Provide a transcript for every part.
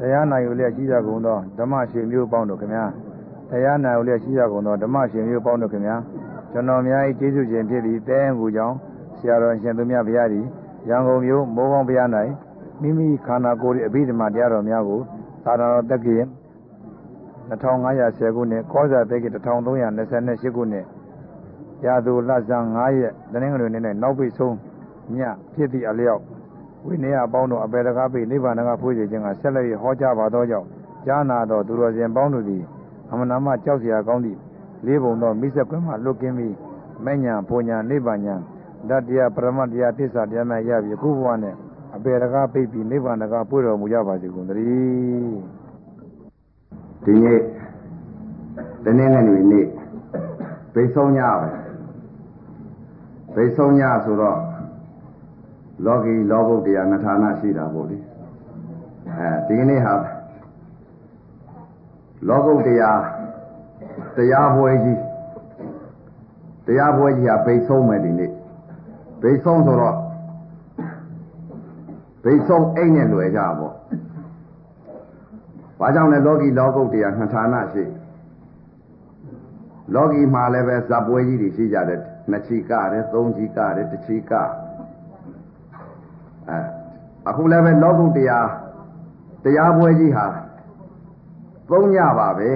တရားနာယူလျက်ရှိကြကုန်သောဓမ္မရှင်မျိုးပေါင်းတို့ခင်ဗျာတရားနာယူလျက်ရှိကြကုန်သောဓမ္မရှင်မျိုးပေါင်းတို့ခင်ဗျာကျွန်တော်များ၏ကျေးဇူးရှင်ဖြစ်သည့်တဲအံကူကြောင့်ဆရာတော်ရှင်သူမြတ်ဘုရားသည်ရန်ကုန်မြို့မိုးကောင်းဘုရား၌မိမိခန္ဓာကိုယ်၏အဘိဓမ္မာတရားတော်များကိုသာသနာတော်တက္ကရာ2510ခုနှစ်ကောဇာတက္ကရာ1328ခုနှစ်ရာသူလဆန်း9ရက်တနင်္ဂနွေနေ့၌နောက်ပိတ်ဆုံးညဖြစ်သည့်အလျောက် ဝိနည်းအပေါင်းတို့အပေတကားပိနိဗ္ဗာန်ကဖွေးစေခြင်းကဆက်လက်ဟောကြားပါသောကြောင့်ကြားနာတော်သူတော်စင်ပေါင်းတို့သည်အမနာမကြောက်เสียကောင်းသည့်လေးပုံသောမိစ္ဆကွင်းမှလွတ်ကင်းပြီးမဉ္ဇဏ်ပူညာနိဗ္ဗာန်ညာဓာတ္တရားပရမတရားသစ္စာတရားများရပြီအခုဘဝနဲ့အပေတကားပိပြီးနိဗ္ဗာန်ကပွေတော်မူကြပါစေကုန်သတည်းဒီနေ့တနင်္ဂနွေနေ့ဘိဆုံးညပဲဘိဆုံးညဆိုတော့ လောကီလောဘုတ်တရားနှစ်ဌာနရှိတာပေါ့လေအဲဒီကနေ့ဟာလောကုတ်တရားတရားပွဲကြီးတရားပွဲကြီးဟာဘိဆုံးမယ်ဒီနေ့ဘိဆုံးဆိုတော့ဘိဆုံးအိတ်နဲ့လွယ်ကြပေါ့ဘာကြောင့်လဲလောကီလောကုတ်တရားနှစ်ဌာနရှိလောကီမှာလည်းပဲဇပ်ပွဲကြီးတွေရှိကြတယ်နှစ်ချီကတယ်သုံးချီကတယ်တစ်ချီက အဲအခုလည်းပဲလောကုတ်တရားတရားပွဲကြီးဟာသုံးညပါပဲ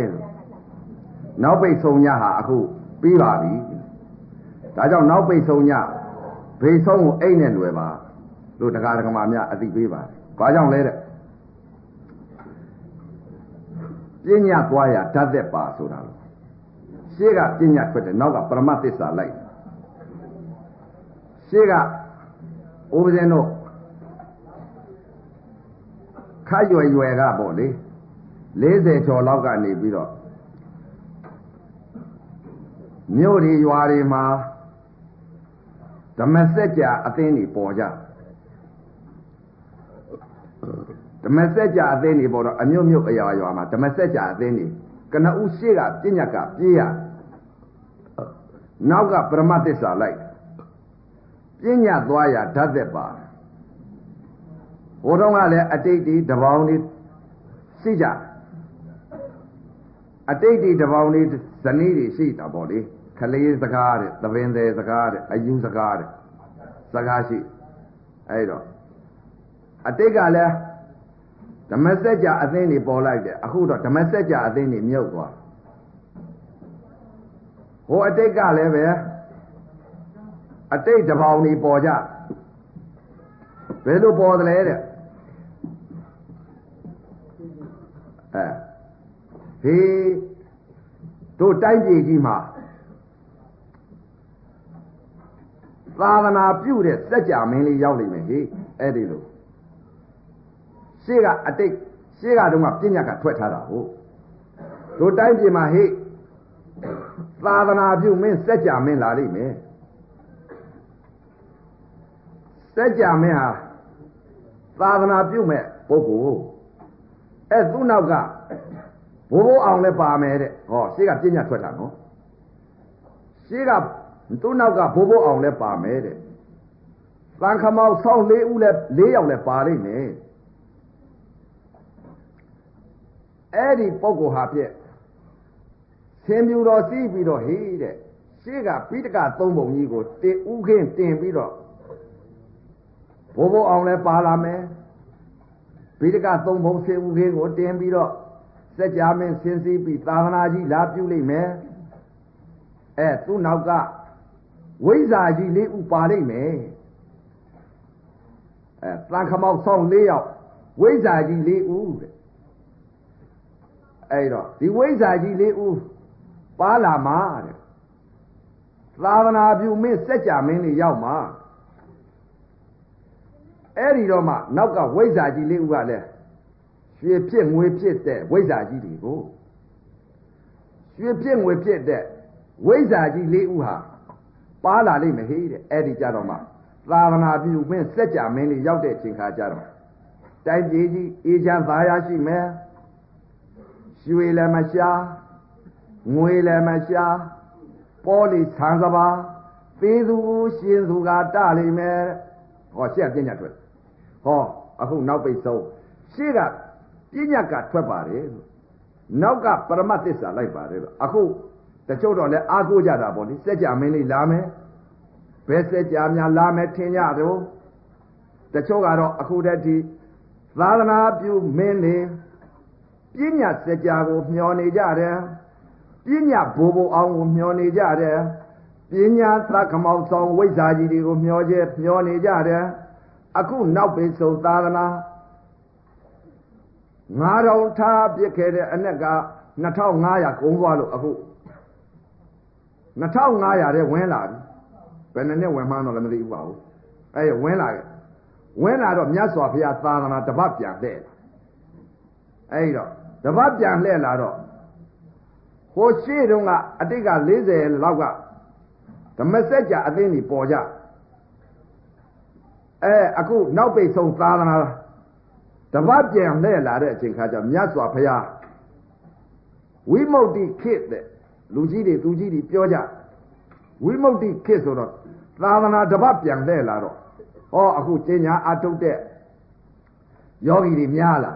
နောက်ပိတ်ဆုံးညဟာအခုပြီးပါပြီဒါကြောင့်နောက်ပိတ်ဆုံးညဘေဆုံးကိုအိတ်နဲ့လွယ်ပါလို့တရားဓမ္မများအသိပေးပါတယ်ဘာကြောင့်လဲတဲ့ပညာသွားရဓာတ်သက်ပါဆိုတာလို့ရှေ့ကပညာခွက်တယ်နောက်ကပရမသစ္စာလိုက်ရှေ့ကဥပဇင်းတို့ ခါရွယ်ရွယ်ကပေါ့လေ40ကျော်လောက်ကနေပြီးတော့မြို့တွေရွာတွေမှာဓမ္မစက်ကြာအသင်းတွေပေါ်ကြဓမ္မစက်ကြာအသင်းတွေပေါ်တော့အမျိုးမျိုးအရာရွာမှာဓမ္မစက်ကြာအသင်းတွေကနဦးရှိကပြညတ်ကပြေးရနောက်ကပရမသစ္စာလိုက်ပြညတ်သွားရဓာတ်သက်ပါ ဟိုတော့ကလည်းအတိတ်ဒီတပေါင်းဒီရှိကြအတိတ်ဒီတပေါင်းဒီဇနီးတွေရှိတာပေါ့လေခလေးစကားတဲ့သပင်သေးစကားတဲ့အယူစကားတဲ့စကားရှိအဲ့တော့အတိတ်ကလည်းဓမ္မစကြာအသင်းတွေပေါ်လိုက်တယ်အခုတော့ဓမ္မစကြာအသင်းတွေမြုပ်သွားဟိုအတိတ်ကလည်းပဲအတိတ်တပေါင်းတွေပေါ်ကြဘယ်လိုပေါ်တယ်လဲတဲ့ အဲဟေးတို့တိုင်းပြည်ကြီးမှာသာသနာပြုတဲ့စัจ जा မင်းလေးရောက်နေမယ်ဟေးအဲ့ဒီလိုရှေ့ကအတိတ်ရှေ့ကတုန်းကပြညတ်ကထွက်ထားတာဟုတ်တို့တိုင်းပြည်မှာဟေးသာသနာပြုမင်းစัจ जा မင်းလာလိမ့်မယ်စัจ जा မင်းဟာသာသနာပြုမဲ့ပုဂ္ဂိုလ် အဲသူ့နောက်ကဘိုးဘိုးအောင်လည်းပါမယ်တဲ့ဟောရှေ့ကပြညတ်ထွက်တာနော်ရှေ့ကသူ့နောက်ကဘိုးဘိုးအောင်လည်းပါမယ်တဲ့သံခမောက်ဆောင်း၄ဦးလည်း၄ယောက်လည်းပါလိမ့်မယ်အဲ့ဒီပုဂ္ဂိုလ်ဟာပြည့်ဆင်ပြူတော်စီးပြီးတော့ဟေးတဲ့ရှေ့ကပိဋကသုံးပုံကြီးကိုတင်ဥခင်းတင်ပြီးတော့ဘိုးဘိုးအောင်လည်းပါလာမယ် ပိဋကသုံးပုံဆင်ဥခင်းကိုတင်ပြီးတော့စัจ जा မင်းဆင်းစည်းပြီးသာသနာကြီးလာပြုလိမ့်မယ်အဲသူ့နောက်ကဝိဇ္ဇာကြီးလေးဥပါလိမ့်မယ်အဲသံခမောက်ဆောင်၄ယောက်ဝိဇ္ဇာကြီးလေးဥတဲ့အဲ့တော့ဒီဝိဇ္ဇာကြီးလေးဥပါလာမှာတဲ့သာသနာပြုမင်းစัจ जा မင်းလေးရောက်မှာ အဲ့ဒီတော့မှနောက်ကဝိဇ္ဇာကြီးလေးဥကလည်းရွှေဖြစ်ငွေဖြစ်တဲ့ဝိဇ္ဇာကြီးတွေကိုရွှေဖြစ်ငွေဖြစ်တဲ့ဝိဇ္ဇာကြီးလေးဥဟာပါလာလိမ့်မယ်ဟေးတဲ့အဲ့ဒီကြတော့မှသာသနာပြုမင်းစัจ जा မင်းလေးရောက်တဲ့ချိန်ခါကြတော့တိုင်းပြည်ကြီးအေးချမ်းသာယာရှိမယ်ရွှေလည်းမရှားငွေလည်းမရှားပေါ်လီဆန်းစပါသေးသူရှင်သူကတလိမ့်မယ်ဟောရှက်ပြညာထွက် ဟောအခုနောက်ပိတ်ဆုံးရှေ့ကပညာကထွက်ပါတယ်လို့နောက်ကပရမတ်သစ္စာလိုက်ပါတယ်လို့အခုတချို့တော့လဲအားကိုးကြတာပေါ့လေစက်ကြမင်းလေးလာမယ်ဘယ်စက်ကြများလာမယ်ထင်ကြတော့တချို့ကတော့အခုတည်းထိသာသနာပြုမင်းလေးပညာစက်ကြကိုမျှော်နေကြတယ်ပညာဘိုးဘိုးအောင်ကိုမျှော်နေကြတယ်ပညာသက္ကမောက်ဆောင်ဝိဇ္ဇာကြီးတွေကိုမျှော်ကျမျှော်နေကြတယ် အခုနောက်ပိစုံသာသနာ9000ထားပြစ်ခဲ့တဲ့အနက်က2500ကုန်းသွားလို့အခု2500တဲ့ဝင်လာပြီဘယ်နှစ်နှစ်ဝင်မှန်းတော့လည်းမသိဘူးပါဘူးအဲဝင်လာခဲ့ဝင်လာတော့မြတ်စွာဘုရားသာသနာတပတ်ပြန်လှည့်လာအဲဒီတော့တပတ်ပြန်လှည့်လာတော့ဟိုရှေ့တုန်းကအတိတ်က40လောက်ကဓမ္မစကြာအသင်းကြီးပေါ်ကြ အဲအခုနောက်ပိတ်ဆုံးသာသနာတပတ်ပြန်လှည့်လာတဲ့အချိန်ခါကျမြတ်စွာဘုရားဝိမု ക്തി ခေတ်တဲ့လူကြီးတွေသူကြီးတွေပြောကြဝိမု ക്തി ခေတ်ဆိုတော့သာသနာတပတ်ပြန်လှည့်လာတော့ဟောအခုကျင်းညာအထုတ်တဲ့ယောဂီတွေများလာ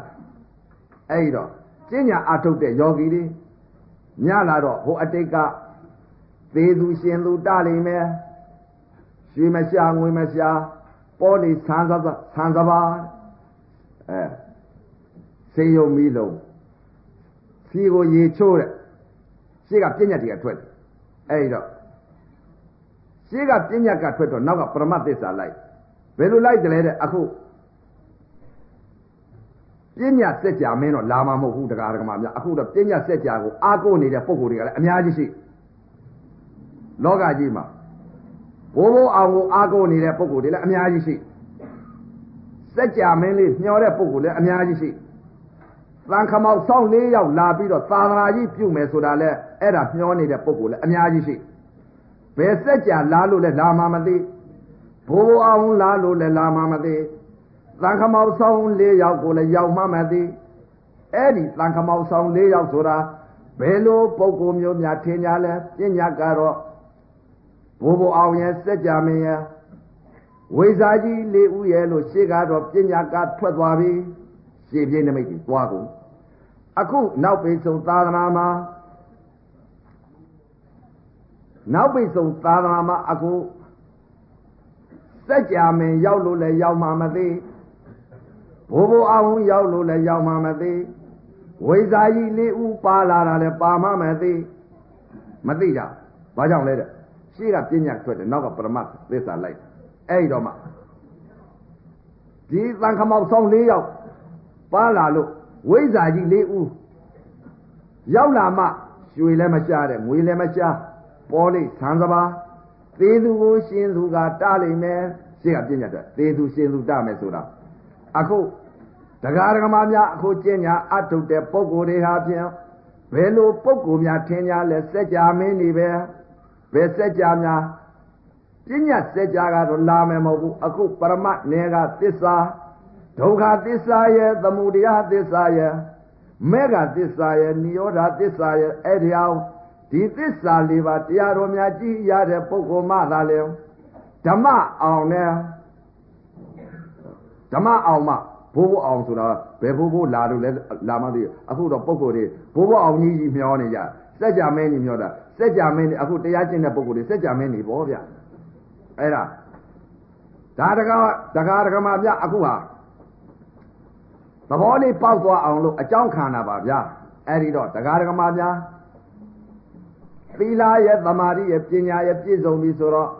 အဲ့တော့ကျင်းညာအထုတ်တဲ့ယောဂီတွေများလာတော့ဟိုအတိတ်ကသေသူရှင်သူတလိမ့်မယ်ရွှေမရှာငွေမရှာ ပေါ်နေဆန်းစပ်ဆန်းစပါအဲစေယုံမီလုံးစီကိုရေချိုးတဲ့ရှေ့ကပြဉ္ညာတွေကထွက်တယ်အဲ့တော့ရှေ့ကပြဉ္ညာကထွက်တော့နောက်ကပရမတ်သစ္စာလိုက်ဘယ်လိုလိုက်တယ်လဲတဲ့အခုပညာစက်ကြမင်းတော့လာမှာမဟုတ်ဘူးတရားဓမ္မများအခုတော့ပညာစက်ကြကိုအားကိုးနေတဲ့ပုံကိုယ်တွေကလည်းအများကြီးရှိလောကကြီးမှာ ဘိုးဘိုးအောင်ကိုအားကိုးနေတဲ့ပုံကိုယ်တွေလည်းအများကြီးရှိစက်ကြမင်းလေးမျောတဲ့ပုံကိုယ်လည်းအများကြီးရှိသံခမောက်ဆောင်းလေးယောက်လာပြီးတော့သာသနာကြီးပြုမယ်ဆိုတာလဲအဲ့ဒါမျောနေတဲ့ပုံကိုယ်လည်းအများကြီးရှိဘယ်စက်ကြလာလို့လဲလာမှမသိဘိုးအောင်လာလို့လည်းလာမှမသိသံခမောက်ဆောင်၄ယောက်ကိုလည်းရောက်မှမသိအဲ့ဒီသံခမောက်ဆောင်၄ယောက်ဆိုတာဘယ်လိုပုံကိုမျိုးများထင်ကြလဲပညာကတော့ ဘိုးဘိုအောင်ရဲ့စက်ကြမင်းရဲ့ဝိဇာကြီး၄ဦးရဲ့လို့ရှေ့ကတော့ပညာကထွက်သွားပြီရှေ့ပြင်းနမိတ်ကြီးသွားကုန်အခုနောက်ပိစုံသာသနာမှာနောက်ပိစုံသာသနာမှာအခုစက်ကြမင်းရောက်လို့လည်းရောက်မှမသိဘိုးဘိုအောင်ရောက်လို့လည်းရောက်မှမသိဝိဇာကြီးလေးဦးပါလာတာလည်းပါမှမသိမသိကြဘာကြောင့်လဲတဲ့ ရှေ့ကပညာထွက်တယ်နောက်ကပရမတ်သစ္စာလိုက်အဲ့ဒီတော့မှဒီသံခမောက်ဆောင်၄ယောက်ပါလာလို့ဝိဇာကြီး၄ဦးရောက်လာမှရွှေလည်းမရှားတဲ့ငွေလည်းမရှားပေါ်လိဆန်းစပါသေသူကိုရှင်သူကတလိမ့်မယ်ရှေ့ကပြညာတဲ့သေသူရှင်သူတမယ်ဆိုတာအခုတရားဓမ္မများအခုကျင့်ညာအထုတ်တဲ့ပုံကိုယ်တွေဟာဖြင့်ဘယ်လိုပုံကိုယ်များထင်ကြလဲစက်ကြမင်းနေပဲ ဘယ်စက်ကြများပညာစက်ကြကတော့လာမယ်မဟုတ်ဘူးအခုပရမတ်နေကသစ္စာဒုက္ခသစ္စာရဲ့သမုဒယသစ္စာရဲ့မေဃသစ္စာရဲ့နိရောဓသစ္စာရဲ့အဲ့ဒီအောင်ဒီသစ္စာလေးပါတရားတော်များကြည့်ရတဲ့ပုဂ္ဂိုလ်မှသာလေဓမ္မအောင်နဲ့ဓမ္မအောင်မှဘိုးဘိုးအောင်ဆိုတာဘယ်ဘိုးဘိုးလာလို့လဲလာမှသိအခုတော့ပုဂ္ဂိုလ်တွေဘိုးဘိုးအောင်ကြီးကြီးမျောနေကြ စက်ကြမင်းကြီးမျောတာစက်ကြမင်းအခုတရားကျင့်တဲ့ပုဂ္ဂိုလ်တွေစက်ကြမင်းကြီးပေါ့ဗျအဲ့ဒါဒါတကားတကားတကမာဗျအခုဟာသဘောလေးပေါက်သွားအောင်လို့အကြောင်းခံတာပါဗျာအဲ့ဒီတော့တကားတကမာဗျာသီလရဲ့သမာဓိရဲ့ပညာရဲ့ပြည့်စုံပြီဆိုတော့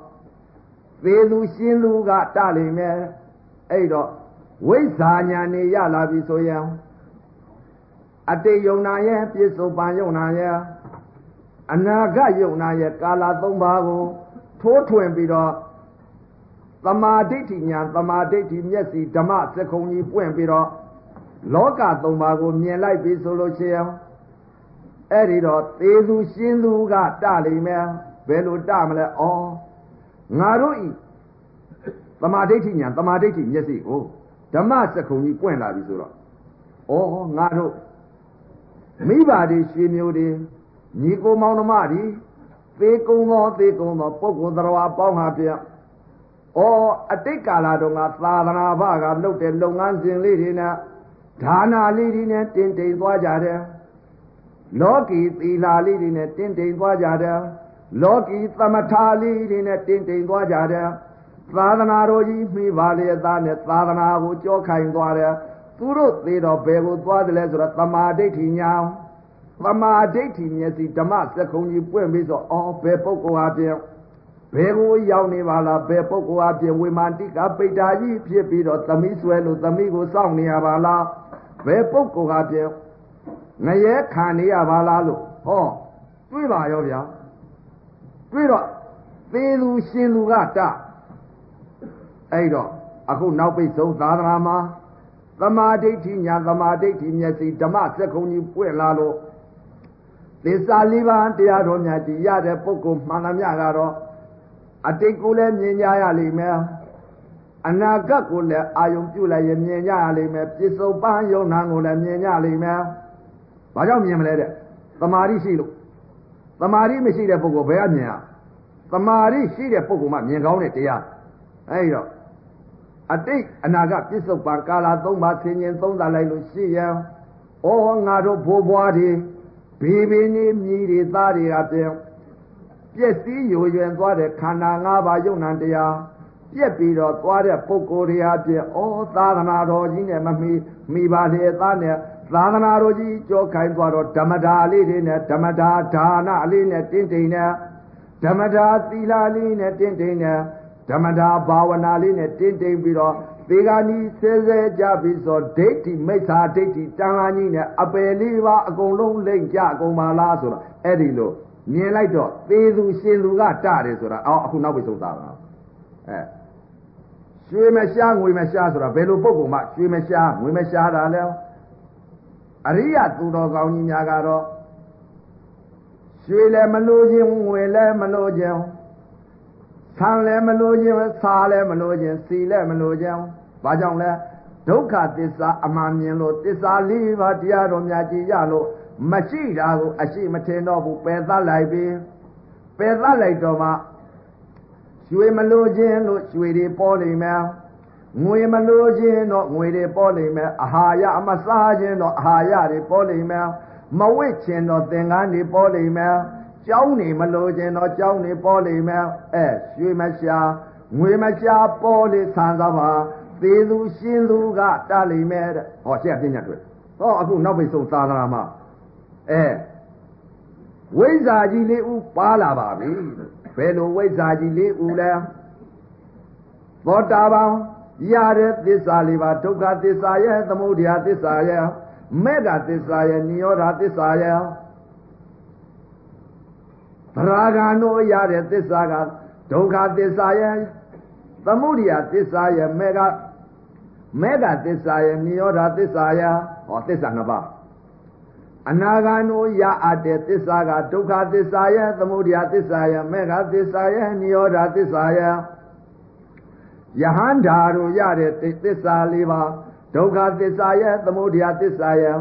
သေလူရှင်းလူကတလိမ့်မယ်အဲ့တော့ဝိဇ္ဇာညာနေရလာပြီဆိုရင်အတိတ်ယုံနာရဲ့ပြစ္ဆုတ်ပံယုံနာရဲ့ အနာဂတ်ယုံနာရဲ့ကာလသုံးပါးကိုထိုးထွင်ပြီးတော့သမာဓိဋ္ဌိညာသမာဓိဋ္ဌိမျက်စိဓမ္မစကုံကြီးပွင့်ပြီးတော့လောကသုံးပါးကိုမြင်လိုက်ပြီဆိုလို့ရှိရင်အဲ့ဒီတော့သေသူရှင်းသူကတလိမ့်မယ်ဘယ်လိုတမလဲဩငါတို့ဤသမာဓိဋ္ဌိညာသမာဓိဋ္ဌိမျက်စိကိုဓမ္မစကုံကြီးပွင့်လာပြီဆိုတော့ဩငါတို့မိဘတွေရွှေမျိုးတွေ ညီကိုမောင်နှမတွေသေကုံသောသေကုံသောပုဂ္ဂိုလ်တော်အပေါင်းဟာပြဩအတိတ်ကာလတုန်းကသာသနာ့ဘကလုပ်တဲ့လုပ်ငန်းစဉ်လေးတွေနဲ့ဒါနာလေးတွေနဲ့တင်တိမ်သွားကြတယ်လောကီသီလာလေးတွေနဲ့တင်တိမ်သွားကြတယ်လောကီသမထာလေးတွေနဲ့တင်တိမ်သွားကြတယ်သာသနာတော်ကြီးမိပါလေသားနဲ့သာသနာကိုကြောခိုင်သွားတယ်သူတို့သေးတော့ဘယ်ကိုသွားတယ်လဲဆိုတော့သမာဓိဋ္ဌိညာ သမာဓိဋ္ဌိမျက်စိဓမ္မစက္ကုံကြီးပွင့်ပြီးဆိုအော်ဘယ်ပုဂ္ဂိုလ်ဟာဖြင့်ဘယ်ကိုရောက်နေပါလားဘယ်ပုဂ္ဂိုလ်ဟာဖြင့်ဝိမာန်တိကပိတ္တာကြီးဖြစ်ပြီးတော့သမီးဆွဲလို့သမီးကိုစောင့်နေရပါလားဘယ်ပုဂ္ဂိုလ်ဟာဖြင့်ငရဲခံနေရပါလားလို့ဟောတွေးပါရောဗျာတွေးတော့သေသူရှင်သူကတအဲ့တော့အခုနောက်ပိတ်ဆုံးသာသနာမှာသမာဓိဋ္ဌိညာသမာဓိဋ္ဌိမျက်စိဓမ္မစက္ကုံကြီးပွင့်လာလို့ သစ္စာလေးပါးတရားတော်များကြည်ရတဲ့ပုဂ္ဂိုလ်မှန်သမျှကတော့အတိတ်ကိုလည်းမြင်ကြရလိမ့်မယ်အနာဂတ်ကိုလည်းအာယုံပြုလိုက်ရင်မြင်ကြရလိမ့်မယ်ပြစ္ဆုတ်ပန်းယုံနာကိုလည်းမြင်ကြလိမ့်မယ်ဘာကြောင့်မြင်မလဲတဲ့သမာဓိရှိလို့သမာဓိမရှိတဲ့ပုဂ္ဂိုလ်ဘယ်ကမြင်ရသမာဓိရှိတဲ့ပုဂ္ဂိုလ်မှမြင်ကောင်းတဲ့တရားအဲဒီတော့အတိတ်အနာဂတ်ပြစ္ဆုတ်ပံကာလသုံးပါးဆင်ញင်သုံးသပ်လိုက်လို့ရှိရင်ဩငါတို့ဘိုးဘွားတွေ ဘေးဘေးနေမြည်တွေသားတွေကပြင်ပျက်စီးယိုယွင်သွားတဲ့ခန္ဓာ၅ပါးယုံနံတရားပြက်ပြီးတော့သွားတဲ့ပုဂ္ဂိုလ်တွေအပြင်ဩသာသနာတော်ကြီးနဲ့မမီမိပါလေသားနဲ့သာသနာတော်ကြီးကြောခိုင်းသွားတော့ဓမ္မတာလေးတွေနဲ့ဓမ္မတာဒါနလေးနဲ့တင်းတိမ်နဲ့ဓမ္မတာသီလလေးနဲ့တင်းတိမ်နဲ့ဓမ္မတာဘာဝနာလေးနဲ့တင်းတိမ်ပြီးတော့ သေဂာနီဆဲဆဲကြပြီးဆိုဒိဋ္ဌိမိစ္ဆာဒိဋ္ဌိတန်လာကြီးနဲ့အပယ်လေးပါအကုန်လုံးလိမ့်ကြအကုန်ပါလားဆိုတော့အဲ့ဒီလိုမြင်လိုက်တော့သေသူရှင်သူကတတယ်ဆိုတာအော်အခုနောက်ပိတ်ဆုံးသားတာအဲရွှေမရှားငွေမရှားဆိုတာဘယ်လိုပုံကောင်မှရွှေမရှားငွေမရှားတာလဲအရိယသူတော်ကောင်းကြီးများကတော့ရွှေလည်းမလိုခြင်းငွေလည်းမလိုခြင်း ဆံလည်းမလိုခြင်းစာလည်းမလိုခြင်းစီလည်းမလိုခြင်းဘာကြောင့်လဲဒုက္ခသစ္စာအမှန်မြင်လို့သစ္စာလေးပါးတရားတော်များကြည်ရလို့မရှိတာကိုအရှိမထင်တော့ဘူးပယ်သတ်လိုက်ပြီပယ်သတ်လိုက်တော့မှရွှေမလိုခြင်းလို့ရွှေတွေပေါ်နေမယ်ငွေမလိုခြင်းတော့ငွေတွေပေါ်နေမယ်အာဟာရအမစားခြင်းတော့အာဟာရတွေပေါ်နေမယ်မဝိခြင်းတော့သင်္ကန်းတွေပေါ်နေမယ် ကြောင်းနေမလို့ခြင်းတော့ကြောင်းနေပေါ်လိမ့်မယ်အဲရွှေမရှာငွေမရှာပေါ်လေဆန်သာပါသေသူရှင်သူကတလိမ့်မယ်တဲ့ဟောရှက်ပြညာတွေ့ဟောအခုနောက်ပိတ်ဆုံးသာသနာမှာအဲဝိဇ္ဇာကြီးလေးဦးပါလာပါပြီဘယ်လိုဝိဇ္ဇာကြီးလေးဦးလဲသောတာပန်ရတဲ့သစ္စာလေးပါဒုက္ခသစ္စာရဲ့သမုဒယသစ္စာရဲ့မေတ္တာသစ္စာရဲ့နိရောဓသစ္စာရဲ့ ဗရာဂံတို့ရတဲ့သစ္စာကဒုက္ခသစ္စာရဲ့သမုဒယသစ္စာရဲ့မေကမေကသစ္စာရဲ့နိရောဓသစ္စာရဲ့ဟောသစ္စာနှစ်ပါးအနာဂံတို့ရအပ်တဲ့သစ္စာကဒုက္ခသစ္စာရဲ့သမုဒယသစ္စာရဲ့မေကသစ္စာရဲ့နိရောဓသစ္စာရဲ့ယဟန္တာတို့ရတဲ့သစ္စာလေးပါဒုက္ခသစ္စာရဲ့သမုဒယသစ္စာရဲ့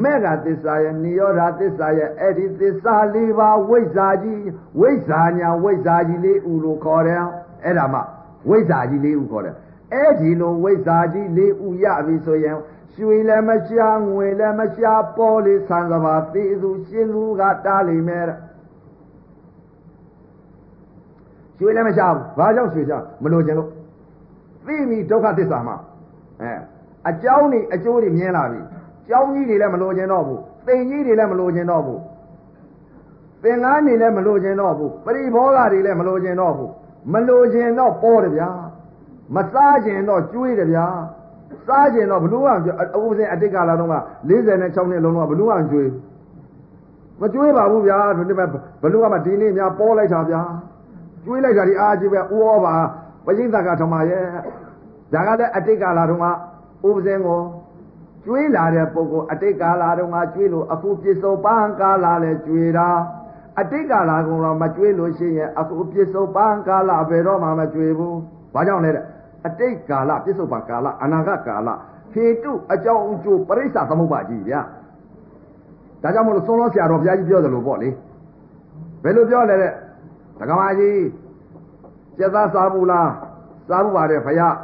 မေဃသစ္စာရဲ့နိရောဓသစ္စာရဲ့အဲ့ဒီသစ္စာလေးပါဝိဇ္ဇာကြီးဝိဇ္ဇာညာဝိဇ္ဇာကြီးလေးဥလို့ခေါ်တယ်အဲ့ဒါမှဝိဇ္ဇာကြီးလေးဥခေါ်တယ်အဲ့ဒီလိုဝိဇ္ဇာကြီးလေးဥရပြီဆိုရင်ရွှေလည်းမရှားငွေလည်းမရှားပေါ်လေဆန်းစပါသေသူရှင်သူကတားလိမ့်မယ်ရွှေလည်းမရှားဘူးဘာကြောင့်ရွှေရှားမလို့ခြင်းလို့သိပြီဒုက္ခသစ္စာမှာအဲအကြောင်းနေအကျိုးတွေမြင်လာပြီ ကျောင်းကြီးတွေလည်းမလိုချင်တော့ဘူးသိင်ကြီးတွေလည်းမလိုချင်တော့ဘူးသင်္ကန်းတွေလည်းမလိုချင်တော့ဘူးပရိဘောဂတွေလည်းမလိုချင်တော့ဘူးမလိုချင်တော့ပေါ်တယ်ဗျာမစားချင်တော့ကျွေးတယ်ဗျာစားချင်တော့ဘလူးအောင်အုပ်စင်အတိတ်ကလာတော့က46နှစ်လုံးတော့ဘလူးအောင်ကျွေးမကျွေးပါဘူးဗျာဒီနေ့ဘလူးကမှဒီနေ့များပေါ်လိုက်တာဗျာကျွေးလိုက်တာဒီအားကြီးပဲဥဩပါပရိသတ်ကထမရဲ့ဒါကလည်းအတိတ်ကလာတော့ကဥပဇင်ကို ကျွေးလာတဲ့ပုဂ္ဂိုလ်အတိတ်ကာလတုန်းကကျွေးလို့အခုပြစ္ဆုတ်ပန်းကာလလည်းကျွေးတာအတိတ်ကာလကတော့မကျွေးလို့ရှိရင်အခုပြစ္ဆုတ်ပန်းကာလဘယ်တော့မှမကျွေးဘူး။ဘာကြောင့်လဲတဲ့အတိတ်ကာလပြစ္ဆုတ်ပန်းကာလအနာဂတ်ကာလဟေတုအကြောင်းအကျိုးပရိစ္ဆသမုပ္ပါကြီးဗျာ။ဒါကြောင့်မလို့သုံးလို့ဆရာတော်ဘုရားကြီးပြောတယ်လို့ပေါ့လေ။ဘယ်လိုပြောလဲတဲ့ဒကမာကြီးကျက်သားစားဘူးလားစားဘူးပါတယ်ဘုရား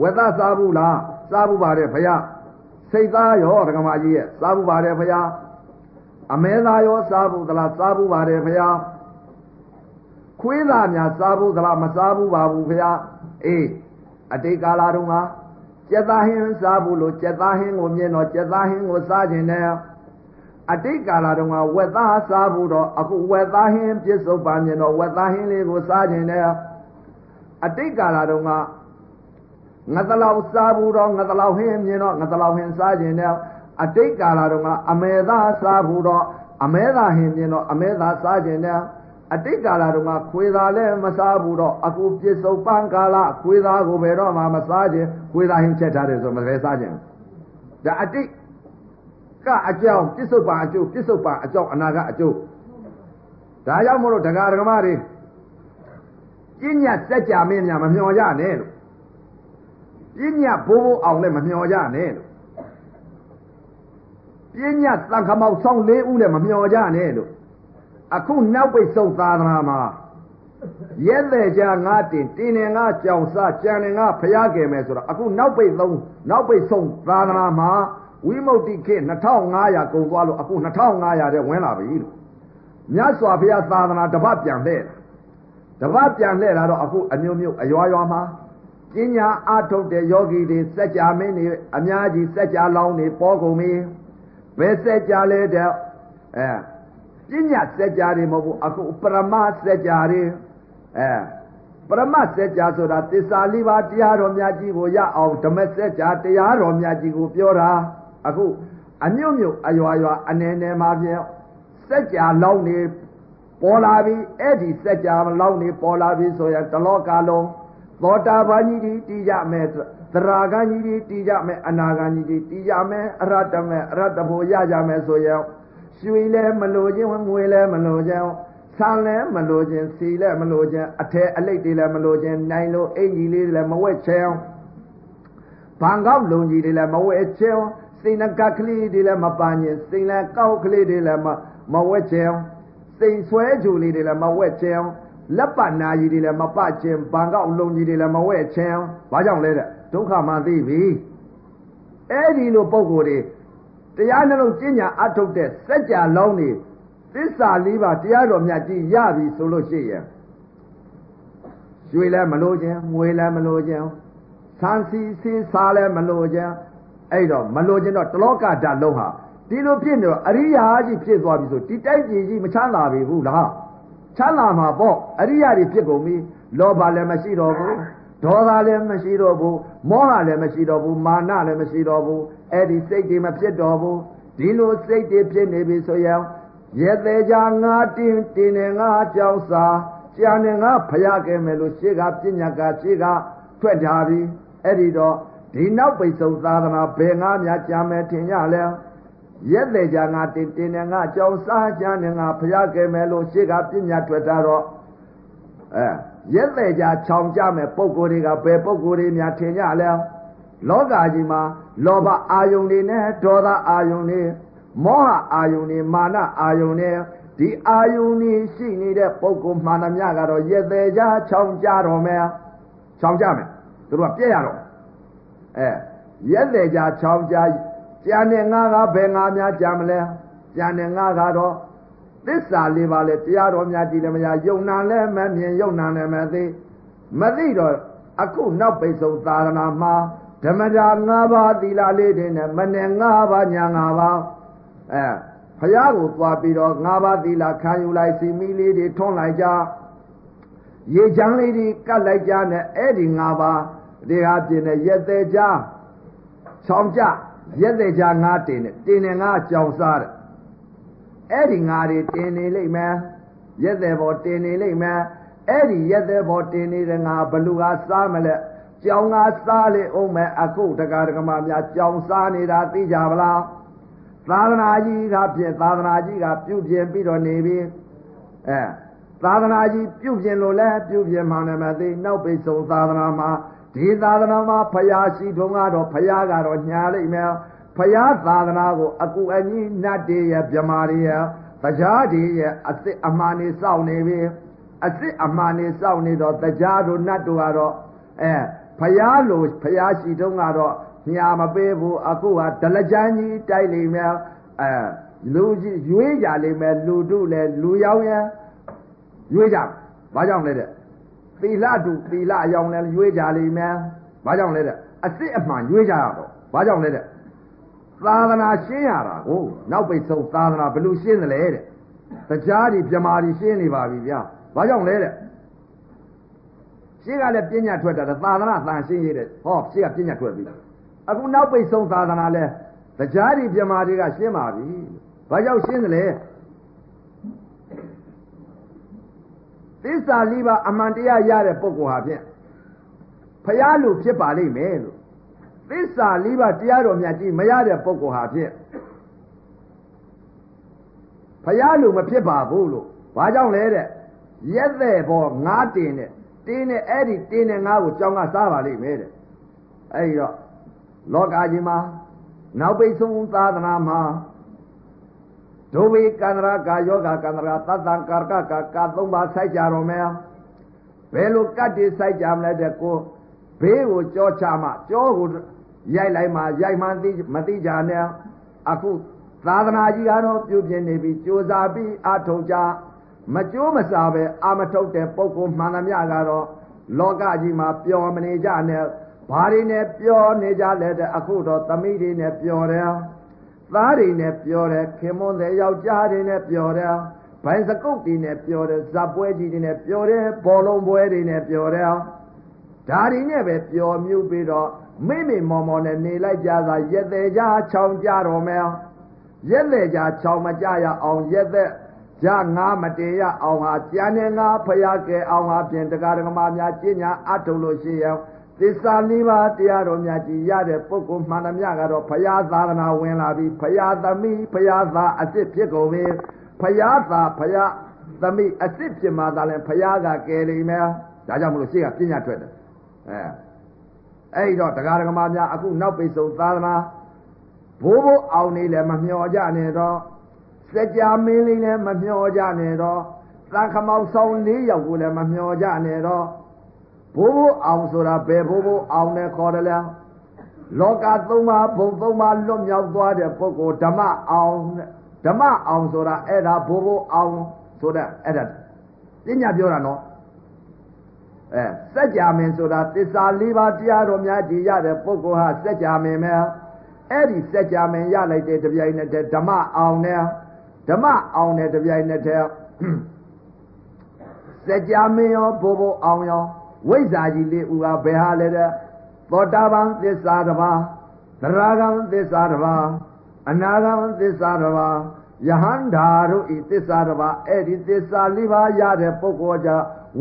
ဝက်သားစားဘူးလားစားဘူးပါတယ်ဘုရား စိတ်သားရောဒကမကြီးရဲ့စားဘူးပါတယ်ဖရာအမဲသားရောစားဘူးသလားစားဘူးပါတယ်ဖရာခွေးသားများစားဘူးသလားမစားဘူးပါဘူးဖရာအေးအတိတ်ကာလတုန်းကကျက်သားဟင်းစားဘူးလို့ကျက်သားဟင်းကိုမြင်တော့ကျက်သားဟင်းကိုစားခြင်းနဲ့အတိတ်ကာလတုန်းကဝက်သားစားဘူးတော့အခုဝက်သားဟင်းပြစ္ဆုတ်ပါမြင်တော့ဝက်သားဟင်းလေးကိုစားခြင်းနဲ့အတိတ်ကာလတုန်းက ငါတလောက်စားဘူးတော့ငါတလောက်ဟင်းမြင်တော့ငါတလောက်ဟင်းစားခြင်းနဲ့အတိတ်ကာလတုန်းကအမေသားစားဘူးတော့အမဲသားဟင်းမြင်တော့အမဲသားစားခြင်းနဲ့အတိတ်ကာလတုန်းကခွေသားလည်းမစားဘူးတော့အခုပြစ္ဆုတ်ပန်းကာလခွေသားကိုဘယ်တော့မှမစားခြင်းခွေသားဟင်းချက်ထားတယ်ဆိုမပဲစားခြင်းဒါအတိတ်ကအကြောင်းပြစ္ဆုတ်ပန်းအကျိုးပြစ္ဆုတ်ပန်းအကြောင်းအနာကအကျိုးဒါကြောင့်မို့လို့တရားဓမ္မတွေပညာစัจ जा မင်းများမမျှော်ကြနဲ့လို့ ပညာဘိုးဘိုးအောင်လည်းမမျှော်ကြနဲ့လို့ပညာသံခမောက်ဆောင်လေးဦးလည်းမမျှော်ကြနဲ့လို့အခုနောက်ပိတ်ဆုံးသာသနာမှာရဲတဲ့ကြငါတင်တင်းနေငါကြောင်စားကြံနေငါဖျားကြမယ်ဆိုတော့အခုနောက်ပိတ်သုံးနောက်ပိတ်ဆုံးသာသနာမှာဝိမု ക്തി ခေ2500ကုန်သွားလို့အခု2500တဲ့ဝင်လာပြီလို့မြတ်စွာဘုရားသာသနာတပတ်ပြန်လှည့်တပတ်ပြန်လှည့်လာတော့အခုအမျိုးမျိုးအရွာရွာမှာ ပညာအထုတ်တဲ့ယောဂီတွေစัจ जा မင်းတွေအများကြီးစัจ जा လောင်းတွေပေါ်ကုန်ပြီဘယ်စัจ जा လဲတဲ့အဲပညာစัจ जा တွေမဟုတ်ဘူးအခုပရမစัจ जा တွေအဲပရမစัจ जा ဆိုတာသစ္စာလေးပါးတရားတော်များကြီးကိုရအောင်ဓမ္မစัจ जा တရားတော်များကြီးကိုပြောတာအခုအမြုပ်မြုပ်အရွာရွာအနေနဲ့မှာပြန်စัจ जा လောင်းနေပေါ်လာပြီအဲ့ဒီစัจ जा လောင်းနေပေါ်လာပြီဆိုရင်တလောကလုံး သောတာပန်ကြီးတီးကြမယ်သရာဂန်ကြီးတီးကြမယ်အနာဂန်ကြီးတီးကြမယ်အရတ္တမေအရတ္တဖို့ရကြမယ်ဆိုရင်ရွှေလည်းမလိုခြင်းငွေလည်းမလိုခြင်းဆံလည်းမလိုခြင်းစီလည်းမလိုခြင်းအထက်အလိတ်တွေလည်းမလိုခြင်းနိုင်လို့အင်ကြီးလေးလည်းမဝက်ချင်ဘန်ကောက်လုံကြီးတွေလည်းမဝက်ချင်စိန်ကကလေးတွေလည်းမပန်းခြင်းစိန်လည်းကောက်ကလေးတွေလည်းမဝက်ချင်စိန်ဆွဲကြူလေးတွေလည်းမဝက်ချင် လက်ပနာကြီးတွေလည်းမပခြင်းဘန်ကောက်လုံကြီးတွေလည်းမဝဲခြင်းဘာကြောင့်လဲတဲ့ဒုက္ခမှသိပြီအဲ့ဒီလိုပုံကိုယ်တွေတရားနှလုံးကျင့်ညာအထုတ်တဲ့စัจ जा လောင်းနေသစ္စာလေးပါတရားတော်မြတ်ကြီးရပြီဆိုလို့ရှိရင်ရွှေလည်းမလိုခြင်းငွေလည်းမလိုခြင်းဆန်းစီစီစားလည်းမလိုခြင်းအဲ့တော့မလိုခြင်းတော့တလောကဓာတ်လုံးဟာဒီလိုဖြစ်နေတော့အရိယာကြီးဖြစ်သွားပြီဆိုဒီတိုက်ပြည်ကြီးမချမ်းသာပြီဘူးလား ချမ်းသာမှာပေါ့အရိယာတွေဖြစ်ကုန်ပြီလောဘလည်းမရှိတော့ဘူးဒေါသလည်းမရှိတော့ဘူးမောဟလည်းမရှိတော့ဘူးမာနလည်းမရှိတော့ဘူးအဲ့ဒီစိတ်တွေမဖြစ်တော့ဘူးဒီလိုစိတ်တွေဖြစ်နေပြီဆိုရင်ရဲသေးကြငါတင်းတင်းနေငါကြောက်စာကြံနေငါဖျားခဲ့မယ်လို့ရှေ့ကပညာကရှေ့ကထွက်ထားပြီအဲ့ဒီတော့ဒီနောက်ပိတ်ဆုံးသာသနာဘယ်ငါများကြံမယ်ထင်ကြလဲ ရက်တဲ့ကြငါတင်တင်နဲ့ငါကြောင်စားကြနဲ့ငါဖျားခဲ့မယ်လို့ရှေ့ကပညာထွက်တာတော့အဲရက်တဲ့ကြခြောင်ကြမဲ့ပုံကိုယ်တွေကဘယ်ပုံကိုယ်တွေများထင်ကြလဲလောကကြီးမှာလောဘအာယုန်တွေနဲ့ဒေါသအာယုန်တွေမောဟအာယုန်တွေမာနအာယုန်တွေဒီအာယုန်တွေရှိနေတဲ့ပုံကိုယ်မှန်သမျှကတော့ရက်တဲ့ကြခြောင်ကြတော့မယ်ခြောင်ကြမယ်သူတို့ကပြည့်ရတော့အဲရက်တဲ့ကြခြောင်ကြ ကြံတဲ့ငါးကဘယ်ငါများကြံမလဲကြံတဲ့ငါးကတော့သစ္စာလေးပါလေတရားတော်များကြည်တယ်မရယုံနာလဲမမြင်ယုံနာလည်းမသိမသိတော့အခုနောက်ပိတ်ဆုံးသာသနာမှာဓမ္မတာ၅ပါးသီလလေးတွေနဲ့မနဲ့၅ပါးညာ၅ပါးအဲဖရာကိုသွားပြီးတော့၅ပါးသီလခံယူလိုက်စီမီလေးတွေထွန်းလိုက်ကြရေချမ်းလေးတွေကတ်လိုက်ကြနဲ့အဲ့ဒီ၅ပါးဒီဟာပြင်းတဲ့ရက်သေးကြချောင်းကြ ရက်တဲ့ကြာငါတင်တယ်တင်တယ်ငါကြောင်စားတယ်အဲ့ဒီငါတွေတင်နေလိမ့်မယ်ရက်တဲ့ဘောတင်နေလိမ့်မယ်အဲ့ဒီရက်တဲ့ဘောတင်နေတဲ့ငါဘလူကစားမလဲကြောင်ကစားလေအောင်မယ်အခုတက္ကရာကမများကြောင်စားနေတာသိကြပါလားသာသနာကြီးကဖြစ်သာသနာကြီးကပြုပြင်ပြီးတော့နေပြီအဲသာသနာကြီးပြုပြင်လို့လဲပြုပြင်မှလည်းမသိနောက်ပိတ်ဆုံးသာသနာမှာ ဒီသာသနာမှာဖယားရှိထုံးကတော့ဖယားကတော့ညာလိမ့်မယ်ဖယားသာသနာကိုအကူအညီနတ်တွေရဲ့မြမာတွေရဲ့တရားတွေရဲ့အစ်စ်အမှန်နေစောင့်နေပြီအစ်စ်အမှန်နေစောင့်နေတော့တရားတို့နတ်တို့ကတော့အဲဖယားလိုဖယားရှိထုံးကတော့ညာမပေးဘူးအခုကဒလကြမ်းကြီးတိုက်လိမ့်မယ်အဲလူကြီးရွေးကြလိမ့်မယ်လူတို့လည်းလူရောက်ရင်ရွေးကြဘာကြောင့်လဲတဲ့ သီလတုသီလအယောင်လည်းရွေးကြလိမ့်မယ်ဘာကြောင့်လဲတဲ့အစ်စ်အမှန်ရွေးကြရတော့ဘာကြောင့်လဲတဲ့သာသနာရှင်းရတာကိုနောက်ပိတ်ဆုံးသာသနာဘယ်လိုရှင်းသလဲတဲ့တရားဒီပြမာဒီရှင်းနေပါပြီဗျာဘာကြောင့်လဲတဲ့ရှင်းကလည်းပညာထွက်တာသာသနာတန်ရှင်းရတဲ့ဟောရှင်းကပညာထွက်ပြီအခုနောက်ပိတ်ဆုံးသာသနာလဲတရားဒီပြမာတွေကရှင်းပါပြီဘာကြောင့်ရှင်းသလဲ သစ္စာလေးပါအမှန်တရားရတဲ့ပုဂ္ဂိုလ်ဟာဖြင့်ဖရာလူဖြစ်ပါလိမ့်မယ်လို့သစ္စာလေးပါတရားတော်မြတ်ကြီးမရတဲ့ပုဂ္ဂိုလ်ဟာဖြင့်ဖရာလူမဖြစ်ပါဘူးလို့ဘာကြောင့်လဲတဲ့ရက်တဲ့ဘောငါးတင်တဲ့တင်းနဲ့အဲ့ဒီတင်းနဲ့ငါးကိုကြောင်းကစားပါလိမ့်မယ်တဲ့အဲ့ဒီတော့လောကကြီးမှာနောက်ပိတ်ဆုံးသာသနာမှာ ဒုဝေကန္တရာကာယောဂကန္တရာသတ္တံကာရကကာကာသုံးပါးဆိုင်ကြတော်မယ်ဘယ်လိုကတ်တွေဆိုင်ကြမလဲတဲ့ကိုဘေးကိုကြောချမှကြောကိုရိုက်လိုက်မှရိုက်မှသိမသိကြနဲ့အခုသာသနာကြီးကတော့ပြုပြင်နေပြီကြိုးစားပြီးအထုံကြမကြိုးမစားပဲအာမထုတ်တဲ့ပုဂ္ဂိုလ်မှန်သမျှကတော့လောကကြီးမှာပျော်မနေကြနဲ့ဘာတွေနဲ့ပျော်နေကြလဲတဲ့အခုတော့သမိတွေနဲ့ပျော်တယ် သားတွေနဲ့ပျော်တယ်ခင်မွန်းတဲ့ယောက်ျားတွေနဲ့ပျော်တယ်ဘိုင်စကုတ်တွေနဲ့ပျော်တယ်ဇပ်ပွဲကြီးတွေနဲ့ပျော်တယ်ဘောလုံးပွဲတွေနဲ့ပျော်တယ်ဒါတွေနဲ့ပဲပျော်မြူပြီးတော့မိမိမော်မော်နဲ့နေလိုက်ကြသာရက်သေးကြချောင်ကြတော်မယ်ရက်လေကြချောင်မကြရအောင်ရက်သက်ကြငါမတေရအောင်ဟာကြံနေငါဖရာကဲအောင်ဟာဖြင့်တရားဓမ္မများကျင့်ညာအထုလို့ရှိရင် သစ္စာလေးပါးတရားတော်များကြည်ရတဲ့ပုဂ္ဂိုလ်မှန်သမျှကတော့ဖရာသာသနာဝင်လာပြီဖရာသမီးဖရာသာအစ်စ်ဖြစ်ကုန်ပြီဖရာသာဖရာသမီးအစ်စ်ဖြစ်မှသာလဲဖရာကကယ်လိမ့်မယ်ဒါကြောင့်မလို့ရှေ့ကပညာထွက်တယ်အဲအဲ့တော့တရားဓမ္မများအခုနောက်ပိတ်ဆုံးသာသနာဘိုးဘိုးအောင်နေလည်းမမျှော်ကြနဲ့တော့စัจ जा မင်းလေးလည်းမမျှော်ကြနဲ့တော့သံခမောက်ဆောင်၄ယောက်ကိုလည်းမမျှော်ကြနဲ့တော့ ဘိုးဘိုးအောင်ဆိုတာဘယ်ဘိုးဘိုးအောင်နဲ့ခေါ်တယ်လဲလောကသုံးပါးဘုံသုံးပါးလွတ်မြောက်သွားတဲ့ပုဂ္ဂိုလ်ဓမ္မအောင်ဓမ္မအောင်ဆိုတာအဲ့ဒါဘိုးဘိုးအောင်ဆိုတဲ့အဲ့ဒါပညာပြောတာနော်အဲစัจ जा မင်းဆိုတာသစ္စာ၄ပါးတရားတော်များကြည်ရတဲ့ပုဂ္ဂိုလ်ဟာစัจ जा မင်းပဲအဲ့ဒီစัจ जा မင်းရလိုက်တဲ့တပြိုင်နက်တည်းဓမ္မအောင်နဲ့ဓမ္မအောင်တဲ့တပြိုင်နက်တည်းစัจ जा မင်းရောဘိုးဘိုးအောင်ရော ဝိဇ္ဇာကြီးလေးဦးကဘယ်ဟာလဲတဲ့သောတာပန်သစ္စာတစ်ပါးသရဂံသစ္စာတစ်ပါးအနာဂံသစ္စာတစ်ပါးယဟန္တာတို့ဤသစ္စာတစ်ပါးအဲ့ဒီသစ္စာလေးပါးရတဲ့ပုဂ္ဂိုလ်ကြ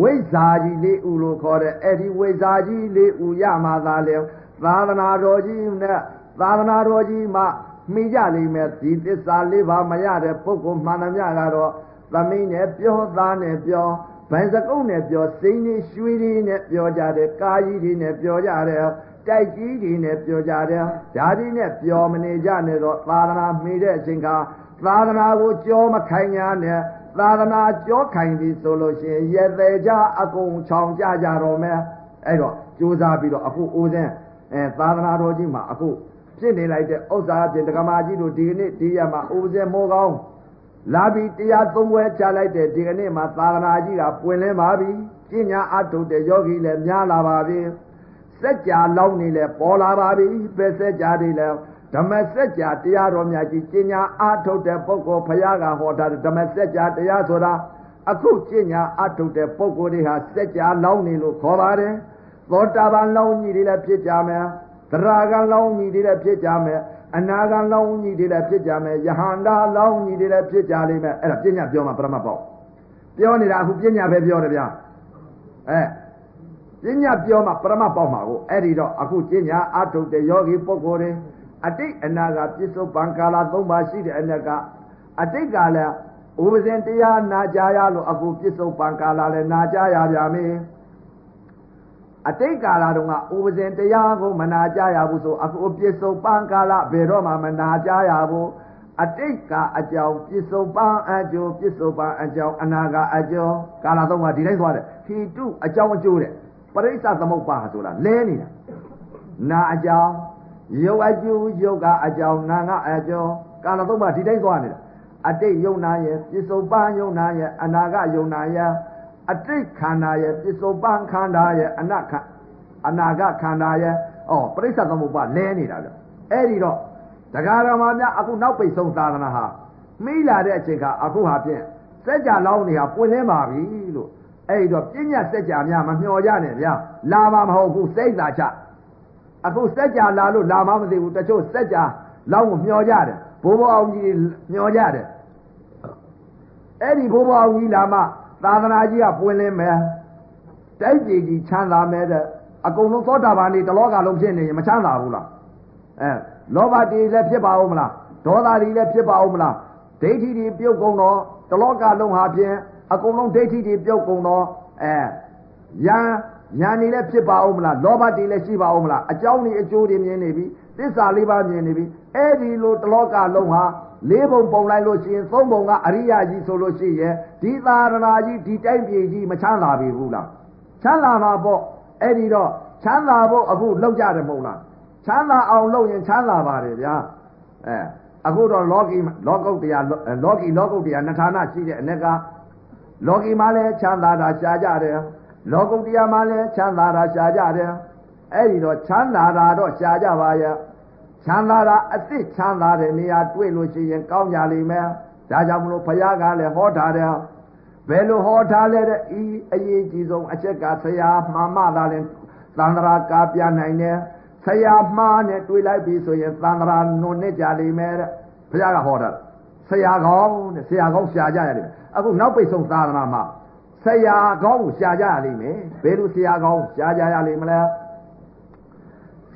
ဝိဇ္ဇာကြီးလေးဦးလို့ခေါ်တဲ့အဲ့ဒီဝိဇ္ဇာကြီးလေးဦးရမှသာလေသာသနာတော်ကြီးနဲ့သာသနာတော်ကြီးမှာမိကြလိမ့်မယ်ဒီသစ္စာလေးပါးမရတဲ့ပုဂ္ဂိုလ်မှန်သမျှကတော့သမီးနဲ့ပြောသားနဲ့ပြော ဗန်စကုတ်နဲ့ပြောစိမ့်နေရွှေတွေနဲ့ပြောကြတယ်ကာကြီးတွေနဲ့ပြောကြတယ်တိုက်ကြီးတွေနဲ့ပြောကြတယ်ဓာတိနဲ့ပြောမနေကြနဲ့တော့သာသနာမိတဲ့အချိန်ကသာသနာကိုကြောမခိုင်ညာနဲ့သာသနာကြောခိုင်ပြီဆိုလို့ရှိရင်ရသေးကြအကုန်ချောင်ကြကြတော့မယ်အဲ့တော့ကြိုးစားပြီးတော့အခုဦးစင်းအဲသာသနာတော်ကြီးမှာအခုဖြစ်နေလိုက်တဲ့ဥစ္စာအပြင်ဒကမာကြီးတို့ဒီကနေ့ဒီရမှာဦးစင်းမိုးကောင်း လာပြီးတရားသုံးပွဲချလိုက်တဲ့ဒီကနေ့မှာသာသနာကြီးကပွင့်လင်းပါပြီကျင့်ညာအထုတ်တဲ့ယောဂီလည်းများလာပါပြီစัจ जा လောင်းနေလည်းပေါ်လာပါပြီပဲစัจ जा တွေလည်းဓမ္မစัจ जा တရားတော်များကြီးကျင့်ညာအထုတ်တဲ့ပုဂ္ဂိုလ်ဖရာကဟောတာဓမ္မစัจ जा တရားဆိုတာအခုကျင့်ညာအထုတ်တဲ့ပုဂ္ဂိုလ်တွေဟာစัจ जा လောင်းနေလို့ခေါ်ပါတယ်သောတာပန်လောင်းကြီးတွေလည်းဖြစ်ကြမယ်သရဂံလောင်းကြီးတွေလည်းဖြစ်ကြမယ် အနာဂံလောင်းကြီးတွေလည်းဖြစ်ကြမယ်ယဟန္တာလောင်းကြီးတွေလည်းဖြစ်ကြလိမ့်မယ်အဲ့ဒါပညာပြောမှာပရမတ်ပေါ့ပြောနေတာအခုပညာပဲပြောတယ်ဗျာအဲပညာပြောမှာပရမတ်ပေါ့မှာကိုအဲ့ဒီတော့အခုပညာအထုတ်တဲ့ယောဂီပုဂ္ဂိုလ်တွေအတိတ်အနာဂတ်ပြစ္ဆုတ်ပံကာလ၃ပါးရှိတဲ့အနက်ကအတိတ်ကလည်းဥပဇင်တရားနာကြရလို့အခုပြစ္ဆုတ်ပံကာလလည်းနာကြရဗျာမင်း အတိတ်ကာလတုန်းကဥပဇင်တရားကိုမနာကြရဘူးဆိုအခုပြစ္ဆုတ်ပံကာလဘယ်တော့မှမနာကြရဘူးအတိတ်ကအကြောင်းပြစ္ဆုတ်ပံအကျိုးပြစ္ဆုတ်ပံအကြောင်းအနာကအကျိုးကာလသုံးပါဒီတိုင်းသွားတယ်ဟီတုအကြောင်းအကျိုးတဲ့ပရိစ္ဆသမုပ္ပါဆိုတာလဲနေတာနာအကြောင်းယုတ်အကျိုးယုတ်ကအကြောင်းနာကအကျော်ကာလသုံးပါးဒီတိုင်းသွားနေတာအတိတ်ယုံနာရဲ့ပစ္စုပန်ယုံနာရဲ့အနာဂယုံနာရဲ့ အတိတ်ခန္ဓာရဲ့ပစ္စုပန်ခန္ဓာရဲ့အနခအနာဂခန္ဓာရဲ့ဩပရိစ္ဆသမုပ္ပါလဲနေတာဗျအဲ့ဒီတော့တရားဓမ္မများအခုနောက်ပိတ်ဆုံးသာသနာဟာမိလာတဲ့အချိန်ကအခုဟာဖြင့်စက်ကြလောင်းနေဟာပွင့်လင်းပါပြီလို့အဲ့ဒီတော့ပြညတ်စက်ကြများမမျှော်ကြနဲ့ဗျာလာပါမဟုတ်ဘူးစိတ်သာချအခုစက်ကြလာလို့လာမမသိဘူးတချို့စက်ကြလောင်းကိုမျှော်ကြတယ်ဘိုးဘအောင်ကြီးမျှော်ကြတယ်အဲ့ဒီဘိုးဘအောင်ကြီးလာမှ သာသနာကြီးကပွင့်လင်းမယ်တိုက်ပြည်ကြီးချမ်းသာမယ်တဲ့အကုန်လုံးသောတာပန်နေတလောကလုံးဖြစ်နေရင်မချမ်းသာဘူးလားအဲလောဘတွေလည်းဖြစ်ပါဦးမလားဒေါသတွေလည်းဖြစ်ပါဦးမလားဒိဋ္ဌိတွေပြုတ်ကုန်တော့တလောကလုံးဟာဖြင့်အကုန်လုံးဒိဋ္ဌိတွေပြုတ်ကုန်တော့အဲယံညာနေလည်းဖြစ်ပါဦးမလားလောဘတွေလည်းရှိပါဦးမလားအကြောင်းတွေအကျိုးတွေမြင်နေပြီသစ္စာလေးပါးမြင်နေပြီအဲ့ဒီလိုတလောကလုံးဟာ လေးပုံပုံလိုက်လို့ရှိရင်သုံးပုံကအရိယာကြီးဆိုလို့ရှိရင်ဒီသာရဏကြီးဒီတိုင်းပြည်ကြီးမချမ်းသာပြီဘူးလားချမ်းသာမှာပေါ့အဲ့ဒီတော့ချမ်းသာဖို့အခုလောက်ကြတယ်မဟုတ်လားချမ်းသာအောင်လုပ်ရင်ချမ်းသာပါတယ်ဗျာအဲအခုတော့လောကီလောကုတ်တရားလောကီလောကုတ်တရားနှစ်ဌာနရှိတဲ့အ ਨੇ ကလောကီမှာလည်းချမ်းသာတာရှားကြတယ်လောကုတ်တရားမှာလည်းချမ်းသာတာရှားကြတယ်အဲ့ဒီတော့ချမ်းသာတာတော့ရှားကြပါရဲ့ ချမ်းသာတာအစ်စ်ချမ်းသာတဲ့နေရာတွေ့လို့ရှိရင်ကောင်းကြလိမ့်မယ်ဒါကြောင့်မလို့ဘုရားကလည်းဟောထားတယ်ဘယ်လိုဟောထားလဲတဲ့ဤအရေးကြီးဆုံးအချက်ကဆရာမှားမှသာလဲသန္တရာကာပြနိုင်တယ်ဆရာမှားနဲ့တွေ့လိုက်ပြီဆိုရင်သန္တရာနုံနဲ့ကြလိမ့်မယ်တဲ့ဘုရားကဟောတာဆရာကောင်းတဲ့ဆရာကောင်းရှားကြရလိမ့်မယ်အခုနောက်ပိတ်ဆုံးသာသနာမှာဆရာကောင်းကိုရှားကြရလိမ့်မယ်ဘယ်လိုဆရာကောင်းရှားကြရလိမ့်မလဲ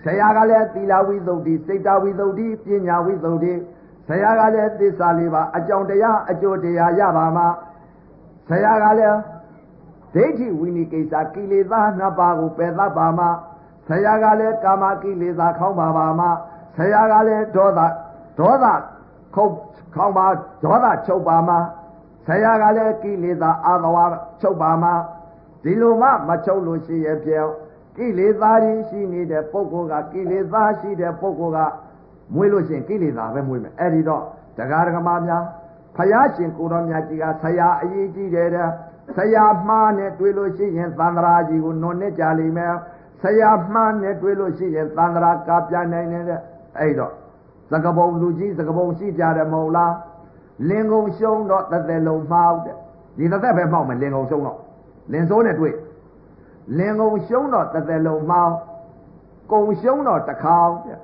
ဆရာကလည်းသီလဝိသုဒ္ဓိစိတ်တဝိသုဒ္ဓိပညာဝိသုဒ္ဓိဆရာကလည်းသစ္စာလေးပါအကြောင်းတရားအကျိုးတရားရပါမှာဆရာကလည်းဒိဋ္ဌိဝိနိကိစ္စကိလေသာနှစ်ပါးကိုပယ်သပါမှာဆရာကလည်းကာမကိလေသာခေါင်းပါပါမှာဆရာကလည်းဒေါသဒေါသခုတ်ခေါင်းပါဒေါသချုပ်ပါမှာဆရာကလည်းကိလေသာအာသဝချုပ်ပါမှာဒီလိုမှမချုပ်လို့ရှိရဲ့ပြောင်း ကိလေသာတွေရှိနေတဲ့ပုဂ္ဂိုလ်ကကိလေသာရှိတဲ့ပုဂ္ဂိုလ်ကမွေးလို့ရှိရင်ကိလေသာပဲမွေးမယ်အဲ့ဒီတော့တရားဓမ္မများဖယားရှင်ကိုတော်မြတ်ကြီးကဆရာအရေးကြီးတယ်တဲ့ဆရာမှားနဲ့တွေ့လို့ရှိရင်သန္တရာကြီးကိုနွန်နဲ့ကြလိမ့်မယ်ဆရာမှားနဲ့တွေ့လို့ရှိရင်သန္တရာကပြနိုင်နေတဲ့အဲ့တော့သကပုံလူကြီးသကပုံရှိကြတယ်မဟုတ်လားလင်ကုန်ရှုံးတော့တစ်သက်လုံးမှားတဲ့ဒီတစ်သက်ပဲမှောက်မယ်လင်ကုန်ရှုံးတော့လင်စိုးနဲ့တွေ့ လင်ကုန်ရှုံးတော့တစ်သက်လုံးမှားကုံရှုံးတော့တစ်ခေါက်တဲ့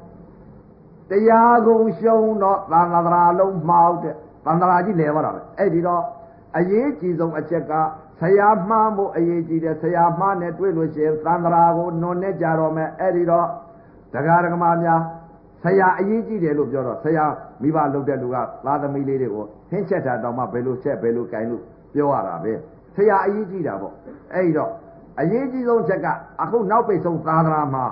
တရားကုံရှုံးတော့သန္တရာလုံးမှားတဲ့သန္တရာကြီးလဲသွားတာပဲအဲ့ဒီတော့အရေးကြီးဆုံးအချက်ကဆရာမှားမှုအရေးကြီးတယ်ဆရာမှားနဲ့တွေ့လို့ရှိရင်သန္တရာကိုနွန်နဲ့ကြတော့မယ်အဲ့ဒီတော့တရားဓမ္မများဆရာအရေးကြီးတယ်လို့ပြောတော့ဆရာမိဘလုပ်တဲ့လူကသားသမီးလေးတွေကိုဟင်းချက်တာတောင်မှဘယ်လိုချက်ဘယ်လိုကင်လို့ပြောရတာပဲဆရာအရေးကြီးတာပေါ့အဲ့ဒီတော့ အရေးကြီးဆုံးချက်ကအခုနောက်ပိတ်ဆုံးသာသနာမှာ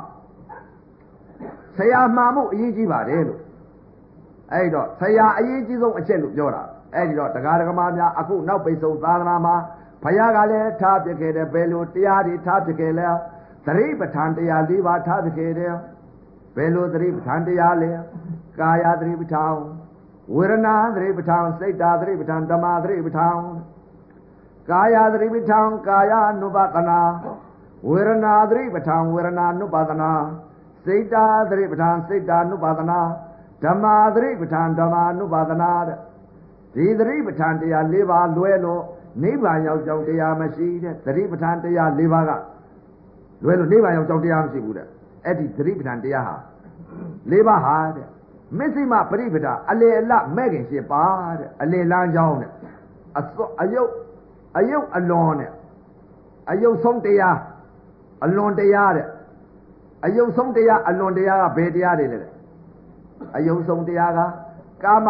ဆရာမှားမှုအရေးကြီးပါတယ်လို့အဲ့တော့ဆရာအရေးကြီးဆုံးအချက်လို့ပြောတာအဲ့ဒီတော့တရားဓမ္မများအခုနောက်ပိတ်ဆုံးသာသနာမှာဘုရားကလည်းထားပြခဲ့တယ်ဘယ်လိုတရားတွေထားပြခဲ့လဲသတိပဋ္ဌာန်တရား၄ပါးထားပြခဲ့တယ်ဘယ်လိုသတိပဋ္ဌာန်တရားလဲကာယသတိပဋ္ဌာန်ဝေဒနာသတိပဋ္ဌာန်စိတ်ဓာသတိပဋ္ဌာန်ဓမ္မသတိပဋ္ဌာန် ကာယသတိပဋ္ဌာန်ကာယ ानु ပဒနာဝေဒနာသတိပဋ္ဌာန်ဝေဒနာ ानु ပဒနာစိတ်ဓာသတိပဋ္ဌာန်စိတ်ဓာ ानु ပဒနာဓမ္မာသတိပဋ္ဌာန်ဓမ္မာ ानु ပဒနာတဲ့ဒီသတိပဋ္ဌာန်တရား၄ပါးလွဲလို့နိဗ္ဗာန်ရောက်ကြောင်းတရားမရှိတဲ့သတိပဋ္ဌာန်တရား၄ပါးကလွဲလို့နိဗ္ဗာန်ရောက်ကြောင်းတရားမရှိဘူးတဲ့အဲ့ဒီသတိပဋ္ဌာန်တရားဟာ၄ပါးဟာတဲ့မစ္စိမပရိပဒအလေအလမဲ့ခင်ရှိပါတဲ့အလေလန်းကြောင်းတဲ့အစောအယုတ် အယုတ်အလွန်နဲ့အယုတ်ဆုံးတရားအလွန်တရားတဲ့အယုတ်ဆုံးတရားအလွန်တရားကဘယ်တရားတွေလဲတဲ့အယုတ်ဆုံးတရားကကာမ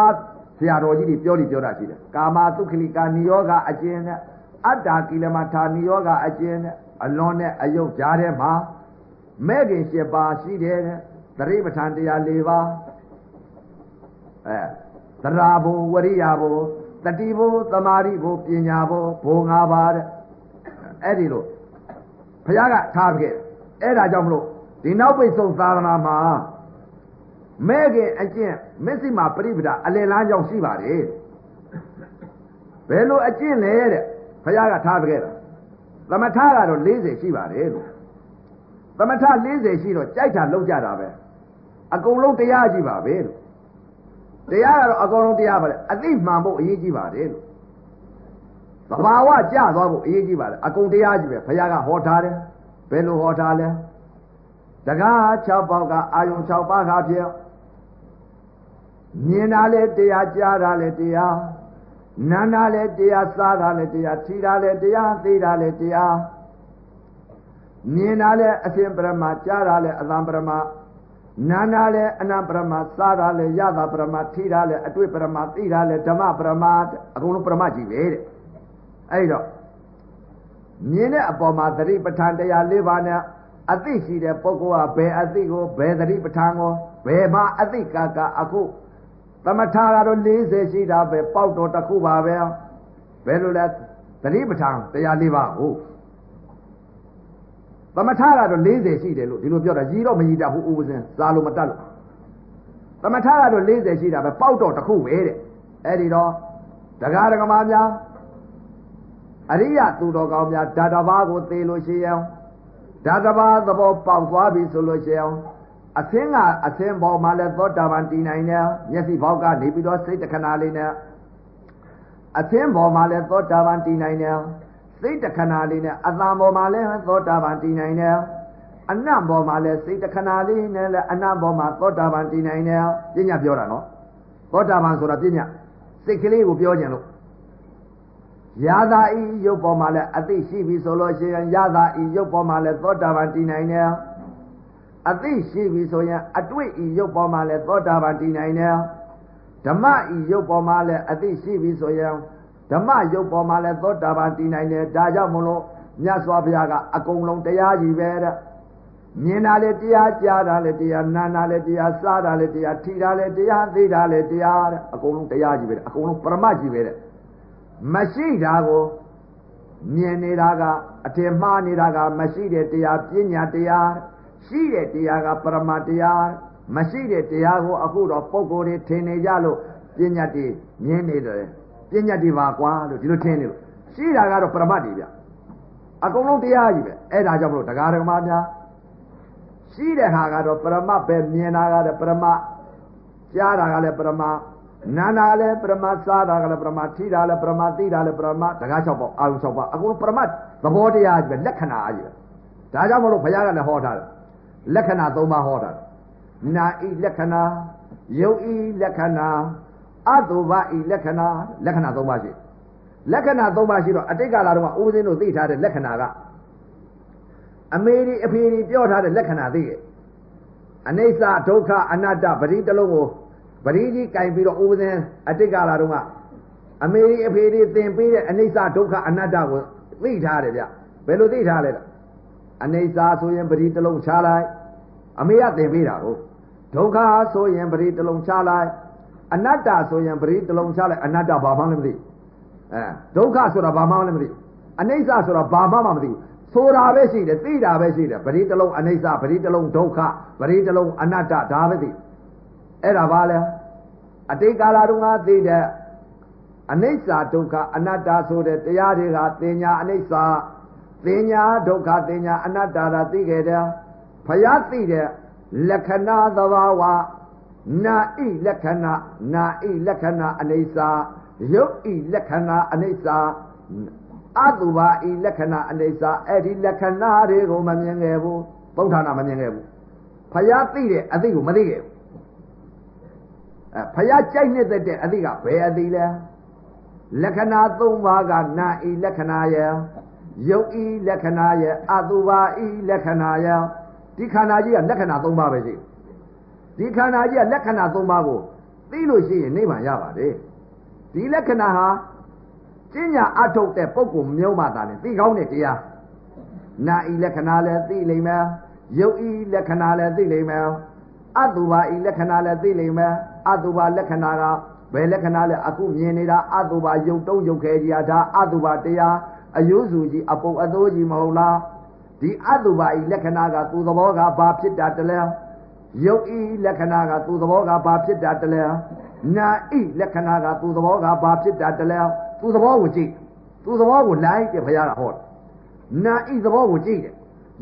ဆရာတော်ကြီးတွေပြောလိပြောတာရှိတယ်ကာမသုခလိကာနိယောဂအကျဉ်နဲ့အတ္တာကိလမထာနိယောဂအကျဉ်နဲ့အလွန်နဲ့အယုတ်ကြားထဲမှာမဲ့ခင်၈ပါးရှိတယ်တဲ့သတိပဋ္ဌာန်တရား၄ပါးအဲသရာဘုဝရိယဘု တတိဘုသမာဓိဘုပညာဘုဘု၅ပါးတဲ့အဲ့ဒီလိုဘုရားကထားခဲ့အဲ့ဒါကြောင့်မလို့ဒီနောက်ပိတ်ဆုံးသာသနာမှာမဲ့ခင်အကျင့်မစ္စိမာပရိပဒအလယ်လမ်းကြောင့်ရှိပါတယ်ဘယ်လိုအကျင့်လဲတဲ့ဘုရားကထားပြခဲ့တာသမထကတော့40ရှိပါတယ်လို့သမထ40ရှိတော့ကြိုက်တာလောက်ကြတာပဲအကုန်လုံးတရားကြီးပါပဲလို့ တရားကတော့အကုန်လုံးတရားပါလေအသိမှန်ဖို့အရေးကြီးပါတယ်လို့သဘာဝကြသွားဖို့အရေးကြီးပါတယ်အကုန်တရားကြီးပဲဘုရားကဟောထားတယ်ဘယ်လိုဟောထားလဲတကား6ပေါက်ကအာယုံ6ပါးခါဖြစ်မြင်တာလေတရားကြားတာလေတရားနာတာလေတရားစားတာလေတရားထီတာလေတရားသိတာလေတရားမြင်တာလေအရှင်ပရမကြားတာလေအသံပရမ နာနာလေအနပရမစားတာလေယတာပရမထီတာလေအတွေ့ပရမသိတာလေဓမ္မပရမအကုန်လုံးပရမကြီးပဲတဲ့အဲ့တော့မြင်တဲ့အပေါ်မှာသတိပဋ္ဌာန်တရား၄ပါးနဲ့အသိရှိတဲ့ပုဂ္ဂိုလ်ကဘယ်အသိကိုဘယ်သတိပဋ္ဌာန်ကိုဘယ်မှာအသိကာကအခုသမထကတော့40ရှိတာပဲပေါက်တော်တစ်ခုပါပဲဘယ်လိုလဲသတိပဋ္ဌာန်တရား၄ပါးဟုတ် သမထကတော့40ရှိတယ်လို့ဒီလိုပြောတာကြီးတော့မကြီးတတ်ဘူးဥပဇင်စားလို့မတတ်လို့သမထကတော့40ရှိတာပဲပေါက်တော်တစ်ခုပဲတဲ့အဲ့ဒီတော့တရားဓမ္မများအရိယသူတော်ကောင်းများဓာတဘာကိုသိလို့ရှိရင်ဓာတဘာသဘောပေါက်သွားပြီဆိုလို့ရှိရင်အသင်းကအသင်းပေါ်မှာလဲသောတာပန်တည်နိုင်တယ်မျက်စိဘောက်ကနေပြီးတော့စိတ်တခဏလေးနဲ့အသင်းပေါ်မှာလဲသောတာပန်တည်နိုင်တယ် စိတ်တခဏလေးနဲ့အတန်ပေါ်မှာလဲသောတာပန်တည်နိုင်တယ်အနတ်ပေါ်မှာလဲစိတ်တခဏလေးနဲ့လဲအနတ်ပေါ်မှာသောတာပန်တည်နိုင်တယ်ပညာပြောတာနော်သောတာပန်ဆိုတာပညာစိတ်ကလေးကိုပြောကြင်လို့ရာသာဤရုပ်ပေါ်မှာလဲအသိရှိပြီဆိုလို့ရှိရင်ရာသာဤရုပ်ပေါ်မှာလဲသောတာပန်တည်နိုင်တယ်အသိရှိပြီဆိုရင်အတွေ့ဤရုပ်ပေါ်မှာလဲသောတာပန်တည်နိုင်တယ်ဓမ္မဤရုပ်ပေါ်မှာလဲအသိရှိပြီဆိုရင် ဓမ္မရုပ်ပေါ်မှာလဲသောတာပန်တည်နိုင်တယ်ဒါကြောင့်မလို့မြတ်စွာဘုရားကအကုန်လုံးတရားကြီးပဲတဲ့မြင်တာလေတရားကြားတာလေတရားနာတာလေတရားစားတာလေတရားထီတာလေတရားသိတာလေတရားတဲ့အကုန်လုံးတရားကြီးပဲအကုန်လုံးပရမတ်ကြီးပဲတဲ့မရှိတာကိုမြင်နေတာကအထင်မှားနေတာကမရှိတဲ့တရားပညာတရားရှိတဲ့တရားကပရမတရားမရှိတဲ့တရားကိုအခုတော့ပုံကိုယ်တွေထင်နေကြလို့ပညာတည်းမြင်နေတယ် ပညာတည်းပါကွာလို့ဒီလိုထင်နေလို့ရှိတာကတော့ပရမတ်တွေဗျအကုန်လုံးတရားကြီးပဲအဲ့ဒါကြောင့်မလို့တရားဓမ္မများရှိတဲ့ဟာကတော့ပရမတ်ပဲမြင်တာကလည်းပရမတ်ကြားတာကလည်းပရမတ်နာနာလည်းပရမတ်စားတာကလည်းပရမတ်ထိတာလည်းပရမတ်သိတာလည်းပရမတ်တကား၆ပေါ့အာယု၆ပေါ့အကုန်ပရမတ်သဘောတရားကြီးပဲလက္ခဏာကြီးပဲဒါကြောင့်မလို့ဘုရားကလည်းဟောထားတယ်လက္ခဏာ၃ပါးဟောတာနာဤလက္ခဏာယုတ်ဤလက္ခဏာ အတုပဤလက္ခဏာလက္ခဏာ၃ပါးရှိလက္ခဏာ၃ပါးရှိတော့အတိတ်ကာလတုန်းကဥပဇင်းတို့သိထားတဲ့လက္ခဏာကအမေဒီအဖေဒီပြောထားတဲ့လက္ခဏာသိရဲ့အနိစ္စဒုက္ခအနတ္တပရိတလုံးကိုပရိကြီးကင်ပြီးတော့ဥပဇင်းအတိတ်ကာလတုန်းကအမေဒီအဖေဒီသင်ပေးတဲ့အနိစ္စဒုက္ခအနတ္တကိုသိထားတယ်ဗျဘယ်လိုသိထားလဲအနိစ္စဆိုရင်ပရိတလုံးချလိုက်အမေကသင်ပေးတာကိုဒုက္ခဆိုရင်ပရိတလုံးချလိုက် အနတ္တဆိုရင်ပရိတလုံးချလိုက်အနတ္တဘာမှလည်းမသိအဲဒုက္ခဆိုတာဘာမှလည်းမသိအနိစ္စဆိုတာဘာမှမသိဆိုတာပဲရှိတယ်သိတာပဲရှိတယ်ပရိတလုံးအနိစ္စပရိတလုံးဒုက္ခပရိတလုံးအနတ္တဒါပဲသိအဲ့ဒါဘာလဲအတိတ်ကာလတုန်းကသိတဲ့အနိစ္စဒုက္ခအနတ္တဆိုတဲ့တရားတွေကတင်ညာအနိစ္စတင်ညာဒုက္ခတင်ညာအနတ္တဒါသိခဲ့တယ်ဖယားသိတဲ့လက္ခဏာသဘာဝ နာဣလက္ခဏာနာဣလက္ခဏာအနိစ္စယုတ်ဣလက္ခဏာအနိစ္စအတုပါဤလက္ခဏာအနိစ္စအဲ့ဒီလက္ခဏာတွေကိုမမြင်ခဲ့ဘူးသုဋ္ဌာနာမမြင်ခဲ့ဘူးဖယားသိတဲ့အသိကိုမသိခဲ့ဘူးအဲဖယားကြိုက်နေတဲ့အသိကဘယ်အသိလဲလက္ခဏာ၃ပါးကနာဤလက္ခဏာယယုတ်ဤလက္ခဏာယအတုပါဤလက္ခဏာယဒီခန္ဓာကြီးကလက္ခဏာ၃ပါးပဲရှိ ဒီခန္ဓာကြီးကလက္ခဏာ၃ပါးကိုသိလို့ရှိရင်နိဗ္ဗာန်ရပါတယ်ဒီလက္ခဏာဟာကျင့်ညာအထုတ်တဲ့ပုဂ္ဂိုလ်မျိုးမှသာလေသိကောင်းတဲ့တရားနာဤလက္ခဏာလည်းသိလိမ့်မယ်ယုတ်ဤလက္ခဏာလည်းသိလိမ့်မယ်အတုပါဤလက္ခဏာလည်းသိလိမ့်မယ်အတုပါလက္ခဏာကဘယ်လက္ခဏာလဲအခုမြင်နေတာအတုပါယုတ်တုံးယုတ်ခဲကြီးဒါအတုပါတရားအယုစုကြီးအပုပ်အသိုးကြီးမဟုတ်လားဒီအတုပါဤလက္ခဏာကသူသဘောကဘာဖြစ်တာတလဲ ယုတ်ဤလက္ခဏာကသူ့သဘောကဘာဖြစ်တာတလဲနာဤလက္ခဏာကသူ့သဘောကဘာဖြစ်တာတလဲသူ့သဘောကိုကြည့်သူ့သဘောကိုလိုက်တယ်ဘုရားကဟောတယ်နာဤသဘောကိုကြည့်တယ်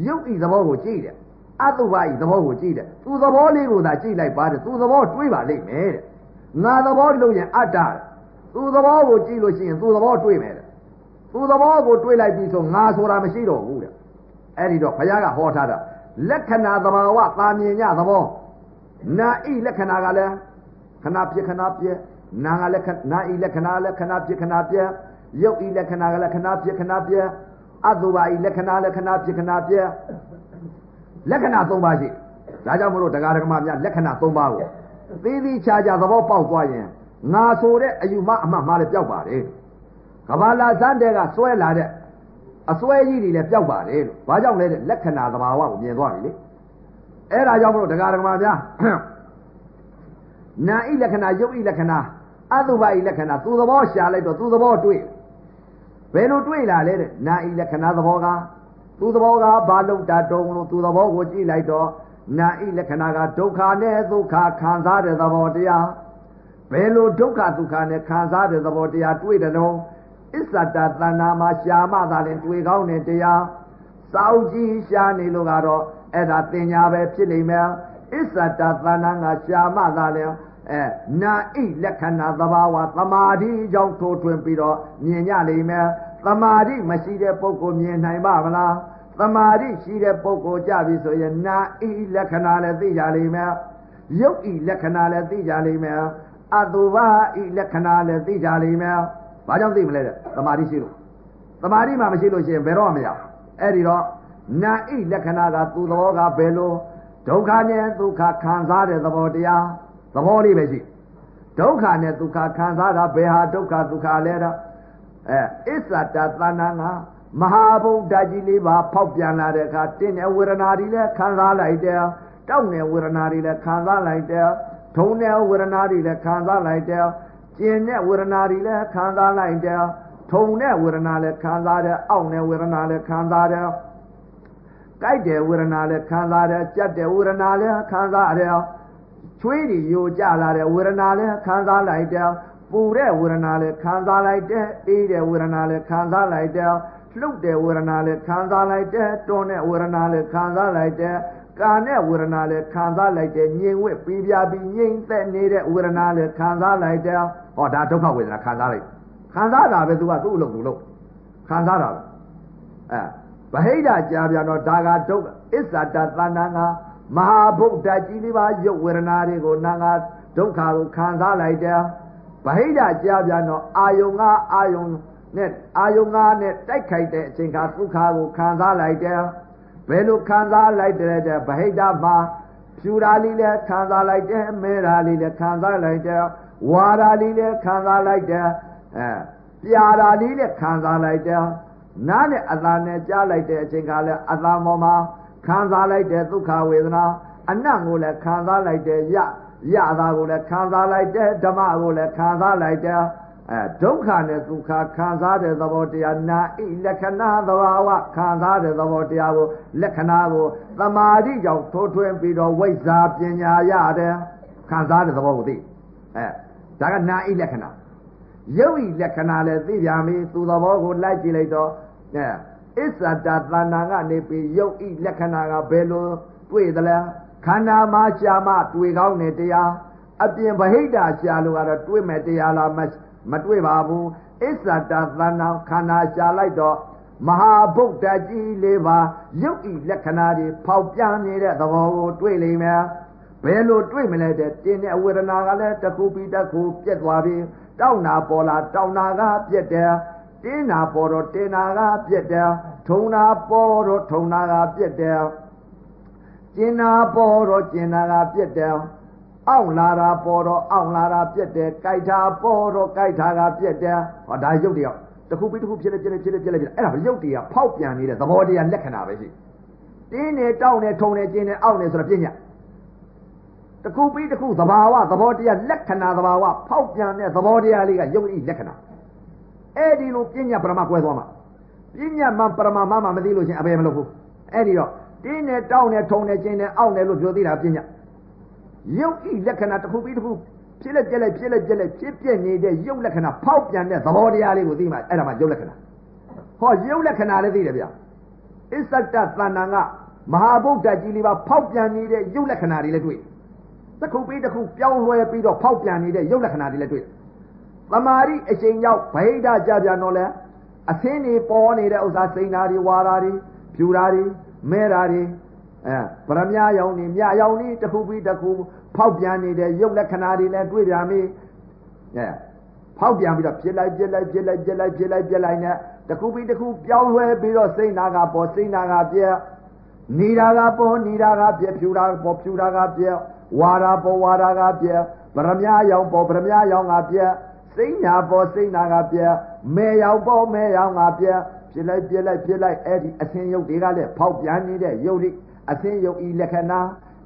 ယုတ်ဤသဘောကိုကြည့်တယ်အတုပါဤသဘောကိုကြည့်တယ်သူ့သဘောလေးကိုသာကြည့်လိုက်ပါတယ်သူ့သဘောတွေးပါလိမ့်မယ်တဲ့ငါသဘောလို့ရင်အတ္တသူ့သဘောကိုကြည့်လို့ရှိရင်သူ့သဘောတွေးမယ်တဲ့သူ့သဘောကိုတွေးလိုက်ပြီဆိုငါဆိုတာမရှိတော့ဘူးတဲ့အဲ့ဒီတော့ဘုရားကဟောထားတာ လက္ခဏာသဘာဝသာမြင်ညသဘောနာဤလက္ခဏာကလည်းခဏပြခဏပြနာကလည်းနာဤလက္ခဏာလည်းခဏပြခဏပြယုတ်ဤလက္ခဏာကလည်းခဏပြခဏပြအတုပါဤလက္ခဏာလည်းခဏပြခဏပြလက္ခဏာ၃ပါးရှိဒါကြောင့်မလို့တရားဓမ္မများလက္ခဏာ၃ပါးကိုသီးသီးခြားခြားသဘောပေါက်သွားရင်ငါဆိုတဲ့အယူမအမှတ်မှားလည်းပျောက်ပါတယ်ကဘာလာဇန်တဲ့ကဆွဲလာတဲ့ အစွဲကြီးတွေလည်းပျောက်ပါတယ်လို့ဘာကြောင့်လဲတဲ့လက္ခဏာသဘာဝကိုမြင်သွားပြီလေအဲ့ဒါကြောင့်မလို့တရားဓမ္မများနာဤလက္ခဏာယုတ်ဤလက္ခဏာအတုပါဤလက္ခဏာသူသဘောရှာလိုက်တော့သူသဘောတွေ့ဘယ်လိုတွေ့လာလဲတဲ့နာဤလက္ခဏာသဘောကသူသဘောကဘာလုံးတာတုံးလို့သူသဘောကိုကြည့်လိုက်တော့နာဤလက္ခဏာကဒုက္ခနဲ့ဒုက္ခခံစားတဲ့သဘောတရားဘယ်လိုဒုက္ခဒုက္ခနဲ့ခံစားတဲ့သဘောတရားတွေ့တယ်လို့ အစ္ဆတတဏ္ဍာမှာရှာမသာလင်တွေ့ကောင်းတဲ့တရားစောက်ကြည့်ရှာနေလို့ကတော့အဲ့ဒါတင်ညာပဲဖြစ်နေမယ်အစ္ဆတတဏ္ဍာကရှာမသာလင်အဲနာဣလက္ခဏာသဘာဝသမာဓိကြောင့်ထိုးထွင်းပြီးတော့မြင်ကြလိမ့်မယ်သမာဓိမရှိတဲ့ပုဂ္ဂိုလ်မြင်နိုင်ပါမလားသမာဓိရှိတဲ့ပုဂ္ဂိုလ်ကြပြီဆိုရင်နာဣလက္ခဏာလည်းသိကြလိမ့်မယ်ယုတ်ဣလက္ခဏာလည်းသိကြလိမ့်မယ်အတုပါဣလက္ခဏာလည်းသိကြလိမ့်မယ် ဘာကြောင့်သိမလဲတဲ့သမာဓိရှိလို့သမာဓိမှမရှိလို့ရှိရင်ဘယ်တော့မှမရအဲ့ဒီတော့နာဣလက္ခဏာကသူ့သဘောကဘယ်လိုဒုက္ခနဲ့ဒုက္ခခံစားတဲ့သဘောတရားသဘောလေးပဲရှိဒုက္ခနဲ့ဒုက္ခခံစားတာဘယ်ဟာဒုက္ခဒုက္ခလဲတော့အဲအစ္ဆတသဏ္ဍာန်ကမဟာဘုံဓာကြီးလေးပါဖောက်ပြန်လာတဲ့အခါတင်းတဲ့ဝေဒနာတွေလည်းခံစားလိုက်တယ်တောက်တဲ့ဝေဒနာတွေလည်းခံစားလိုက်တယ်ထုံတဲ့ဝေဒနာတွေလည်းခံစားလိုက်တယ် ကျင်တဲ့ဝေဒနာတွေလည်းခံစားလိုက်တယ်ထုံတဲ့ဝေဒနာလည်းခံစားတယ်အောင့်တဲ့ဝေဒနာလည်းခံစားတယ်ကြိုက်တဲ့ဝေဒနာလည်းခံစားတယ်ကြက်တဲ့ဝေဒနာလည်းခံစားတယ်ချွေးတွေယိုကျလာတဲ့ဝေဒနာလည်းခံစားလိုက်တယ်ပူတဲ့ဝေဒနာလည်းခံစားလိုက်တယ်အေးတဲ့ဝေဒနာလည်းခံစားလိုက်တယ်လှုပ်တဲ့ဝေဒနာလည်းခံစားလိုက်တယ်တွန်းတဲ့ဝေဒနာလည်းခံစားလိုက်တယ်ကာနဲ့ဝေဒနာလည်းခံစားလိုက်တယ်ညင်ဝက်ပြီးပြပြီးငြိမ့်သက်နေတဲ့ဝေဒနာလည်းခံစားလိုက်တယ် ဟောဒါဒုက္ခဝေဒနာခံစားလိုက်ခံစားတာပဲသူကသူ့အလုပ်သူ့လုပ်ခံစားတာအဲဗဟိတကြာပြန်တော့ဒါကဒုက္ခအစ္ဆတသဏ္ဍာန်ကမဟာဗုဒ္ဓကြီးလေးပါရုပ်ဝေဒနာတွေကိုနာငါဒုက္ခကိုခံစားလိုက်တယ်ဗဟိတကြာပြန်တော့အာယုံကအာယုံနဲ့အာယုံကနဲ့တိုက်ခိုက်တဲ့အချိန်ကဒုက္ခကိုခံစားလိုက်တယ်ဘယ်လိုခံစားလိုက်တဲ့ဗဟိတမှာဖြူဓာလေးလည်းခံစားလိုက်တယ်မဲဓာလေးလည်းခံစားလိုက်တယ် ဝါဓာလေးလည်းခံစားလိုက်တယ်အဲပြာဓာလေးလည်းခံစားလိုက်တယ်နားနဲ့အသာနဲ့ကြားလိုက်တဲ့အချိန်ကလည်းအသာပေါ်မှာခံစားလိုက်တဲ့ဒုက္ခဝေဒနာအနတ်ကိုလည်းခံစားလိုက်တဲ့ရရတာကိုလည်းခံစားလိုက်တဲ့ဓမ္မကိုလည်းခံစားလိုက်တဲ့အဲဒုက္ခနဲ့ဒုက္ခခံစားတဲ့သဘောတရားနာဣလက္ခဏာသဘာဝခံစားတဲ့သဘောတရားကိုလက္ခဏာကိုသမာဓိကြောင့်ထိုးထွင်းပြီးတော့ဝိဇ္ဇာပညာရတယ်ခံစားတဲ့သဘောကိုသိအဲ ဒါကနာဣလက္ခဏာရုပ်ဣလက္ခဏာလည်းသိပြန်ပြီသူသဘောကိုလိုက်ကြည့်လိုက်တော့အဲအစ္ဆတသဏ္ဍာန်ကနေပြီးရုပ်ဣလက္ခဏာကဘယ်လိုတွေ့သလဲခန္ဓာမှာရှာမတွေ့ကောင်းတဲ့တရားအပြင်ဗဟိတရှာလို့ကတော့တွေ့မဲ့တရားလားမတွေ့ပါဘူးအစ္ဆတသဏ္ဍာန်ခန္ဓာရှာလိုက်တော့မဟာဗုဒ္ဓကြီးလေးပါရုပ်ဤလက္ခဏာတွေဖောက်ပြန်နေတဲ့သဘောကိုတွေ့လိမ့်မယ် ဘယ်လိုတွေ့မလဲတဲ့တင်းတဲ့ဝေဒနာကလည်းတစ်ခုပြီးတစ်ခုပြက်သွားပြီတောက်နာပေါ်လာတောက်နာကပြက်တယ်တင်းနာပေါ်တော့တင်းနာကပြက်တယ်ထုံနာပေါ်တော့ထုံနာကပြက်တယ်ကျင်နာပေါ်တော့ကျင်နာကပြက်တယ်အောင့်လာတာပေါ်တော့အောင့်လာတာပြက်တယ်ကြိုက်တာပေါ်တော့ကြိုက်တာကပြက်တယ်ဟောဒါရုပ်တရားတခုပြီးတခုဖြစ်နေဖြစ်နေဖြစ်နေဖြစ်နေအဲ့ဒါရုပ်တရားဖောက်ပြန်နေတဲ့သဘောတရားလက္ခဏာပဲရှိတင်းနေတောက်နေထုံနေကျင်းနေအောင့်နေဆိုတော့ပြညာ တခုပြီးတခုသဘာဝသဘောတရားလက္ခဏာသဘာဝဖောက်ပြန်တဲ့သဘောတရားလေးကရုပ်ဤလက္ခဏာအဲ့ဒီလိုပြညာပရမကွဲသွားမှာပြညာမှပရမမမမသိလို့ရှင်အဘယ်မလုပ်ဘူးအဲ့ဒီတော့တင်းနေတောက်နေထုံနေကျင်းနေအောင့်နေလို့ပြောသေးတာပြညာရုပ်ဤလက္ခဏာတစ်ခုပြီးတစ်ခုဖြစ်လက်ပြက်လက်ဖြစ်လက်ပြက်လက်ဖြစ်ပြနေတဲ့ရုပ်လက္ခဏာဖောက်ပြန်တဲ့သဘောတရားလေးကိုသိမှအဲ့ဒါမှရုပ်လက္ခဏာဟောရုပ်လက္ခဏာလည်းသိတယ်ဗျအစ္ဆတသဏ္ဍာန်ကမဟာဗုဒ္ဓကြီးလေးပါဖောက်ပြန်နေတဲ့ရုပ်လက္ခဏာတွေလည်းတွေ့တ စ်ခုပြီးတစ်ခုပြောင်းလဲပြီးတော့ဖောက်ပြန်နေတဲ့ရုပ်လက္ခဏာတွေလည်းတွေ့သမာဓိအချိန်ရောက်ဗိဓာကြပြန်တော့လဲအသင်းတွေပေါ်နေတဲ့ဥစ္စာစိန်ဓာတွေဝါဓာတွေဖြူဓာတွေမဲဓာတွေအဲပရမယောင်နေမြယောင်နေတစ်ခုပြီးတစ်ခုဖောက်ပြန်နေတဲ့ရုပ်လက္ခဏာတွေလည်းတွေ့ပြန်ပြီအဲဖောက်ပြန်ပြီးတော့ဖြစ်လိုက်ပြက်လိုက်ပြက်လိုက်ပြက်လိုက်ပြက်လိုက်ပြက်လိုက်နဲ့တစ်ခုပြီးတစ်ခုပြောင်းလဲပြီးတော့စိတ်နာကပေါ်စိတ်နာကပြက်နေတာကပေါ်နေတာကပြက်ဖြူတာပေါ်ဖြူတာကပြက် ဝါတာပေါ်ဝါတာကပြက်ပရမယောင်ပေါ်ပရမယောင်ကပြက်စိတ်နာပေါ်စိတ်နာကပြက်မဲယောင်ပေါ်မဲယောင်ကပြက်ဖြစ်လိုက်ပြက်လိုက်ပြက်လိုက်အဲ့ဒီအစင်းရုပ်တွေကလည်းဖောက်ပြန်နေတဲ့ရုပ်တွေအစင်းရုပ်ဤလက္ခဏာ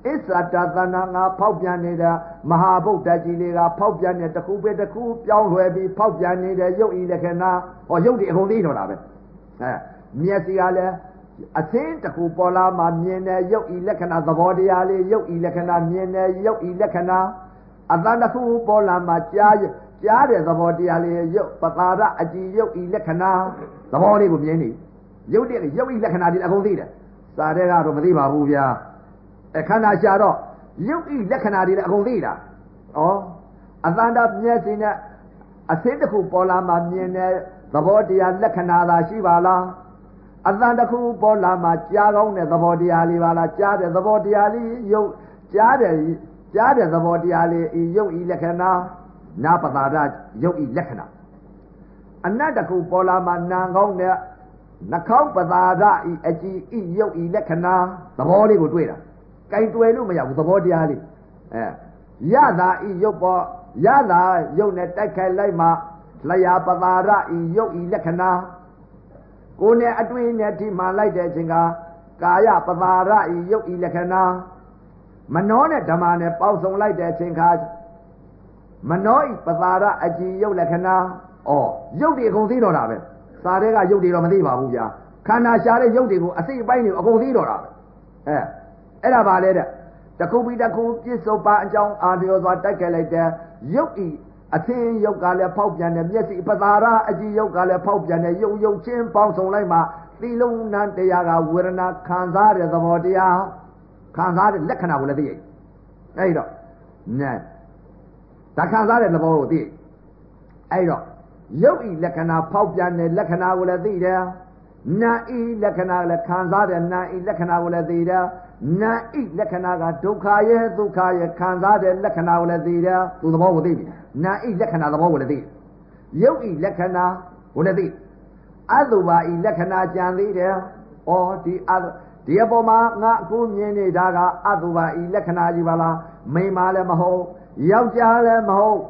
အစ္ဆာတသနာငါဖောက်ပြန်နေတာမဟာဗုဒ္ဓကြီးလေးကဖောက်ပြန်တဲ့တစ်ခုပဲတစ်ခုပြောင်းလွယ်ပြီးဖောက်ပြန်နေတဲ့ရုပ်ဤလက္ခဏာဟောရုပ်တွေအကုန်သိတော့တာပဲအဲမျက်စိကလည်း အသင်းတစ်ခုပေါ်လာမှမြင်တဲ့ရုပ်ဤလက္ခဏာသဘောတရားလေးရုပ်ဤလက္ခဏာမြင်တဲ့ရုပ်ဤလက္ခဏာအတန်တစ်ခုပေါ်လာမှကြားကြားတဲ့သဘောတရားလေးရုပ်ပတာရအကြည်ရုပ်ဤလက္ခဏာသဘောလေးကိုမြင်နေရုပ်တဲ့ရုပ်ဤလက္ခဏာတွေအကုန်သိတယ်စာတဲ့ကတော့မသိပါဘူးဗျာအခန္ဓာရှာတော့ရုပ်ဤလက္ခဏာတွေလည်းအကုန်သိတာဩအတန်တာမျက်စိနဲ့အသင်းတစ်ခုပေါ်လာမှမြင်တဲ့သဘောတရားလက္ခဏာသာရှိပါလား အတန်တစ်ခုပေါ်လာမှကြားကောင်းတဲ့သဘောတရားလေးပါလားကြားတဲ့သဘောတရားလေးရုပ်ကြားတဲ့ကြားတဲ့သဘောတရားလေးဤရုပ်ဤလက္ခဏာနာပတာဒရုပ်ဤလက္ခဏာအနတ်တစ်ခုပေါ်လာမှနာကောင်းတဲ့နှာခေါင်းပတာဒဤအကြည်ဤရုပ်ဤလက္ခဏာသဘောလေးကိုတွေ့တာကင်တွယ်လို့မရဘူးသဘောတရားလေးအဲရတာဤရုပ်ပေါ်ရတာရုပ်နဲ့တိုက်ခိုက်လိုက်မှလျာပတာရဤရုပ်ဤလက္ခဏာ ကိုယ်နဲ့အတွေ့နဲ့ထိမှန်လိုက်တဲ့အချိန်ကကာယပတာရဤရုပ်ဤလက္ခဏာမနောနဲ့ဓမ္မနဲ့ပေါက်စုံလိုက်တဲ့အချိန်ခါမနောဤပတာရအကြည်ရုပ်လက္ခဏာဩရုပ်တွေအကုန်သိတော့တာပဲစာတဲ့ကရုပ်တွေတော့မသိပါဘူးဗျာခန္ဓာရှားတဲ့ရုပ်တွေကိုအစိတ်အပိုင်းတွေအကုန်သိတော့တာပဲအဲအဲ့ဒါပါလေတဲ့တခုပြီးတခုပြစ္ဆုတ်ပါအကြောင်းအာလျော်စွာတိုက်ခဲ့လိုက်တဲ့ရုပ်ဤ အသင်းရုပ်ကလည်းဖောက်ပြန်တယ်မျက်စိပသာရအကြည့်ရုပ်ကလည်းဖောက်ပြန်တယ်ရုပ်ရုပ်ချင်းပေါင်းစုံလိုက်မှသီလုံးနံတရားကဝေဒနာခံစားတဲ့သဘောတရားခံစားတဲ့လက္ခဏာကိုလည်းသိရအဲ့တော့နဲဒါခံစားတဲ့သဘောကိုသိအဲ့တော့ရုပ်ဤလက္ခဏာဖောက်ပြန်တဲ့လက္ခဏာကိုလည်းသိတယ်နာဤလက္ခဏာလည်းခံစားတဲ့နာဤလက္ခဏာကိုလည်းသိတယ်နာဣလက္ခဏာကဒုက္ခရဲ့ဒုက္ခရဲ့ခံစားတဲ့လက္ခဏာကိုလည်းသိတယ်သူသဘောကိုသိပြီ နာဣလက္ခဏာသဘောကိုလည်းသိရုပ်ဣလက္ခဏာကိုလည်းသိအတုပါဣလက္ခဏာကြံသေးတယ်ဩဒီအဒီအပေါ်မှာငါအခုမြင်နေတာကအတုပါဣလက္ခဏာကြီးပါလားမိန်းမလည်းမဟုတ်ယောက်ျားလည်းမဟုတ်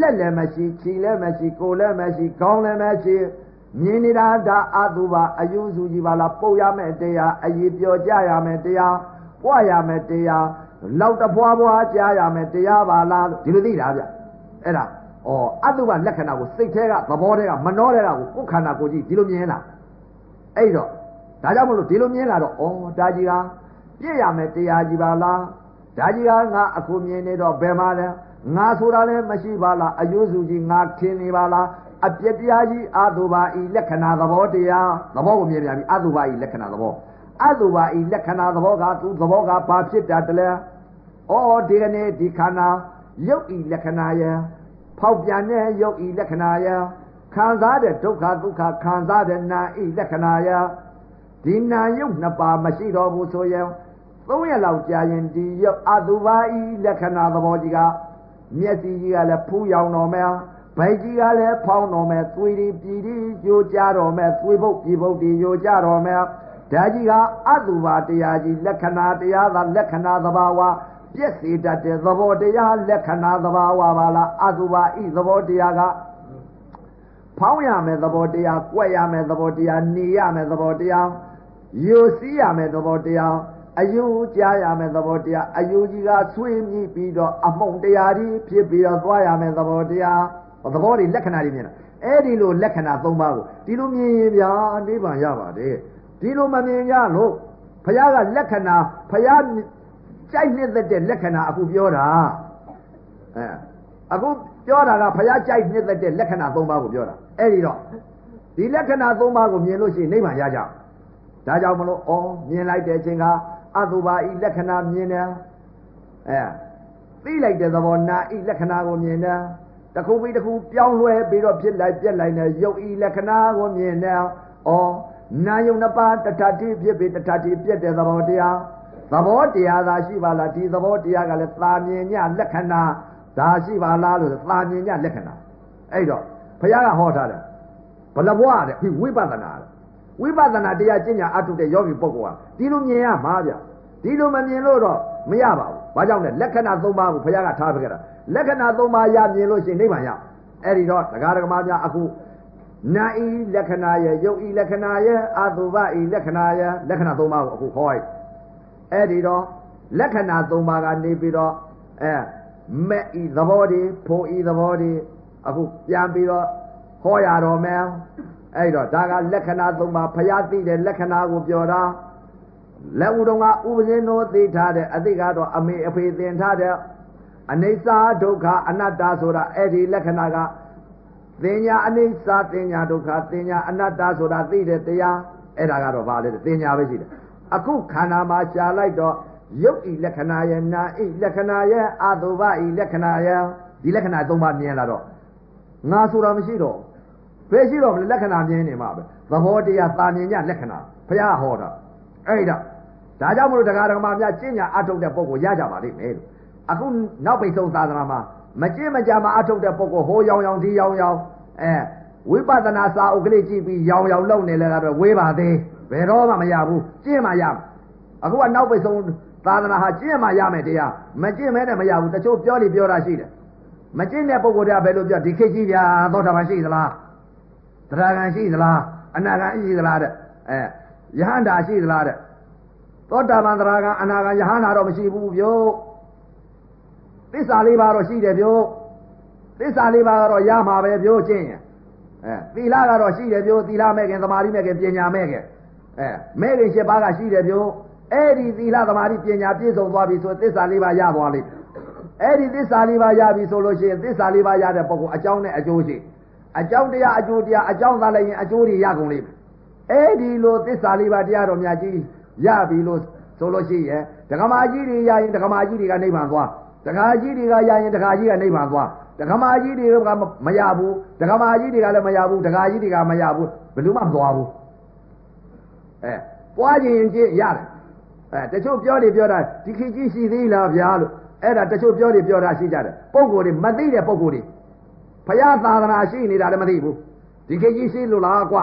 လက်လည်းမရှိခြေလည်းမရှိကိုယ်လည်းမရှိခေါင်းလည်းမရှိမြင်နေတာဒါအတုပါအယုစုကြီးပါလားပုတ်ရမယ်တရားအရေးပြောကြရမယ်တရားပွားရမယ်တရားလောက်တပွားပွားကြားရမယ်တရားပါလားဒီလိုသိတာဗျ အဲ့ဒါဩအတုပါလက္ခဏာကိုစိတ်ထဲကသဘောထဲကမနှောထဲကကိုကိုယ်ခန္ဓာကိုယ်ကြီးဒီလိုမြင်လာအဲ့တော့ဒါကြောင့်မလို့ဒီလိုမြင်လာတော့ဩဒါကြီးကပြည့်ရမယ်တရားကြီးပါလားဒါကြီးကငါအခုမြင်နေတော့ဘယ်မှာလဲငါဆိုတာလည်းမရှိပါလားအယုစုကြီးငါခင်းနေပါလားအပြစ်တရားကြီးအာသုဘာဤလက္ခဏာသဘောတရားသဘောကိုမြင်ပြန်ပြီအာသုဘာဤလက္ခဏာသဘောအာသုဘာဤလက္ခဏာသဘောကသူသဘောကဘာဖြစ်တာတလဲဩဒီကနေ့ဒီခန္ဓာ ရုပ်ဤလက္ခဏာယဖောက်ပြန်တဲ့ရုပ်ဤလက္ခဏာယခံစားတဲ့ဒုက္ခဒုက္ခခံစားတဲ့နာဤလက္ခဏာယဒီနာယုတ်နှစ်ပါးမရှိတော့ဘူးဆိုရင်သုံးရက်လောက်ကြာရင်ဒီရုပ်အတုပါဤလက္ခဏာသဘောကြီးကမျက်စိကြီးကလည်းဖူးရောင်တော်မယ်ဗိုက်ကြီးကလည်းဖောင်းတော်မယ်သွေးတွေပြည်တွေယိုကြတော်မယ်သွေးပုတ်ပြည်ပုတ်တွေယိုကြတော်မယ်ဓာကြီးကအတုပါတရားကြီးလက္ခဏာတရားသာလက္ခဏာသဘာဝ ပြည့်စေတတ်တဲ့သဘောတရားလက္ခဏာသဘာဝပါလားအတုပါဤသဘောတရားကဖောင်းရမယ်သဘောတရား၊ကြွက်ရမယ်သဘောတရား၊နေရမယ်သဘောတရား၊ယိုစီးရမယ်သဘောတရားအယုကြားရမယ်သဘောတရားအယုကြီးကဆွေးမြည်ပြီးတော့အမှုန်တရားကြီးဖြစ်ပြီးတော့သွားရမယ်သဘောတရားသဘောတွေလက္ခဏာတွေမြင်တာအဲ့ဒီလိုလက္ခဏာ၃ပါးကိုဒီလိုမြင်ရင်ဗျာနိဗ္ဗာန်ရပါတယ်ဒီလိုမမြင်ရလို့ဘုရားကလက္ခဏာဘုရား ကြိုက်နှစ်သက်တဲ့လက္ခဏာအခုပြောတာအဲအခုပြောတာကဘုရားကြိုက်နှစ်သက်တဲ့လက္ခဏာ၃ပါးကိုပြောတာအဲ့ဒီတော့ဒီလက္ခဏာ၃ပါးကိုမြင်လို့ရှိရင်နိဗ္ဗာန်ရကြဒါကြောင့်မလို့ဩမြင်လိုက်တဲ့အချိန်ကအတုပါဤလက္ခဏာမြင်တယ်အဲသိလိုက်တဲ့သဘောနာဤလက္ခဏာကိုမြင်တယ်တခုပြီးတခုပြောင်းလဲပြီးတော့ဖြစ်လိုက်ပြက်လိုက်နေရုပ်ဤလက္ခဏာကိုမြင်တယ်ဩနာယုံနှစ်ပါးတထတိဖြစ်ပြီးတထတိပြက်တဲ့သဘောတရား သဘောတရားသာရှိပါလားဒီသဘောတရားကလည်းသာမြင်ညလက္ခဏာဒါရှိပါလားလို့သာမြင်ညလက္ခဏာအဲ့တော့ဘုရားကဟောထားတယ်ဘလဘွားတဲ့ဒီဝိပဿနာဝိပဿနာတရားကျင့်ညာအထုတဲ့ယောဂီပုဂ္ဂိုလ်ဟာဒီလိုမြင်ရမှာဗျဒီလိုမမြင်လို့တော့မရပါဘူးဘာကြောင့်လဲလက္ခဏာ၃ပါးကိုဘုရားကထားပြခဲ့တာလက္ခဏာ၃ပါးရမြင်လို့ရှိရင်နိဗ္ဗာန်ရအဲ့ဒီတော့တရားဓမ္မများအခုနာဤလက္ခဏာရဲ့ယုတ်ဤလက္ခဏာရဲ့အာတုဘဤလက္ခဏာရဲ့လက္ခဏာ၃ပါးကိုအခုခေါ်လိုက် အဲ့ဒီတော့လက္ခဏာ၃ပါးကနေပြီးတော့အဲမဲ့ဤသဘောတွေဖို့ဤသဘောတွေအခုပြန်ပြီးတော့ဟောရတော်မယ်အဲ့တော့ဒါကလက္ခဏာ၃ပါးဖျားသိတဲ့လက္ခဏာကိုပြောတာလက်ဦးတော်ကဥပဇင်းတို့သိထားတဲ့အသိကတော့အမေအဖေသင်ထားတဲ့အနိစ္စဒုက္ခအနတ္တဆိုတာအဲ့ဒီလက္ခဏာကသင်ညာအနိစ္စသင်ညာဒုက္ခသင်ညာအနတ္တဆိုတာသိတဲ့တရားအဲ့ဒါကတော့ဘာလဲသင်ညာပဲရှိတယ် အခုခန္ဓာမှာရှားလိုက်တော့ရုပ်ဤလက္ခဏာရဲ့နာဤလက္ခဏာရဲ့အာတုဘဤလက္ခဏာရဲ့ဒီလက္ခဏာသုံးပါမြင်လာတော့ငါဆိုတာမရှိတော့ဘယ်ရှိတော့မလဲလက္ခဏာမြင်နေမှာပဲသဘောတရားတာမြင်ကြလက္ခဏာဘုရားဟောတာအဲ့ဒါဒါကြောင့်မလို့တရားဓမ္မများကျင့်ညာအထုတ်တဲ့ပုဂ္ဂိုလ်ရကြပါလိမ့်မယ်လို့အခုနောက်ပိတ်ဆုံးသာသနာမှာမကျင့်မကြမှာအထုတ်တဲ့ပုဂ္ဂိုလ်ဟိုရောင်ရောင်ဒီရောင်ရောင်အဲဝိပဿနာစာအုပ်ကလေးကြည့်ပြီးရောင်ရောင်လုံနေလဲကတော့ဝေးပါသေး ဘယ်တော့မှမရဘူးကျင့်မှရမယ်အခုကနောက်ပိတ်ဆုံးသာသနာဟာကျင့်မှရမယ်တရားမကျင့်မဲနဲ့မရဘူးတချို့ပြောလိပြောတာရှိတယ်မကျင့်တဲ့ပုဂ္ဂိုလ်တွေကဘယ်လိုပြောဒီခေတ်ကြီးဗျာသောတာပန်ရှိသလားတရားဂန်ရှိသလားအနာဂန်ရှိသလားတဲ့အဲယဟန္တာရှိသလားတဲ့သောတာပန်တရားဂန်အနာဂန်ယဟန္တာတော့မရှိဘူးဗျို့သစ္စာလေးပါတော့ရှိတယ်ဗျို့သစ္စာလေးပါကတော့ရမှာပဲဗျို့ကျင့်ရင်အဲသီလကတော့ရှိတယ်ဗျို့သီလမဲ့ခင်သမာဓိမဲ့ခင်ပညာမဲ့ခင် အဲမဲ့ခင်၈ပါးကရှိတယ်ဗျို့အဲ့ဒီသီလသမာဓိပညာပြည့်စုံသွားပြီဆိုသစ္စာလေးပါးရသွားလိမ့်အဲ့ဒီသစ္စာလေးပါးရပြီဆိုလို့ရှိရင်သစ္စာလေးပါးရတဲ့ပုဂ္ဂိုလ်အကြောင်းနဲ့အကျိုးရှိအကြောင်းတရားအကျိုးတရားအကြောင်းသားလိုက်ရင်အကျိုးတွေရကုန်လိမ့်မယ်အဲ့ဒီလိုသစ္စာလေးပါးတရားတော်များကြီးရပြီလို့ဆိုလို့ရှိရင်ဒကမာကြီးတွေရရင်ဒကမာကြီးတွေကနိဗ္ဗာန်သွားဒကာကြီးတွေကရရင်ဒကာကြီးကနိဗ္ဗာန်သွားဒကမာကြီးတွေကမရဘူးဒကမာကြီးတွေကလည်းမရဘူးဒကာကြီးတွေကမရဘူးဘယ်သူမှမသွားဘူး အဲပွားခြင်းချင်းရတယ်အဲတချို့ပြောနေပြောတာဒီခေကြီးရှိသေးလားဗျာလို့အဲ့ဒါတချို့ပြောနေပြောတာရှိကြတယ်ပုံကိုယ်တွေမသိတဲ့ပုံကိုယ်တွေဖရာသာသနာရှိနေတာလည်းမသိဘူးဒီခေကြီးရှိလို့လားကွ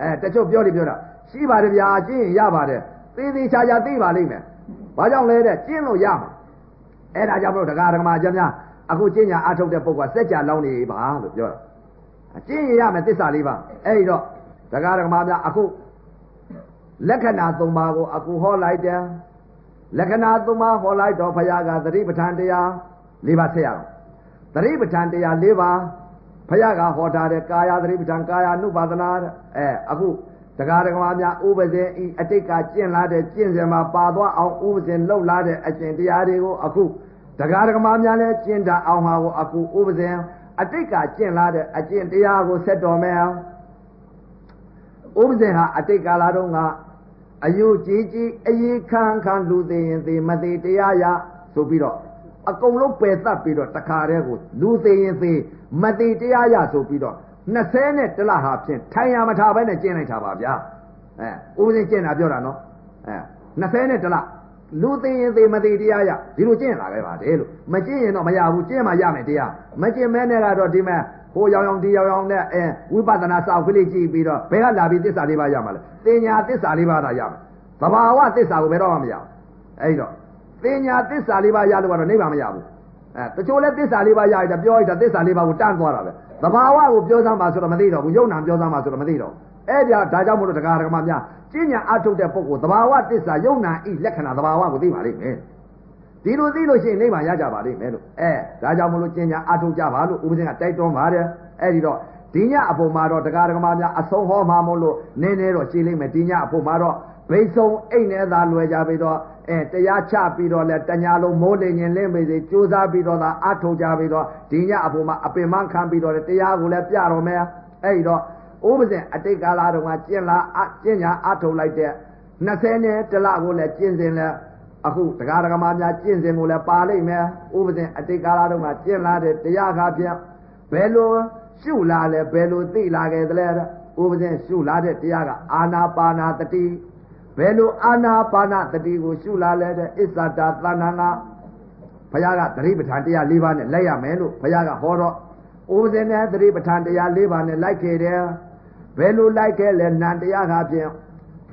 အဲတချို့ပြောနေပြောတာရှိပါတယ်ဗျာကျင့်ရပါတယ်သေသေးချာချာသိပါလိမ့်မယ်ဘာကြောင့်လဲတဲ့ကျင့်လို့ရမှာအဲ့ဒါကြောင့်မလို့တရားဓမ္မကျမ်းများအခုကျင့်ညာအထုတ်တဲ့ပုဂ္ဂိုလ်ကစက်ကြလောင်းနေပါလို့ပြောတာကျင့်ရရမယ်သစ္စာလေးပါအဲ့ဒီတော့တရားဓမ္မများအခု လက္ခဏာ၃ပါးကိုအခုဟောလိုက်တယ်လက္ခဏာ၃ပါးဟောလိုက်တော့ဘုရားကသတိပဋ္ဌာန်တရား၄ပါးဆက်ရအောင်သတိပဋ္ဌာန်တရား၄ပါးဘုရားကဟောထားတဲ့ကာယသတိပဋ္ဌာန်ကာယ ानु ပါဒနာအဲအခုတရားဓမ္မများဥပဇင်ဤအတိတ်ကကျင့်လာတဲ့ကျင့်စဉ်မှာပါသွားအောင်ဥပဇင်လှုပ်လာတဲ့အရှင်တရားတွေကိုအခုတရားဓမ္မများလည်းကျင့်တာအောင်ဟာကိုအခုဥပဇင်အတိတ်ကကျင့်လာတဲ့အကျင့်တရားကိုဆက်တော်မယ်ဥပဇင်ဟာအတိတ်ကာလတုန်းက အယုကြီးကြီးအေးခန်းခန်းလူသေးရင်သေးမသေးတရားရဆိုပြီးတော့အကုန်လုံးပယ်တတ်ပြီးတော့တခါတည်းကိုလူသေးရင်သေးမသေးတရားရဆိုပြီးတော့20နဲ့တလဟာဖြင့်ထိုင်ရမထားဘဲနဲ့ကျင့်လိုက်တာပါဗျာအဲဦးစင်းကျင့်တာပြောတာနော်အဲ20နဲ့တလလူသိရင်သိမသိတရားရဒီလိုကျင့်လာခဲ့ပါတယ်လို့မကျင့်ရင်တော့မရဘူးကျင့်မှရမယ်တရားမကျင့်မဲနဲ့ကတော့ဒီမဲ့ ဟိုရောင်ရောင်ဒီရောင်ရောင်နဲ့အဲဝိပဿနာစောက်ကလေးကြည့်ပြီးတော့ဘယ်ကလာပြီးသစ္စာလေးပါးရမှာလဲတင်ညာသစ္စာလေးပါးသာရမယ်သဘာဝသစ္စာကိုဘယ်တော့မှမရဘူးအဲဒီတော့တင်ညာသစ္စာလေးပါးရလို့ကတော့နိဗ္ဗာန်မရဘူးအဲတချို့လဲသစ္စာလေးပါးရရင်ပြောလိုက်တာသစ္စာလေးပါးကိုတန်းသွားတာပဲသဘာဝကိုပြောစမ်းပါဆိုတော့မသိတော့ဘူးယုံနာပြောစမ်းပါဆိုတော့မသိတော့အဲ့ဒါဒါကြောင့်မလို့တရားဓမ္မများကျင့်ညာအထုတ်တဲ့ပုဂ္ဂိုလ်သဘာဝသစ္စာယုံနာဤလက္ခဏာသဘာဝကိုသိပါလိမ့်မယ် ဒီလိုသိလို့ရှိရင်နိဗ္ဗာန်ရကြပါလိမ့်မယ်လို့အဲဒါကြောင့်မလို့ကျင့်ညာအထုတ်ကြပါလို့ဥပဒေကတိုက်တွန်းပါတယ်အဲ့ဒီတော့ဒီညအဖို့မှာတော့တရားဓမ္မများအဆုံးဟောမှာမို့လို့နည်းနည်းတော့ရှင်းလိမ့်မယ်ဒီညအဖို့မှာတော့ဘိတ်ဆုံးအိတ်နဲ့သာလွယ်ကြပြီးတော့အဲတရားချပြီးတော့လဲတညာလုံးမိုးလိန်ရင်လင်းပေစေကြိုးစားပြီးတော့သာအထုတ်ကြပြီးတော့ဒီညအဖို့မှာအပင်မခံပြီးတော့တရားကိုလည်းပြတော်မယ်အဲ့တော့ဥပဇင်အတိတ်ကာလတုန်းကကျင့်လာကျင့်ညာအထုတ်လိုက်တဲ့20နဲ့တလကိုလည်းကျင့်စဉ်လဲ အခုတရားဓမ္မများကျင့်စဉ်ကိုလည်းပါလိမ့်မယ်ဥပဇင်အတိတ်ကာလတုန်းကကျင့်လာတဲ့တရားခါဖြင့်ဘယ်လိုရှုလာလဲဘယ်လိုသိလာခဲ့သလဲဥပဇင်ရှုလာတဲ့တရားကအာနာပါနာတတိဘယ်လိုအာနာပါနာတတိကိုရှုလာလဲတဲ့အစ္ဆတာသဏ္ဍာန်ကဘုရားကသတိပဋ္ဌာန်တရား၄ပါးနဲ့လိုက်ရမယ်လို့ဘုရားကဟောတော့ဥပဇင်နဲ့သတိပဋ္ဌာန်တရား၄ပါးနဲ့လိုက်ခဲ့တယ်ဘယ်လိုလိုက်ခဲ့လဲနံတရားကဖြင့်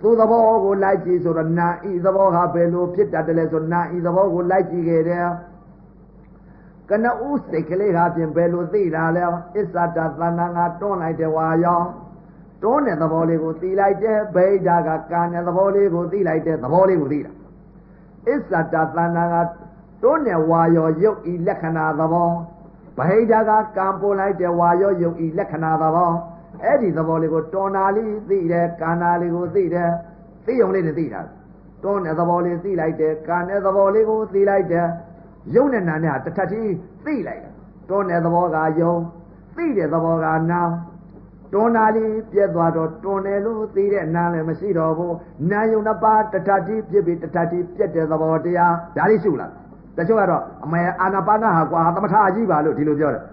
သူ့သဘောကိုလိုက်ကြည့်ဆိုတော့နာဤသဘောကဘယ်လိုဖြစ်တတ်တယ်လဲဆိုနာဤသဘောကိုလိုက်ကြည့်ခဲ့တယ်ကနဦးစိတ်ကလေးဟာဖြင့်ဘယ်လိုသိတာလဲအစ္ဆတသဏ္ဍာန်ကတွန်းလိုက်တယ်ဝါရောတွန်းတဲ့သဘောလေးကိုသိလိုက်တယ်ဗိဓာကကံတဲ့သဘောလေးကိုသိလိုက်တဲ့သဘောလေးကိုသိတာအစ္ဆတသဏ္ဍာန်ကတွန်းတဲ့ဝါရောရုပ်ဤလက္ခဏာသဘောဗိဓာကကံပေါ်လိုက်တဲ့ဝါရောရုပ်ဤလက္ခဏာသဘော အဲ့ဒီသဘောလေးကိုတွန်းနာလေးသိတယ်ကံနာလေးကိုသိတယ်သိုံလေးနဲ့သိတာတွန်းတဲ့သဘောလေးသိလိုက်တယ်ကံတဲ့သဘောလေးကိုသိလိုက်တယ်ယုံနဲ့နာနဲ့ဟာတစ်ထပ်ကြီးသိလိုက်တယ်တွန်းတဲ့သဘောကယုံသိတဲ့သဘောကနာတွန်းနာလေးပြက်သွားတော့တွန်းတယ်လို့သိတဲ့နာလည်းမရှိတော့ဘူးနာယုံနှစ်ပါးတထပ်ကြီးပြစ်ပြီးတထပ်ကြီးပြက်တဲ့သဘောတရားဒါလေးရှုလာတချို့ကတော့အမေအာနာပါနာဟာကွာသမထအကြီးပါလို့ဒီလိုပြောတယ်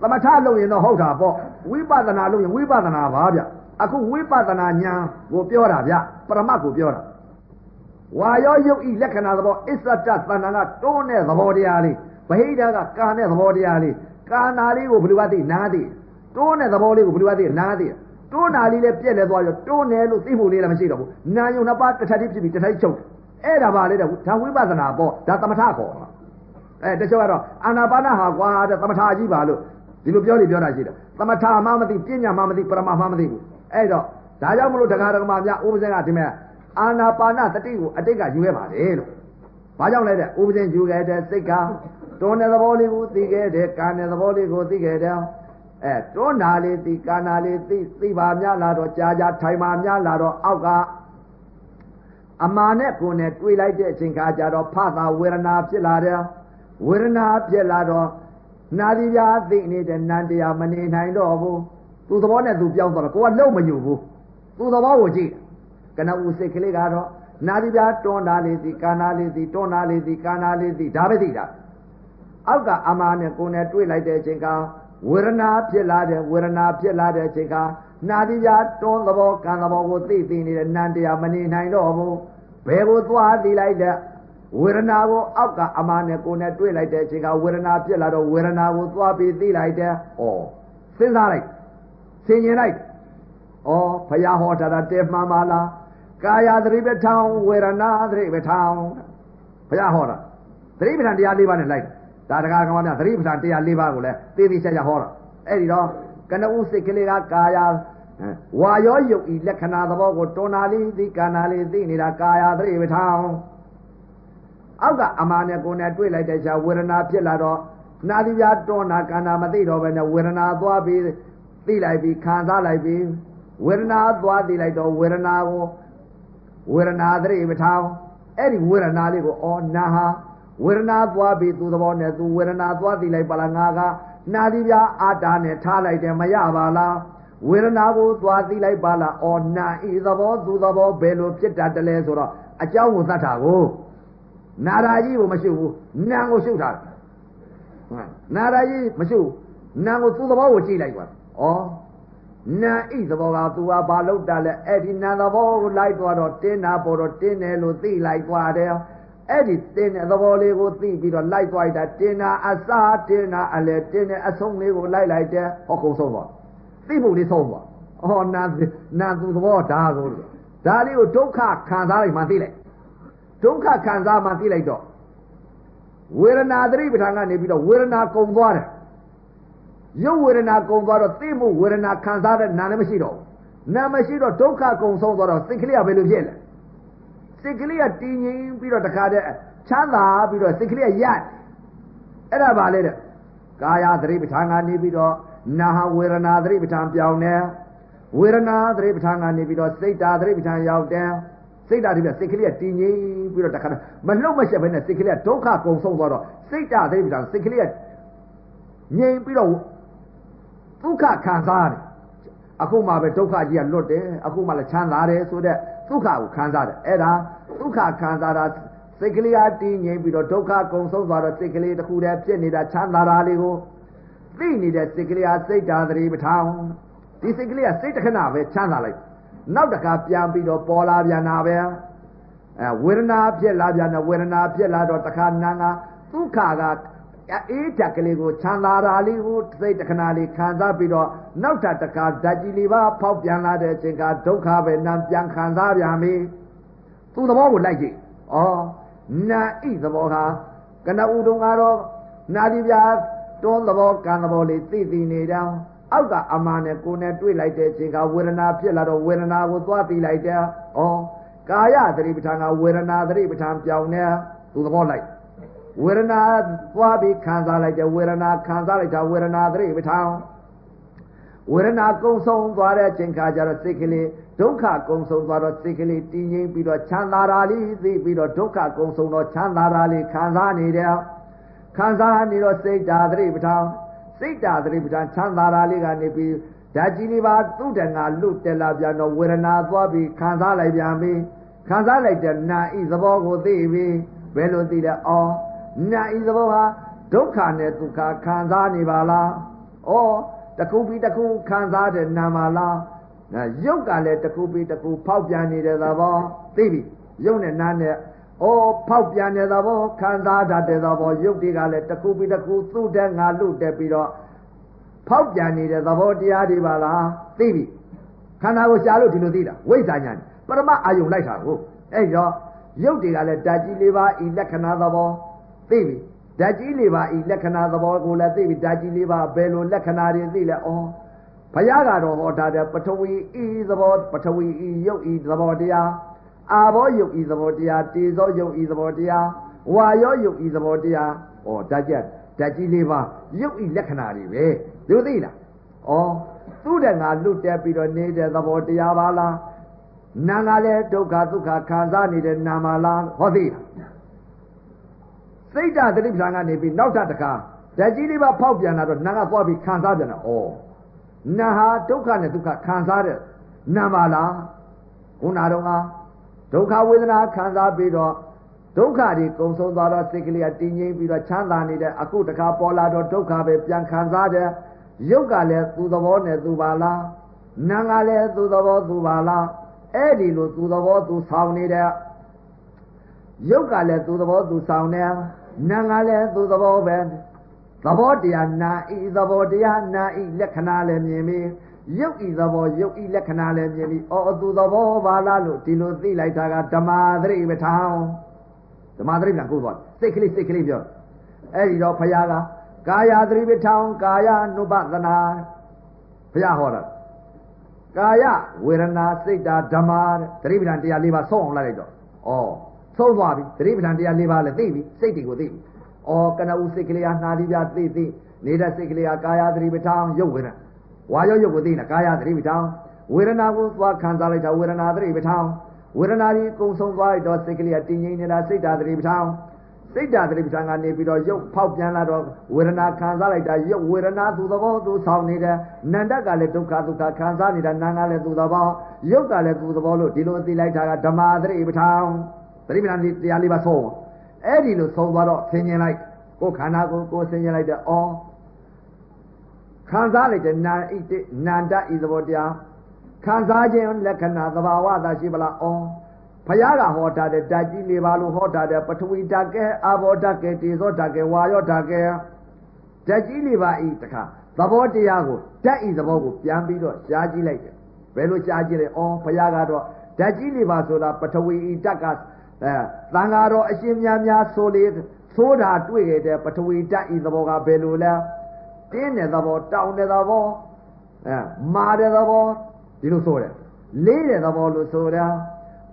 သမထလုပ်ရင်တော့ဟုတ်တာပေါ့ဝိပဿနာလုပ်ရင်ဝိပဿနာပါဗျအခုဝိပဿနာညာကိုပြောတာဗျပရမတ်ကိုပြောတာဝါရောယုတ်ဤလက္ခဏာသဘောအစ္ဆတသဏ္ဍာန်ကတွန်းတဲ့သဘောတရားလေးဗဟိတကကာတဲ့သဘောတရားလေးကာနာလေးကိုဘယ်လိုသိနာသိတွန်းတဲ့သဘောလေးကိုဘယ်လိုသိနာသိတွန်းတာလေးလည်းပြက်လဲသွားရောတွန်းတယ်လို့သိဖို့လေးလည်းမရှိတော့ဘူးနာယုံနှစ်ပါးတစ်ထပ်တစ်ဖြစ်ပြီးတစ်ထပ်ချုပ်အဲ့ဒါပါလေတဲ့ဒါဝိပဿနာပေါ့ဒါသမထခေါ်တာအဲတချို့ကတော့အာနာပါနဟာကွာတဲ့သမထကြီးပါလို့ ဒီလိုပြောနေပြောတာရှိတယ်သမထမှမသိပညာမှမသိပရမမှမသိဘူးအဲ့တော့ဒါကြောင့်မလို့တရားဓမ္မများဥပဇင်ကဒီမဲ့အာနာပါနတတိကိုအတိတ်ကယူခဲ့ပါတယ်လို့ဘာကြောင့်လဲတဲ့ဥပဇင်ယူခဲ့တဲ့စိတ်ကတွန်းတဲ့သဘောလေးကိုသိခဲ့တယ်ကာတဲ့သဘောလေးကိုသိခဲ့တယ်အဲတွန်းနာလေးသိကာနာလေးသိသိပါများလာတော့ကြာကြာထိုင်ပါများလာတော့အောက်ကအမာနဲ့ကိုယ်နဲ့တွေးလိုက်တဲ့အချိန်ခါကျတော့ဖသာဝေဒနာဖြစ်လာတယ်ဝေဒနာဖြစ်လာတော့ နာသီပြားသိနေတဲ့နန္တရားမနေနိုင်တော့ဘူးသူသဘောနဲ့သူပြောင်းသွားတော့ကိုကလုံမယူဘူးသူသဘောကိုကြည့်ကနဦးစိတ်ကလေးကတော့နာသီပြားတွန်းတာလေးစီကာနာလေးစီတွန်းတာလေးစီကာနာလေးစီဒါပဲသိတာအောက်ကအမာနဲ့ကိုယ်နဲ့တွေးလိုက်တဲ့အချိန်ကဝေဒနာဖြစ်လာတဲ့ဝေဒနာဖြစ်လာတဲ့အချိန်ကနာတိပြတွန်းသဘောကံသဘောကိုသိသိနေတဲ့နန္တရားမနေနိုင်တော့ဘူးဘယ်ကိုသွားသိလိုက်တဲ့ ဝေဒနာကိုအောက်ကအမာနဲ့ကိုယ်နဲ့တွေ့လိုက်တဲ့အချိန်ကဝေဒနာဖြစ်လာတော့ဝေဒနာကိုသွားပြီးသိလိုက်တယ်။ဩစဉ်းစားလိုက်ဆင်ញင်လိုက်ဩဘုရားဟောတာတဲမှန်ပါလားကာယသတိပဋ္ဌာန်ဝေဒနာသတိပဋ္ဌာန်ဘုရားဟောတာသတိပဋ္ဌာန်တရား၄ပါးနဲ့လိုက်ဒါတရားကမှများသတိပဋ္ဌာန်တရား၄ပါးကိုလည်းသိသိချာချာဟောတာအဲ့ဒီတော့ကနဦးစိတ်ကလေးကကာယဝါရောယုတ်ဤလက္ခဏာသဘောကိုတွန်းနာလေးသိကာနာလေးသိနေတာကာယသတိပဋ္ဌာန် အောက်ကအမာနဲ့ကိုယ်နဲ့တွေ့လိုက်တဲ့ရှားဝေဒနာဖြစ်လာတော့နာသီပြတွန်းတာကန္တာမသိတော့ဘဲနဲ့ဝေဒနာသွားပြီးသိလိုက်ပြီးခံစားလိုက်ပြီးဝေဒနာသွားသိလိုက်တော့ဝေဒနာကိုဝေဒနာသတိပဋ္ဌာန်အဲ့ဒီဝေဒနာလေးကိုအော်နာဟာဝေဒနာသွားပြီးသူသဘောနဲ့သူဝေဒနာသွားသိလိုက်ပါလားငါကနာသီပြအာတာနဲ့ထားလိုက်တယ်မရပါလားဝေဒနာကိုသွားသိလိုက်ပါလားအော်နာဤသဘောသူသဘောဘယ်လိုဖြစ်တာတလဲဆိုတော့အကြောင်းကိုသတ်တာကို နာရာကြီးကိုမရှုဘူးနာကိုရှုတာနာရာကြီးမရှုနာကိုသူ့သဘောကိုကြည့်လိုက်ပါဩနာဤသဘောကသူကဘာလို့တာလဲအဲ့ဒီနာသဘောကိုလိုက်သွားတော့တင်းနာပေါ်တော့တင်းတယ်လို့သိလိုက်သွားတယ်အဲ့ဒီတင်းတဲ့သဘောလေးကိုသိပြီးတော့လိုက်သွားတာတင်းနာအစားတင်းနာအလဲတင်းတဲ့အဆုံးလေးကိုလိုက်လိုက်တယ်ဟောကုံဆုံးသွားသိဖို့လေးဆုံးသွားဩနာနာသူသဘောဒါကိုဒါလေးကိုဒုက္ခခံစားလိုက်မှသိလိုက် ဒုက္ခခံစားမှသိလိုက်တော့ဝေဒနာသတိပဋ္ဌာန်ကနေပြီးတော့ဝေဒနာကုံသွားတယ်ရုပ်ဝေဒနာကုံသွားတော့သိမှုဝေဒနာခံစားတဲ့နာလည်းမရှိတော့ဘူးနာမရှိတော့ဒုက္ခကုံဆုံးသွားတော့စိတ်ကလေးကဘယ်လိုဖြစ်လဲစိတ်ကလေးကတည်ငြိမ်ပြီးတော့တခါတည်းချမ်းသာပြီးတော့စိတ်ကလေးကရအဲ့ဒါပါလေတဲ့ကာယသတိပဋ္ဌာန်ကနေပြီးတော့နာဟဝေဒနာသတိပဋ္ဌာန်ပြောင်းတယ်ဝေဒနာသတိပဋ္ဌာန်ကနေပြီးတော့စိတ်တာသတိပဋ္ဌာန်ရောက်တယ် စိတ်ဓာတ်တွေပြစိတ်ကလေးကတည်ငြိမ်ပြီးတော့တခါမလှုပ်မရှက်ဘဲနဲ့စိတ်ကလေးကဒုက္ခကုံဆုံးသွားတော့စိတ်ဓာတ်တွေပြစိတ်ကလေးကငြိမ်ပြီးတော့ဒုက္ခခံစားရတယ်အခုမှပဲဒုက္ခကြီးကလွတ်တယ်အခုမှလည်းချမ်းသာတယ်ဆိုတဲ့ဒုက္ခကိုခံစားတယ်အဲ့ဒါဒုက္ခခံစားတာစိတ်ကလေးအားတည်ငြိမ်ပြီးတော့ဒုက္ခကုံဆုံးသွားတော့စိတ်ကလေးတစ်ခုတည်းဖြစ်နေတာချမ်းသာတာလေးကိုသိနေတဲ့စိတ်ကလေးအားစိတ်ဓာတ်သတိပဋ္ဌာန်ဒီစိတ်ကလေးကစိတ်တခဏပဲချမ်းသာလိုက် နောက်တခါပြန်ပြီးတော့ပေါ်လာပြန်တာပဲအဲဝေဒနာဖြစ်လာပြန်တယ်ဝေဒနာဖြစ်လာတော့တခါနာငါဒုက္ခကအေးတက်ကလေးကိုချမ်းသာတာလေးကိုစိတ်တခဏလေးခံစားပြီးတော့နောက်ထပ်တခါဓာတ်ကြီးလေးပါဖောက်ပြန်လာတဲ့အချိန်ကဒုက္ခပဲနာပြန်ခံစားပြန်ပြီသူ့သဘောကိုလိုက်ကြည့်ဩနာဣသဘောဟာကနဦးတုံကတော့နာဒီပြတွန်းသဘောကံသဘောလေးသိသိနေတယ် အောက်ကအမှန်နဲ့ကိုယ်နဲ့တွေ့လိုက်တဲ့အချိန်ကဝေဒနာဖြစ်လာတော့ဝေဒနာကိုသွားသိလိုက်တယ်ဩကာယသတိပဋ္ဌာန်ကဝေဒနာသတိပဋ္ဌာန်ပြောင်းနေသူသဘောလိုက်ဝေဒနာသွားပြီးခံစားလိုက်တယ်ဝေဒနာခံစားလိုက်တာဝေဒနာသတိပဋ္ဌာန်ဝေဒနာကုံဆုံးသွားတဲ့အချိန်ခါကျတော့စိတ်ကလေးဒုက္ခကုံဆုံးသွားတော့စိတ်ကလေးတည်ငြိမ်ပြီးတော့ချမ်းသာတာလေးသိပြီးတော့ဒုက္ခကုံဆုံးတော့ချမ်းသာတာလေးခံစားနေတယ်ခံစားနေတော့စိတ်ဓာတ်သတိပဋ္ဌာန် စိတ်ဓာတ်သတိပဋ္ဌာန်ချမ်းသာတာလေးကနေပြီးဓာတ်ကြီးလေးပါသူ့တန်ကလွတ်တက်လာပြန်တော့ဝေဒနာသွားပြီးခံစားလိုက်ပြန်ပြီခံစားလိုက်တဲ့နာဤသဘောကိုသိပြီဘယ်လိုသိလဲအော်နာဤသဘောဟာဒုက္ခနဲ့ဒုက္ခခံစားနေပါလားဩတခုပြီးတခုခံစားတဲ့နာမလားနာရုပ်ကလည်းတခုပြီးတခုဖောက်ပြန်နေတဲ့သဘောသိပြီရုပ်နဲ့နာနဲ့ ဩဖောက်ပြန်တဲ့သဘောခံစားတတ်တဲ့သဘောရုပ်တွေကလည်းတခုပြီးတခုသူ့တဲ့ငါလွတ်တက်ပြီးတော့ဖောက်ပြန်နေတဲ့သဘောတရားတွေပါလားသိပြီခန္ဓာကိုရှားလို့ဒီလိုသိတာဝိဇ္ဇာညာပရမအာယုံလိုက်တာကိုအဲ့တော့ရုပ်တွေကလည်းဓာတ်ကြီးလေးပါဤလက္ခဏာသဘောသိပြီဓာတ်ကြီးလေးပါဤလက္ခဏာသဘောကိုလည်းသိပြီဓာတ်ကြီးလေးပါဘယ်လိုလက္ခဏာတွေသိလဲဩဘုရားကတော့ဟောထားတဲ့ပထဝီဤသဘောပထဝီဤရုပ်ဤသဘောတရား အာဘောယုတ်ဤသဘောတရားတေဇောယုတ်ဤသဘောတရားဝါယောယုတ်ဤသဘောတရားဩဓာတ်ကြဓာတ်ကြီးလေးပါရုပ်ဤလက္ခဏာတွေပဲသူသိလားဩသူ့တဲ့ငါလွတ်တက်ပြီးတော့နေတဲ့သဘောတရားပါလားနာငါလည်းဒုက္ခဒုက္ခခံစားနေတဲ့နာမလားဟောသိလားစိတ်ဓာတ်တိပ္ပံကနေပြီးနောက်ထပ်တခါဓာတ်ကြီးလေးပါဖောက်ပြန်လာတော့နာကသွားပြီးခံစားပြန်တာဩနာဟာဒုက္ခနဲ့ဒုက္ခခံစားတဲ့နာမလားခုနတော့က ဒုက္ခဝေဒနာခံစားပြီးတော့ဒုက္ခတွေကုံဆုံးသွားတော့စိတ်ကလေးကတည်ငြိမ်ပြီးတော့ချမ်းသာနေတဲ့အခုတခါပေါ်လာတော့ဒုက္ခပဲပြန်ခံစားတဲ့ရုပ်ကလည်းသူ့သဘောနဲ့သူပါလားနာကလည်းသူ့သဘောသူပါလားအဲ့ဒီလိုသူ့သဘောသူဆောင်နေတဲ့ရုပ်ကလည်းသူ့သဘောသူဆောင်နေနာကလည်းသူ့သဘောပဲသဘောတရားနာဤသဘောတရားနာဤလက္ခဏာလည်းမြင်ပြီး ရုပ်ဤသဘောရုပ်ဤလက္ခဏာလည်းမြင်ပြီးအော်သူသဘောပါလားလို့ဒီလိုသိလိုက်တာကဓမ္မသရိပဋ္ဌာန်ဓမ္မသရိပဋ္ဌာန်ကိုသွားစိတ်ကလေးစိတ်ကလေးပြောအဲ့ဒီတော့ဖယားကကာယသရိပဋ္ဌာန်ကာယ ानु ပသနာဘုရားဟောတာကာယဝေဒနာစိတ်ဓာဓမ္မသတိပဋ္ဌာန်တရား၄ပါးဆုံးအောင်လိုက်တော့ဩဆုံးသွားပြီသတိပဋ္ဌာန်တရား၄ပါးလည်းသိပြီစိတ်တွေကိုသိပြီဩကနဦးစိတ်ကလေးဟာနှာသီးပြသိသိနေတဲ့စိတ်ကလေးဟာကာယသတိပဋ္ဌာန်ရုပ်ဝေဒနာ ဝါရောရုပ်ကိုသိလားကာယသတိပဋ္ဌာန်ဝေဒနာကိုသွားခံစားလိုက်တာဝေဒနာသတိပဋ္ဌာန်ဝေဒနာကြီးကုံဆုံးသွားတော့စိတ်ကလေးကတည်ငြိမ်နေတာစိတ်ဓာတ်သတိပဋ္ဌာန်စိတ်ဓာတ်သတိပဋ္ဌာန်ကနေပြီးတော့ရုပ်ဖောက်ပြန်လာတော့ဝေဒနာခံစားလိုက်တာရုပ်ဝေဒနာသူသဘောသူဆောင်နေတယ်နန္တကလည်းဒုက္ခဒုက္ခခံစားနေတာနာငါလည်းသူသဘောရုပ်ကလည်းသူသဘောလို့ဒီလိုသိလိုက်တာကဓမ္မသတိပဋ္ဌာန်သတိပဋ္ဌာန်တရားလေးပါဆုံးအဲ့ဒီလိုဆုံးသွားတော့ဆင်ញင်လိုက်ကိုယ်ခန္ဓာကိုကိုယ်ဆင်ញင်လိုက်တဲ့အော် ခံစားလိုက်တဲ့နာဣတိနန္တဤသဘောတရားခံစားခြင်းလက္ခဏာသဘာဝသာရှိပလားအော်ဘုရားကဟောထားတဲ့ဓာတ်ကြီးလေးပါလို့ဟောထားတဲ့ပထဝီဓာတ်ကဲအာဘောဓာတ်ကဲတေဇောဓာတ်ကဲဝါယောဓာတ်ကဲဓာတ်ကြီးလေးပါဤတခါသဘောတရားကိုဓာတ်ဤသဘောကိုပြန်ပြီးတော့ရှားကြည့်လိုက်တယ်ဘယ်လိုရှားကြည့်လဲအော်ဘုရားကတော့ဓာတ်ကြီးလေးပါဆိုတာပထဝီဤဓာတ်ကအဲသံဃာတော်အရှင်များများဆိုလေသိုးတာတွေ့ခဲ့တဲ့ပထဝီဓာတ်ဤသဘောကဘယ်လိုလဲ တင်းတဲ့သဘောတောင်းတဲ့သဘောအဲမာတဲ့သဘောဒီလိုဆိုတယ်လေးတဲ့သဘောလို့ဆိုတာ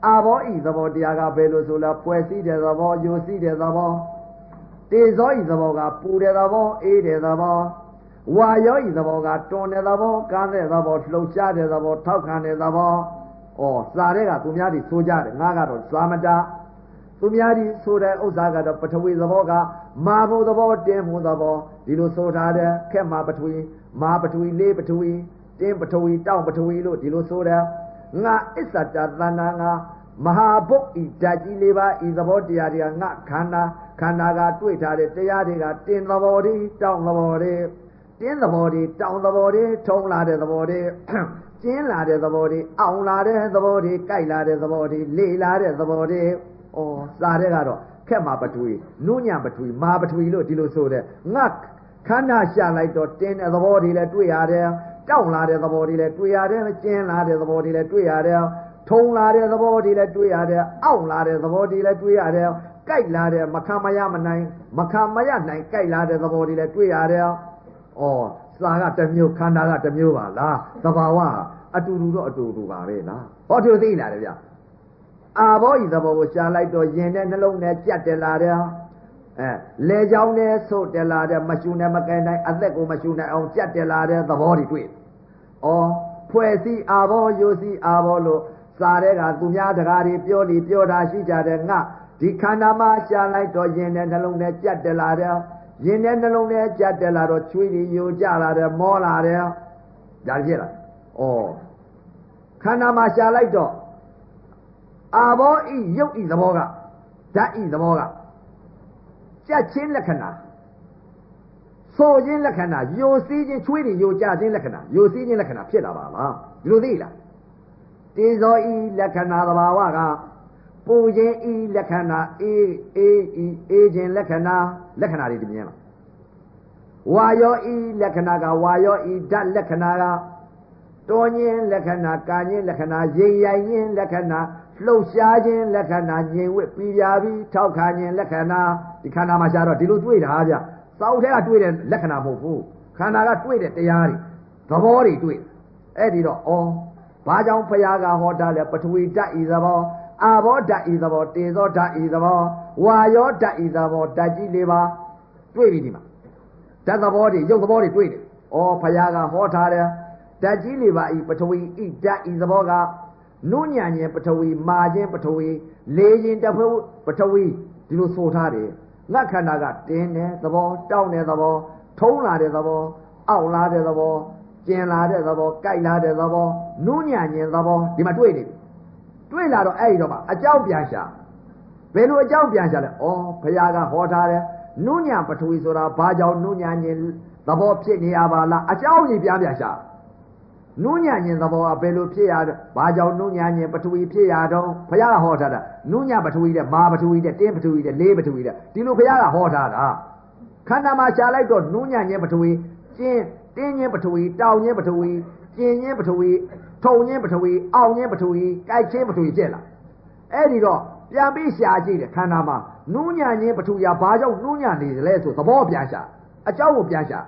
အာဘောဤသဘောတရားကဘယ်လိုဆိုလဲပွဲစည်းတဲ့သဘောယိုစည်းတဲ့သဘောတေဇောဤသဘောကပူတဲ့သဘောအေးတဲ့သဘောဝါယောဤသဘောကတွန်တဲ့သဘောကန်းတဲ့သဘောလှုပ်ရှားတဲ့သဘောထောက်ခံတဲ့သဘောဩစာတဲ့ကသူများတွေဆိုကြတယ်ငါကတော့စာမတာသူများဒီဆိုတဲ့ဥစ္စာကတော့ပထဝီသဘောက မာဘုသဘောတင်းဘုသဘောဒီလိုဆိုထားတယ်ခက်မှာပထဝီမာပထဝီလေးပထဝီတင်းပထဝီတောင်ပထဝီလို့ဒီလိုဆိုတယ်ငါအစ္ဆတသန္နာငါမဟာဘုတ်ဤဓာတ်ကြီးလေးပါဤသဘောတရားတွေကငါခန္ဓာခန္ဓာကတွေ့ထားတဲ့တရားတွေကတင်းသဘောတွေတောင်သဘောတွေတင်းသဘောတွေတောင်သဘောတွေထုံလာတဲ့သဘောတွေကျင်းလာတဲ့သဘောတွေအောင်လာတဲ့သဘောတွေကြိုက်လာတဲ့သဘောတွေလေလာတဲ့သဘောတွေဩစာတဲ့ကတော့ ခက်မှာပထဝီနုညံပထဝီမာပထဝီလို့ဒီလိုဆိုတဲ့ငါခန္ဓာရှာလိုက်တော့တင်းတဲ့သဘောတွေလည်းတွေ့ရတယ်တောက်လာတဲ့သဘောတွေလည်းတွေ့ရတယ်ကျင်းလာတဲ့သဘောတွေလည်းတွေ့ရတယ်ထုံလာတဲ့သဘောတွေလည်းတွေ့ရတယ်အောင့်လာတဲ့သဘောတွေလည်းတွေ့ရတယ်ကြိုက်လာတဲ့မခံမရမနိုင်မခံမရနိုင်ကြိုက်လာတဲ့သဘောတွေလည်းတွေ့ရတယ်ဩစာကတစ်မျိုးခန္ဓာကတစ်မျိုးပါလားသဘာဝအတူတူတော့အတူတူပါပဲလားဟောသူသိလာတယ်ဗျ အာဘောဤသဘောကိုရှားလိုက်တော့ယင်တဲ့နှလုံးနဲ့ကြက်တယ်လာတယ်အဲလေချောင်းနဲ့ဆုတ်တယ်လာတယ်မရှူနဲ့မကဲနိုင်အသက်ကိုမရှူနိုင်အောင်ကြက်တယ်လာတဲ့သဘောတွေတွေ့ဩဖွဲ့စည်းအာဘောယိုစီအာဘောလို့စားတဲ့ကသူများတကားတွေပြောနေပြောတာရှိကြတယ်ငါဒီခန္ဓာမှာရှားလိုက်တော့ယင်တဲ့နှလုံးနဲ့ကြက်တယ်လာတယ်ရင်ထဲနှလုံးထဲကြက်တက်လာတော့ချွေးတွေယိုကြလာတယ်မောလာတယ်ဒါဖြစ်လားဩခန္ဓာမှာရှာလိုက်တော့ အာဘောဤရုပ်ဤသဘောကဓာတ်ဤသဘောကကြက်ချင်းလက္ခဏာဆိုခြင်းလက္ခဏာယိုစီးခြင်းချွေးတွေယိုကြခြင်းလက္ခဏာယိုစီးခြင်းလက္ခဏာဖြစ်လာပါလားဒီလိုသိလားတေဇောဤလက္ခဏာသဘာဝကပူခြင်းဤလက္ခဏာအေးအေးဤအေးခြင်းလက္ခဏာလက္ခဏာတွေဒီမြင်လားဝါယောဤလက္ခဏာကဝါယောဤဓာတ်လက္ခဏာကတော်ခြင်းလက္ခဏာကာခြင်းလက္ခဏာရိမ်ရိုင်ခြင်းလက္ခဏာ လှုပ်ရှားခြင်းလက္ခဏာငြိမ်ဝှက်ပြီးပြပြီးထောက်ခါခြင်းလက္ခဏာဒီခန္ဓာမှာရှားတော့ဒီလိုတွေ့တာဗျစောက်ထဲကတွေ့တဲ့လက္ခဏာမဟုတ်ဘူးခန္ဓာကတွေ့တဲ့တရားတွေသဘောတွေတွေ့အဲ့ဒီတော့ဩဘာကြောင့်ဖရာကဟောတာလဲပထဝီဓာတ်ဤသဘောအာဘောဓာတ်ဤသဘောတေဇောဓာတ်ဤသဘောဝါယောဓာတ်ဤသဘောဓာတ်ကြီးလေးပါတွေ့ပြီဒီမှာဓာတ်သဘောတွေရုပ်သဘောတွေတွေ့တယ်ဩဖရာကဟောထားတယ်ဓာတ်ကြီးလေးပါဤပထဝီဤဓာတ်ဤသဘောက နုညံခြင်းပထဝီမာခြင်းပထဝီလေခြင်းတဖုပထဝီဒီလိုဆိုထားတယ်ငါခန္ဓာကတင်းတဲ့သဘောတောင်းတဲ့သဘောထုံးလာတဲ့သဘောအောက်လာတဲ့သဘောကျင်လာတဲ့သဘောကြိုက်လာတဲ့သဘောနုညံခြင်းသဘောဒီမှာတွေ့နေပြီတွေ့လာတော့အဲ့ဒီတော့မှအကြောင်းပြန်ရှာဘယ်လိုအကြောင်းပြန်ရှာလဲဩဘုရားကဟောထားတယ်နုညံပထဝီဆိုတာဘာကြောင့်နုညံခြင်းသဘောဖြစ်နေရပါလားအကြောင်းကြီးပြန်ပြန်ရှာ နုညံ့ခြင်းသဘောကဘယ်လိုဖြစ်ရဘာကြောင့်နုညံ့ခြင်းပထဝီဖြစ်ရတော့ဘုရားကဟောထားတာနုညံ့ပထဝီတဲ့မာပထဝီတဲ့တင်းပထဝီတဲ့လေးပထဝီတဲ့ဒီလိုဘုရားကဟောထားတာခန္ဓာမှာရှားလိုက်တော့နုညံ့ခြင်းပထဝီကျင်းတင်းခြင်းပထဝီတောင်ခြင်းပထဝီကျင်ခြင်းပထဝီထုံခြင်းပထဝီအောင်ခြင်းပထဝီကြိုက်ခြင်းပထဝီဖြစ်လာအဲ့ဒီတော့ပြန်ပြီးရှားကြည့်တယ်ခန္ဓာမှာနုညံ့ခြင်းပထဝီကဘာကြောင့်နုညံ့နေတယ်လဲဆိုသဘောပြန်ရှားအကြောင်းကိုပြန်ရှား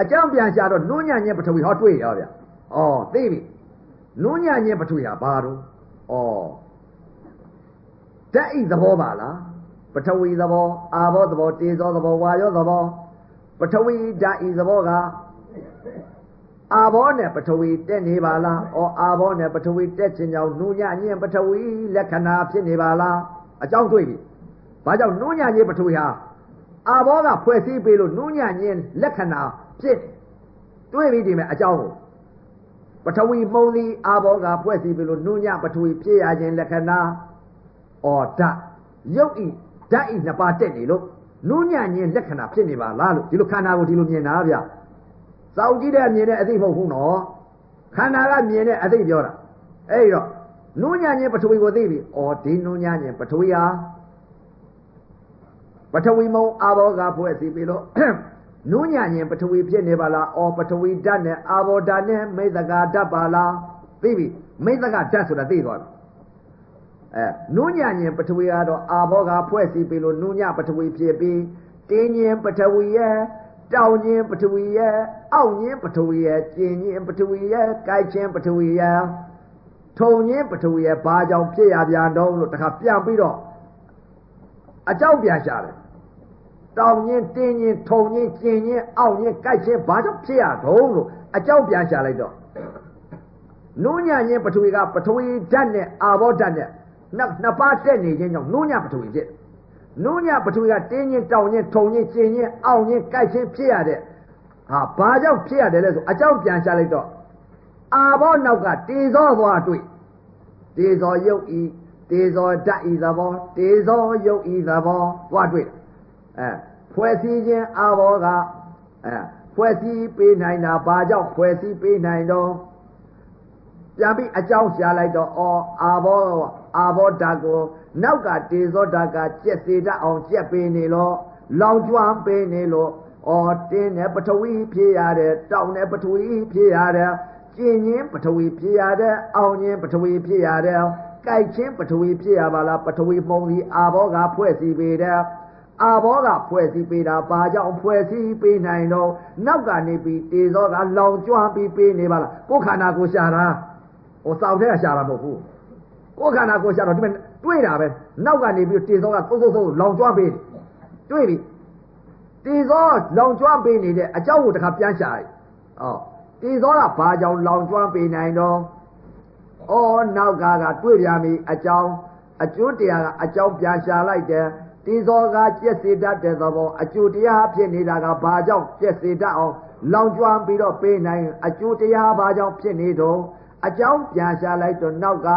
အကြောင်းပြန်ရှာတော့နုညံ့ခြင်းပထဝီဟောတွေ့ရောဗျ။ဩသိပြီ။နုညံ့ခြင်းပထဝီဟာဘာတော့။ဩဓာတ်ဤသဘောပါလား။ပထဝီသဘောအာဘောသဘောတေဇောသဘောဝါယောသဘောပထဝီဓာတ်ဤသဘောကအာဘောနဲ့ပထဝီတက်နေပါလား။ဩအာဘောနဲ့ပထဝီတက်ခြင်းကြောင့်နုညံ့ခြင်းပထဝီလက္ခဏာဖြစ်နေပါလား။အကြောင်းတွေ့ပြီ။ဘာကြောင့်နုညံ့ခြင်းပထဝီဟာအာဘောကဖွဲ့စည်းပေးလို့နုညံ့ခြင်းလက္ခဏာ ဖြစ်တွေ့ပြီဒီမဲ့အကြောင်းကိုပထဝီမုံသည်အာဘောကဖွဲ့စည်းပြီလို့နုညပထဝီဖြစ်ရခြင်းလက္ခဏာဩဓာရုပ်ဤဓာတ်ဤနှစ်ပါးတက်နေလို့နုညံ့ခြင်းလက္ခဏာဖြစ်နေပါလားလို့ဒီလိုခန္ဓာကိုဒီလိုမြင်တာဗျစောင့်ကြည့်တဲ့မြင်တဲ့အသိမဟုတ်ဘူးနော်ခန္ဓာကမြင်တဲ့အသိပြောတာအဲ့ဒီတော့နုညံ့ခြင်းပထဝီကိုသိပြီဩဒီနုညံ့ခြင်းပထဝီဟာပထဝီမုံအာဘောကဖွဲ့စည်းပြီလို့ နုညံ့ရင်ပထဝီဖြစ်နေပါလားအော်ပထဝီဓာတ်နဲ့အာဘောဓာတ်နဲ့မိသကာဓာတ်ပါလားသိပြီမိသကာဓာတ်ဆိုတာသိသွားပြီအဲနုညံ့ရင်ပထဝီကတော့အာဘောကဖွဲ့စည်းပြီးလို့နုညပထဝီဖြစ်ပြီးတင်းညင်ပထဝီရဲ့တောင်ညင်ပထဝီရဲ့အောက်ညင်ပထဝီရဲ့ကျင်ညင်ပထဝီရဲ့ကြိုက်ချင်းပထဝီရဲ့ထုံညင်ပထဝီရဲ့ဘာကြောင့်ဖြစ်ရပြန်တော့လို့တခါပြန်ပြီးတော့အကြောင်းပြန်ရှာတယ် တောင်ချင်းတင်းချင်းထုံချင်းကျင်ချင်းအောက်ချင်းကြိုက်ချင်းဘာကြောင့်ဖြစ်ရတော့လို့အကြောင်းပြန်ရှာလိုက်တော့နုညံ့ခြင်းပထဝီကပထဝီဓာတ်နဲ့အာဘောဓာတ်နဲ့နှစ်နှစ်ပါးတက်နေခြင်းကြောင့်နုညံ့ပထဝီဖြစ်နုညံ့ပထဝီကတင်းချင်းတောင်ချင်းထုံချင်းကျင်ချင်းအောင်ချင်းကြိုက်ချင်းဖြစ်ရတဲ့ဟာဘာကြောင့်ဖြစ်ရတယ်လဲဆိုအကြောင်းပြန်ရှာလိုက်တော့အာဘောနောက်ကတေဇောသွားတွေ့တေဇောယုတ်ဤတေဇောဓာတ်ဤသဘောတေဇောယုတ်ဤသဘောသွားတွေ့အဲ ဖွဲ့စည်းခြင်းအာဘောကအဲဖွဲ့စည်းပေးနိုင်တာဘာကြောင့်ဖွဲ့စည်းပေးနိုင်တော့ပြန်ပြီးအကြောင်းရှာလိုက်တော့အော်အာဘောအာဘောဓာတ်ကိုနောက်ကတေဇောဓာတ်ကကြက်စေတတ်အောင်ကြက်ပေးနေလို့လောင်ကျွမ်းပေးနေလို့အော်တင်းနဲ့ပထဝီဖြည့်ရတယ်တောင်းနဲ့ပထဝီဖြည့်ရတယ်ကျင်ချင်းပထဝီဖြည့်ရတယ်အောင်ချင်းပထဝီဖြည့်ရတယ်ကြိုက်ချင်းပထဝီဖြည့်ရပါလားပထဝီပုံစီအာဘောကဖွဲ့စည်းပေးတယ် အာဘောကဖွဲ့စည်းပေးတာဘာကြောင့်ဖွဲ့စည်းပေးနိုင်တော့နောက်ကနေပြီးတေဇောကလောင်ကျွမ်းပြီးပေးနေပါလားကိုယ်ခန္ဓာကိုရှာတာဟိုစောက်တဲ့ကရှာတာမဟုတ်ဘူးကိုယ်ခန္ဓာကိုရှာတော့ဒီမဲ့တွေးတာပဲနောက်ကနေပြီးတေဇောကသုတ်သုတ်သုတ်လောင်ကျွမ်းပေးတွေးပြီတေဇောလောင်ကျွမ်းပေးနေတဲ့အကြောင်းကိုတခါပြန်ရှာလိုက်ဩတေဇောကဘာကြောင့်လောင်ကျွမ်းပေးနိုင်တော့ဩနောက်ကကတွေးပြန်ပြီအကြောင်းအကျိုးတရားကအကြောင်းပြန်ရှာလိုက်တယ် တေဇောကကျက်စေတတ်တဲ့သဘောအကျိုးတရားဖြစ်နေတာကဘာကြောင့်ကျက်စေတတ်အောင်လောင်ကျွမ်းပြီးတော့ပေးနိုင်အကျိုးတရားဘာကြောင့်ဖြစ်နေတော့အကြောင်းပြန်ရှာလိုက်တော့နောက်က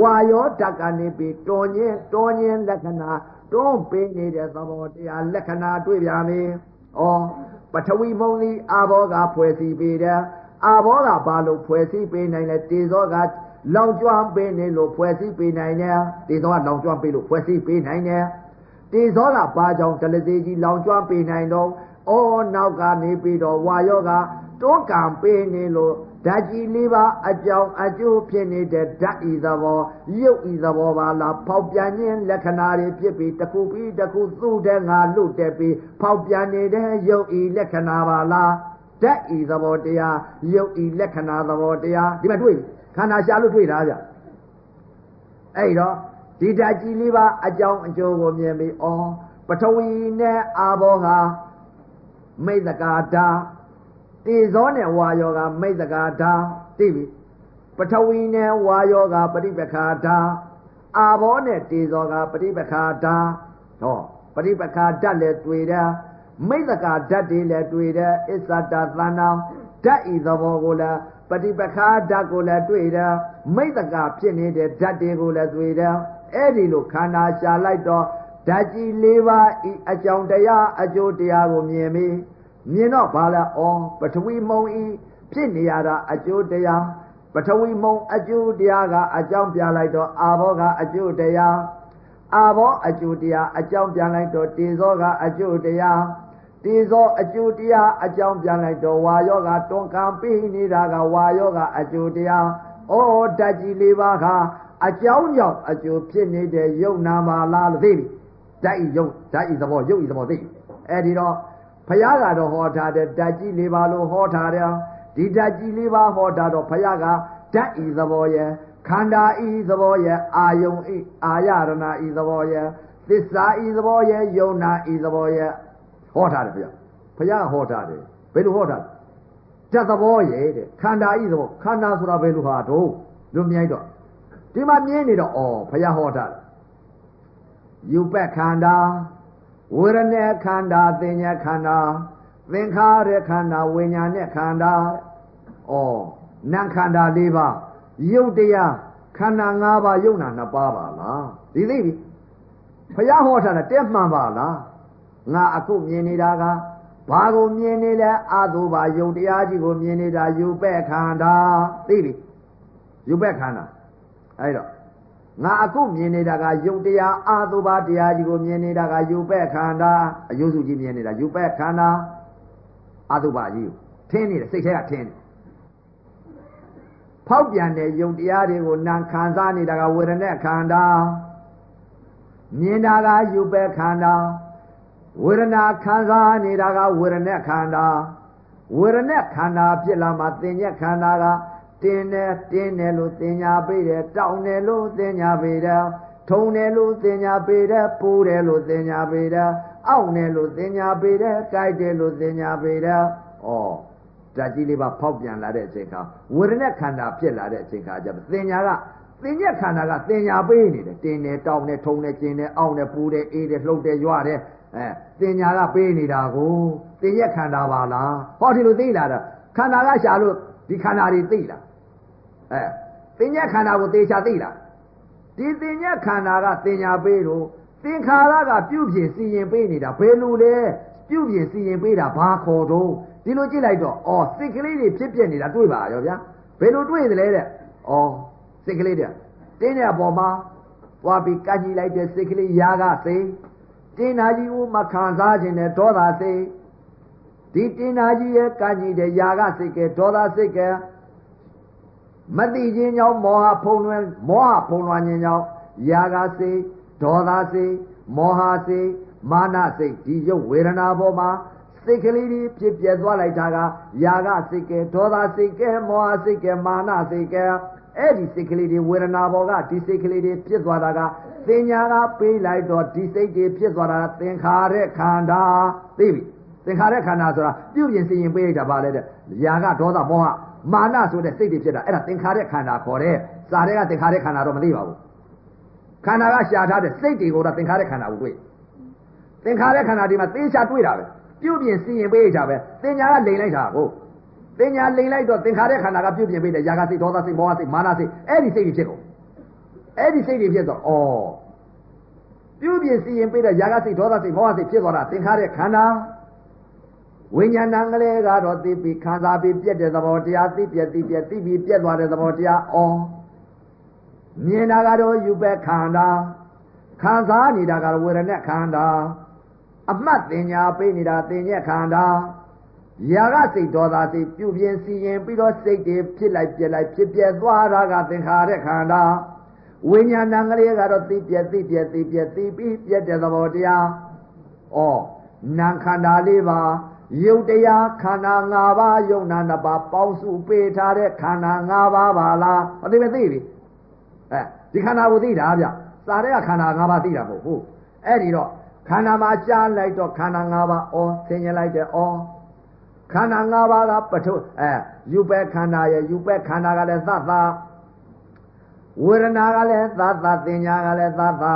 ဝါယောဓာတ်ကနေပြီးတွန်ချင်းတွန်ချင်းလက္ခဏာတွန်းပေးနေတဲ့သဘောတရားလက္ခဏာတွေ့ပြန်ပြီ။ဩပထဝီမုံသည်အာဘောကဖွဲ့စည်းပေးတယ်။အာဘောကဘာလို့ဖွဲ့စည်းပေးနိုင်လဲတေဇောကလောင်ကျွမ်းပေးနေလို့ဖွဲ့စည်းပေးနိုင်တယ်။တေဇောကလောင်ကျွမ်းပေးလို့ဖွဲ့စည်းပေးနိုင်တယ်။ တေဇောကဘာကြောင့်ဒလစေကြီးလောင်ကျွမ်းပေးနိုင်တော့ဩနောက်ကနေပြီးတော့ဝါယောကတွန်းကံပေးနေလို့ဓာတ်ကြီးလေးပါအကြောင်းအကျိုးဖြစ်နေတဲ့ဓာတ်ဤသဘောရုပ်ဤသဘောပါလားဖောက်ပြန်ခြင်းလက္ခဏာတွေဖြစ်ပြီးတစ်ခုပြီးတစ်ခုသူ့တဲ့ငါလွတ်တဲ့ပြီးဖောက်ပြန်နေတဲ့ရုပ်ဤလက္ခဏာပါလားဓာတ်ဤသဘောတရားရုပ်ဤလက္ခဏာသဘောတရားဒီမှာတွေ့ခန္ဓာရှာလို့တွေ့တာကြအဲ့တော့ ဒီဓာတ်ကြီးလေးပါအကြောင်းအကျိုးကိုမြင်ပြီးဩပထဝီနဲ့အာဘောဟာမိတ်တကာဓာတ်တေဇောနဲ့ဝါယောကမိတ်စကာဓာသိပြီပထဝီနဲ့ဝါယောကပရိပခာဓာအာဘောနဲ့တေဇောကပရိပခာဓာဟောပရိပခာဓာတ်လည်းတွေ့တယ်မိတ်စကာဓာတ်တွေလည်းတွေ့တယ်အစ္ဆတသန္နံဓာတ်ဤသဘောကိုလည်းပฏิပခာဓာတ်ကိုလည်းတွေ့တယ်မိတ်စကာဖြစ်နေတဲ့ဓာတ်တွေကိုလည်းတွေ့တယ် အဲ့ဒီလိုခန္ဓာရှာလိုက်တော့ဓာတ်ကြီး၄ပါးဤအကြောင်းတရားအကျိုးတရားကိုမြင်ပြီးမြင်တော့ဘာလဲဩပထဝီမုံဤဖြစ်နေရတာအကျိုးတရားပထဝီမုံအကျိုးတရားကအကြောင်းပြလိုက်တော့အာဘောကအကျိုးတရားအာဘောအကျိုးတရားအကြောင်းပြန်လိုက်တော့တေဇောကအကျိုးတရားတေဇောအကျိုးတရားအကြောင်းပြန်လိုက်တော့ဝါယောကတွန်းကံပြီးနေတာကဝါယောကအကျိုးတရားဩဓာတ်ကြီးလေးပါးက အကြောင်းကြောင့်အကျိုးဖြစ်နေတဲ့ယုံနာပါလားလို့သိပြီဓာတ်ဤယုံဓာတ်ဤသဘောယုံဤသဘောသိအဲ့ဒီတော့ဖယားကတော့ဟောထားတယ်ဓာတ်ကြီးလေးပါလို့ဟောထားတယ်ဒီဓာတ်ကြီးလေးပါဟောတာတော့ဖယားကဓာတ်ဤသဘောရဲ့ခန္ဓာဤသဘောရဲ့အာယုံဤအာရဏဤသဘောရဲ့သစ္စာဤသဘောရဲ့ယုံနာဤသဘောရဲ့ဟောထားတယ်ဖယားဖယားဟောထားတယ်ဘယ်လိုဟောထားဓာတ်သဘောရဲ့တဲ့ခန္ဓာဤသဘောခန္ဓာဆိုတာဘယ်လိုဟာတော့လွန်မြိုက်တော့ ဒီမှာမြင်နေတော့ဩဖယားဟောထားတယ်ယူပက်ခန္ဓာဝေရณะခန္ဓာသင်ညာခန္ဓာသင်္ခါရခန္ဓာဝိညာဉ်နဲ့ခန္ဓာဩနာခန္ဓာ၄ပါးရုပ်တရားခန္ဓာ၅ပါးယုံနာနှစ်ပါးပါလားဒီသိပြီဖယားဟောထားတာတက်မှန်ပါလားငါအခုမြင်နေတာကဘာကိုမြင်နေလဲအာသုဘာယုတ်တရားကြီးကိုမြင်နေတာယူပဲ့ခန္ဓာသိပြီယူပဲ့ခန္ဓာ အဲ့တော့ငါအခုမြင်နေတာကယုတ်တရားအာသုဘာတရားကြီးကိုမြင်နေတာကယူပဲ့ခန္ဓာအယုစုကြီးမြင်နေတာယူပဲ့ခန္ဓာအာသုဘာကြီးကိုထင်းနေတယ်စိတ်ထဲကထင်းနေဖောက်ပြန်တဲ့ယုတ်တရားတွေကိုနာခံစားနေတာကဝေဒနာခန္ဓာမြင်တာကယူပဲ့ခန္ဓာဝေဒနာခံစားနေတာကဝေဒနာခန္ဓာဝေဒနာခန္ဓာဖြစ်လာမှသင်ညက်ခန္ဓာက တင်းတယ်တင်းတယ်လို့သင်ညာပေးတယ်တောင်းတယ်လို့သင်ညာပေးတယ်ထုံတယ်လို့သင်ညာပေးတယ်ပူတယ်လို့သင်ညာပေးတယ်အောင့်တယ်လို့သင်ညာပေးတယ်ကြိုက်တယ်လို့သင်ညာပေးတယ်ဩဓာတ်ကြီးလေးပါဖောက်ပြန်လာတဲ့အချိန်ခါဝေဒနာခန္ဓာဖြစ်လာတဲ့အချိန်ခါကျတော့သင်ညာကသင်ညက်ခန္ဓာကသင်ညာပေးနေတယ်တင်းတယ်တောင်းတယ်ထုံတယ်ကျင်တယ်အောင့်တယ်ပူတယ်အေးတယ်လှုပ်တယ်ရွတယ်အဲသင်ညာကပေးနေတာကိုသင်ညက်ခန္ဓာပါလားဟောဒီလိုသိလာတာခန္ဓာကရှာလို့ဒီခန္ဓာတွေသိလား အဲသင်ညက်ခန္ဓာကိုသေချာသိလားဒီသင်ညက်ခန္ဓာကသင်ညာပေးလို့သင်္ခါရကပြုပြင်စီရင်ပေးနေတာဘယ်လိုလဲပြုပြင်စီရင်ပေးတာဘာခေါ်တော့ဒီလိုကြည့်လိုက်တော့အော်စိတ်ကလေးတွေဖြစ်ပြနေတာတွေ့ပါရောဗျာဘယ်လိုတွေ့သလဲတဲ့အော်စိတ်ကလေးတဲ့တင်းတဲ့အပေါ်မှာသွားပြီးကကြည့်လိုက်တဲ့စိတ်ကလေးယာကစိတ်တင်းနာကြီးကိုမခံစားခြင်းနဲ့ဒေါသစိတ်ဒီတင်းနာကြီးရဲ့ကကြည့်တဲ့ယာကစိတ်ကဒေါသစိတ်က မတိခြင်းကြောင့်မောဟဖုံးလွယ်မောဟဖုံးလွှမ်းခြင်းကြောင့်ယာကစိတ်ဒေါသစိတ်မောဟစိတ်မာနစိတ်ဒီရုပ်ဝေဒနာပေါ်မှာစိတ်ကလေးတွေဖြစ်ပြသွားလိုက်တာကယာကစိတ်ကဒေါသစိတ်ကမောဟစိတ်ကမာနစိတ်ကအဲ့ဒီစိတ်ကလေးတွေဝေဒနာပေါ်ကဒီစိတ်ကလေးတွေဖြစ်သွားတာကသင်ညာကပေးလိုက်တော့ဒီစိတ်တွေဖြစ်သွားတာသင်္ခါရခန္ဓာသိပြီသင်္ခါရခန္ဓာဆိုတာပြုပြင်စီရင်ပေးလိုက်တာပါလေတဲ့ယာကဒေါသမောဟ မာနဆိုတဲ့စိတ်တွေဖြစ်တာအဲ့ဒါသင်္ခါရခန္ဓာခေါ်တဲ့စာတွေကသင်္ခါရခန္ဓာတော့မသိပါဘူးခန္ဓာကရှာထားတဲ့စိတ်တွေကိုတော့သင်္ခါရခန္ဓာကိုတွေ့သင်္ခါရခန္ဓာဒီမှာသေချာတွေ့တာပဲပြုပြင်စီရင်ပေးကြပဲသင်ညာကလိန်လိုက်တာကိုသင်ညာလိန်လိုက်တော့သင်္ခါရခန္ဓာကပြုပြင်ပေးတယ်ຢာကစိတ်ဒေါသစိတ်မောဟစိတ်မာနစိတ်အဲ့ဒီစိတ်တွေဖြစ်ကုန်အဲ့ဒီစိတ်တွေဖြစ်တော့ဩပြုပြင်စီရင်ပေးတဲ့ຢာကစိတ်ဒေါသစိတ်မောဟစိတ်ဖြစ်သွားတာသင်္ခါရခန္ဓာ ဝိညာဏကလေးကတော့သိပြီးခံစားပြီးပြက်တဲ့သဘောတရားသိပြက်သိပြက်သိပြီးပြက်သွားတဲ့သဘောတရားဩမြင်တာကတော့ယူပဲခန္ဓာခံစားနေတာကတော့ဝေဒနာခန္ဓာအမှတ်တင်ညာပေးနေတာတင်ညက်ခန္ဓာယာကစိတ်ဒေါသစိတ်ပြုပြင်စီရင်ပြီးတော့စိတ်တွေဖြစ်လိုက်ပြက်လိုက်ဖြစ်ပြက်သွားတာကသင်္ခါရခန္ဓာဝိညာဏကလေးကတော့သိပြက်သိပြက်သိပြက်သိပြီးပြက်တဲ့သဘောတရားဩနာခန္ဓာလေးပါ ယုတ်တရားခန္ဓာ၅ပါးယုံနာနှစ်ပါးပေါင်းစုပေးထားတဲ့ခန္ဓာ၅ပါးပါလားအသိမသိပြီအဲဒီခန္ဓာကိုသိတာဗျစာတဲ့ခန္ဓာ၅ပါးသိတာမဟုတ်ဘူးအဲ့ဒီတော့ခန္ဓာမှာကြားလိုက်တော့ခန္ဓာ၅ပါးဩဆင်ញလိုက်တယ်ဩခန္ဓာ၅ပါးကပထုအဲယူပဲခန္ဓာရဲ့ယူပဲခန္ဓာကလည်းသတ်သာဝေဒနာကလည်းသတ်သာသင်ညာကလည်းသတ်သာ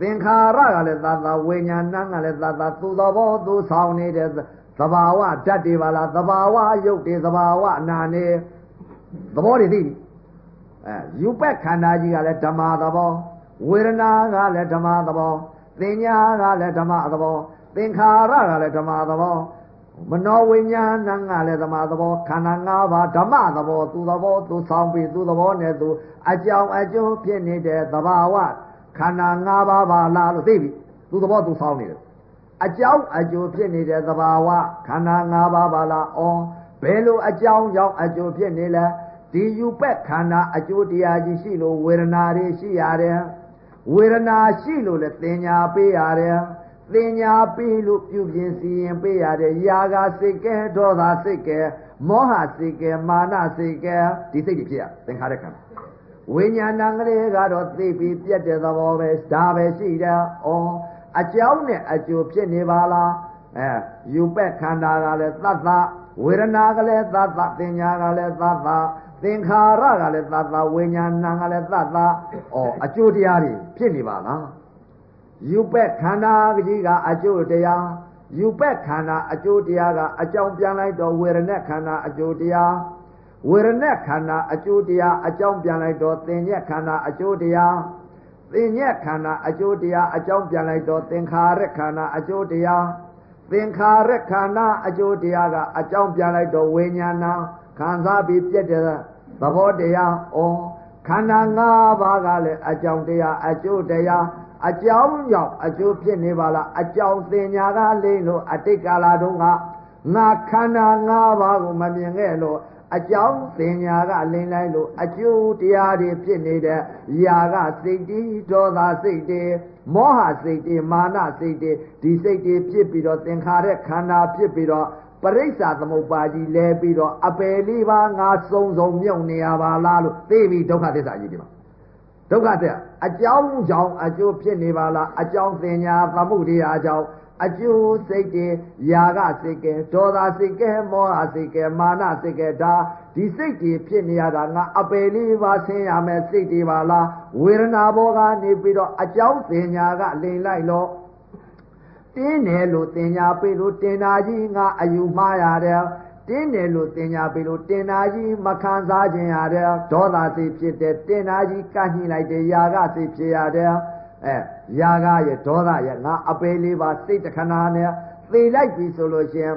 သင်္ခါရကလည်းသတ်သာဝိညာဏကလည်းသတ်သာသူတော်ဘောသူဆောင်နေတဲ့ သဘာဝဓာတ်တွေပါလားသဘာဝရုပ်တွေသဘာဝနာနေသဘောတွေသိပြီအဲယူပဲခန္ဓာကြီးကလည်းဓမ္မသဘောဝေဒနာကလည်းဓမ္မသဘောသင်ညာကလည်းဓမ္မသဘောသင်္ခါရကလည်းဓမ္မသဘောမနောဝိညာဏကလည်းဓမ္မသဘောခန္ဓာ၅ပါးဓမ္မသဘောသူသဘောသူဆောင်ပြီးသူသဘောနဲ့သူအကြောင်းအကျိုးဖြစ်နေတဲ့သဘာဝခန္ဓာ၅ပါးပါလားလို့သိပြီသူသဘောသူဆောင်နေတယ် အကြောင်းအကျိုးဖြစ်နေတဲ့သဘာဝခန္ဓာ၅ပါးပါလားဩဘယ်လိုအကြောင်းကြောင့်အကျိုးဖြစ်နေလဲဒီယူပက်ခန္ဓာအကျိုးတရားကြီးရှိလို့ဝေဒနာတွေရှိရတယ်ဝေဒနာရှိလို့လည်းသင်ညာပေးရတယ်သင်ညာပေးလို့ပြုပြင်စီရင်ပေးရတယ်ယာကစိတ်ကဲဒေါသစိတ်ကဲမောဟစိတ်ကဲမာနစိတ်ကဲဒီစိတ်တွေဖြစ်ရသင်္ခါရကံဝိညာဏကလေးကတော့သိပြီးပြတ်တဲ့သဘောပဲဒါပဲရှိတယ်ဩ အကြောင်းနဲ့အကျိုးဖြစ်နေပါလားအဲယူပက်ခန္ဓာကလည်းသတ်သဝေဒနာကလည်းသတ်သသင်ညာကလည်းသတ်သသင်္ခါရကလည်းသတ္တဝိညာဏကလည်းသတ္တဩအကျိုးတရားတွေဖြစ်နေပါလားယူပက်ခန္ဓာကြီးကအကျိုးတရားယူပက်ခန္ဓာအကျိုးတရားကအကြောင်းပြန်လိုက်တော့ဝေရณะခန္ဓာအကျိုးတရားဝေရณะခန္ဓာအကျိုးတရားအကြောင်းပြန်လိုက်တော့သင်ညက်ခန္ဓာအကျိုးတရား သင်ညက်ခန္ဓာအကျိုးတရားအကြောင်းပြန်လိုက်တော့သင်္ခါရခန္ဓာအကျိုးတရားသင်္ခါရခန္ဓာအကျိုးတရားကအကြောင်းပြန်လိုက်တော့ဝိညာဏခံစားပြီးပြည့်တဲ့သဘောတရားဩခန္ဓာ၅ပါးကလည်းအကြောင်းတရားအကျိုးတရားအကြောင်းကြောင့်အကျိုးဖြစ်နေပါလားအကြောင်းသင်ညာကလိမ့်လို့အတိတ်ကာလတုန်းကငါခန္ဓာ၅ပါးကိုမမြင်ခဲ့လို့ အကြောင်းသင်ညာကလိမ့်လိုက်လို့အကျိုးတရားတွေဖြစ်နေတဲ့ຢာကစိတ်တီးဒေါသစိတ်တွေမောဟစိတ်တွေမာနစိတ်တွေဒီစိတ်တွေဖြစ်ပြီးတော့သင်္ခါရခန္ဓာဖြစ်ပြီးတော့ပရိစ္ဆာသမုပ္ပါကြီးလဲပြီးတော့အပယ်လေးပါငါစုံစုံမြုံနေရပါလားလို့သိပြီဒုက္ခသစ္စာကြီးဒီမှာဒုက္ခသစ္စာအကြောင်းကြောင့်အကျိုးဖြစ်နေပါလားအကြောင်းသင်ညာသမှုတရားကြောင့် အကျိုးစိတ်တွေယာကစိတ်ကဲဒေါသစိတ်ကဲမောဟစိတ်ကဲမာနစိတ်ကဲဒါဒီစိတ်တွေဖြစ်နေရတာငါအပယ်လေးပါဆင်းရမယ်စိတ်တွေပါလားဝေဒနာဘောကနေပြီးတော့အကြောင်းစင်ညာကလိန်လိုက်လို့တင်းတယ်လို့တင်ညာပြီလို့တင်နာကြီးငါအယူမှားရတယ်တင်းတယ်လို့တင်ညာပြီလို့တင်နာကြီးမခံစားခြင်းရတယ်ဒေါသစိတ်ဖြစ်တဲ့တင်နာကြီးကညှိလိုက်တဲ့ຢာကစိတ်ဖြစ်ရတယ်အဲ ຢာကရဲ့ဒေါသရဲ့ငါအပေလေးပါစိတ်တခဏနဲ့သေလိုက်ပြီဆိုလို့ရှင်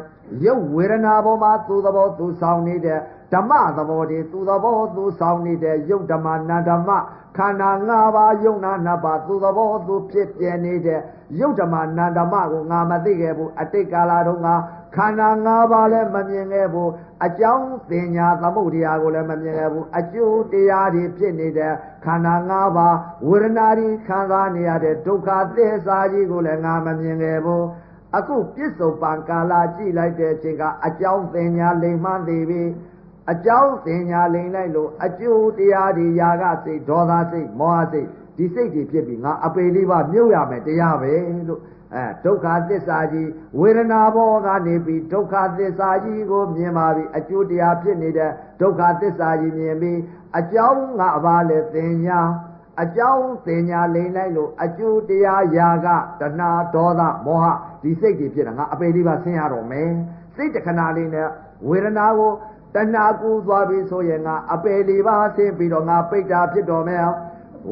ရုပ်ဝေဒနာပေါ်မှာသူသဘောသူဆောင်နေတဲ့ဓမ္မသဘောတွေသူသဘောသူဆောင်နေတဲ့ရုပ်ဓမ္မနာဓမ္မခန္ဓာ၅ပါးယုံနာနှစ်ပါးသူသဘောသူဖြစ်ပြနေတဲ့ရုပ်ဓမ္မနာဓမ္မကိုငါမသိခဲ့ဘူးအတိတ်ကာလတုန်းက ခန္ဓာ၅ပါးလည်းမမြင်ခဲ့ဘူးအကြောင်းသင်ညာသမုဒ္ဒရာကိုလည်းမမြင်ခဲ့ဘူးအကျိုးတရားတွေဖြစ်နေတဲ့ခန္ဓာ၅ပါးဝေဒနာတွေခံစားနေရတဲ့ဒုက္ခသစ္စာကြီးကိုလည်းငါမမြင်ခဲ့ဘူးအခုပြစ္ဆုတ်ပံကာလကြည့်လိုက်တဲ့အချိန်ကအကြောင်းသင်ညာလိမ္မာသေးပြီအကြောင်းသင်ညာလိမ်လိုက်လို့အကျိုးတရားတွေຢာကစိတ်ဒေါသစိတ်မောဟစိတ်ဒီစိတ်တွေဖြစ်ပြီးငါအပေလေးပါမြုပ်ရမယ်တရားပဲလို့ အဲဒုက္ခသစ္စာကြီးဝေဒနာဘောကနေပြီးဒုက္ခသစ္စာကြီးကိုမြင်ပါပြီအကျိုးတရားဖြစ်နေတဲ့ဒုက္ခသစ္စာကြီးမြင်ပြီးအကြောင်းငါဘာလဲသင်ညာအကြောင်းသင်ညာလိမ်လိုက်လို့အကျိုးတရားယာကတဏှာဒေါသမောဟဒီစိတ်တွေဖြစ်တာငါအပေလေးပါဆင်းရတော့မယ်စိတ်တခဏလေးနဲ့ဝေဒနာကိုတဏှာကူသွားပြီဆိုရင်ငါအပေလေးပါဆင်းပြီးတော့ငါပိတ်တာဖြစ်တော်မယ်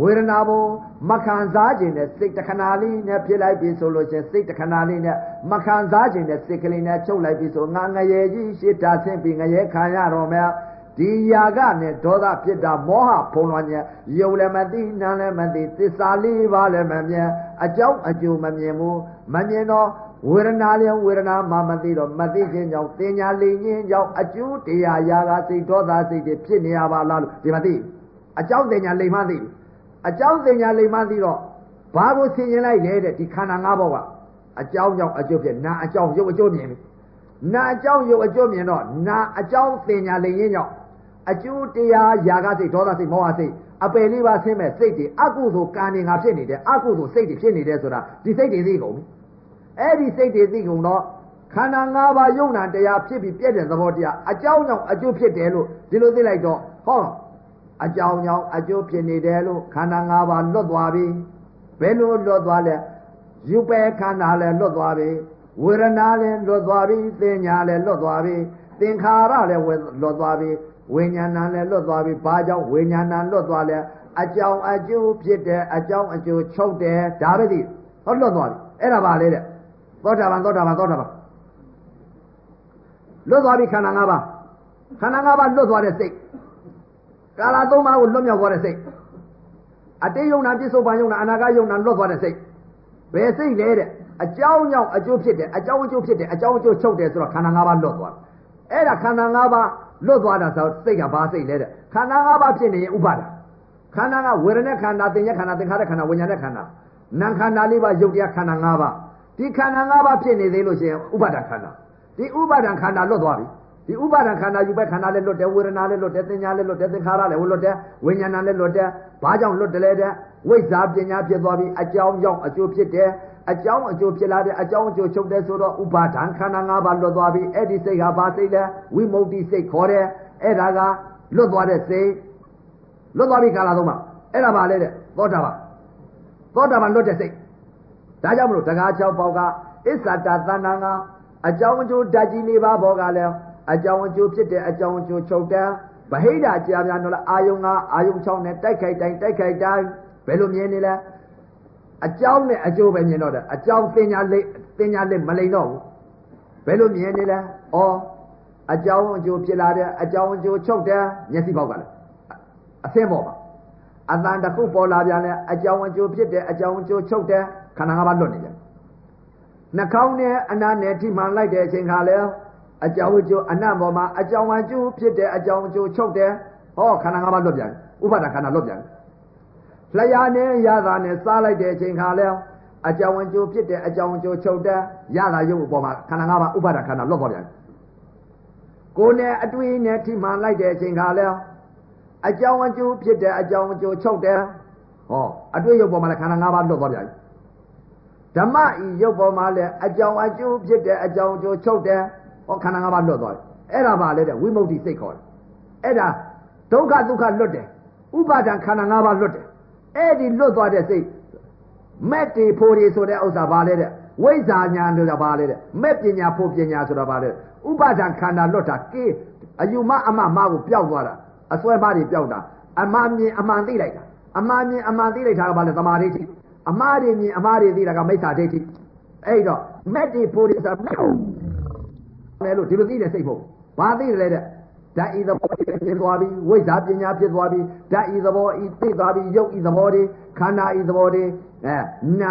ဝေဒနာဘုံမခံစားခြင်းနဲ့စိတ်တခဏလေးနဲ့ဖြစ်လိုက်ပြီဆိုလို့ချင်းစိတ်တခဏလေးနဲ့မခံစားခြင်းနဲ့စိတ်ကလေးနဲ့ချုပ်လိုက်ပြီဆိုငါငရေကြီးရှစ်တာဆင်းပြီးငရေခံရတော့မယ်ဒီယာကနဲ့ဒေါသဖြစ်တာမောဟဖုံးလွှမ်းခြင်းယုံလည်းမသိနားလည်းမသိသစ္စာလေးပါလည်းမမြင်အကြောင်းအကျိုးမမြင်ဘူးမမြင်တော့ဝေဒနာလျင်ဝေဒနာမှမသိတော့မသိခြင်းကြောင့်တင်ညာလိမ်ခြင်းကြောင့်အကျိုးတရားယာကစိတ်ဒေါသစိတ်တွေဖြစ်နေရပါလားလို့ဒီမသိအကြောင်းတင်ညာလိမ်မှသိ အကြောင်းတင်ညာလိမ်မှသိတော့ဘာကိုဆင်ရင်လိုက်လဲတဲ့ဒီခန္ဓာ၅ပါးကအကြောင်းကြောင့်အကျိုးဖြစ်နာအကြောင်းရုပ်အကျိုးမြင်ပြီနာအကြောင်းရုပ်အကျိုးမြင်တော့နာအကြောင်းတင်ညာလိမ်ခြင်းကြောင့်အကျိုးတရားယာကစိတ်ဒေါသစိတ်မောဟစိတ်အပယ်လေးပါဆင်းမဲ့စိတ်တွေအကုသိုလ်ကံတွေငါဖြစ်နေတယ်အကုသိုလ်စိတ်တွေဖြစ်နေတယ်ဆိုတာဒီစိတ်တွေသိကုန်ပြီအဲ့ဒီစိတ်တွေသိကုန်တော့ခန္ဓာ၅ပါးယုံနာတရားဖြစ်ပြီးပြည့်တဲ့သဘောတရားအကြောင်းကြောင့်အကျိုးဖြစ်တယ်လို့ဒီလိုသိလိုက်တော့ဟော အကြောင်းကြောင့်အကျိုးဖြစ်နေတယ်လို့ခန္ဓာ၅ပါးလွတ်သွားပြီဘယ်လိုလွတ်သွားလဲယူပယ်ခန္ဓာလည်းလွတ်သွားပြီဝေဒနာလည်းလွတ်သွားပြီသင်ညာလည်းလွတ်သွားပြီသင်္ခါရလည်းလွတ်သွားပြီဝိညာဏလည်းလွတ်သွားပြီဘာကြောင့်ဝိညာဏလွတ်သွားလဲအကြောင်းအကျိုးဖြစ်တယ်အကြောင်းအကျိုးချုပ်တယ်ဒါပဲသိဟောလွတ်သွားပြီအဲ့ဒါပါလေတဲ့သောတာပန်သောတာပန်သောတာပန်လွတ်သွားပြီခန္ဓာ၅ပါးခန္ဓာ၅ပါးလွတ်သွားတဲ့စိတ် ကာလသုံးပါးကိုလွတ်မြောက်သွားတဲ့စိတ်အတေးယုံနာပြစ္ဆုတ်ပန်ယုံနာအနာဂတ်ယုံနာလွတ်သွားတဲ့စိတ်ဘယ်စိတ်လဲတဲ့အကြောင်းကြောင့်အကျိုးဖြစ်တယ်အကြောင်းအကျိုးဖြစ်တယ်အကြောင်းအကျိုးချုပ်တယ်ဆိုတော့ခန္ဓာ၅ပါးလွတ်သွားတယ်အဲ့ဒါခန္ဓာ၅ပါးလွတ်သွားတာဆိုစိတ်ကဘာစိတ်လဲတဲ့ခန္ဓာ၅ပါးဖြစ်နေရင်ဥပါဒခန္ဓာကဝေဒနာခန္ဓာသင်္ညခန္ဓာသင်္ခါရခန္ဓာဝိညာဉ်ခန္ဓာနာခန္ဓာလေးပါယုတ်တရားခန္ဓာ၅ပါးဒီခန္ဓာ၅ပါးဖြစ်နေသေးလို့ရှိရင်ဥပါဒခန္ဓာဒီဥပါဒခန္ဓာလွတ်သွားပြီ ဒီဥပါဒခန္ဓာယူပဲခန္ဓာလည်းလွတ်တယ်ဝေဒနာလည်းလွတ်တယ်သင်ညာလည်းလွတ်တယ်သင်္ခါရလည်းလွတ်တယ်ဝိညာဏလည်းလွတ်တယ်ဘာကြောင့်လွတ်တယ်လဲတဲ့ဝိဇ္ဇာပညာဖြစ်သွားပြီအကြောင်းကြောင့်အကျိုးဖြစ်တယ်အကြောင်းအကျိုးဖြစ်လာတဲ့အကြောင်းအကျိုးချုပ်တယ်ဆိုတော့ဥပါဒံခန္ဓာ၅ပါးလွတ်သွားပြီအဲ့ဒီစိတ်ဟာဘာစိတ်လဲဝိမု ക്തി စိတ်ခေါ်တယ်အဲ့ဒါကလွတ်သွားတဲ့စိတ်လွတ်သွားပြီခါလာတော့မှအဲ့ဒါပါလေတဲ့သောတာပန်သောတာပန်လွတ်တဲ့စိတ်ဒါကြောင့်မလို့တကား၆ပေါက်ကအစ္ဆတာသန္တာငါအကြောင်းအကျိုးဓာတ်ကြီး၄ပါးဘောကလည်း အကြောင်းအကျိုးဖြစ်တဲ့အကြောင်းအကျိုးချုပ်တယ်ဗဟိတကြာများတော့အာယုံငါအာယုံ6နဲ့တိုက်ခိုက်တိုင်းတိုက်ခိုက်တိုင်းဘယ်လိုမြင်နေလဲအကြောင်းနဲ့အကျိုးပဲမြင်တော့တယ်အကြောင်းပညာလေးပညာလေးမလိန်တော့ဘူးဘယ်လိုမြင်နေလဲဩအကြောင်းအကျိုးဖြစ်လာတဲ့အကြောင်းအကျိုးချုပ်တယ်မျက်စိပေါက်ကလည်းအဆင်းပေါ်ပါအတန်တစ်ခုပေါ်လာပြန်လဲအကြောင်းအကျိုးဖြစ်တယ်အကြောင်းအကျိုးချုပ်တယ်ခန္ဓာငါးပါးလွတ်နေတယ်နှာခေါင်းနဲ့အနားနဲ့ထိမှန်လိုက်တဲ့အချိန်ခါလဲ အကြောင်းအကျိုးအနတ်ပေါ်မှာအကြောင်းအကျိုးဖြစ်တဲ့အကြောင်းအကျိုးချုပ်တယ်ဟောခန္ဓာငါးပါးလွတ်ပြန်ဥပါဒခန္ဓာလွတ်ပြန်လျာနဲ့ရတာနဲ့စားလိုက်တဲ့အချိန်ခါလဲအကြောင်းအကျိုးဖြစ်တဲ့အကြောင်းအကျိုးချုပ်တယ်ရတာရုပ်အပေါ်မှာခန္ဓာငါးပါးဥပါဒခန္ဓာလွတ်သွားပြန်ကိုယ်နဲ့အတွေ့နဲ့ထိမှန်လိုက်တဲ့အချိန်ခါလဲအကြောင်းအကျိုးဖြစ်တဲ့အကြောင်းအကျိုးချုပ်တယ်ဟောအတွေ့ရုပ်ပေါ်မှာလည်းခန္ဓာ၅ပါးလွတ်သွားပြန်ဓမ္မဤရုပ်ပေါ်မှာလည်းအကြောင်းအကျိုးဖြစ်တဲ့အကြောင်းအကျိုးချုပ်တယ် ဟောခန္ဓာ၅ပါးလွတ်သွားတယ်အဲ့ဒါပါလေတဲ့ဝိမု ക്തി စိတ်ခေါ်တယ်အဲ့ဒါဒုက္ခဒုက္ခလွတ်တယ်ဥပါဒံခန္ဓာ၅ပါးလွတ်တယ်အဲ့ဒီလွတ်သွားတဲ့စိတ်မက်တီဖိုရီဆိုတဲ့ဥစ္စာပါလေတဲ့ဝိဇ္ဇာညာဆိုတာပါလေတဲ့မက်ပညာဖို့ပညာဆိုတာပါလေဥပါဒံခန္ဓာလွတ်တာကေအယူမအမမကိုပျောက်သွားတာအစွဲမတွေပျောက်တာအမှန်မြင်အမှန်သိလိုက်တာအမှန်မြင်အမှန်သိလိုက်တာကဘာလဲသမာဓိရှိအမှားတွေမြင်အမှားတွေသိတာကမိစ္ဆာဒိဋ္ဌိအဲ့တော့မက်တီဖိုရီဆိုတာ လဲလို့ဒီလိုသိတဲ့စိတ်ဖို့ဘာသိတယ်လဲတဲ့ဓာတ်ဤသဘောဖြစ်သွားပြီဝိဇ္ဇာပညာဖြစ်သွားပြီဓာတ်ဤသဘောဤသိသွားပြီယုတ်ဤသဘောတွေခန္ဓာဤသဘောတွေအဲနာ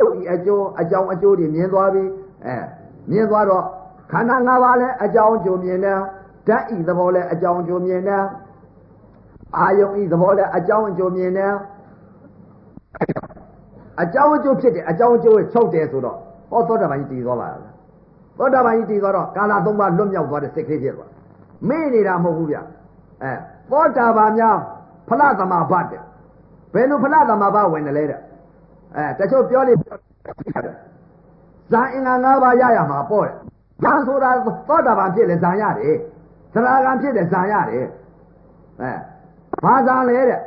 ယုတ်ဤအကျိုးအကြောင်းအကျိုးတွေမြင်သွားပြီအဲမြင်သွားတော့ခန္ဓာ၅ပါးလဲအကြောင်းအကျိုးမြင်တယ်ဓာတ်ဤသဘောလဲအကြောင်းအကျိုးမြင်တယ်အာယုံဤသဘောလဲအကြောင်းအကျိုးမြင်တယ်အကြောင်းအကျိုးဖြစ်တယ်အကြောင်းအကျိုးကိုချုပ်တယ်ဆိုတော့ဟောသောတာပန်ကြီးတည်သွားပါလား သောတာပန်ကြီးတည်သွားတော့ကာလသုံးပါးလွတ်မြောက်သွားတဲ့စိတ်ကလေးဖြစ်သွားမေ့နေတာမဟုတ်ဘူးဗျအဲသောတာပန်များဖလားသမာဘတ်တဲ့ဘယ်လိုဖလားသမာဘဝင်တယ်လဲတဲ့အဲတချို့ပြောလိဇာအင်္ဂါ၅ပါးရရမှာပေါ့တဲ့ဇာဆိုတာသောတာပန်ဖြစ်လေဇာရတယ်သရဂံဖြစ်တယ်ဇာရတယ်အဲဘာဇာလဲတဲ့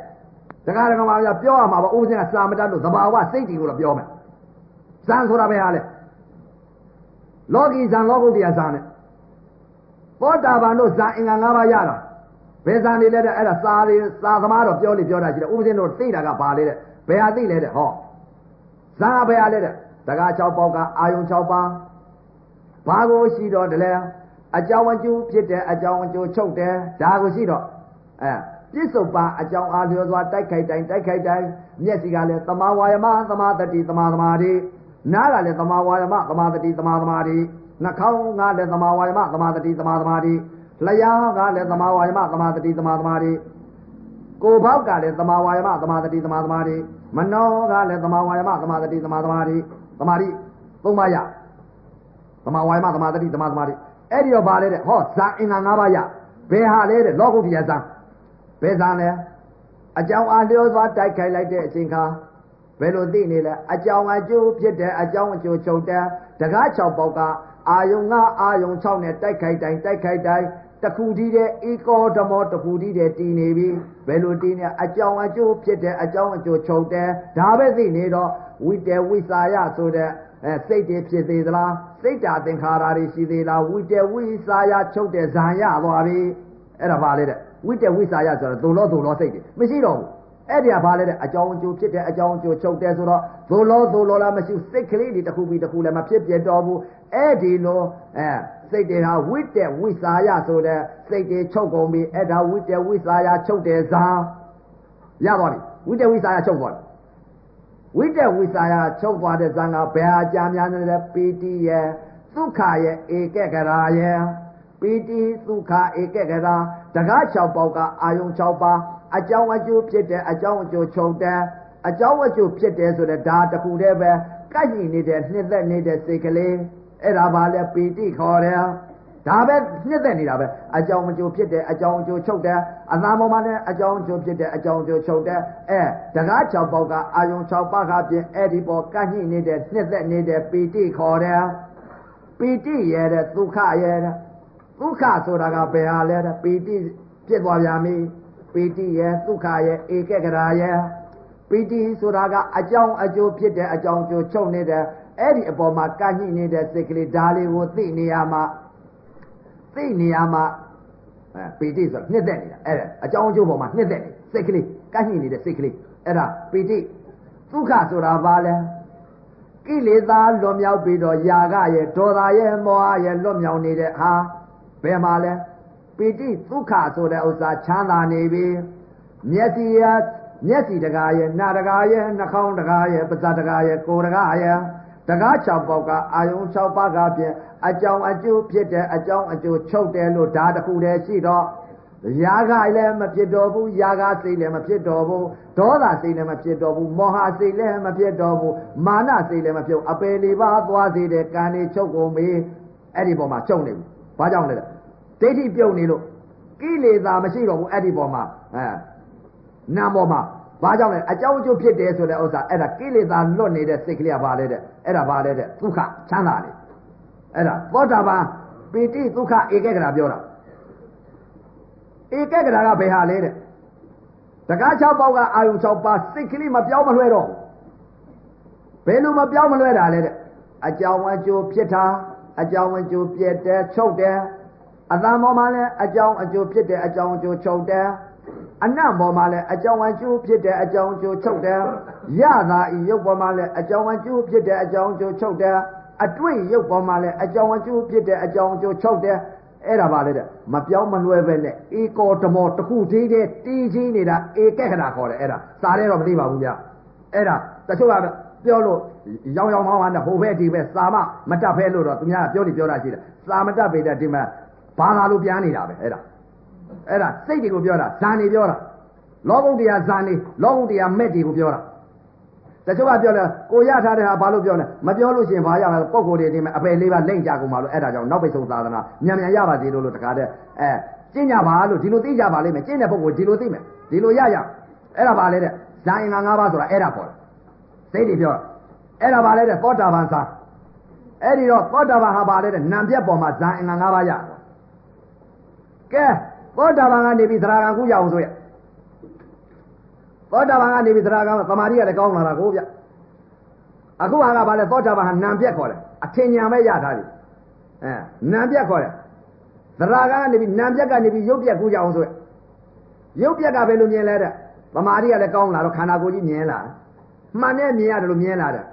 တခါတခါမှပြောရမှာပါဥပဇင်ကစာမတတ်လို့သဘာဝစိတ်တွေကိုတော့ပြောမယ်ဇာဆိုတာပဲဟာလေ လောကီဇာလောကုတ္တရာဇာနဲ့သောတာပန်တို့ဇာအင်္ဂါ၅ပါးရတာဘယ်ဇာနေလဲတဲ့အဲ့ဒါစာတွေစာသမားတော့ပြောလိပြောတာရှိတယ်ဥပဇင်တို့သိတာကဘာလဲတဲ့ဘယ်ဟာသိလဲတဲ့ဟောဇာဘယ်ဟာလဲတဲ့တကား6ပေါက်ကအာယုံ6ပါးဘာကိုရှိတော့တလဲအကြောင်းအကျိုးဖြစ်တဲ့အကြောင်းအကျိုးချုပ်တယ်ဒါကိုရှိတော့အဲပြစ္ဆုတ်ပါအကြောင်းအားလျော်စွာတိုက်ခိုက်တိုင်းတိုက်ခိုက်တိုင်းမျက်စိကလည်းသမာဝါယမသမာတတိသမာသမာဓိ နားကလည်းသမာဝါယမသမာတတိသမာသမာဓိနှာခေါင်းကလည်းသမာဝါယမသမာတတိသမာသမာဓိလျှာကလည်းသမာဝါယမသမာတတိသမာသမာဓိကိုယ်ဘောက်ကလည်းသမာဝါယမသမာတတိသမာသမာဓိမနောကလည်းသမာဝါယမသမာတတိသမာသမာဓိသမာဓိသုံးပါးရသမာဝါယမသမာတတိသမာသမာဓိအဲ့ဒီတော့ဗာလဲတဲ့ဟောဇာအင်္ဂါ၅ပါးရဘယ်ဟာလဲတဲ့လောကုတ္တရာဇာဘယ်ဇာလဲအကြောင်းအားလျောစွာတိုက်ခိုက်လိုက်တဲ့အချိန်ခါဘ ယ်လိုသိနေလဲအကြောင်းအကျိုးဖြစ်တဲ့အကြောင်းအကျိုးချုပ်တဲ့တကား6ပေါက်ကအာယုံငါအာယုံ6နဲ့တိုက်ခိုက်တိုင်းတိုက်ခိုက်တိုင်းတခုတည်းတဲ့ဧကောဓမောတခုတည်းတဲ့တည်နေပြီဘယ်လိုတည်နေအကြောင်းအကျိုးဖြစ်တဲ့အကြောင်းအကျိုးချုပ်တဲ့ဒါပဲသိနေတော့ဝိတေဝိစာယဆိုတဲ့အဲစိတ်တွေဖြစ်သေးသလားစိတ်တာသင်္ခါရတွေရှိသေးလားဝိတေဝိစာယချုပ်တဲ့ဇာရသွားပြီအဲ့ဒါပါလေတဲ့ဝိတ္တဝိစာယဆိုတော့ဒုလောဒုလောစိတ်တွေမရှိတော့ဘူး အဲ့ဒီကဘာလဲတဲ့အကြောင်းအကျိုးဖြစ်တဲ့အကြောင်းအကျိုးချုပ်တယ်ဆိုတော့ဒုလောဒုလောလားမရှိစိတ်ကလေးတွေတစ်ခုပြီးတစ်ခုလည်းမဖြစ်ပြတော့ဘူးအဲ့ဒီလိုအဲစိတ်တွေဟာဝိတ္တဝိစာယဆိုတဲ့စိတ်တွေချုပ်ကုန်ပြီအဲ့ဒါဝိတ္တဝိစာယချုပ်တယ်ဇာရပါပြီဝိတ္တဝိစာယချုပ်သွားတယ်ဝိတ္တဝိစာယချုပ်သွားတဲ့ဇာကဘယ်ဟာကြာများနေလဲပီတိရဲ့ဒုက္ခရဲ့ဧကကရာရဲ့ပီတိဒုက္ခဧကကရာတကား6ပေါက်ကအာယုံ6ပါး အကြောင်းအကျိုးဖြစ်တဲ့အကြောင်းအကျိုးချုပ်တယ်အကြောင်းအကျိုးဖြစ်တယ်ဆိုတဲ့ဒါတခုတည်းပဲကန့်ညီနေတဲ့နှစ်သက်နေတဲ့စိတ်ကလေးအဲ့ဒါပါလဲပီတိခေါ်တယ်ဒါပဲနှစ်သက်နေတာပဲအကြောင်းအကျိုးဖြစ်တဲ့အကြောင်းအကျိုးချုပ်တယ်အသာပေါ်မှာလည်းအကြောင်းအကျိုးဖြစ်တဲ့အကြောင်းအကျိုးချုပ်တယ်အဲတကား6ပေါက်ကအာယုံ6ပါးကပြင်အဲ့ဒီပေါ်ကန့်ညီနေတဲ့နှစ်သက်နေတဲ့ပီတိခေါ်တယ်ပီတိရဲ့တဲ့ဒုက္ခရဲ့တဲ့ဒုက္ခဆိုတာကဘယ်ဟာလဲတဲ့ပီတိဖြစ်သွားပြန်ပြီ ပီတိရဲ့ဒုက္ခရဲ့ဧကဂရာရဲ့ပီတိဆိုတာကအကြောင်းအကျိုးဖြစ်တဲ့အကြောင်းအကျိုးချုပ်နေတဲ့အဲ့ဒီအပေါ်မှာကညှိနေတဲ့စိတ်ကလေးဒါလေးကိုသိနေရမှာသိနေရမှာအဲပီတိဆိုတာနှစ်သက်နေတာအဲ့ဒါအကြောင်းအကျိုးပေါ်မှာနှစ်သက်နေစိတ်ကလေးကညှိနေတဲ့စိတ်ကလေးအဲ့ဒါပီတိဒုက္ခဆိုတာဘာလဲကိလေသာလွန်မြောက်ပြီးတော့ຢာကရဲ့ဒေါသရဲ့မောဟရဲ့လွတ်မြောက်နေတဲ့ဟာဘယ်မှာလဲ ပိဋိဒုက္ခဆိုတဲ့ဥစ္စာချမ်းသာနေပြီမျက်စိရမျက်စိတကားရဲ့နာတကားရဲ့နှာခေါင်းတကားရဲ့ပါးစပ်တကားရဲ့ကိုယ်တကားရဲ့တကား6ပေါက်ကအာယုံ6ပါးကဖြင့်အကြောင်းအကျိုးဖြစ်တဲ့အကြောင်းအကျိုးချုပ်တယ်လို့ဒါတခုတည်းရှိတော့ရာဂလည်းမဖြစ်တော်ဘူးရာဂစိတ်လည်းမဖြစ်တော်ဘူးဒေါသစိတ်လည်းမဖြစ်တော်ဘူးမောဟစိတ်လည်းမဖြစ်တော်ဘူးမာနစိတ်လည်းမဖြစ်အပယ်လေးပါးသွားစေတဲ့ကံတွေချုပ်ကုန်ပြီအဲ့ဒီပေါ်မှာချုပ်နေပြီဘာကြောင့်လဲ ဒိဋ္ဌိပြုတ်နေလို့ကိလေသာမရှိတော့ဘူးအဲ့ဒီပေါ်မှာအဲနာမ်ပေါ်မှာဘဘာကြောင့်လဲအကြောင်းအကျိုးဖြစ်တယ်ဆိုတဲ့ဥစ္စာအဲ့ဒါကိလေသာလွတ်နေတဲ့စိတ်ကလေးကဘာလဲတဲ့အဲ့ဒါဘာလဲတဲ့ဒုက္ခချမ်းသာလေအဲ့ဒါသောတာပန်ပီတိဒုက္ခဧကဂရပြောတာဧကဂရကဘယ်ဟာလဲတဲ့တကား6ပေါက်ကအာယု6ပါးစိတ်ကလေးမပြောင်းမလွှဲတော့ဘယ်လိုမပြောင်းမလွှဲတာလဲတဲ့အကြောင်းအကျိုးဖြစ်တာအကြောင်းအကျိုးပြည့်တယ်ချုပ်တယ် အတန်ပေါ်မှာလည်းအကြောင်းအကျိုးဖြစ်တယ်အကြောင်းအကျိုးချုပ်တယ်အနတ်ပေါ်မှာလည်းအကြောင်းအကျိုးဖြစ်တယ်အကြောင်းအကျိုးချုပ်တယ်ရတာဤရုပ်ပေါ်မှာလည်းအကြောင်းအကျိုးဖြစ်တယ်အကြောင်းအကျိုးချုပ်တယ်အတွေ့ရုပ်ပေါ်မှာလည်းအကြောင်းအကျိုးဖြစ်တယ်အကြောင်းအကျိုးချုပ်တယ်အဲ့ဒါပါလေတဲ့မပြောင်းမလွှဲပဲနဲ့ဧကောတမောတစ်ခုသေးတဲ့တီးကြီးနေတာဧကခဏခေါ်တယ်အဲ့ဒါစားလဲတော့မသိပါဘူးဗျအဲ့ဒါတချို့ကပြောလို့ရောင်ရောင်မောင်းမောင်းနဲ့ဟိုဘက်ဒီဘက်စာမမတတ်ဖဲလို့တော့သူများကပြောနေပြောတာရှိတယ်စာမတတ်ပေတဲ့ဒီမှာ ဘာသာလို့ပြန်နေတာပဲအဲ့ဒါအဲ့ဒါစိတ်တွေကိုပြောတာဇာနေပြောတာလောကုတ္တရာဇာနေလောကုတ္တရာမက်တွေကိုပြောတာတချို့ကပြောတယ်ကိုရထားတဲ့ဟာဘာလို့ပြောလဲမပြောလို့ရှိရင်ဘာရမလဲပုံကိုယ်တွေဒီမှာအပယ်လေးပါလိမ့်ကြကုန်ပါလို့အဲ့ဒါကြောင့်နောက်ပိတ်ဆုံးသာသနာမြန်မြန်ရပါသေးလို့လို့တခါတည်းအဲကျင့်ကြပါလို့ဒီလိုသိကြပါလိမ့်မယ်ကျင့်တဲ့ပုံကိုဒီလိုသိမယ်ဒီလိုရရအဲ့ဒါပါလေတဲ့ဇာအင်္ဂါ၅ပါးဆိုတာအဲ့ဒါပေါ်တယ်စိတ်တွေပြောတာအဲ့ဒါပါလေတဲ့သောတာပန်သာအဲ့ဒီတော့သောတာပန်ဟာပါလေတဲ့နံပြက်ပေါ်မှာဇာအင်္ဂါ၅ပါးရ ကဲသောတာပန်ကနေပြီးသရဂံခုရအောင်ဆိုရသောတာပန်ကနေပြီးသရဂံသမာဓိကလည်းကောင်းလာတာကိုဗျအခုဟာကဘာလဲသောတာပန်ဟာနံပြက်ခေါ်တယ်အထင်ညာပဲရထားတယ်အဲနံပြက်ခေါ်တယ်သရဂံကနေပြီးနံပြက်ကနေပြီးရုပ်ပြက်ကူးကြအောင်ဆိုရရုပ်ပြက်ကဘယ်လိုမြင်လဲတဲ့သမာဓိကလည်းကောင်းလာတော့ခန္ဓာကိုယ်ကြီးမြင်လာမှန်နဲ့မြင်ရတယ်လို့မြင်လာတယ်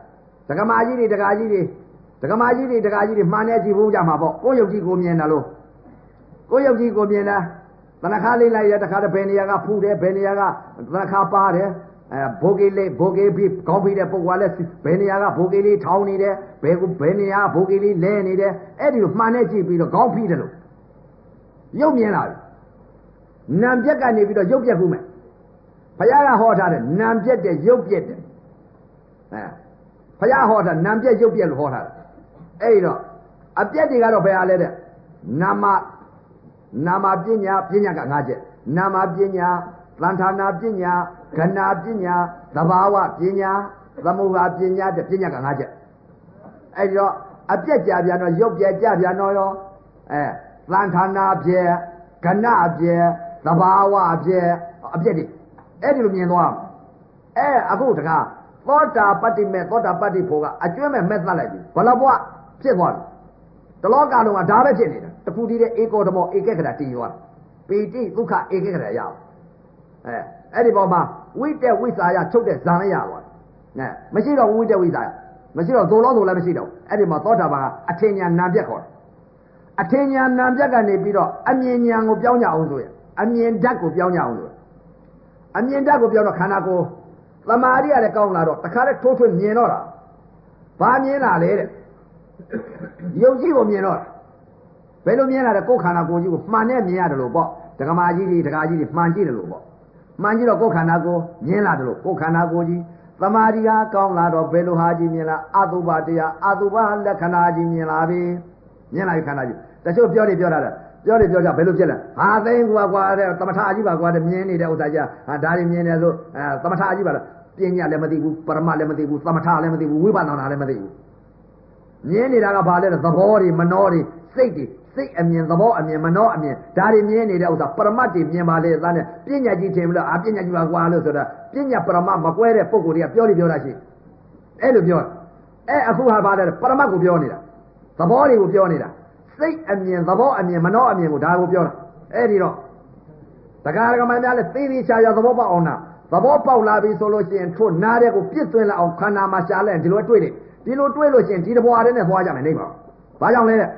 ဒကမာကြီးတွေဒကာကြီးတွေဒကမာကြီးတွေဒကာကြီးတွေမှန်နဲ့ကြည့်ဖို့ကြမှာပေါ့ကိုယ်ရုပ်ကြီးကိုမြင်တယ်လို့ ကိုယ်ရုပ်ကြီးကိုမြင်တာသနခါလေးလိုက်ရတခါတည်းဘယ်နေရာကဖူးတယ်ဘယ်နေရာကသနခါပါတယ်အဲဘိုးကြီးလေးဘိုးကြီးပြီးကောင်းပြီးတဲ့ပုဂ္ဂိုလ်လည်းဘယ်နေရာကဘိုးကြီးလေးထောင်းနေတယ်ဘယ်ဘယ်နေရာဘိုးကြီးလေးလဲနေတယ်အဲ့ဒီလိုမှန်နဲ့ကြည့်ပြီးတော့ကောင်းပြီးတယ်လို့ရုပ်မြင်လာပြီနံပြက်ကနေပြီးတော့ရုပ်ပြက်ခုမယ်ဘုရားကဟောထားတယ်နံပြက်တဲ့ရုပ်ပြက်တဲ့အဲဘုရားဟောတာနံပြက်ရုပ်ပြက်လို့ဟောထားတယ်အဲ့တော့အပြက်တွေကတော့ဘယ်ဟာလဲတဲ့နာမ နာမပညာပညာက၅ချက်နာမပညာသံဌာနာပညာခဏပညာသဘာဝပညာသမုဟာပညာတဲ့ပညာက၅ချက်အဲ့ဒီတော့အပြက်ကြပြန်တော့ရုပ်ပြက်ကြပြန်တော့ရောအဲသံဌာနာပြက်ခဏပြက်သဘာဝပြက်အပြက်တွေအဲ့ဒီလိုမြင်သွားအဲအခုတကားသောတာပတ္တိမဲ့သောတာပတ္တိဖို့ကအကျွမ်းမဲ့မဲ့သတ်လိုက်ပြီဘလဘွားဖြစ်သွားပြီ တလောကလုံးကဒါပဲဖြစ်နေတာတခုတည်းတဲ့ဧကောဓမောဧကခရတည်သွားပီတိဒုက္ခဧကခရရအောင်အဲအဲ့ဒီပေါ်မှာဝိတက်ဝိစာယချုပ်တဲ့ဇံလည်းရသွားအဲမရှိတော့ဝိတက်ဝိစာယမရှိတော့သို့လို့သို့လည်းမရှိတော့အဲ့ဒီမှာသောတာပန်ကအထင်ညာနာပြက်ခေါ်တယ်အထင်ညာနာပြက်ကနေပြီးတော့အမြင်ညာကိုပြောင်းကြအောင်ဆိုရအမြင်ဓာတ်ကိုပြောင်းကြအောင်ဆိုရအမြင်ဓာတ်ကိုပြောင်းတော့ခန္ဓာကိုယ်သမာဓိရတယ်ကောင်းလာတော့တခါတည်းထိုးထွင်းမြင်တော့တာဘာမြင်လာလဲတဲ့ ယုံကြည်ကိုမြင်တော့တာဘယ်လိုမြင်လာလဲကိုယ်ခန္ဓာကိုယ်ကြီးကိုမှန်နဲ့မြင်ရတယ်လို့ပေါ့ဒကမာကြီးတွေဒကာကြီးတွေမှန်ကြည့်တယ်လို့ပေါ့မှန်ကြည့်တော့ကိုယ်ခန္ဓာကိုယ်မြင်လာတယ်လို့ကိုယ်ခန္ဓာကိုယ်ကြီးသမာဓိဟာကောင်းလာတော့ဘယ်လိုဟာကြီးမြင်လာအတုပတရားအတုပလက္ခဏာကြီးမြင်လာပြီမြင်လာပြီခန္ဓာကြီးတချို့ပြောနေပြောတာပြောနေပြောကြဘယ်လိုဖြစ်လဲဟာသိန်းကွာကွာတဲ့သမထအကြီးပါကွာတဲ့မြင်နေတဲ့ဥစ္စာကြီးဟာဒါတွေမြင်တယ်လို့အဲသမထအကြီးပါလားပညာလည်းမသိဘူးပရမလည်းမသိဘူးသမထလည်းမသိဘူးဝိပဿနာလည်းမသိဘူး မြင်နေတာကဘာလဲသဘောတွေမနှောတွေစိတ်တွေစိတ်အမြင်သဘောအမြင်မနှောအမြင်ဒါတွေမြင်နေတဲ့ဥစ္စာပရမတ်တွေမြင်ပါလေသားနဲ့ပညာကြီးထင်မလို့အာပညာကြီးပါကွာလို့ဆိုတာပညာပရမတ်မကွဲတဲ့ပုံကိုယ်တွေကပြောနေပြောတာရှိအဲ့လိုပြောအဲအခုဟာဘာလဲပရမတ်ကိုပြောနေတာသဘောတွေကိုပြောနေတာစိတ်အမြင်သဘောအမြင်မနှောအမြင်ကိုဒါကိုပြောတာအဲ့ဒီတော့တရားဓမ္မများလည်းသိသိချာချာသဘောပေါက်အောင်နာသဘောပေါက်လာပြီဆိုလို့ရှိရင်ထို့နားတဲ့ကိုပြစ်သွင်းလာအောင်ခန္ဓာမှာရှားလဲဒီလိုတွေ့တယ် ဒီလိုတွေ့လို့ရှိရင်ဒီတဘွားတဲ့နဲ့သွားကြမယ်နေပါဘာကြောင့်လဲတဲ့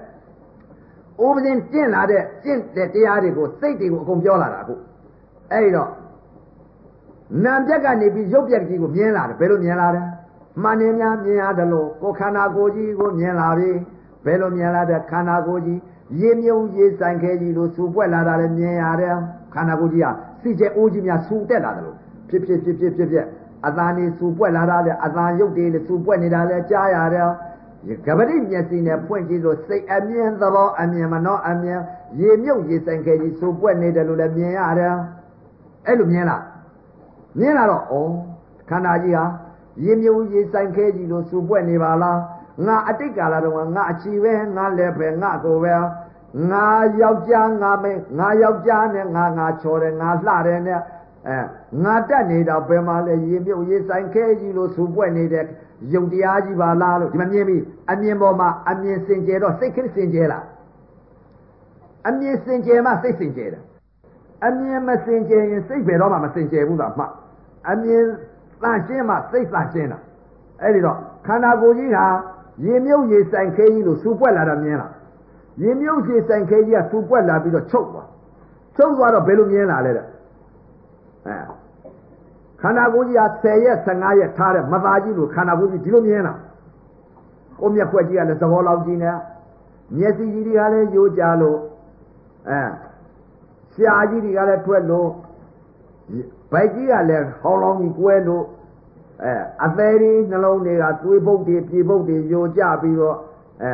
ဥပဇင်ကျင့်လာတဲ့ကျင့်တဲ့တရားတွေကိုစိတ်တွေကိုအကုန်ပြောလာတာအခုအဲ့ဒီတော့နာပြက်ကနေပြီးရုပ်ပြက်ကြီးကိုမြင်လာတယ်ဘယ်လိုမြင်လာတယ်မှန်နေများမြင်ရတယ်လို့ကိုယ်ခန္ဓာကိုယ်ကြီးကိုမြင်လာပြီဘယ်လိုမြင်လာတဲ့ခန္ဓာကိုယ်ကြီးရေမြုံရေဆိုင်ခဲကြီးလို့စူပွက်လာတာလည်းမြင်ရတယ်ခန္ဓာကိုယ်ကြီးကစိတ်ကျအိုးကြီးများစူတက်လာတယ်လို့ဖြစ်ဖြစ်ဖြစ်ဖြစ်ဖြစ်ဖြစ် အတန်နေစူပွက်လာတာလည်းအတန်ရုပ်တွေလည်းစူပွက်နေတာလည်းကြားရတယ်ကပတိမျက်စိနဲ့ဖွင့်ကြည့်လို့စိတ်အမြင်သဘောအမြင်မနှောအမြင်ရေမြုပ်ရေဆိုင်ခဲကြီးစူပွက်နေတယ်လို့လည်းမြင်ရတယ်အဲ့လိုမြင်လားမြင်လာတော့ဩခန္ဓာကြီးဟာရေမြုပ်ရေဆိုင်ခဲကြီးလို့စူပွက်နေပါလားငါအတိတ်ကာလတော့ငါအချီပဲငါလည်းပဲငါကိုပဲငါယောက်ျားငါမဲငါယောက်ျားနဲ့ငါငါချော်တယ်ငါလှတယ်နဲ့ အဲငါတက်နေတာဘယ်မှာလဲရေမြုပ်ရေဆိုင်ခဲကြီးလို့စူပွက်နေတဲ့ယုံတရားကြီးပါလားလို့ဒီမှာမြင်ပြီအမြင်ပေါ်မှာအမြင်စင်ကြယ်တော့စိတ်ခရစ်စင်ကြယ်လားအမြင်စင်ကြယ်မှစိတ်စင်ကြယ်တယ်အမြင်မစင်ကြယ်ရင်စိတ်ဘယ်တော့မှမစင်ကြယ်ဘူးသာမှအမြင်တန်ရှင်းမှစိတ်တန်ရှင်းတာအဲ့ဒီတော့ခန္ဓာကိုယ်ကြီးဟာရေမြုပ်ရေဆိုင်ခဲကြီးလို့စူပွက်လာတာမြင်လားရေမြုပ်ရေဆိုင်ခဲကြီးကစူပွက်လာပြီးတော့ချုပ်သွားချုပ်သွားတော့ဘယ်လိုမြင်လာလဲတဲ့ အဲခန္ဓာကိုယ်ကြီးဟာ10ရက်15ရက်ထားတဲ့မသားကြီးလို့ခန္ဓာကိုယ်ကြီးဒီလိုမြင်လားကိုမျက်ခွက်ကြီးကလည်းသဘောလောက်ကြီးနေမျက်စိကြီးတွေကလည်းယိုကြလို့အဲရှားကြီးတွေကလည်းထွက်လို့ဗိုက်ကြီးကလည်းဟောင်းလောင်းကြီးကွဲလို့အဲအသေးလေးနှလုံးတွေကသွေးပုတ်တွေပြေပုတ်တွေယိုကြပြီးတော့အဲ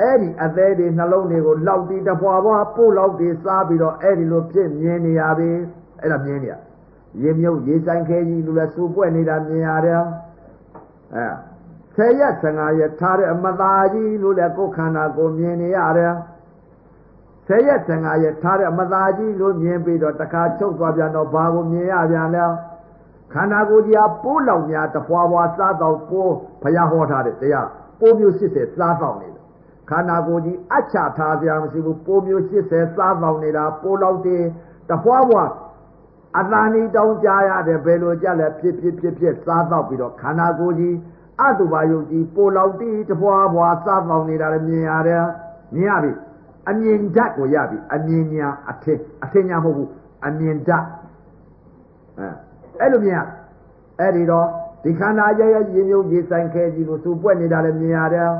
အဲ့ဒီအသေးတွေနှလုံးတွေကိုလောက်ပြီးတပွားပွားပို့လောက်တွေစားပြီးတော့အဲ့ဒီလိုဖြစ်မြင်နေရပြီ အဲ့ဒါမြင်နေရရေမြုပ်ရေဆိုင်ခဲကြီးလူလည်းစူပွက်နေတာမြင်ရတယ်အဲဆယ်ရက်15ရက်ထားတဲ့အမသားကြီးလို့လည်းကိုယ်ခန္ဓာကိုမြင်နေရတယ်ဆယ်ရက်15ရက်ထားတဲ့အမသားကြီးလို့မြင်ပြီးတော့တခါချုပ်သွားပြန်တော့ဘာကိုမြင်ရပြန်လဲခန္ဓာကိုယ်ကြီးဟာပိုးလောင်များတပွားပွားစားတော့ပိုးဘုရားဟောထားတဲ့တရားပိုးမျိုး80စားတော့နေတယ်ခန္ဓာကိုယ်ကြီးအချထားကြမရှိဘူးပိုးမျိုး80စားတော့နေတာပိုးလောက်တွေတပွားပွား အတန်ဤတောင်းကြားရတယ်ဘယ်လိုကြလဲဖြစ်ဖြစ်ဖြစ်ဖြစ်စားတော့ပြီးတော့ခန္ဓာကိုယ်ကြီးအတုပါယုတ်ကြီးပိုးလောက်တီးတပွားပွားစားတော့နေတာလည်းမြင်ရတယ်မြင်ရပြီအမြင်ဓာတ်ကိုရပြီအမြင်ညာအထင်အထင်ညာမဟုတ်ဘူးအမြင်ဓာတ်အဲအဲ့လိုမြင်ရအဲ့ဒီတော့ဒီခန္ဓာရဲ့ရဲ့ရေမြုပ်ရေဆိုင်ခဲကြီးလို့သူပွက်နေတာလည်းမြင်ရတယ်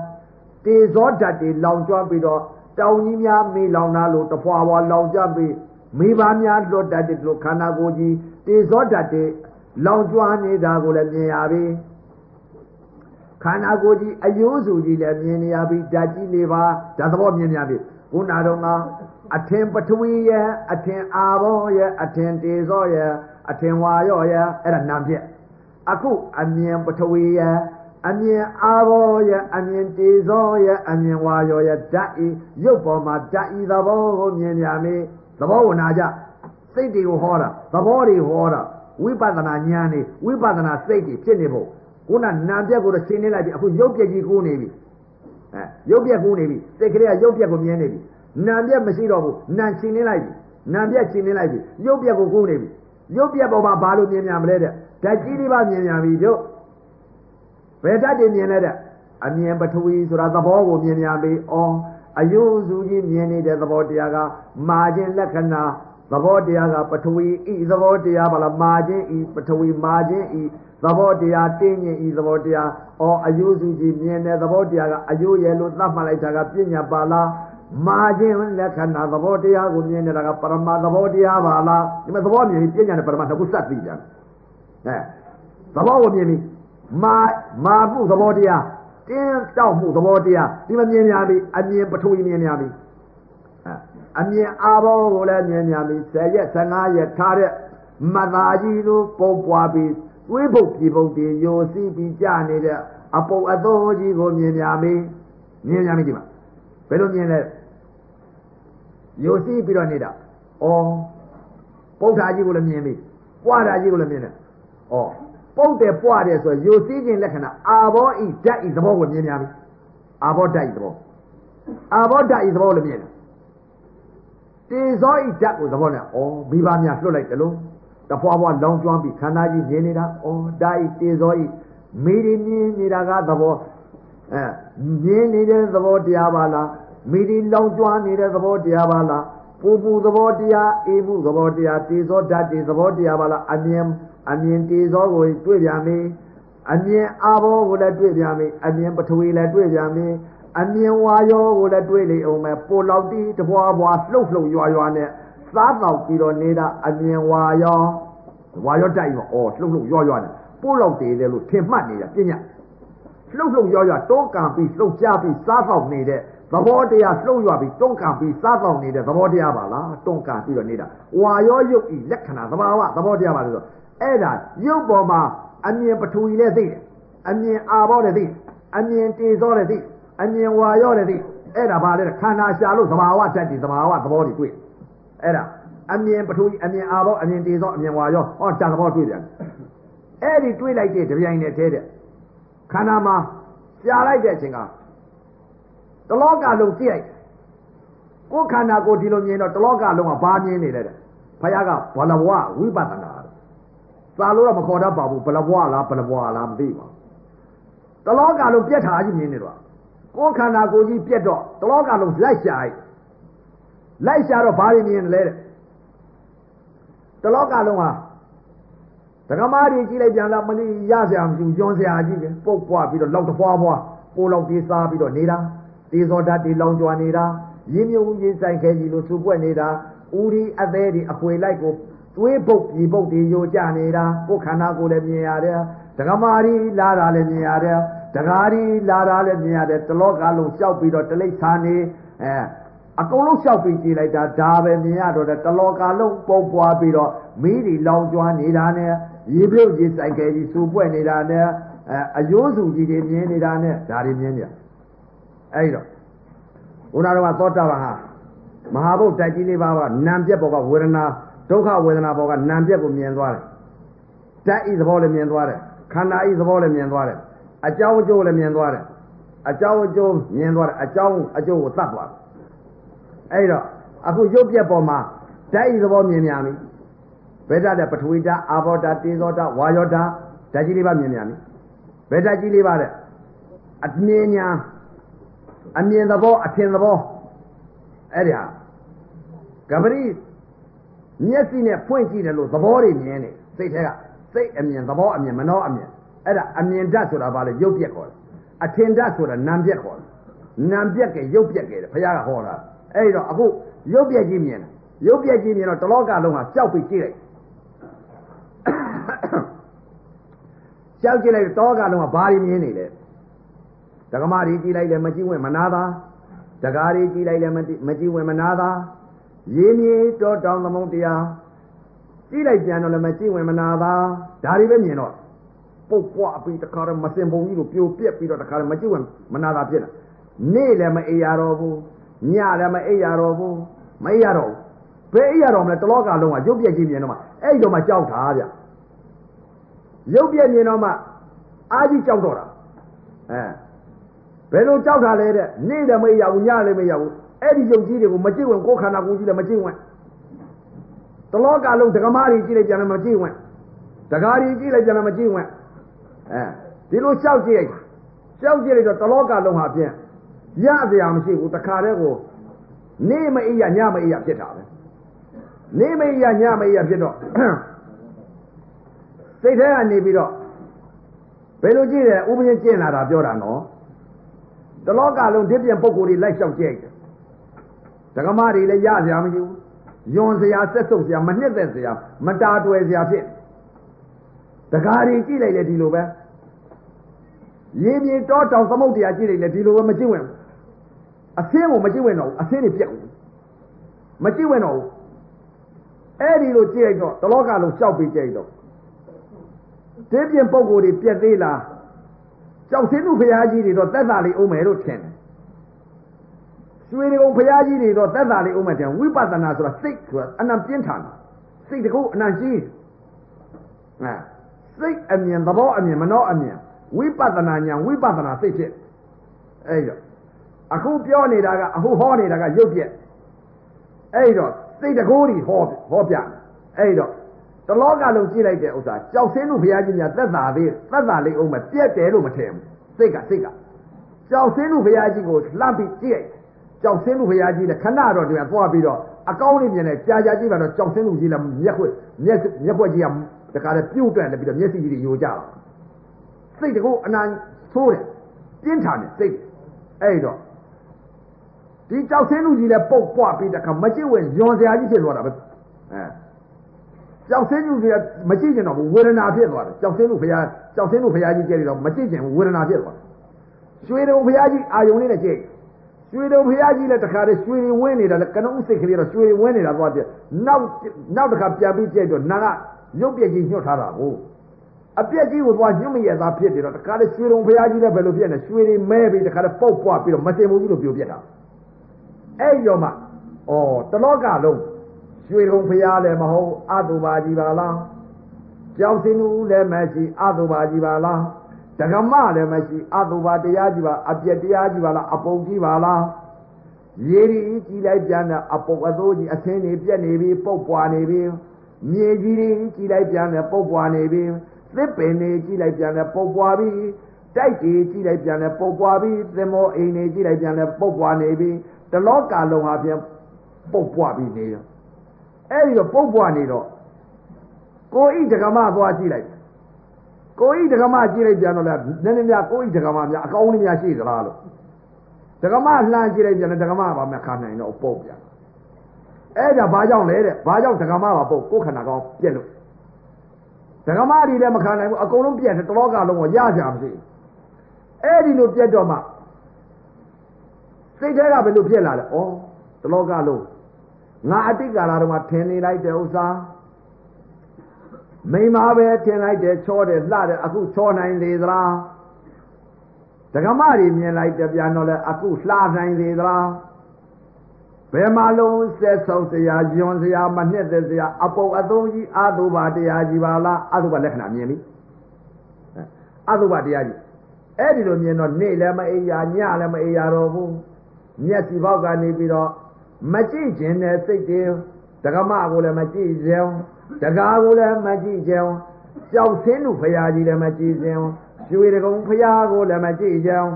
တေဇောဓာတ်တွေလောင်ကျွမ်းပြီးတော့တောင်ကြီးများမေးလောင်တာလို့တဖွာဖွာလောင်ကြပြီး မိဘများလွတ်တတ်တယ်လို့ခန္ဓာကိုယ်ကြီးတေဇောဓာတ်တွေလောင်ကျွမ်းနေတာကိုလည်းမြင်ရပြီခန္ဓာကိုယ်ကြီးအယိုးစုကြီးလည်းမြင်နေရပြီဓာတ်ကြီးလေးပါဓာတ်သဘောမြင်ရပြီခုနတော့ကအထင်ပထဝီရဲ့အထင်အာဘောရဲ့အထင်တေဇောရဲ့အထင်ဝါရောရဲ့အဲ့ဒါနာမ်ဖြစ်အခုအမြင်ပထဝီရဲ့အမြင်အာဘောရဲ့အမြင်တေဇောရဲ့အမြင်ဝါရောရဲ့ဓာတ်ဤရုပ်ပေါ်မှာဓာတ်ဤသဘောကိုမြင်ရမေး သဘောကိုနာကြစိတ်တွေကိုဟောတာသဘောတွေဟောတာဝိပဿနာဉာဏ်နေဝိပဿနာစိတ်တွေဖြစ်နေဖို့ခုနနာမ်ပြက်ကိုတော့ရှင်းနေလိုက်ပြီအခုရုပ်ပြက်ကြီးကိုနေပြီအဲရုပ်ပြက်ကိုနေပြီစိတ်ကလေးကရုပ်ပြက်ကိုမြင်နေပြီနာမ်ပြက်မရှိတော့ဘူးနာမ်ရှင်းနေလိုက်ပြီနာမ်ပြက်ရှင်းနေလိုက်ပြီရုပ်ပြက်ကိုကိုနေပြီရုပ်ပြက်ပေါ်မှာဘာလို့မြင်များမလဲတဲ့ဓာတ်ကြီးလေးပါမြင်များပြီတို့ဘယ်ဓာတ်တွေမြင်လဲတဲ့အမြင်ပထဝီဆိုတာသဘောကိုမြင်များပြီဩ အယုစုကြီးမြင်နေတဲ့သဘောတရားကမာခြင်းလက္ခဏာသဘောတရားကပထဝီဤသဘောတရားပါလားမာခြင်းဤပထဝီမာခြင်းဤသဘောတရားတင်းញင်ဤသဘောတရားဩအယုစုကြီးမြင်တဲ့သဘောတရားကအယုရဲ့လို့သတ်မှတ်လိုက်တာကပညာပါလားမာခြင်းလက္ခဏာသဘောတရားကိုမြင်နေတာကပရမသဘောတရားပါလားဒီမှာသဘောမြင်ပြီးပညာနဲ့ပရမနှစ်ခုစပ်သိကြတယ်အဲသဘောကိုမြင်ပြီးမာမာမှုသဘောတရား တင်းတောက်မှုသဘောတရားဒီမှာမြင်များပြီအမြင်ပထဝီမြင်များပြီအမြင်အာဘောကိုလည်းမြင်များပြီ10ရက်15ရက်ထားတဲ့မသာကြီးလိုပုံပွားပြီးသွေးပုတ်ပြေပုတ်တွေယိုစီးပြီးကြနေတဲ့အပုပ်အသောကြီးကိုမြင်များပြီမြင်များပြီဒီမှာဘယ်လိုမြင်လဲယိုစီးပြီးတော့နေတာဩပုတ်ဓာကြီးကိုလည်းမြင်ပြီပွားဓာကြီးကိုလည်းမြင်တယ်ဩ ပုတ်တယ်ပွားတယ်ဆိုရိုစီးခြင်းလက္ခဏာအာဘောဤဓာတ်ဤသဘောကိုမြင်များပြီအာဘောဓာတ်ဤသဘောအာဘောဓာတ်ဤသဘောလည်းမြင်တယ်တေဇောဤဓာတ်ကိုသဘောနဲ့ဩမိဘများလွတ်လိုက်တယ်လို့တဖွာဖွာလောင်ကျွမ်းပြီးခန္ဓာကြီးမြင်နေတာဩဓာတ်ဤတေဇောဤမိဒီမြင်နေတာကသဘောအဲမြင်နေတဲ့သဘောတရားပါလားမိဒီလောင်ကျွမ်းနေတဲ့သဘောတရားပါလားပူပူသဘောတရားအေးမှုသဘောတရားတေဇောဓာတ်တွေသဘောတရားပါလားအမြင် အမြင်တေဇောကိုတွေ့ပြန်ပြီအမြင်အာဘောကိုလည်းတွေ့ပြန်ပြီအမြင်ပထဝီလည်းတွေ့ပြန်ပြီအမြင်ဝါယောကိုလည်းတွေ့လေအောင်မယ်ပိုလောက်တီးတဘွားဘွားလှုပ်လှုပ်ရွာရွာနဲ့စားတော့ပြီးတော့နေတာအမြင်ဝါယောဝါယောတိုက်ရောအော်လှုပ်လှုပ်ရွာရွာနဲ့ပို့လောက်တည်တယ်လို့ထင်မှတ်နေတာပြညာလှုပ်လှုပ်ရွာရွာတွန်းကန်ပြီးလှုပ်ရှားပြီးစားတော့နေတဲ့သဘောတရားလှုပ်ရွာပြီးတွန်းကန်ပြီးစားတော့နေတဲ့သဘောတရားပါလားတွန်းကန်ပြီးတော့နေတာဝါယောယုတ်ဤလက္ခဏာသဘာဝသဘောတရားပါလို့ဆို အဲ့ဒါရုပ်ပေါ်မှာအမြင်ပထူကြီးလည်းသိတယ်အမြင်အာဘောလည်းသိတယ်အမြင်တေဇောလည်းသိအမြင်ဝါရောလည်းသိအဲ့ဒါဘာလဲခန္ဓာရှာလို့သဘာဝဓာတ်တွေသဘာဝသဘောတွေတွေ့အဲ့ဒါအမြင်ပထူကြီးအမြင်အာဘောအမြင်တေဇောအမြင်ဝါရောဟောတန်သဘောတွေ့တယ်အဲ့ဒီတွေးလိုက်တဲ့တပြိုင်တည်းတည်းတဲ့ခန္ဓာမှာရှားလိုက်တဲ့အချိန်ကတလောကလုံးကြည့်လိုက်ကိုယ်ခန္ဓာကိုဒီလိုမြင်တော့တလောကလုံးကဘာမြင်နေလဲတဲ့ဖယားကဘလဘဝဝိပဿနာ စာလို့တော့မခေါ်တတ်ပါဘူးဘလဘဝလားဘလဘဝလားမသိပါဘူးတလောကလုံးပြက်ထားကြီးမြင်နေတော့ကိုယ်ခန္ဓာကိုယ်ကြီးပြက်တော့တလောကလုံးလိုက်ရှာလိုက်လိုက်ရှာတော့ဘာတွေမြင်လဲတဲ့တလောကလုံးဟာဒကမာတွေကြည့်လိုက်ပြန်လားမလီရစရာမရှိဘူးကျွန်းစရာကြီးပဲပုတ်ပွားပြီးတော့လောက်တဖွာဖွာပိုးလောက်ပြေးစားပြီးတော့နေတာတေဇောဓာတ်တွေလောင်ကျွမ်းနေတာရင်းမြုံရင်းဆိုင်ခဲကြီးလို့စူပွက်နေတာဥရီအသေးတွေအပွေလိုက်ကို သွေးပုတ်ပြီပုတ်တွေယိုကျနေတာကိုယ်ခန္ဓာကိုယ်လည်းမြင်ရတယ်ဒကမာရီလာတာလည်းမြင်ရတယ်ဒကာရီလာတာလည်းမြင်ရတယ်တလောကလုံးလျှောက်ပြီးတော့တလိษာနေအဲအကုန်လုံးလျှောက်ပြီးကြည့်လိုက်တာဒါပဲမြင်ရတော့တလောကလုံးပုံပွားပြီးတော့မီးတွေလောင်ကျွမ်းနေတာနဲ့ရေပြုတ်ရေဆိုင်ကယ်ကြီးစူပွက်နေတာနဲ့အဲအယိုးစုကြီးတွေမြင်နေတာနဲ့ဒါတွေမြင်နေအဲ့တော့ဘုရားတော်ကသောတာပန်ဟာမဟာဘုတ်တိုက်ကြီးလေးပါးကနာမ်ပြက်ဘောကဝေဒနာ ဒုက္ခဝေဒနာဘောကနာမ်ပြက်ကိုမြင်သွားတယ်တိုက်ဤသဘောလည်းမြင်သွားတယ်ခန္ဓာဤသဘောလည်းမြင်သွားတယ်အကြောင်းအကျိုးလည်းမြင်သွားတယ်အကြောင်းအကျိုးမြင်သွားတယ်အကြောင်းအကျိုးကိုသတ်သွားတယ်အဲ့တော့အခုရုပ်ပြက်ပေါ်မှာတိုက်ဤသဘောမြင်များပြီဘယ်ဓာတ်တဲ့ပထဝီဓာတ်အာဘောဓာတ်တေဇောဓာတ်ဝါယောဓာတ်ဓာတ်ကြီးလေးပါမြင်များပြီဘယ်ဓာတ်ကြီးလေးပါတဲ့အမြင်ညာအမြင်သဘောအထင်သဘောအဲ့ဒီဟာကပရိ မျက်စိနဲ့ဖွင့်ကြည့်တယ်လို့သဘောတွေမြင်နေစိတ်ထဲကစိတ်အမြင်သဘောအမြင်မနှောအမြင်အဲ့ဒါအမြင်ဓာတ်ဆိုတာဘာလဲရုပ်ပြက်ခေါ်တယ်အထင်ဓာတ်ဆိုတာနာမ်ပြက်ခေါ်တယ်နာမ်ပြက်ကရုပ်ပြက်ကဘုရားကဟောတာအဲ့တော့အခုရုပ်ပြက်ကြီးမြင်တယ်ရုပ်ပြက်ကြီးမြင်တော့တလောကလုံးဟာကြောက်ပြီးကြည့်လိုက်ကြောက်ကြည့်လိုက်တောကလုံးကဘာတွေမြင်နေလဲဒကမာတွေကြည့်လိုက်လဲမကြည့်ဝင်မနာသာဒကာတွေကြည့်လိုက်လဲမကြည့်ဝင်မနာသာ ရေမြေတောတောင်သမုတ်တရားကြည့်လိုက်ပြန်တော့လည်းမကြည့်ဝင်မနာသာဒါတွေပဲမြင်တော့ပုတ်ပွားပြီးတခါတော့မစင်ပုံကြီးလိုပြိုပြက်ပြီးတော့တခါတော့မကြည့်ဝင်မနာသာဖြစ်လာနေ့လည်းမအိပ်ရတော့ဘူးညလည်းမအိပ်ရတော့ဘူးမအိပ်ရတော့ဘယ်အိပ်ရတော့မလဲတလောကလုံးကရုပ်ပြက်ကြီးမြင်တော့မှအဲ့တော့မှကြောက်တာဗျရုပ်ပြက်မြင်တော့မှအာကြီးကြောက်တော့တာအဲဘယ်လိုကြောက်တာလဲတဲ့နေ့လည်းမရဘူးညလည်းမရဘူး အဲ့ဒီရုပ်ကြီးတွေကိုမကြည့်ဝင်ကိုယ်ခန္ဓာကိုယ်ကြီးလည်းမကြည့်ဝင်တလောကလုံးဒကမာကြီးကြည့်လိုက်ကြတယ်မကြည့်ဝင်ဒကာကြီးကြည့်လိုက်ကြတယ်မကြည့်ဝင်အဲဒီလိုရှောက်ကြည့်လိုက်ရှောက်ကြည့်လိုက်တော့တလောကလုံးဟာဖြင့်ရစရာမရှိဘူးတခါတည်းကိုနေ့မအိရညမအိရဖြစ်တာပဲနေ့မအိရညမအိရဖြစ်တော့စိတ်ထဲကနေပြီးတော့ဘယ်လိုကြည့်တယ်ဥပဒေကျင့်လာတာပြောတာနော်တလောကလုံးဒီပြန်ပုံကိုယ်တွေလိုက်လျှောက်ကြည့် တယ်ဒကမတွေလည်းရစရာမရှိဘူးယွန်စရာဆက်ဆုပ်စရာမနှစ်သက်စရာမတာတွယ်စရာဖြစ်ဒကာတွေကြည့်လိုက်လေဒီလိုပဲရေမြေတောတောင်သမုတ်တရားကြည့်လိုက်လေဒီလိုပဲမကြည့်ဝင်အဆင်းကိုမကြည့်ဝင်တော့ဘူးအဆင်းတွေပြက်ဘူးမကြည့်ဝင်တော့ဘူးအဲ့ဒီလိုကြည့်လိုက်တော့တလောကလုံးရှောက်ပြီးကြည့်လိုက်တော့ဒီပြင်ပုံကိုယ်တွေပြက်သေးလားကြောက်စင်းသူဖရာကြီးတွေတော့သက်သာလေးအောင်မယ်လို့ထင်တယ် ရွှေဒီကုံဖရာကြီးတွေတော့သက်သာလေးအောင်မယ်ထင်ဝိပဿနာဆိုတာစိတ်ဆိုတာအနံပြင်းထန်တာစိတ်တကူအနံကြီးအဲစိတ်အမြင်သဘောအမြင်မနှောအမြင်ဝိပဿနာဉာဏ်ဝိပဿနာစိတ်ဖြစ်အဲ့တော့အခုပြောနေတာကအခုဟောနေတာကရုပ်ပြက်အဲ့တော့စိတ်တကူကြီးဟောဟောပြအဲ့တော့တလောကလုံးကြည့်လိုက်တဲ့ဥစ္စာကြောက်စင်းတို့ဘုရားကြီးများသက်သာသေးသက်သာလေးအောင်မပြက်တယ်လို့မထင်ဘူးစိတ်ကစိတ်ကကြောက်စင်းတို့ဘုရားကြီးကိုလှမ်းပြီးကြည့် ကြောက်စင်းတို့ဘုရားကြီးလည်းခဏတော့ဒီမှာသွားပြီးတော့အကောင်းလေးမြင်တယ်ကြာကြာကြည့်ပါတော့ကြောက်စင်းတို့ကြီးလည်းမျက်ခွက်မျက်မျက်ခွက်ကြီးကတခါတည်းပြုတ်တက်လည်းပြီးတော့မျက်စိကြီးတွေယိုကြတာစိတ်တကူအနာသိုးတယ်ပြင်းထန်တယ်စိတ်အဲ့တော့ဒီကြောက်စင်းလူကြီးလည်းပုတ်ပွားပြီးတခါမကြည့်ဝင်ယွန်စရာကြီးဖြစ်သွားတာပဲအဲကြောက်စင်းလူကြီးမကြည့်ကျင်တော့ဘူးဝေဒနာဖြစ်သွားတယ်ကြောက်စင်းလူဘုရားကြောက်စင်းလူဘုရားကြီးကြည့်ရတော့မကြည့်ကျင်ဘူးဝေဒနာဖြစ်သွားရွှေတုံဘုရားကြီးအာယုံလေးနဲ့ကြည့် ရွှေတုံဘုရားကြီးလည်းတခါတည်းရွှေတွေဝင်းနေတာလည်းကနုံးစိတ်ကလေးတော့ရွှေတွေဝင်းနေတာသွားပြနောက်နောက်တခါပြန်ပြီးကြည့်တော့နာကရုပ်ပြက်ကြီးညှွတ်ထားတာကိုအပြက်ကြီးကိုသွားညှွတ်မရသားဖြစ်တယ်တော့တခါလေရွှေတုံဖရာကြီးလည်းဘယ်လိုဖြစ်နေရွှေတွေမဲပြီးတခါလေပုတ်ပွားပြီးတော့မတင်ဘူးလို့ပြောပြတာအဲ့ဒီတော့မှဩတလောကလုံးရွှေတုံဖရာလည်းမဟုတ်အတုပါကြီးပါလားကြောက်စင်ဦးလည်းမရှိအတုပါကြီးပါလား ဒကမလည်းမရှိအတုပါတရားကြီးပါအပြက်တရားကြီးပါလားအပုံကြီးပါလားရေဒီကြည်လိုက်ပြန်တဲ့အပုပ်အသိုးကြီးအသင်းတွေပြက်နေပြီပုတ်ပွားနေပြီမြေကြီးတွေကြည်လိုက်ပြန်တဲ့ပုတ်ပွားနေပြီသစ်ပင်တွေကြည်လိုက်ပြန်တဲ့ပုတ်ပွားပြီတိုက်တွေကြည်လိုက်ပြန်တဲ့ပုတ်ပွားပြီသင်္ဘောအိမ်တွေကြည်လိုက်ပြန်တဲ့ပုတ်ပွားနေပြီတလောကလုံးဟာပြန်ပုတ်ပွားပြီနေရောအဲ့ဒီတော့ပုတ်ပွားနေတော့ကိုဣဒကမသွားကြည့်လိုက် ကိုဣဒကမကြည့်လိုက်ပြန်တော့လေနည်းနည်းများကိုဣဒကမများအကောင်းလေးများရှိသလားလို့ဒကမလှမ်းကြည့်လိုက်ပြန်တယ်ဒကမပါမခံနိုင်တော့ပုတ်ပြန်အဲ့ဒါဘာကြောင့်လဲတဲ့ဘာကြောင့်ဒကမပါပုတ်ကိုယ်ခန္ဓာကောင်းပြက်လို့ဒကမတွေလည်းမခံနိုင်ဘူးအကုန်လုံးပြက်တယ်တလောကလုံးကိုရကြမရှိအဲ့ဒီလိုပြက်တော့မှစိတ်ထဲကဘယ်လိုပြက်လာလဲဩတလောကလုံးငါအတိတ်ကာလတော့မှထင်နေလိုက်တဲ့ဥစ္စာ မိမပဲထင်လိုက်တယ်ချောတယ်လှတယ်အခုချောနိုင်လေသလားဒကမတွေမြင်လိုက်တယ်ပြန်တော့လဲအခုလှနိုင်လေသလားဘယ်မှာလုံးဆက်ဆုံးစရာယွန်စရာမနှစ်သက်စရာအပုပ်အသုံးကြီးအာသုဘတရားကြီးပါလားအာသုဘလက္ခဏာမြင်ပြီအာသုဘတရားကြီးအဲ့ဒီလိုမြင်တော့နေ့လည်းမအိယာညလည်းမအိယာတော့ဘူးမျက်စိပေါက်ကနေပြီးတော့မကြည့်ခြင်းနဲ့စိတ်တွေဒကမကိုလည်းမကြည့်ခြင်း တကားကိုလည်းမကြည့်ခြင်းကြောက်ဆင်းလူဖရာကြီးလည်းမကြည့်ခြင်းရွှေတကုံဖရာကိုလည်းမကြည့်ခြင်း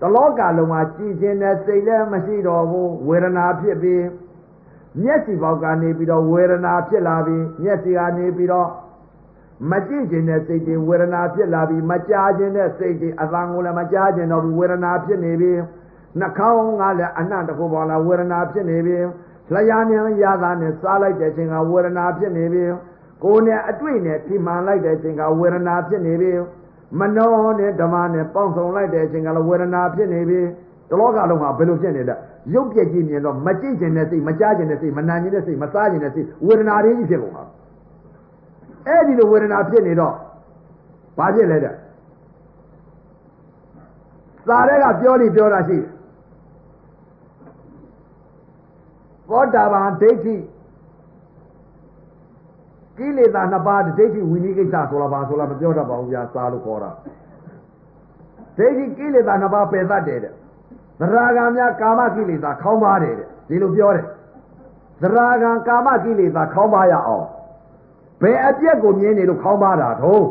တလောကလုံးမှာကြည်ခြင်းနဲ့စိတ်လည်းမရှိတော့ဘူးဝေဒနာဖြစ်ပြီးမျက်စိပေါက်ကနေပြီးတော့ဝေဒနာဖြစ်လာပြီးမျက်စိကနေပြီးတော့မကြည့်ခြင်းနဲ့စိတ်တွေဝေဒနာဖြစ်လာပြီးမကြားခြင်းနဲ့စိတ်တွေအသံကိုလည်းမကြားခြင်းတော့ဘူးဝေဒနာဖြစ်နေပြီးနှာခေါင်းကလည်းအနှံ့တစ်ခုပေါ်လာဝေဒနာဖြစ်နေပြီး လျာမြန်ရတာနဲ့စားလိုက်တဲ့အချိန်ကဝေဒနာဖြစ်နေပြီးကိုယ်နဲ့အတွေ့နဲ့ထိမှန်လိုက်တဲ့အချိန်ကဝေဒနာဖြစ်နေပြီးမနောနဲ့ဓမ္မနဲ့ပေါင်းစုံလိုက်တဲ့အချိန်ကလည်းဝေဒနာဖြစ်နေပြီတလောကလုံးဟာဘယ်လိုဖြစ်နေလဲရုပ်ပြက်ကြီးမြင်တော့မကြည့်ခြင်းနဲ့စိတ်မကြားခြင်းနဲ့စိတ်မနာခြင်းနဲ့စိတ်မစားခြင်းနဲ့စိတ်ဝေဒနာတွေကြီးဖြစ်ကုန်တာအဲ့ဒီလိုဝေဒနာဖြစ်နေတော့ဘာဖြစ်လဲတဲ့သာတဲ့ကပြောနေပြောတာရှိတယ် သောတာပန်ဒိဋ္ဌိကိလေသာနှစ်ပါးဒိဋ္ဌိဝိနည်းကိစ္စဆိုလားဘာဆိုလားမပြောတတ်ပါဘူးဗျာစားလို့ခေါ်တာဒိဋ္ဌိကိလေသာနှစ်ပါးပယ်တတ်တယ်တဲ့သရဂံများကာမကိလေသာခေါင်းပါတယ်တဲ့ဒီလိုပြောတယ်သရဂံကာမကိလေသာခေါင်းပါရအောင်ဘယ်အပြက်ကိုမြင်နေလို့ခေါင်းပါတာတော့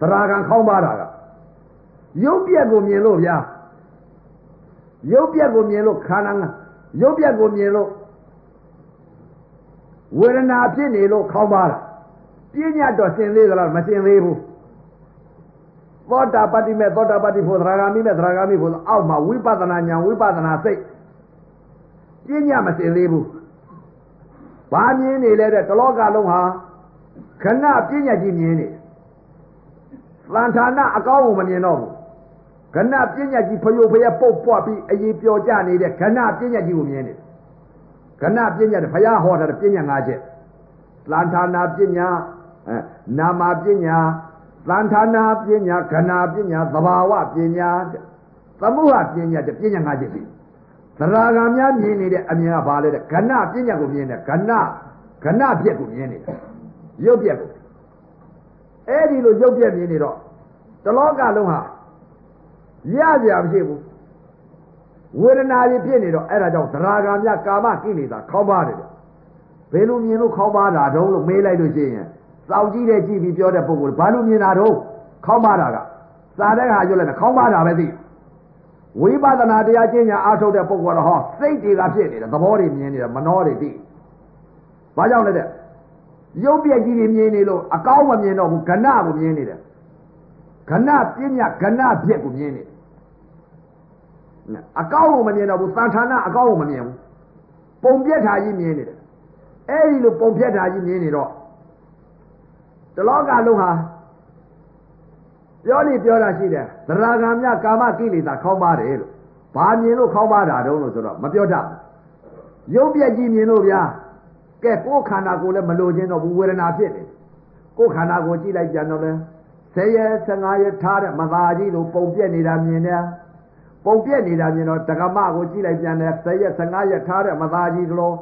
သရဂံခေါင်းပါတာကရုပ်ပြက်ကိုမြင်လို့ဗျာရုပ်ပြက်ကိုမြင်လို့ခန္ဓာ ရုပ်ပြက်ကိုမြင်လို့ဝေဒနာဖြစ်နေလို့ခေါင်းပါတာပြဉ္ညာတော့စင်သေးသလားမစင်သေးဘူးသောတာပတ္တိမဲ့သောတာပတ္တိဖို့သရဂာမိမဲ့သရဂာမိဖို့အောက်မှာဝိပဿနာဉာဏ်ဝိပဿနာစိတ်ပြဉ္ညာမစင်သေးဘူးဘာမြင်နေလဲတဲ့တလောကလုံးဟာခဏပြဉ္ညာကြီးမြင်နေသံဌာနအကောင်းကိုမမြင်တော့ဘူး ခဏပြဉ္ညာကြီးဖယုတ်ဖယပုတ်ပွားပြီးအရေးပြောကြနေတဲ့ခဏပြဉ္ညာကြီးကိုမြင်နေခဏပညာဘုရားဟောတာပညာ၅ချက်သံဌာနာပညာအဲနာမပညာသံဌာနာပညာခဏပညာသဘာဝပညာသမုဟပညာတဲ့ပညာ၅ချက်ပြီသရဂံများမြင်နေတဲ့အမြင်ကဘာလဲတဲ့ခဏပညာကိုမြင်တယ်ခဏခဏပြက်ကိုမြင်နေတယ်ရုပ်ပြက်ကိုအဲ့ဒီလိုရုပ်ပြက်မြင်နေတော့တလောကလုံးဟာ ရကြမရှိဘူးဝေဒနာတွေဖြစ်နေတော့အဲ့ဒါကြောင့်သရာဂံမြကာမကိလေသာခေါင်းပါတယ်ဘယ်လိုမြင်လို့ခေါင်းပါတာတုံးလို့မေးလိုက်လို့ရှိရင်စောင့်ကြည့်တဲ့ကြည့်ပြီးပြောတဲ့ပုဂ္ဂိုလ်ဘာလို့မြင်တာတုံးခေါင်းပါတာကစာတဲ့ဟာရွတ်လိုက်ခေါင်းပါတာပဲသိဝိပဿနာတရားကျင့်ညာအားထုတ်တဲ့ပုဂ္ဂိုလ်ကတော့ဟောစိတ်တွေကဖြစ်နေတယ်သဘောတွေမြင်နေတယ်မနှောတွေသိဘာကြောင့်လဲတဲ့ရုပ်ပြက်ကြီးတွေမြင်နေလို့အကောင်းမမြင်တော့ဘူးကဏကိုမြင်နေတယ်ကဏပညာကဏပြက်ကိုမြင်နေတယ် အကောင်းကိုမမြင်တော့ဘူးတန်ဌာနအကောင်းကိုမမြင်ဘူးပုံပြက်တာကြီးမြင်နေတယ်အဲ့ဒီလိုပုံပြက်တာကြီးမြင်နေတော့တလောကလုံးဟာပြောနေပြောတာရှိတယ်သရဂံမြကာမကိလေသာခေါင်းပါတယ်လို့ဘာမြင်လို့ခေါင်းပါတာတုံးလို့ဆိုတော့မပြောတတ်ဘူးရုပ်ပြက်ကြီးမြင်လို့ဗျာကဲကိုယ်ခန္ဓာကိုယ်လည်းမလိုချင်တော့ဘူးဝေဒနာဖြစ်နေကိုယ်ခန္ဓာကိုကြည့်လိုက်ပြန်တော့လဲဆယ်ရက်15ရက်ထားတဲ့မသာကြီးလိုပုံပြက်နေတာမြင်တယ် ပုံပြက်နေတာမြင်တော့တက္ကမကိုကြည့်လိုက်ပြန်တယ်ဆယ်ရက်15ရက်ထားတဲ့မသာကြီးလို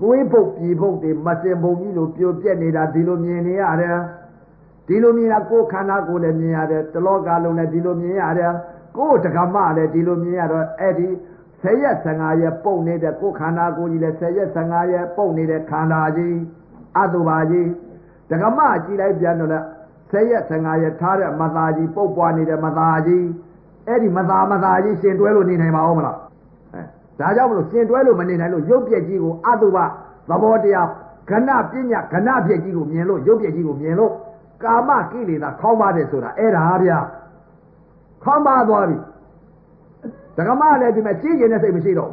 သွေးပုတ်ပြည်ပုတ်တွေမစင်ပုံကြီးလိုပြိုပြက်နေတာဒီလိုမြင်နေရတယ်ဒီလိုမြင်တာကိုယ်ခန္ဓာကိုယ်လည်းမြင်ရတယ်တလောကလုံးလည်းဒီလိုမြင်ရတယ်ကိုယ်တက္ကမလည်းဒီလိုမြင်ရတော့အဲ့ဒီဆယ်ရက်15ရက်ပုံနေတဲ့ကိုယ်ခန္ဓာကိုယ်ကြီးလည်းဆယ်ရက်15ရက်ပုံနေတဲ့ခန္ဓာကြီးအတုပါကြီးတက္ကမကြည့်လိုက်ပြန်တော့လည်းဆယ်ရက်15ရက်ထားတဲ့မသာကြီးပုတ်ပွားနေတဲ့မသာကြီး အဲ့ဒီမသာမသာကြီးရှင်တွဲလို့နေနိုင်ပါဦးမလားအဲဒါကြောင့်မလို့ရှင်တွဲလို့မနေနိုင်လို့ရုပ်ပြက်ကြီးကိုအတုပသဘောတရားခဏပညာခဏပြက်ကြီးကိုမြင်လို့ရုပ်ပြက်ကြီးကိုမြင်လို့ကာမကိလေသာခေါင်းပါတယ်ဆိုတာအဲ့ဒါဗျာခေါင်းပါသွားပြီဒကမလည်းဒီမှာကြီးကျင်တဲ့စိတ်မရှိတော့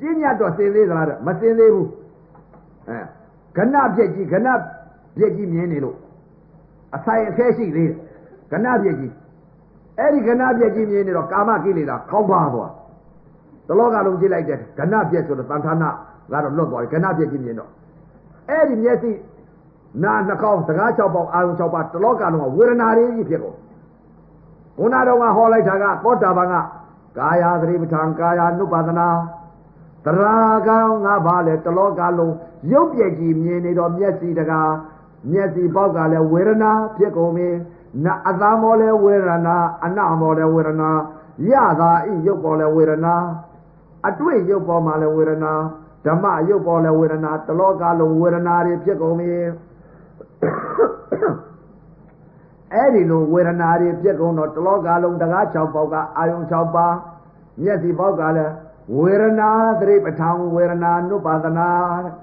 ဘူးပညာတော့စင်သေးသလားတဲ့မစင်သေးဘူးအဲခဏပြက်ကြီးခဏပြက်ကြီးမြင်နေလို့အဆိုင်အခဲရှိသေးတယ်ခဏပြက်ကြီး အဲ့ဒီခဏပြက်ကြီးမြင်နေတော့ကာမကိလေသာခေါင်းပါသွားတလောကလုံးကြည့်လိုက်တဲ့ခဏပြက်ဆိုတော့တန်ဌာနကတော့လွတ်သွားပြီခဏပြက်ကြီးမြင်တော့အဲ့ဒီမျက်စိနာနှာခေါင်းစကား၆ပေါက်အာရုံ၆ပါးတလောကလုံးကဝေဒနာတွေကြီးဖြစ်ကုန်ခုနတော့ကဟောလိုက်တာကသောတာပန်ကကာယသတိပဋ္ဌာန်ကာယ ानु ပါဒနာတရာကံငါဘာလဲတလောကလုံးရုပ်ပြည့်ကြီးမြင်နေတော့မျက်စိတကားမျက်စိပေါက်ကလည်းဝေဒနာဖြစ်ကုန်ပြီ နာအသာမောလည်းဝေဒနာအနမောလည်းဝေဒနာရတာဤရုပ်ပေါ်လည်းဝေဒနာအတွေ့ရုပ်ပေါ်မှာလည်းဝေဒနာဓမ္မရုပ်ပေါ်လည်းဝေဒနာတလောကလုံးဝေဒနာတွေဖြစ်ကုန်ပြီအဲ့ဒီလိုဝေဒနာတွေပြက်ကုန်တော့တလောကလုံးတကား6ပေါက်ကအာယုံ6ပါးမျက်စိပေါက်ကလည်းဝေဒနာသတိပဋ္ဌာန်ဝေဒနာနုပါဒနာတဲ့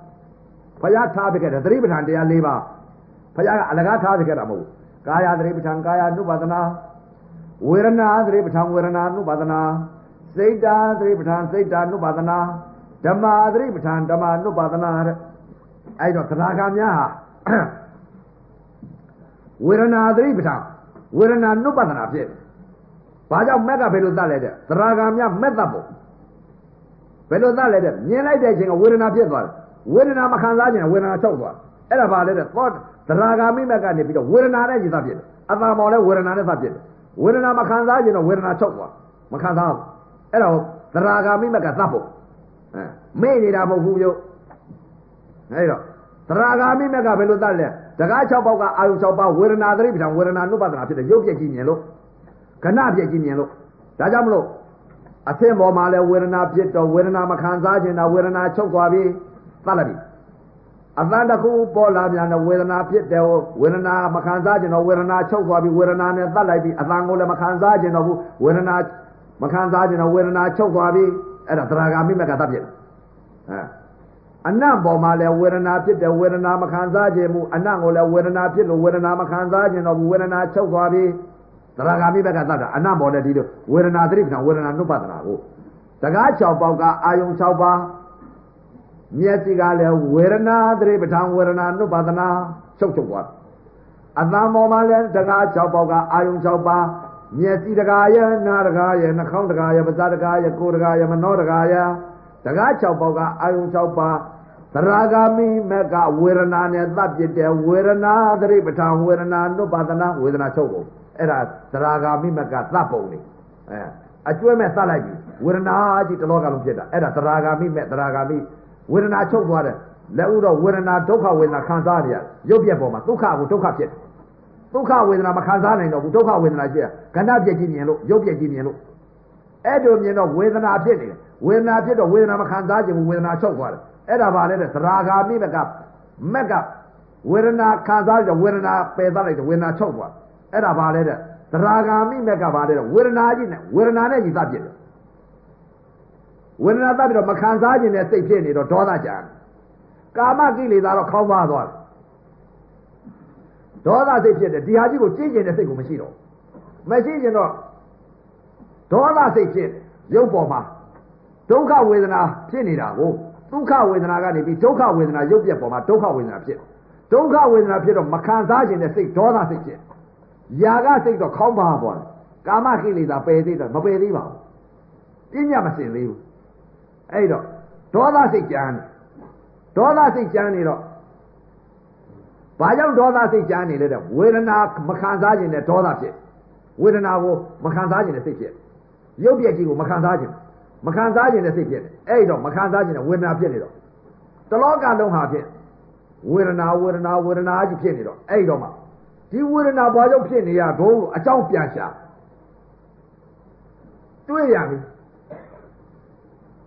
ဘုရားထားပြခဲ့တယ်သတိပဋ္ဌာန်တရား၄ပါးဘုရားကအလကားထားပြခဲ့တာမဟုတ်ဘူး ကာယသတိပဋ္ဌာန်ကာယနုပါဒနာဝေဒနာသတိပဋ္ဌာန်ဝေဒနာနုပါဒနာစိတ်တာသတိပဋ္ဌာန်စိတ်တာနုပါဒနာဓမ္မာသတိပဋ္ဌာန်ဓမ္မာနုပါဒနာတဲ့အဲ့တော့သရဂါများဟာဝေဒနာသတိပဋ္ဌာန်ဝေဒနာနုပဒနာဖြစ်ဘာကြောင့်မက်ကဘယ်လိုသတ်လဲတဲ့သရဂါမြမက်သတ်ဖို့ဘယ်လိုသတ်လဲတဲ့မြင်လိုက်တဲ့အချိန်ကဝေဒနာဖြစ်သွားတယ်ဝေဒနာမခံစားခြင်းဝေဒနာချုပ်သွားအဲ့ဒါဘာလဲတဲ့သော သရဂါမိမက်ကနေပြီးတော့ဝေဒနာနဲ့ရည်သတ်ဖြစ်တယ်အတ္တမောင်လည်းဝေဒနာနဲ့သတ်ဖြစ်တယ်ဝေဒနာမခံစားခြင်းတော့ဝေဒနာချုပ်သွားမခံစားဘူးအဲ့ဒါသရဂါမိမက်ကသတ်ဖို့အဲမေ့နေတာမဟုတ်ဘူးပြောအဲ့တော့သရဂါမိမက်ကဘယ်လိုသတ်လဲတကား6ပေါက်ကအာယု6ပါးဝေဒနာသတိပဋ္ဌာန်ဝေဒနာနုပဒနာဖြစ်တဲ့ရုပ်ပြည့်ကြီးမြင်လို့ခဏပြည့်ကြီးမြင်လို့ဒါကြောင့်မလို့အသင်ပေါ်မှာလဲဝေဒနာဖြစ်တော့ဝေဒနာမခံစားခြင်းတာဝေဒနာချုပ်သွားပြီသတ်လိုက်ပြီ အသံတစ်ခုပေါ်လာပြန်တော့ဝေဒနာဖြစ်တယ်ဝေဒနာမခံစားခြင်းတော့ဝေဒနာချုပ်သွားပြီဝေဒနာနဲ့သတ်လိုက်ပြီအသံကိုလည်းမခံစားခြင်းတော့ဘူးဝေဒနာမခံစားခြင်းတော့ဝေဒနာချုပ်သွားပြီအဲ့ဒါသရဂါမိမကသတ်ဖြစ်တယ်အဲအနတ်ပေါ်မှာလည်းဝေဒနာဖြစ်တယ်ဝေဒနာမခံစားခြင်းမူအနတ်ကိုလည်းဝေဒနာဖြစ်လို့ဝေဒနာမခံစားခြင်းတော့ဘူးဝေဒနာချုပ်သွားပြီသရဂါမိဘကသတ်တာအနတ်ပေါ်လည်းဒီလိုဝေဒနာသတိပဋ္ဌာန်ဝေဒနာနုပဒနာကိုတကား6ပေါက်ကအာယုံ6ပါး မျက်စိကလည်းဝေဒနာသတိပဋ္ဌာန်ဝေဒနာနုပဒနာချုပ်ချုပ်သွားအသံပေါ်မှာလည်းတကား6ပေါက်ကအာယုံ6ပါးမျက်စိတကားရဲ့နားတကားရဲ့နှာခေါင်းတကားရဲ့ပါးစပ်တကားရဲ့ကိုယ်တကားရဲ့မနှောတကားရဲ့တကား6ပေါက်ကအာယုံ6ပါးသရဂာမိမကဝေဒနာနဲ့သတ်ပြတဲ့ဝေဒနာသတိပဋ္ဌာန်ဝေဒနာနုပါဒနာဝေဒနာချုပ်ကုန်အဲ့ဒါသရဂာမိမကသတ်ပုံနေအဲအကျွဲမဲ့သတ်လိုက်ပြီဝေဒနာကြီးတလောကလုံးဖြစ်တာအဲ့ဒါသရဂာမိမဲ့သရဂာမိ ဝေဒနာချုပ်သွားတယ်လက်ဥတော့ဝေဒနာဒုက္ခဝေဒနာခံစားရရုပ်ပြက်ပေါ်မှာဒုက္ခကိုဒုက္ခဖြစ်တယ်ဒုက္ခဝေဒနာမခံစားနိုင်တော့ဘူးဒုက္ခဝေဒနာရှိရကဏ္ဍပြည့်ကြီးမြင်လို့ရုပ်ပြည့်ကြီးမြင်လို့အဲ့တို့မြင်တော့ဝေဒနာဖြစ်နေတယ်ဝေဒနာဖြစ်တော့ဝေဒနာမခံစားခြင်းဘူးဝေဒနာချုပ်သွားတယ်အဲ့ဒါဘာလဲတဲ့သရာဂာမိမကမက်ကဝေဒနာခံစားကြဝေဒနာပယ်သလိုက်တယ်ဝေဒနာချုပ်သွားအဲ့ဒါဘာလဲတဲ့သရာဂာမိမက်ကဘာလဲတဲ့ဝေဒနာကြီးနဲ့ဝေဒနာနဲ့ကြီးသဖြစ်တယ် ဝေဒနာသပြီးတော့မခံစားခြင်းနဲ့စိတ်ဖြစ်နေတော့ဒေါသကြံကာမကိလေသာတော့ခေါင်းပါသွားတယ်ဒေါသစိတ်ဖြစ်တယ်ဒီဟာကြီးကိုကြည့်ကျင်တဲ့စိတ်ကိုမရှိတော့မရှိကျင်တော့ဒေါသစိတ်ဖြစ်ရုပ်ပေါ်မှာဒုက္ခဝေဒနာဖြစ်နေတာကိုဒုက္ခဝေဒနာကနေပြီးဒုက္ခဝေဒနာရုပ်ပြက်ပေါ်မှာဒုက္ခဝေဒနာဖြစ်ဒုက္ခဝေဒနာဖြစ်တော့မခံစားခြင်းနဲ့စိတ်ဒေါသစိတ်ဖြစ်ຢာကစိတ်တော့ခေါင်းပါသွားတယ်ကာမကိလေသာပယ်သေးတယ်မပယ်သေးပါဘူးပြညာမစင်သေးဘူး အဲ့တော့ဒေါသစိတ်ကြမ်းတယ်ဒေါသစိတ်ကြမ်းနေတော့ဘာကြောင့်ဒေါသစိတ်ကြားနေလဲတဲ့ဝေဒနာမခံစားခြင်းနဲ့ဒေါသဖြစ်ဝေဒနာကိုမခံစားခြင်းနဲ့စိတ်ဖြစ်ရုပ်ပြက်ကြီးကိုမခံစားခြင်းမခံစားခြင်းနဲ့စိတ်ဖြစ်တယ်အဲ့တော့မခံစားခြင်းနဲ့ဝေဒနာဖြစ်နေတော့တလောကလုံးဟာဖြစ်ဝေဒနာဝေဒနာဝေဒနာကြီးဖြစ်နေတော့အဲ့တော့မှဒီဝေဒနာဘာကြောင့်ဖြစ်နေရဒုံအကြောင်းပြန်ရှာတွေ့ရပြီ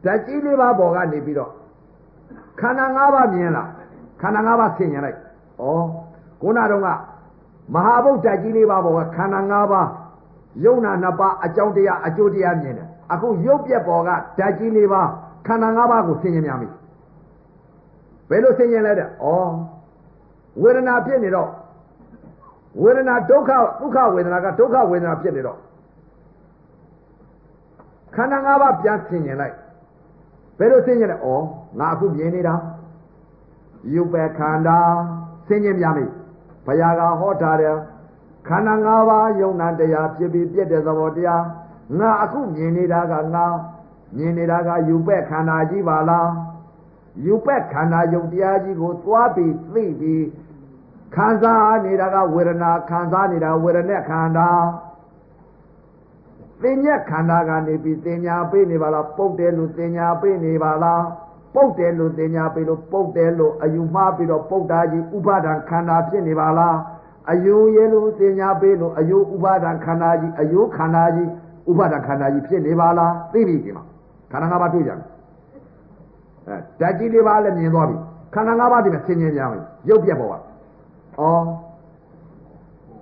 ဓာတ်ကြီးလေးပါးပေါ်ကနေပြီးတော့ခန္ဓာ၅ပါးမြင်လာခန္ဓာ၅ပါးဆင်ញင်လိုက်ဩခုနတော့ကမဟာဗုဒ္ဓကြီးလေးပါးပေါ်ကခန္ဓာ၅ပါးယုံနာနှစ်ပါးအကြောင်းတရားအကျိုးတရားမြင်တယ်အခုရုပ်ပြက်ပေါ်ကဓာတ်ကြီးလေးပါးခန္ဓာ၅ပါးကိုဆင်ញင်များပြီဘယ်လိုဆင်ញင်လဲတဲ့ဩဝေဒနာဖြစ်နေတော့ဝေဒနာဒုက္ခဒုက္ခဝေဒနာကဒုက္ခဝေဒနာဖြစ်နေတော့ခန္ဓာ၅ပါးပြန်ဆင်ញင်လိုက် ဘယ်လိုဆင်ញင်လဲဩငါအခုမြင်နေတာရုပ်ပဲခန္ဓာဆင်ញင်များပြီဘုရားကဟောထားတယ်ခန္ဓာ၅ပါးယုံနာတရားဖြစ်ပြီးပြည့်တဲ့သဘောတရားငါအခုမြင်နေတာကငါမြင်နေတာကယူပဲ့ခန္ဓာကြီးပါလားယူပဲ့ခန္ဓာယုံတရားကြီးကိုသွားပြီးသိပြီးခံစားနေတာကဝေဒနာခံစားနေတာဝေဒနဲ့ခန္ဓာ သင်ညက်ခန္ဓာကနေပြီးသင်ညာပေးနေပါလားပုတ်တယ်လို့သင်ညာပေးနေပါလားပုတ်တယ်လို့သင်ညာပေးလို့ပုတ်တယ်လို့အယူမှားပြီးတော့ပုတ်တာကြီးဥပါဒံခန္ဓာဖြစ်နေပါလားအယူရဲလို့သင်ညာပေးလို့အယူဥပါဒံခန္ဓာကြီးအယူခန္ဓာကြီးဥပါဒခန္ဓာကြီးဖြစ်နေပါလားသိပြီဒီမှာခန္ဓာ၅ပါးတွေ့ကြတယ်အဲဓာတ်ကြီးလေးပါလည်းမြင်သွားပြီခန္ဓာ၅ပါးဒီမှာဆင်ញင်ကြပြီရုပ်ပြက်ပေါ်ပါဩ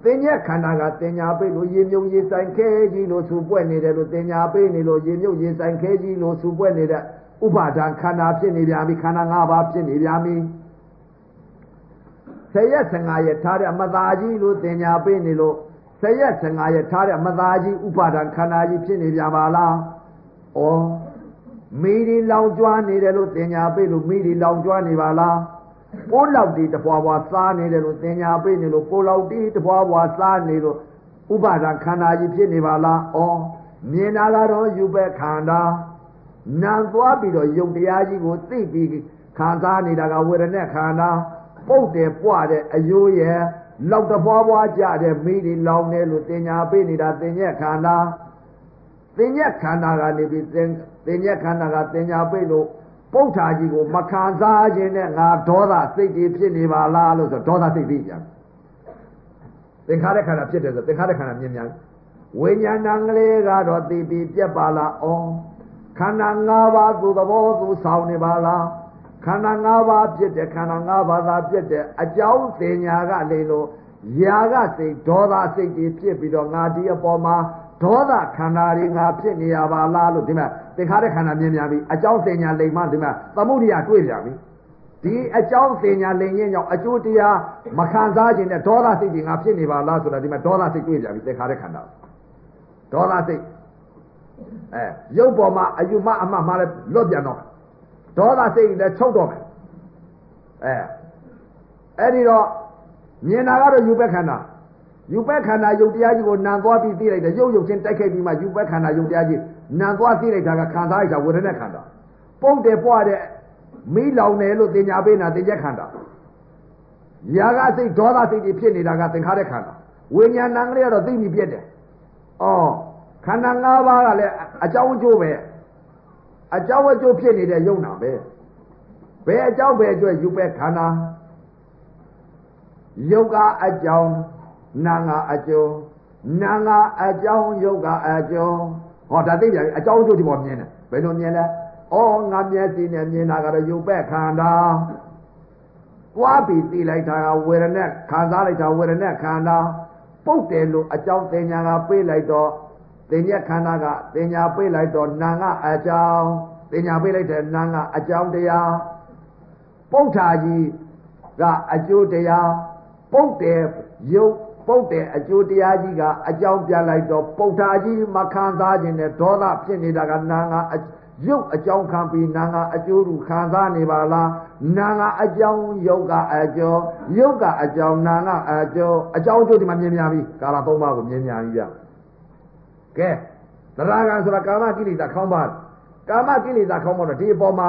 သင်ညက်ခန္ဓာကတင်ညာပိတ်လို့ရေမြုံရေဆိုင်ခဲကြီးလို့သူပွက်နေတယ်လို့တင်ညာပိတ်နေလို့ရေမြုံရေဆိုင်ခဲကြီးလို့သူပွက်နေတဲ့ဥပါဒံခန္ဓာဖြစ်နေပြန်ပြီခန္ဓာ၅ပါးဖြစ်နေပြန်ပြီဆယ်ရက်15ရက်ထားတဲ့အမသာကြီးလို့တင်ညာပိတ်နေလို့ဆယ်ရက်15ရက်ထားတဲ့အမသာကြီးဥပါဒံခန္ဓာကြီးဖြစ်နေပြန်ပါလားဩမိဒီလောင်ကျွမ်းနေတယ်လို့တင်ညာပိတ်လို့မိဒီလောင်ကျွမ်းနေပါလား ပိုးလောက်တီတပွားပွားစားနေတယ်လို့သင်ညာပေးနေလို့ပိုးလောက်တီတပွားပွားစားနေလို့ဥပါဒံခန္ဓာကြီးဖြစ်နေပါလားဩမြင်တာကတော့ယူပဲခန္ဓာနာသွားပြီးတော့ယုတ်တရားကြီးကိုသိပြီးခံစားနေတာကဝေဒနာခန္ဓာပုတ်တယ်ပွားတဲ့အယိုးရဲ့လောက်တပွားပွားကြတဲ့မိတွေလောင်နေလို့သင်ညာပေးနေတာသင်ညက်ခန္ဓာသင်ညက်ခန္ဓာကနေပြီးသင်သင်ညက်ခန္ဓာကသင်ညာပေးလို့ ပုဋ္ဌာကြီးကိုမခံစားခြင်းနဲ့ငါဒေါသစိတ်ကြီးဖြစ်နေပါလားလို့ဆိုဒေါသစိတ်ပြီးပြန်သင်္ခါရခန္ဓာဖြစ်တယ်ဆိုသင်္ခါရခန္ဓာမြင်မြန်ဝိညာဏံကလေးကတော့သိပြီးပြက်ပါလားဩခန္ဓာ၅ပါးသူသဘောသူဆောင်နေပါလားခန္ဓာ၅ပါးဖြစ်တဲ့ခန္ဓာ၅ပါးသာဖြစ်တဲ့အကြောင်းသင်ညာကလေလို့ယာကစိတ်ဒေါသစိတ်ကြီးဖြစ်ပြီးတော့ငါဒီအပေါ်မှာ ဒေါသခန္ဓာတွေငါဖြစ်နေရပါလားလို့ဒီမှာသင်္ခါရခန္ဓာမြင်ပြန်ပြီအကြောင်းသင်ညာလိမ်မှဒီမှာသမုဒိယတွေ့ပြန်ပြီဒီအကြောင်းသင်ညာလိမ်ရင်ကြောင့်အကျိုးတရားမခံစားခြင်းနဲ့ဒေါသစိတ်တွေငါဖြစ်နေပါလားဆိုတာဒီမှာဒေါသစိတ်တွေ့ပြန်ပြီသင်္ခါရခန္ဓာဒေါသစိတ်အဲရုပ်ပေါ်မှာအယူမအမှတ်မှာလည်းလွတ်ပြန်တော့ဒေါသစိတ်လည်းချုပ်တော့မယ်အဲအဲ့ဒီတော့မြင်တာကတော့ယူပဲခန္ဓာ ယူပက်ခန္ဓာယုတ်တရားကြီးကိုနံသွားပြီးသိလိုက်တယ်ရုပ်ရုပ်ချင်းတိုက်ခိုက်ပြီးမှယူပက်ခန္ဓာယုတ်တရားကြီးနံသွားသိလိုက်တာကခံစားရတာဝေဒနာခန္ဓာပုတ်တယ်ပွားတဲ့မိလောင်တယ်လို့တင်ညာပေးနာတင်ချက်ခန္ဓာယာကစိတ်ဒေါသစိတ်တွေဖြစ်နေတာကသင်္ခါရခန္ဓာဝိညာဏံကလေးကတော့သိပြီပြည့်တယ်အော်ခန္ဓာ၅ပါးကလည်းအကြောင်းအကျိုးပဲအကြောင်းအကျိုးဖြစ်နေတဲ့ယုံနာပဲဘယ်အကြောင်းပဲအကျိုးယူပက်ခန္ဓာယုတ်ကအကြောင်း နာငါအကျိုးနာငါအကြောင်းယုတ်ကအကျိုးဟောဒါသိပြန်အကြောင်းအကျိုးဒီပေါ်မြင်တယ်ဘယ်လိုမြင်လဲဩငါမျက်စိနဲ့မြင်တာကတော့ယုတ်ပဲ့ခန္ဓာတွားပြီးသိလိုက်တာကဝေဒနာခံစားလိုက်တာဝေဒနာခန္ဓာပုတ်တယ်လို့အကြောင်းတင်ညာကပေးလိုက်တော့တင်ညက်ခန္ဓာကတင်ညာပေးလိုက်တော့နာငါအကြောင်းတင်ညာပေးလိုက်တဲ့နာငါအကြောင်းတရားပုတ်ထာကြီးကအကျိုးတရားပုတ်တယ်ယုတ် ပုတ်တဲ့အကျိုးတရားကြီးကအကြောင်းပြလိုက်တော့ပုတ်တာကြီးမခံစားခြင်းနဲ့ဒေါသဖြစ်နေတာကနာငါရုပ်အကြောင်းခံပြီးနာငါအကျိုးသူခံစားနေပါလားနာငါအကြောင်းယုတ်ကအကျော်ယုတ်ကအကြောင်းနာငါအကျော်အကြောင်းအကျိုးဒီမှာမြင်များပြီကာလသုံးပါးကိုမြင်များပြီဗျကဲသရဂံဆိုတာကာမကိလေသာခေါင်းပါကာမကိလေသာခေါင်းပါတော့ဒီအပေါ်မှာ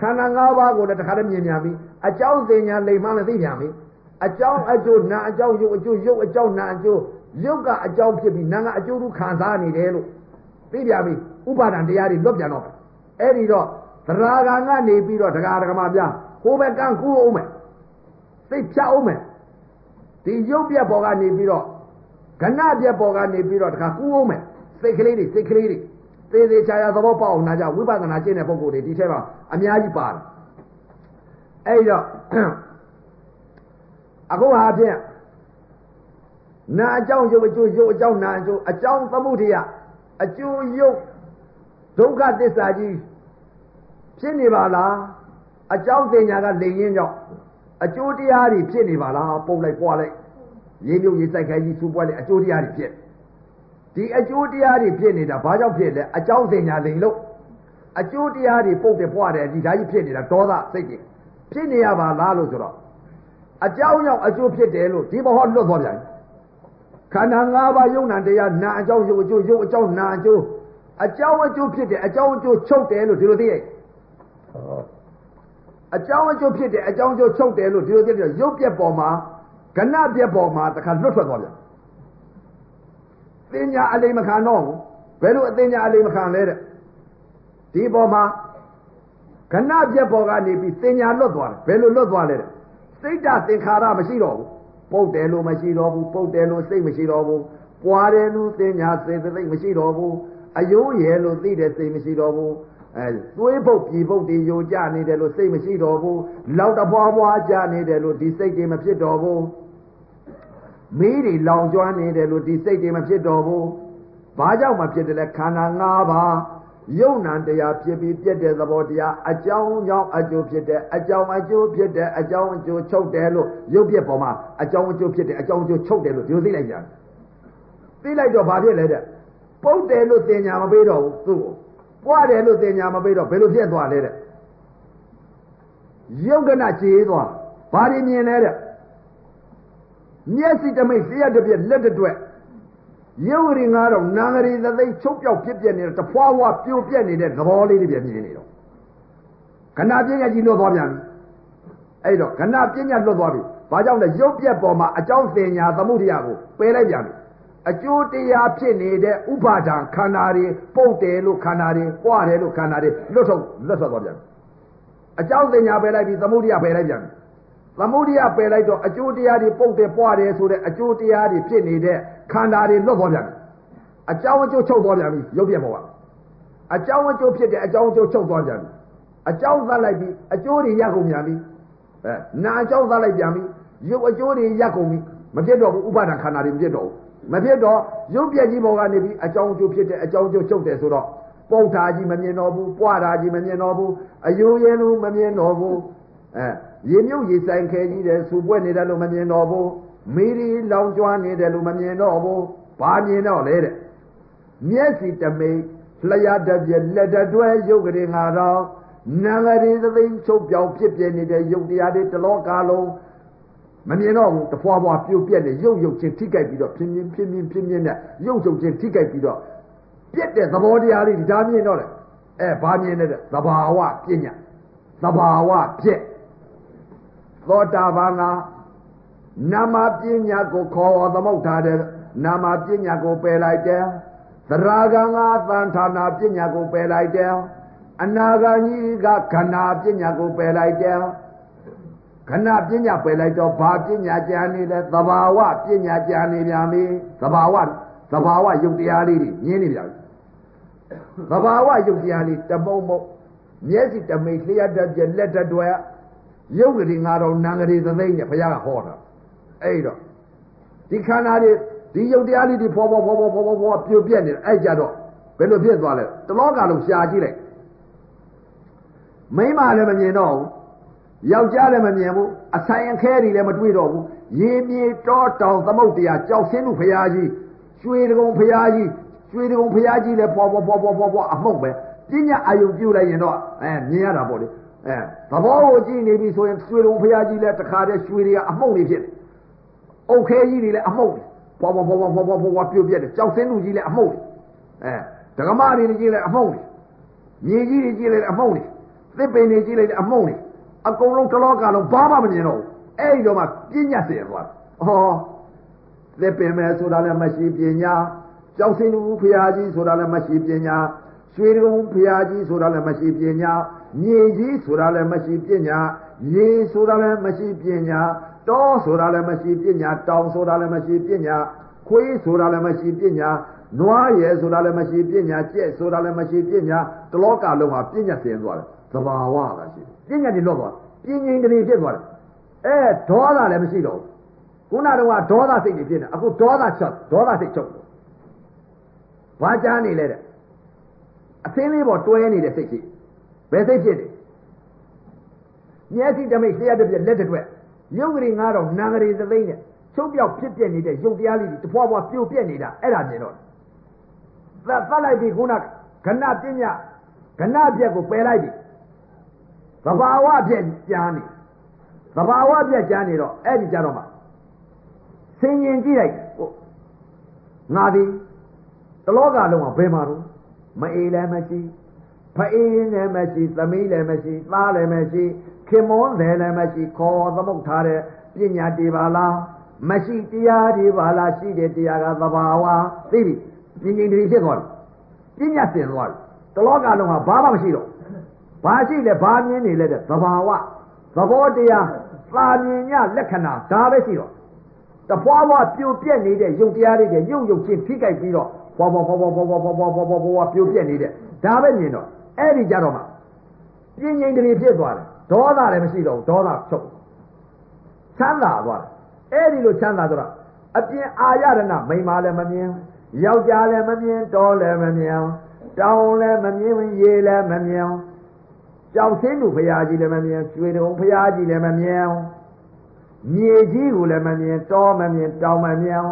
ခန္ဓာ၅ပါးကိုလည်းတခါတည်းမြင်များပြီအကြောင်းစင်ညာလိမ်မှလည်းသိပြန်ပြီ အကြောင်းအကျိုးနာအကြောင်းရုပ်အကျိုးရုပ်အကြောင်းနာအကျိုးရုပ်ကအကြောင်းဖြစ်ပြီးနာကအကျိုးကိုခံစားနေတယ်လို့သိပြန်ပြီဥပါဒံတရားတွေလွတ်ပြန်တော့အဲ့ဒီတော့သရဂံကနေပြီးတော့တရားဓမ္မပြဟိုဘက်ကန်းကူအောင်မယ်သိဖြတ်အောင်မယ်ဒီရုပ်ပြက်ပေါ်ကနေပြီးတော့ကဏပြက်ပေါ်ကနေပြီးတော့တခါကူအောင်မယ်စိတ်ကလေးတွေစိတ်ကလေးတွေသေးသေးချာချာသဘောပေါက်အောင်နာကြဝိပဿနာကျင့်တဲ့ပုဂ္ဂိုလ်တွေဒီထဲမှာအများကြီးပါတယ်အဲ့တော့ အခုဟာဖြင့်နာအကြောင်းရုပ်အကျိုးရုပ်အကြောင်းနာအကျိုးအကြောင်းသမှုတရားအကျိုးရုပ်ဒုက္ခသစ္စာကြီးဖြစ်နေပါလားအကြောင်းတင်ညာကလိန်ရင်ကြောင့်အကျိုးတရားတွေဖြစ်နေပါလားပုံလိုက်ပွားလိုက်ရေးမြုပ်ရေးစိုက်ခိုင်းကြီးစူပွားလိုက်အကျိုးတရားတွေဖြစ်ဒီအကျိုးတရားတွေဖြစ်နေတာဘာကြောင့်ဖြစ်လဲအကြောင်းတင်ညာလိန်လို့အကျိုးတရားတွေပုတ်တယ်ပွားတယ်ဒီဓာကြီးဖြစ်နေတာဒေါသစိတ်တွေဖြစ်နေရပါလားလို့ဆိုတော့ အကြောင်းကြောင့်အကျိုးဖြစ်တယ်လို့ဒီဘဟောလွတ်သွားပြန်ခန္ဓာ၅ပါးယုံနာတရားနာအကြောင်းယုံအကျိုးယုံအကြောင်းနာအကျိုးအကြောင်းအကျိုးဖြစ်တယ်အကြောင်းအကျိုးချုပ်တယ်လို့ဒီလိုသိရဲ့အကြောင်းအကျိုးဖြစ်တယ်အကြောင်းအကျိုးချုပ်တယ်လို့ဒီလိုသိတယ်ရုပ်ပြက်ပေါ်မှာကဏပြက်ပေါ်မှာတခါလွတ်ထွက်သွားပြန်သင်ညာအလိမခံတော့ဘူးဘယ်လိုအသင်ညာအလိမခံလဲတဲ့ဒီပေါ်မှာကဏပြက်ပေါ်ကနေပြီးသင်ညာလွတ်သွားတယ်ဘယ်လိုလွတ်သွားလဲတဲ့ စိတ်ဓာတ်သင်္ခါရမရှိတော့ဘူးပုတ်တယ်လို့မရှိတော့ဘူးပုတ်တယ်လို့စိတ်မရှိတော့ဘူးပွားတယ်လို့သင်ညာစေတသိက်မရှိတော့ဘူးအယိုးရဲလို့သိတဲ့စိတ်မရှိတော့ဘူးအဲသွေးပုတ်ပြည်ပုတ်တွေယိုကြနေတယ်လို့စိတ်မရှိတော့ဘူးလောက်တပွားပွားကြနေတယ်လို့ဒီစိတ်တွေမဖြစ်တော့ဘူးမီးတွေလောင်ကျွမ်းနေတယ်လို့ဒီစိတ်တွေမဖြစ်တော့ဘူးဘာကြောင့်မဖြစ်တယ်လဲခန္ဓာ၅ပါး ယုံနံတရားဖြစ်ပြီးပြည့်တဲ့သဘောတရားအကြောင်းကြောင့်အကျိုးဖြစ်တဲ့အကြောင်းအကျိုးဖြစ်တဲ့အကြောင်းအကျိုးချုပ်တယ်လို့ရုပ်ပြပေါ်မှာအကြောင်းအကျိုးဖြစ်တဲ့အကြောင်းအကျိုးချုပ်တယ်လို့ဒီလိုသိလိုက်ကြတယ်သိလိုက်တော့ဘာဖြစ်လဲတဲ့ပုတ်တယ်လို့တင်ညာမပေးတော့ဘူးသူ့ကိုပွားတယ်လို့တင်ညာမပေးတော့ဘယ်လိုဖြစ်သွားလဲတဲ့ယုတ်ကနကြေးသွားဘာတွေမြင်လဲတဲ့မျက်စိတမိတ်လျှက်တစ်ပြက်လက်တစ်တွက် ရုပ်ရည်ငါတော့နာငရီသသိမ်းချုပ်ပြောက်ဖြစ်ပြနေတဲ့တဖွာဖွာပြိုပြက်နေတဲ့သဘောလေးတွေပြမြင်နေတော့ခဏပြည့်ရကြီးလွတ်သွားပြန်ပြီအဲ့တော့ခဏပြည့်ညတ်လွတ်သွားပြီဘာကြောင့်လဲရုပ်ပြက်ပေါ်မှာအကြောင်းစင်ညာသမှုတရားကိုပယ်လိုက်ပြန်ပြီအကျိုးတရားဖြစ်နေတဲ့ဥပါဒံခန္ဓာတွေပုတ်တယ်လို့ခန္ဓာတွေပွားတယ်လို့ခန္ဓာတွေလွတ်ထုတ်လွတ်ထွက်သွားပြန်အကြောင်းစင်ညာပယ်လိုက်ပြီသမှုတရားပယ်လိုက်ပြန်ပြီသမုဒိယပယ်လိုက်တော့အကျိုးတရားတွေပုတ်တယ်ပွားတယ်ဆိုတဲ့အကျိုးတရားတွေဖြစ်နေတဲ့ ခန္ဓာတွေလွတ်သွားပြန်ပြီအကြောင်းအကျိုးချုပ်သွားပြန်ပြီရုပ်ပြပေါ်ကအကြောင်းအကျိုးဖြစ်တဲ့အကြောင်းအကျိုးချုပ်သွားပြန်ပြီအကြောင်းသတ်လိုက်ပြီအကျိုးတွေရက်ကုန်ပြန်ပြီအဲနာအကြောင်းသတ်လိုက်ပြန်ပြီရုပ်အကျိုးတွေရက်ကုန်ပြီမဖြစ်တော့ဘူးဥပါဒံခန္ဓာတွေမဖြစ်တော့ဘူးမဖြစ်တော့ရုပ်ပြက်ကြီးပေါ်ကနေပြီးအကြောင်းအကျိုးဖြစ်တဲ့အကြောင်းအကျိုးချုပ်တယ်ဆိုတော့ပုတ်တာကြီးမမြင်တော့ဘူးပွားတာကြီးမမြင်တော့ဘူးအယိုးရဲလုံးမမြင်တော့ဘူးအဲရေမြုပ်ရေဆိုင်ခဲကြီးတယ်စူပွက်နေတယ်လို့မမြင်တော့ဘူး မေရီလောင်ကျွမ်းနေတယ်လို့မမြင်တော့ဘူးဘာမြင်တော့လဲတဲ့မျက်စိတမိတ်လျှာတပြက်လက်တတွဲရုပ်ကလေးငါတော့နာမရီသသိန်းချုပ်ပြောင်ဖြစ်ပြနေတဲ့ရုပ်တရားတွေတလောကလုံးမမြင်တော့ဘူးတဖွာဖွာပြုတ်ပြက်နေရုပ်ရုပ်ချင်းထိကြိုက်ပြီးတော့ပြင်းပြင်းပြင်းပြင်းပြင်းပြင်းနဲ့ရုပ်ချုပ်ချင်းထိကြိုက်ပြီးတော့ပြက်တဲ့သဘောတရားလေးဒီဒါမြင်တော့တယ်အဲဘာမြင်လဲတဲ့သဘာဝပြညာသဘာဝပြက်သောတာပန်က နာမပညာကိုခေါ်ဝသမုတ်ထားတယ်နာမပညာကိုပယ်လိုက်တယ်သရဂံကသံဌာနာပညာကိုပယ်လိုက်တယ်အနာဂံကြီးကခန္ဓာပညာကိုပယ်လိုက်တယ်ခဏပညာပယ်လိုက်တော့ဘာပညာကြံနေလဲသဘာဝပညာကြံနေပြန်ပြီသဘာဝသဘာဝယုတ်တရားလေးတွေမြင်နေပြန်ပြီသဘာဝယုတ်တရားလေးတမုံမုံမျက်စိတမိတ်လျှက်တပြက်လက်တတွဲရုပ်ကလေးငါတော်နံကလေးသသိန်းနဲ့ဘုရားကဟောတာ အဲ့တော့ဒီခန္ဓာတွေဒီယုတ်တရားလေးတွေဖောဖောဖောဖောဖောဖောဖောပြုတ်ပြက်နေတယ်အဲ့ကြတော့ဘယ်လိုဖြစ်သွားလဲတလောကလုံးရှားကြည့်လိုက်မိမလည်းမမြင်တော့ဘူးယောက်ျားလည်းမမြင်ဘူးအဆိုင်အခဲတွေလည်းမတွေ့တော့ဘူးရေမြေတောတောင်သမုတ်တရားကြောက်စင်းလူဖရာကြီးရွှေတကုံဖရာကြီးရွှေတကုံဖရာကြီးလည်းဖောဖောဖောဖောဖောဖောအမှုတ်ပဲပညာအာယုံပြုလိုက်ရင်တော့အဲမြင်ရတာပေါ့လေအဲသဘောကိုကြည့်နေပြီဆိုရင်ရွှေတုံဖရာကြီးလည်းတခါတည်းရွှေတွေကအမှုန့်နေဖြစ်တယ်။ အုတ်ခဲကြီးတွေလည်းအမှုန့်နေ။ဘောဘောဘောဘောဘောဘောဘောပြုတ်ပြက်တယ်။ကြောက်စင်းလူကြီးလည်းအမှုန့်နေ။အဲဒကမတွေကြီးလည်းအမှုန့်နေ။မြေကြီးတွေကြီးလည်းအမှုန့်နေ။သစ်ပင်တွေကြီးလည်းအမှုန့်နေ။အကုန်လုံးတလောကလုံးဘာမှမမြင်တော့ဘူးအဲ့ဒီတော့မှပညာစင်သွားဟောလက်ပင်မဲ့ဆိုတာလည်းမရှိပညာကြောက်စင်လူဖရာကြီးဆိုတာလည်းမရှိပညာရွှေတုံဖရာကြီးဆိုတာလည်းမရှိပညာမြေကြီးဆိုတာလည်းမရှိပညာရေဆိုတာလည်းမရှိပညာ တောဆိုတာလည်းမရှိပညာတောင်ဆိုတာလည်းမရှိပညာခွေးဆိုတာလည်းမရှိပညာနွားရယ်ဆိုတာလည်းမရှိပညာကြက်ဆိုတာလည်းမရှိပညာတလောကလုံးဟာပညာစင်သွားတယ်သဘာဝကရှိပညာတွေလွတ်သွားပြင်းငိမ့်တည်းဖြစ်သွားတယ်အဲဒေါသလည်းမရှိတော့ဘူးခုနတော့ကဒေါသစိတ်တွေဖြစ်နေအခုဒေါသချက်ဒေါသစိတ်ချုပ်ဘာကြားနေလဲတဲ့အသင်းလေးပေါ်တွဲနေတဲ့စိတ်ရှိဘယ်စိတ်ဖြစ်နေမျက်စိတမိတ်လျှက်တစ်ပြက်လက်တစ်တွက် ရုပ်ကလေးငါတော့နာကလေးသသိန်းနဲ့ချုပ်ပြောက်ဖြစ်ပြနေတဲ့ရုပ်တရားလေးတွေတဖွာဖွာပြိုပြက်နေတာအဲ့ဒါမြင်တော့သတ်သတ်လိုက်ပြီခုနကဏပညာကဏပြက်ကိုပယ်လိုက်ပြီသဘာဝပြက်ကြားနေသဘာဝပြက်ကြားနေတော့အဲ့ဒီကြတော့မှဆင်ញင်ကြည့်လိုက်ဟိုငါဒီတလောကလုံးကဘယ်မှာတော့မအေးလည်းမရှိဖအေးလည်းမရှိသမီးလည်းမရှိသားလည်းမရှိ ခင်မောလည်းလည်းမရှိခေါ်သမုတ်ထားတဲ့ပညာတည်ပါလားမရှိတရားတွေပါလားရှိတဲ့တရားကသဘာဝသိပြီပြင်းပြင်းတည်းဖြစ်သွားပြီပညာစင်သွားပြီတလောကလုံးကဘာမှမရှိတော့ဘာရှိလဲဘာမြင်နေလဲတဲ့သဘာဝသဘောတရားသာမြင်ညလက္ခဏာဒါပဲရှိတော့တဖွာဖွာပြိုပြက်နေတဲ့ယုတ်တရားတွေရုပ်ရုပ်ချင်းဖိကြိုက်ပြီးတော့ဘွားဘွားဘွားဘွားဘွားဘွားဘွားဘွားဘွားဘွားဘွားပြိုပြက်နေတဲ့ဒါပဲမြင်တော့အဲ့ဒီကြတော့မှပြင်းငိမ့်တည်းဖြစ်သွားတယ် ဒေါသလည်းမရှိတော့ဒေါသချုပ်ချမ်းသာသွားတယ်အဲ့ဒီလိုချမ်းသာတော့အပြင်အာရဏမိန်မာလည်းမမြင်ယောက်ျားလည်းမမြင်တောလည်းမမြင်တောင်လည်းမမြင်ရေလည်းမမြင်ကြောက်ဆင်းသူဖရာကြီးလည်းမမြင်ရွှေတုံဖရာကြီးလည်းမမြင်မြေကြီးကိုလည်းမမြင်တောမမြင်တောင်မမြင်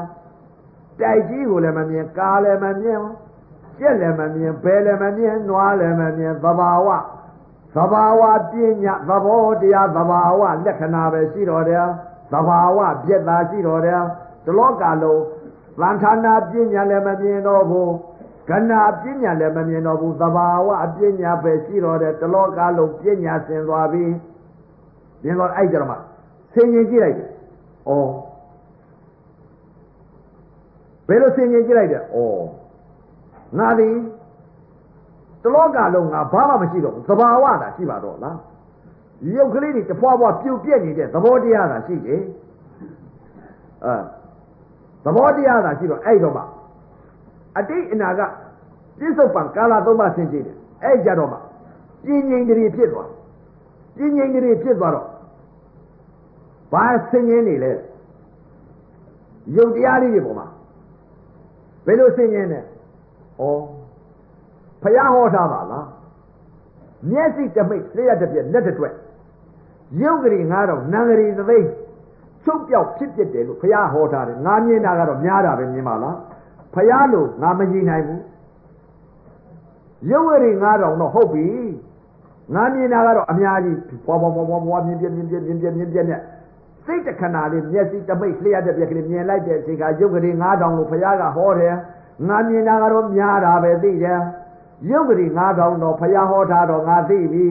တိုက်ကြီးကိုလည်းမမြင်ကားလည်းမမြင်ကြက်လည်းမမြင်ဘဲလည်းမမြင်နွားလည်းမမြင်သဘာဝ သဘာဝပညာသဘောတရားသဘာဝလက္ခဏာပဲရှိတော်တယ်သဘာဝပြက်တာရှိတော်တယ်ဒီလောကလုံးသံဌာနာပညာလည်းမမြင်တော့ဘူးကဏပညာလည်းမမြင်တော့ဘူးသဘာဝအပညာပဲရှိတော်တယ်ဒီလောကလုံးပညာဆင်သွားပြီမြင်တော့အဲ့ကြတော့မှဆင်ញင်ကြည့်လိုက်တယ်ဩဘယ်လိုဆင်ញင်ကြည့်လိုက်တယ်ဩငါသည် တလောကလုံးငါဘာမှမရှိတော့ဘူးသဘာဝသာရှိပါတော့လားရုပ်ကလေးတွေတဖွာဖွာပြုတ်ပြက်နေတဲ့သဘောတရားသာရှိတယ်အဲသဘောတရားသာရှိတော့အဲ့တော့မှအတိတ်အနာကပြစ္ဆုတ်ပံကာလသုံးပါးဆင်ကြည့်တယ်အဲ့ကြတော့မှပြင်းငိမ့်တည်းဖြစ်သွားပြင်းငိမ့်တည်းဖြစ်သွားတော့ဘာဆင်ញင်းနေလဲရုပ်တရားလေးတွေပေါ်မှာဘယ်လိုဆင်ញင်းလဲဩ ဖယားဟောထားပါလားမျက်စိတမိတ်လျှက်တစ်ပြက်လက်တစ်တွက်ရုပ်ကလေး9000နံကလေးသသိန်းချုပ်ပြောက်ဖြစ်ဖြစ်တယ်လို့ဖယားဟောထားတယ်ငါမြင်တာကတော့များတာပဲမြင်ပါလားဖယားလို့ငါမကြည့်နိုင်ဘူးရုပ်ကလေး9000တော့ဟုတ်ပြီငါမြင်တာကတော့အများကြီးဘွားဘွားဘွားဘွားဘွားမြင်ပြမြင်ပြမြင်ပြမြင်ပြနဲ့စိတ်တခဏလေးမျက်စိတမိတ်လျှက်တစ်ပြက်ကလေးမြင်လိုက်တဲ့အချိန်ကရုပ်ကလေး9000လို့ဖယားကဟောတယ်ငါမြင်တာကတော့များတာပဲသိတယ် ရုပ်ကလေး9000တော့ဖယားဟောထားတော့ငါသိပြီ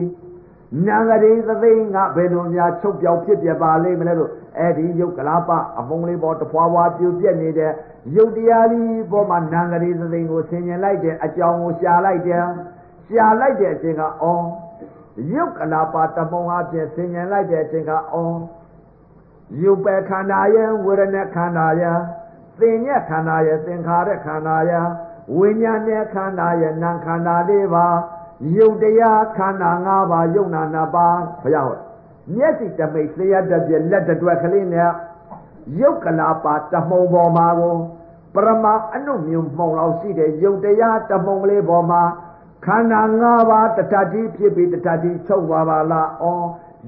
နာဂရေသသိန်းငါဘယ်လိုများချုပ်ပြောက်ဖြစ်ပြပါလိမ့်မလဲလို့အဲ့ဒီရုပ်ကလာပအမုံလေးပေါ်တဖွာဖွာပြူပြက်နေတဲ့ရုပ်တရားလေးပေါ်မှာနာဂရေသသိန်းကိုဆင်ញင်လိုက်တဲ့အကြောင်းကိုရှာလိုက်တယ်ရှာလိုက်တဲ့အချိန်ကအော်ရုပ်ကလာပတမုံအပြင်ဆင်ញင်လိုက်တဲ့အချိန်ကအော်ရုပ်ပဲခန္ဓာယဝေဒနာခန္ဓာယသင်ညက်ခန္ဓာယသင်္ခါရခန္ဓာယ ဝိညာဉ်နဲ့ခန္ဓာယနာခန္ဓာလေးပါယုတ်တရားခန္ဓာ၅ပါးယုံနာနာပါဘုရားဟောမျက်စိတမိတ်လျှက်တစ်ပြက်လက်တစ်တွက်ကလေးနဲ့ယုတ်ကလာပါတမှုံပေါ်မှာကိုပရမအနုမြုံမှုံလောက်ရှိတဲ့ယုတ်တရားတမှုံကလေးပေါ်မှာခန္ဓာ၅ပါးတတတိဖြစ်ပြီးတတတိချုပ်သွားပါလားဩ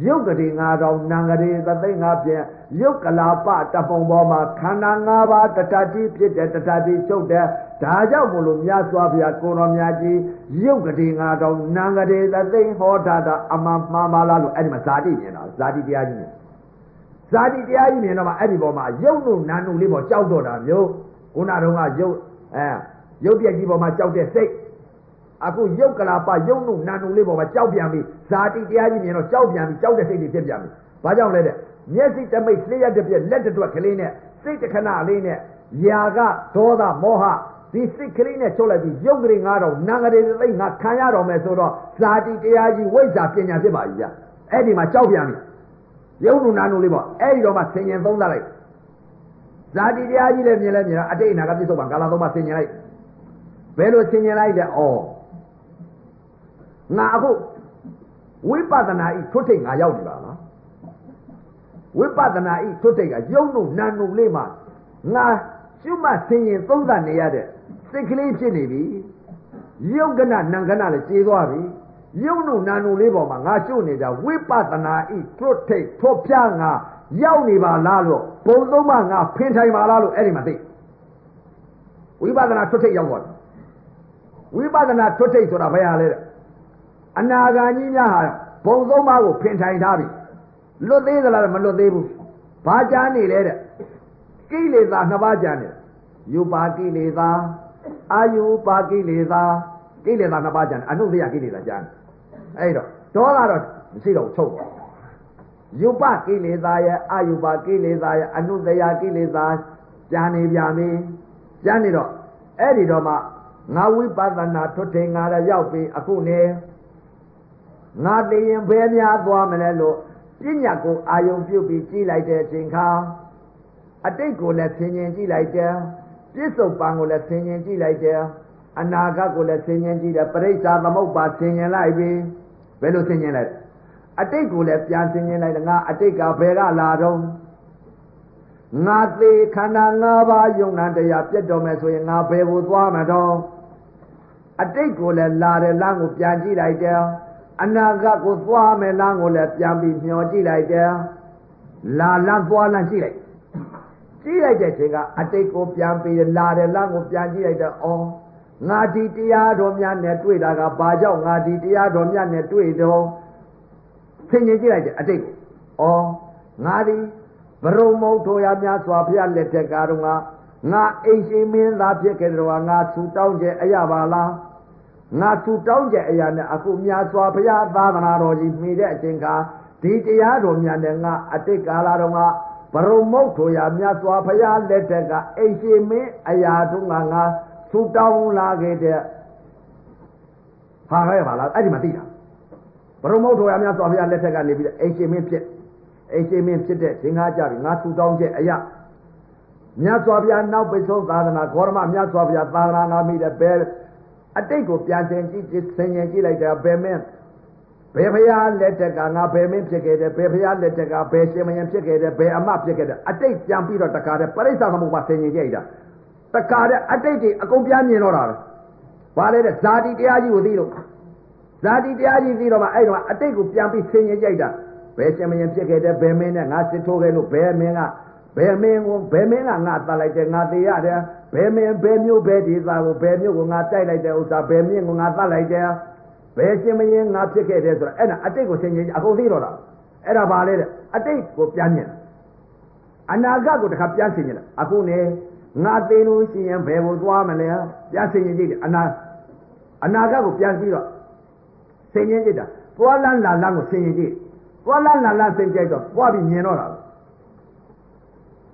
ယုတ်ကလေး၅တောင်နံကလေးသသိန်း၅ပြည့်ယုတ်ကလာပတပုံပေါ်မှာခန္ဓာ၅ပါးတတတိဖြစ်တဲ့တတတိချုပ်တဲ့ ဒါကြောင့်မလို့မြတ်စွာဘုရားကိုတော်မြတ်ကြီးယုတ်ကလေး၅တောင်နံကလေးသသိန်းဟောတာတာအမှန်မှားပါလားလို့အဲ့ဒီမှာဇာတိမြင်တာဇာတိတရားကြီးမြင်ဇာတိတရားကြီးမြင်တော့မှအဲ့ဒီပေါ်မှာယုတ်လို့နာနုလေးပေါ်ကြောက်တော့တာမျိုးခုနတုန်းကယုတ်အဲယုတ်ပြက်ကြီးပေါ်မှာကြောက်တဲ့စိတ်အခုယုတ်ကလာပယုတ်နုနာနုလေးပေါ်မှာကြောက်ပြန်ပြီဇာတိတရားကြီးမြင်တော့ကြောက်ပြန်ပြီကြောက်တဲ့စိတ်တွေဖြစ်ပြန်ပြီဘဘာကြောင့်လဲတဲ့မျက်စိတမိတ်လျှက်တစ်ပြက်လက်တစ်တွက်ကလေးနဲ့စိတ်တစ်ခဏလေးနဲ့ယာကဒေါသမောဟ ဒီစိတ်ကလေးနဲ့ချုပ်လိုက်ပြီးရုပ်ကလေးငါတော့နာငရေသိငါခံရတော့မယ်ဆိုတော့ဇာတိတရားကြီးဝိဇ္ဇာပညာဖြစ်ပါပြီဗျအဲ့ဒီမှာကြောက်ပြန်ပြီယုံနုနာနုလေးပေါ့အဲ့ဒီတော့မှဆင်ញင်သုံးသလိုက်ဇာတိတရားကြီးလည်းမြင်လဲမြင်တော့အတိတ်အနာကပြစ္ဆုတ်ပံကာလသုံးပါဆင်ញင်လိုက်ဘယ်လိုဆင်ញင်လိုက်လဲဩငါအခုဝိပဿနာဤထွတ်ထိတ်ငါရောက်နေပါလားဝိပဿနာဤထွတ်ထိတ်ကယုံနုနာနုလေးမှာငါကျွတ်မဆင်ရင်သုံးသနေရတဲ့ စိတ်ကလေးဖြစ်နေပြီယုတ်ကနနံကနလည်းကျေးသွားပြီယုံနုနာနုလေးပေါ်မှာငါကျွတ်နေတာဝိပဿနာဤထွတ်ထိတ်ထွတ်ပြငါရောက်နေပါလားလို့ဘုံသုံးပါငါဖင်ထိုင်ပါလားလို့အဲ့ဒီမှာသိဝိပဿနာထွတ်ထိတ်ရောက်သွားတယ်ဝိပဿနာထွတ်ထိတ်ဆိုတာဘယ်ဟာလဲအနာဂါကြီးများဟာဘုံသုံးပါးကိုဖင်ထိုင်ထားပြီလွတ်သေးသလားမလွတ်သေးဘူးဘာကြားနေလဲတဲ့ကိလေသာနှစ်ပါးကြံတယ်ယူပါကိလေသာ အာယုပါကိလေသာကိလေသာနှစ်ပါးကြံတယ်အနုသေယကိလေသာကြံတယ်အဲ့တော့ဒေါသတော့မရှိတော့ချုပ်သွားယူပကိလေသာရဲ့အာယုပါကိလေသာရဲ့အနုသေယကိလေသာကြံနေပြန်ပြီကြံနေတော့အဲ့ဒီတော့မှငါဝိပဿနာထွတ်ထင်ငါရရောက်ပြီအခုနေငါသိရင်ဘယ်များသွားမလဲလို့ပညာကိုအာယုံပြုတ်ပြီးကြည့်လိုက်တဲ့အချိန်ခါအတိတ်ကိုလည်းဆင်ញင်ကြည့်လိုက်တယ် ပြစ္ဆုတ်ပံကိုလည်းဆင်ញင်ကြည့်လိုက်တယ်အနာဂတ်ကိုလည်းဆင်ញင်ကြည့်တယ်ပရိစ္ဆာသမုပ္ပါဆင်ញင်လိုက်ပြီဘယ်လိုဆင်ញင်လိုက်အတိတ်ကိုလည်းပြန်ဆင်ញင်လိုက်တယ်ငါအတိတ်ကဘယ်ကလာတော့ငါသေးခန္ဓာ၅ပါးယုံနာတရားပြတ်တော်မယ်ဆိုရင်ငါဘယ်ကိုသွားမှာတော့အတိတ်ကိုလည်းလာတယ်လမ်းကိုပြန်ကြည့်လိုက်တယ်အနာဂတ်ကိုသွားမယ်လမ်းကိုလည်းပြန်ပြီးမျှော်ကြည့်လိုက်တယ်လာလမ်းသွားလမ်းကြည့်လိုက် ကြည့်လိုက်တဲ့ချိန်ကအတိတ်ကိုပြန်ပြီးလာတယ်လမ်းကိုပြန်ကြည့်လိုက်တော့အော်ငါဒီတရားတော်များနဲ့တွေ့တာကဘာကြောင့်ငါဒီတရားတော်များနဲ့တွေ့တော့ဆင်ញင်ကြည့်လိုက်တဲ့အတိတ်ကိုအော်ငါဒီဘရုံမုတ်တော်ရများစွာဘုရားလက်ထက်ကတော့ငါငါအိမ်ရှိမင်းသားဖြစ်ခဲ့တယ်တော့ငါသူတောင်းကျအရာပါလားငါသူတောင်းကျအရာနဲ့အခုများစွာဘုရားသာသနာတော်ကြီးမိတဲ့အချိန်ကဒီတရားတော်များနဲ့ငါအတိတ်ကာလတော်က ဘရုံမုတ်ထိုရာမြတ်စွာဘုရားလက်ထက်ကအိရှိမင်းအရာတို့ငါငါသူတောင်းလာခဲ့တဲ့ဟာခဲပါလားအဲ့ဒီမှာသိတာဘရုံမုတ်ထိုရာမြတ်စွာဘုရားလက်ထက်ကနေပြီးအိရှိမင်းဖြစ်အိရှိမင်းဖြစ်တဲ့သင်္ဃာကြပြီငါသူတောင်းချက်အရာမြတ်စွာဘုရားနောက်ပိဆုံးသာသနာဂေါရမမြတ်စွာဘုရားသာသနာနာမိတဲ့ဘယ်အတိတ်ကိုပြန်ဆင်ကြည့်ဆင်ញင်ကြည့်လိုက်တာဘယ်မင်း ဘယ်ဖရာလက်ထက်ကငါဘယ်မင်းဖြစ်ခဲ့တယ်ဘယ်ဖရာလက်ထက်ကဘယ်ရှင်မယံဖြစ်ခဲ့တယ်ဘယ်အမဖြစ်ခဲ့တယ်အတိတ်ပြန်ပြီးတော့တခါတည်းပရိစ္ဆာသမုပ္ပါဆင်ញင်ကြည့်တာတခါတည်းအတိတ်တွေအကုန်ပြန်မြင်တော့တာပဲဘာလဲတဲ့ဇာတိတရားကြီးကိုသိလို့ဇာတိတရားကြီးသိတော့မှအဲ့တော့အတိတ်ကိုပြန်ပြီးဆင်ញင်ကြည့်တာဘယ်ရှင်မယံဖြစ်ခဲ့တယ်ဘယ်မင်းနဲ့ငါစစ်ထိုးခဲ့လို့ဘယ်မင်းကဘယ်မင်းကိုဘယ်မင်းကငါတတ်လိုက်တယ်ငါသေးရတယ်ဘယ်မင်းဘယ်မျိုးဘယ်ဒေသကိုဘယ်မျိုးကိုငါတိုက်လိုက်တဲ့ဥစ္စာဘယ်မင်းကိုငါတတ်လိုက်တယ် ဘယ်ရှင်မင်းငါဖြစ်ခဲ့တယ်ဆိုတော့အဲ့ဒါအတိတ်ကိုဆင်ခြင်အကုန်သိတော့တာအဲ့ဒါဘာလဲတဲ့အတိတ်ကိုပြန်မြင်အနာဂတ်ကိုတခါပြန်ဆင်ခြင်တယ်အခုနေငါသိလို့ရှိရင်ဘယ်ကိုသွားမလဲပြန်ဆင်ခြင်ကြည့်တယ်အနာအနာဂတ်ကိုပြန်ပြီးတော့ဆင်ခြင်ကြည့်တာသွားလန်းလာလန်းကိုဆင်ခြင်ကြည့်သွားလန်းလာလန်းဆင်ကြည့်တော့သွားပြီးမြင်တော့တာ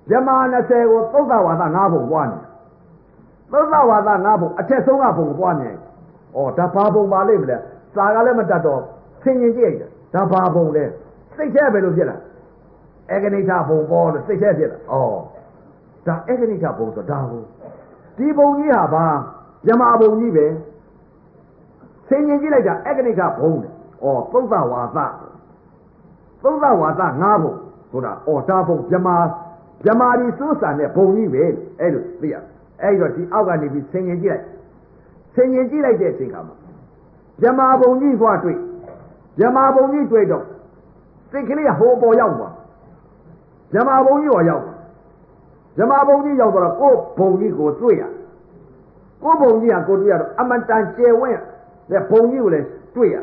ဇမာ20ကိုသုဒ္ဓဝါဒ၅ဘုံပွားနေသုဒ္ဓဝါဒ၅ဘုံအထက်ဆုံးကဘုံပွားနေဩဒါဘာဘုံပါလိမ့်မလဲ စာကလည်းမတတ်တော့ဆင်ញင်ကြည့်လိုက်တာဒါဘာဘုံလဲစိတ်ထဲပဲလို့ဖြစ်လာအေကနိဋ္ဌဘုံပေါ်လို့စိတ်ထဲဖြစ်လာဩဒါအေကနိဋ္ဌဘုံဆိုဒါဘုံဒီဘုံကြီးဟာဘာယမဘုံကြီးပဲဆင်ញင်ကြည့်လိုက်တာအေကနိဋ္ဌဘုံလေဩသုဒ္ဓဝါသသုဒ္ဓဝါသငါးဘုံဆိုတာဩဒါဘုံယမယမဒီစိုးစံတဲ့ဘုံကြီးပဲအဲ့လိုသိရအဲ့တော့ဒီအောက်ကနေပြီးဆင်ញင်ကြည့်လိုက်ဆင်ញင်ကြည့်လိုက်တဲ့အချိန်ခါမှာ မြမာဘုံကြီးသွားတွေ့မြမာဘုံကြီးတွေ့တော့စိတ်ကလေးဟိုပေါ်ရောက်သွားမြမာဘုံကြီးပေါ်ရောက်မြမာဘုံကြီးရောက်တော့ကိုယ်ဘုံကြီးကိုတွေ့ရကိုယ်ဘုံကြီးကကိုတွေ့ရတော့အမတန်ကျယ်ဝင့်တဲ့ဘုံကြီးကိုလည်းတွေ့ရ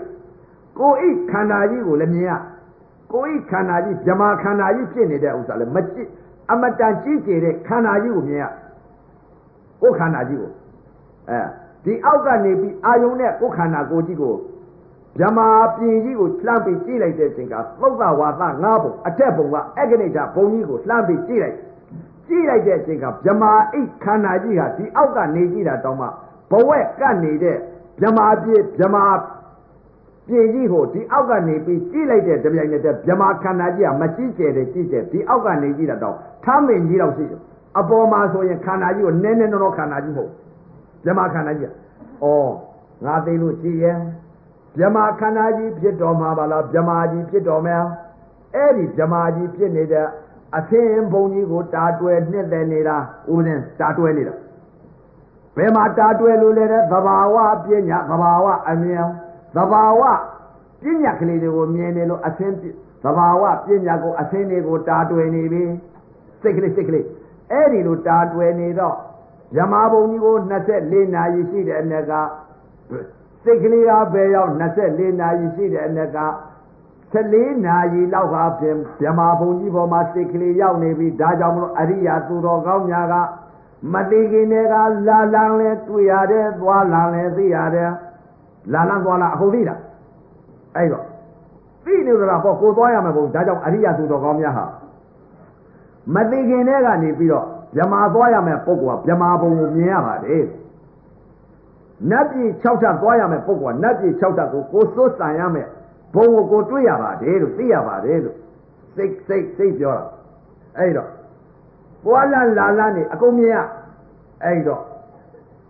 ကိုယ်ဤခန္ဓာကြီးကိုလည်းမြင်ရကိုယ်ဤခန္ဓာကြီးမြမာခန္ဓာကြီးဖြစ်နေတဲ့ဥစ္စာလည်းမကြည့်အမတန်ကြီးကျယ်တဲ့ခန္ဓာကြီးကိုမြင်ရကိုယ်ခန္ဓာကြီးကိုအဲ ဒီအောက်ကနေပြီးအာယုံနဲ့ကိုယ်ခန္ဓာကိုယ်ကြီးကိုဗြဟ္မာပြင်ကြီးကိုလှမ်းပြီးကြည့်လိုက်တဲ့အချိန်ကသုတ်သဝါသငါးပုံအထက်ပုံကအဂနိဋ္ဌဘုံကြီးကိုလှမ်းပြီးကြည့်လိုက်ကြည့်လိုက်တဲ့အချိန်ကဗြဟ္မာအိတ်ခန္ဓာကြီးဟာဒီအောက်ကနေကြည့်တာတောင်းမှဘဝက်ကပ်နေတဲ့ဗြဟ္မာပြည့်ဗြဟ္မာပြင်ကြီးကိုဒီအောက်ကနေပြီးကြည့်လိုက်တဲ့တပြိုင်နက်တည်းဗြဟ္မာခန္ဓာကြီးကမကြည့်ကျယ်တဲ့ကြည့်ကျယ်ဒီအောက်ကနေကြည့်တာတော့ထမ်းမင်ကြီးတော့ရှိတယ်အပေါ်မှာဆိုရင်ခန္ဓာကြီးကိုနည်းနည်းတော့ခန္ဓာကြီးမဟုတ် ဗြဟ္မာခန္ဓာကြီးကဩငါသိလို့ကြည့်ရဲ့ဗြဟ္မာခန္ဓာကြီးဖြစ်တော်မှာပါလားဗြဟ္မာကြီးဖြစ်တော်မယ်အဲ့ဒီဗြဟ္မာကြီးဖြစ်နေတဲ့အသင်းဘုံကြီးကိုတာတွယ်နှစ်သက်နေတာဥပဒေတာတွယ်နေတာဘယ်မှာတာတွယ်လို့လဲတဲ့သဘာဝပညာသဘာဝအမြင်သဘာဝပညာကလေးတွေကိုမြင်နေလို့အသင်းသဘာဝပညာကိုအသင်းတွေကိုတာတွယ်နေပြီစိတ်ကလေးစိတ်ကလေးအဲ့ဒီလိုတာတွယ်နေတော့ ယမဘုံကြီးကို24နာရီရှိတဲ့အ ਨੇ ကစိတ်ကလေးကဘယ်ရောက်24နာရီရှိတဲ့အ ਨੇ က14နာရီလောက်ဟာဖြင့်ဗြဟ္မာဘုံကြီးပေါ်မှာစိတ်ကလေးရောက်နေပြီဒါကြောင့်မလို့အရိယာသူတော်ကောင်းများကမတိခင်တွေကလာလန်းလဲတွေ့ရတယ်သွားလန်းလဲသိရတယ်လာလန်းသွားလာအခုသိတာအဲ့တော့သိနေကြတာပေါ့ကိုသွားရမယ်ဘုံဒါကြောင့်အရိယာသူတော်ကောင်းများဟာမတိခင်တွေကနေပြီးတော့ ဗြဟ္မာသွားရမယ်ပုဂ္ဂိုလ်ကဗြဟ္မာဘုံကိုမြင်ရပါတယ်နတ်ပြည်6ထပ်သွားရမယ်ပုဂ္ဂိုလ်ကနတ်ပြည်6ထပ်ကိုကိုစိုးစံရမယ်ဘုံကိုကိုတွေ့ရပါတယ်လို့သိရပါတယ်လို့စိတ်စိတ်စိတ်ပြောတာအဲ့တော့ပွာလာလာလာနေအကုန်မြင်ရအဲ့တော့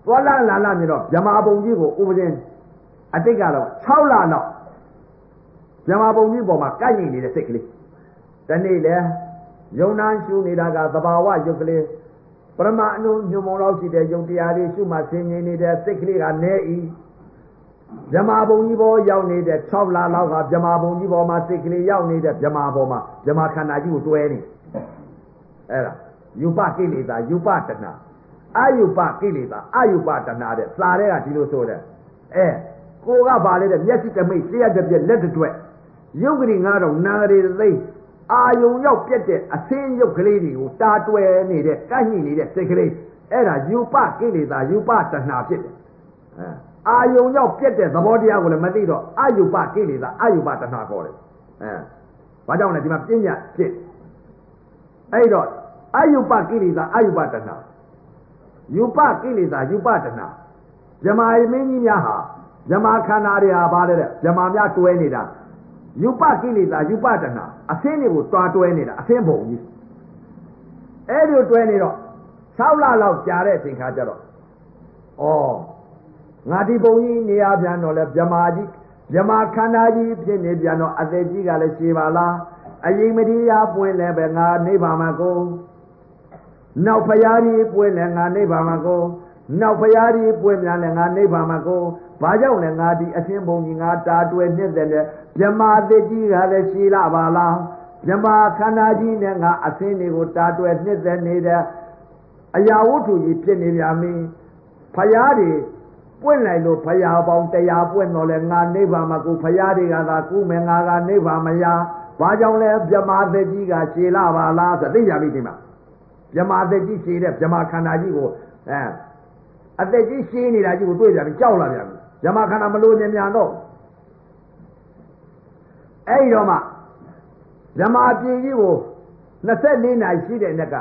ပွာလာလာလာနေတော့ဗြဟ္မာဘုံကြီးကိုဥပဒေအတိတ်ကတော့6လလောက်ဗြဟ္မာဘုံကြီးပေါ်မှာကန့်ညင်နေတဲ့စိတ်ကလေးတနေ့လေ ယုံနာရှုနေတာကသဘာဝယုတ်ကလေးပရမအနုညုံမောလောက်ရှိတဲ့ယုံတရားတွေရှုမှဆင်ញင်နေတဲ့စိတ်ကလေးကနေဤဗြဟ္မာဘုံကြီးပေါ်ရောက်နေတဲ့6လလောက်ကဗြဟ္မာဘုံကြီးပေါ်မှာစိတ်ကလေးရောက်နေတဲ့ဗြဟ္မာပေါ်မှာဗြဟ္မာခန္ဓာကြီးကိုတွဲနေအဲ့ဒါယူပကိလေသာယူပတဏအာယုပကိလေသာအာယုပတဏတဲ့စာတဲ့ကဒီလိုဆိုတဲ့အဲကိုကပါလေတဲ့မျက်စိတမိတ်လျှက်တစ်ပြက်လက်တစ်တွက်ယုတ်ကလေး9000နာရီသိ အာယုံရောက်ပြက်တဲ့အသင်းရုပ်ကလေးတွေကိုတာတွယ်နေတဲ့ကန့်ညှိနေတဲ့စိတ်ကလေးအဲ့ဒါယူပကိလေသာယူပတဏဖြစ်တယ်အဲအာယုံရောက်ပြက်တဲ့သဘောတရားကိုလည်းမသိတော့အာယုပကိလေသာအာယုပတဏခေါ်တယ်အဲဘာကြောင့်လဲဒီမှာပညာဖြစ်အဲ့တော့အာယုပကိလေသာအာယုပတဏယူပကိလေသာယူပတဏဇမာယမင်းကြီးများဟာဇမာခန္ဓာတွေဟာဘာလဲတဲ့ဇမာများတွဲနေတာ ယူပကိလေသာယူပတဏအသင်းတွေကိုတွားတွဲနေတာအသင်းဘုံကြီးအဲ့ဒီတွဲနေတော့6လလောက်ကြာတဲ့အချိန်ခါကျတော့ဩငါဒီဘုံကြီးနေရာပြန်တော့လဲဗြမာကြီးဗြမာခန္ဓာကြီးဖြစ်နေပြန်တော့အသက်ကြီးကလည်းရှည်ပါလားအရင်မတိယာပွင့်လဲပဲငါနိဗ္ဗာန်မှာကိုနောက်ဖရာကြီးပွင့်လဲငါနိဗ္ဗာန်မှာကိုနောက်ဖရာကြီးပွင့်ပြန်လဲငါနိဗ္ဗာန်မှာကိုဘာကြောင့်လဲငါဒီအသင်းဘုံကြီးငါတာတွယ်နှစ်သက် လဲဗြမာသက်ကြီးကလည်းရှည်လာပါလားဗြမာခန္ဓာကြီးနဲ့ငါအသင်းတွေကိုတာတွယ်နှစ်သက်နေတဲ့အရာဝတ္ထုကြီးဖြစ်နေပြန်ပြီဖရာကြီးပွင့်လိုက်လို့ဖရာပေါင်းတရားပွင့်တော့လဲငါနိဗ္ဗာန်မှာကိုဖရာတွေကသာကူးမယ်ငါကနိဗ္ဗာန်မရဘာကြောင့်လဲဗြမာသက်ကြီးကရှည်လာပါလားဆိုသိကြပြီဒီမှာဗြမာသက်ကြီးရှည်တဲ့ဗြမာခန္ဓာကြီးကိုအဲအသက်ကြီးရှည်နေတာကြီးကိုတွေ့ကြပြီကြောက်လာပြန်ပြီဗြမာခန္ဓာမလို့ညင်မြန်တော့ အဲ့ဒီတော့မှဗြမာပြည်ကြီးကို24နာရီရှိတဲ့နေ့က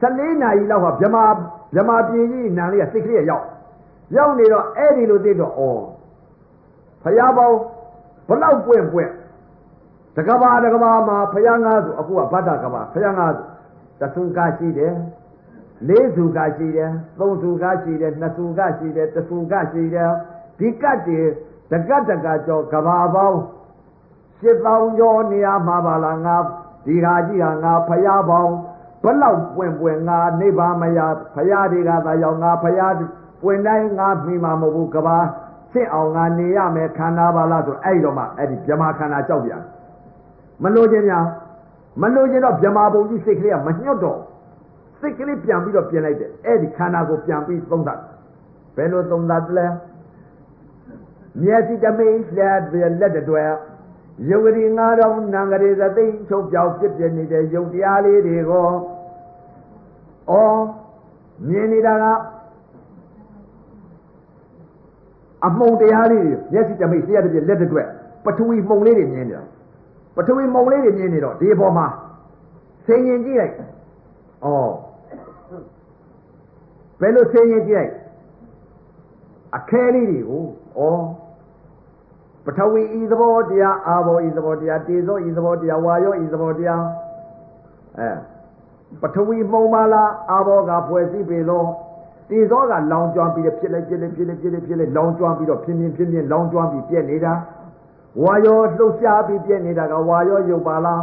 14နာရီလောက်ကဗြမာဗြမာပြည်ကြီးနံလေးကစိတ်ကလေးရောက်ရောက်နေတော့အဲ့ဒီလိုသိတော့ဩဖယားပေါင်းဘလောက်ပွင့်ပွင့်တကဘာတကဘာမှာဖယားငါးဆိုအခုကဗတ္တကဘာဖယားငါးဆိုတသုကရှိတယ်လေးစုကရှိတယ်သုံးစုကရှိတယ်နှစ်စုကရှိတယ်တစုကရှိတယ်ဒီကတ်တွေ တကတ်တကကြောကဘာပေါင်းရှစ်သောင်းကျော်နေရာမှာပါလားငါဒီဟာကြီးဟာငါဖယားပေါင်းဘလောက်ပွင့်ပွင့်ငါနိဗ္ဗာန်မရဖယားတွေကသာရောက်ငါဖယားပွင့်တိုင်းငါမိမှာမဟုတ်ဘူးကဘာဆင့်အောင်ငါနေရမယ်ခန္ဓာပါလားဆိုအဲ့တော့မှအဲ့ဒီဗြဟ္မာခန္ဓာကြောက်ပြန်မလို့ခြင်းများမလို့ခြင်းတော့ဗြဟ္မာဘုံကြီးစိတ်ကလေးကမညှွတ်တော့စိတ်ကလေးပြန်ပြီးတော့ပြင်လိုက်တယ်အဲ့ဒီခန္ဓာကိုပြန်ပြီးသုံးသပ်ဘယ်လိုသုံးသပ်လဲ မျက်စိတမိတ်လက်လက်တွယ်ယုတ်ရီငါတော်နံကလေးသသိချုပ်ပြောက်ဖြစ်ပြနေတဲ့ယုတ်တရားလေးတွေကိုဩမြင်နေတာကအမှုံတရားလေးတွေမျက်စိတမိတ်လျှက်တစ်ပြက်လက်တစ်တွက်ပထဝီမှုံလေးတွေမြင်နေတာပထဝီမှုံလေးတွေမြင်နေတော့ဒီအပေါ်မှာဆင်ရင်ကြည့်လိုက်ဩဘယ်လိုဆင်ရင်ကြည့်လိုက်အခဲလေးတွေကိုဩ ပထဝီဤသဘောတရားအာဘောဤသဘောတရားတေဇောဤသဘောတရားဝါယောဤသဘောတရားအဲပထဝီမှုံပါလားအာဘောကဖွဲ့စည်းပေသောတေဇောကလောင်ကျွမ်းပြီးဖြစ်လိုက်ဖြစ်လိုက်ဖြစ်လိုက်ဖြစ်လိုက်ဖြစ်လိုက်လောင်ကျွမ်းပြီးတော့ဖြင်းဖြင်းဖြင်းဖြင်းလောင်ကျွမ်းပြီးပြက်နေတာဝါယောလှုပ်ရှားပြီးပြက်နေတာကဝါယောရုပ်ပါလား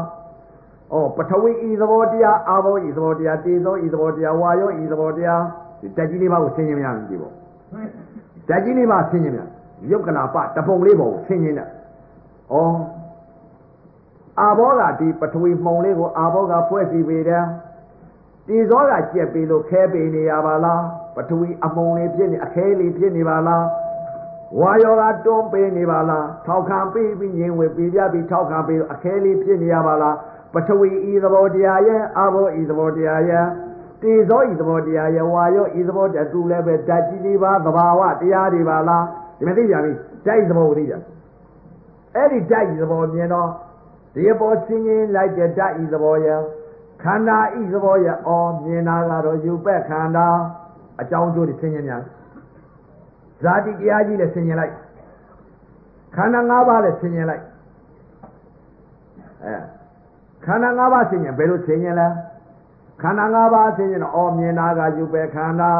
ဩပထဝီဤသဘောတရားအာဘောဤသဘောတရားတေဇောဤသဘောတရားဝါယောဤသဘောတရားဒီတက်ကြီးလေးပါကိုဆင်းခြင်းမရဘူးဒီပေါ့တက်ကြီးလေးပါဆင်းခြင်းမ ရရုပ်ကလာပတပုံလေးပေါ်ကိုဆင်းခြင်းနဲ့ဩအာဘောကဒီပထဝီမှုံလေးကိုအာဘောကဖွဲ့စည်းပေတယ်တေဇောကကြက်ပြီလို့ခဲပေနေရပါလားပထဝီအမုံလေးဖြစ်နေအခဲလေးဖြစ်နေပါလားဝါယောကတွန်းပေးနေပါလားထောက်ခံပေးပြီးငြင်းဝေပေးပြပြီးထောက်ခံပေးအခဲလေးဖြစ်နေရပါလားပထဝီဤသဘောတရားရဲ့အာဘောဤသဘောတရားရဲ့တေဇောဤသဘောတရားရဲ့ဝါယောဤသဘောတရားသူလည်းပဲဓာတ်ကြီးလေးပါသဘာဝတရားတွေပါလား ဒီမသိကြပြီဓာတ်ဤသဘောကိုသိကြအဲ့ဒီဓာတ်ဤသဘောမြင်တော့ဒီအပေါ်ဆင်းရင်လိုက်တဲ့ဓာတ်ဤသဘောရဲ့ခန္ဓာဤသဘောရဲ့အော်မြင်တာကတော့ယူပက်ခန္ဓာအကြောင်းကျိုးတွေဆင်းရဲများဇာတိတရားကြီးလည်းဆင်းရဲလိုက်ခန္ဓာ၅ပါးလည်းဆင်းရဲလိုက်အဲခန္ဓာ၅ပါးဆင်းရဲဘယ်လိုဆင်းရဲလဲခန္ဓာ၅ပါးဆင်းရဲတော့အော်မြင်တာကယူပက်ခန္ဓာ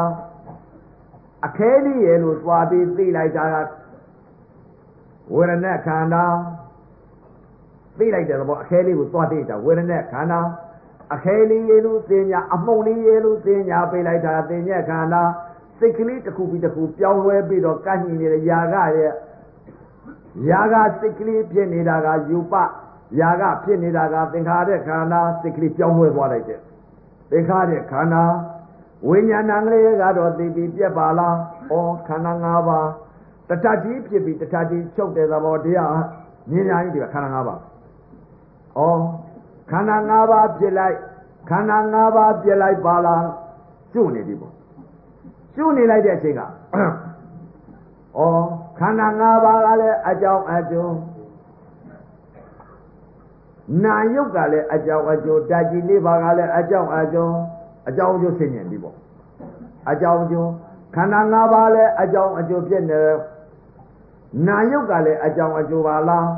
အခဲလေးရဲ့လို့သွားပြီးသိလိုက်တာကဝေဒနာခန္ဓာသိလိုက်တဲ့သဘောအခဲလေးကိုသွားသိတာဝေဒနာခန္ဓာအခဲလေးရေလို့သိညာအမှုန်လေးရေလို့သိညာပေးလိုက်တာသိညက်ခန္ဓာစိတ်ကလေးတစ်ခုပြီးတစ်ခုပြောင်းလဲပြီးတော့ကန့်ညင်နေတဲ့ຢာကရဲ့ຢာကစိတ်ကလေးဖြစ်နေတာကယူပຢာကဖြစ်နေတာကသင်္ခါရခန္ဓာစိတ်ကလေးပြောင်းလဲသွားလိုက်တဲ့သင်္ခါရခန္ဓာ ဝိညာဏကလေးကတော့သိပြီးပြက်ပါလားဩခန္ဓာ၅ပါးတထကြီးဖြစ်ပြီးတထကြီးချုပ်တဲ့သဘောတရားမြင်ရရင်ဒီခန္ဓာ၅ပါးဩခန္ဓာ၅ပါးပြစ်လိုက်ခန္ဓာ၅ပါးပြစ်လိုက်ပါလားကျွနေပြီပေါ့ကျွနေလိုက်တဲ့အချိန်ကဩခန္ဓာ၅ပါးကလည်းအကြောင်းအကျိုးနာယုတ်ကလည်းအကြောင်းအကျိုးဓာတ်ကြီးလေးပါးကလည်းအကြောင်းအကျိုး အကြောင်းအကျိုးဆင်ញင်ပြီပေါ့အကြောင်းအကျိုးခန္ဓာ၅ပါးလည်းအကြောင်းအကျိုးဖြစ်နေနာယုတ်ကလည်းအကြောင်းအကျိုးပါလား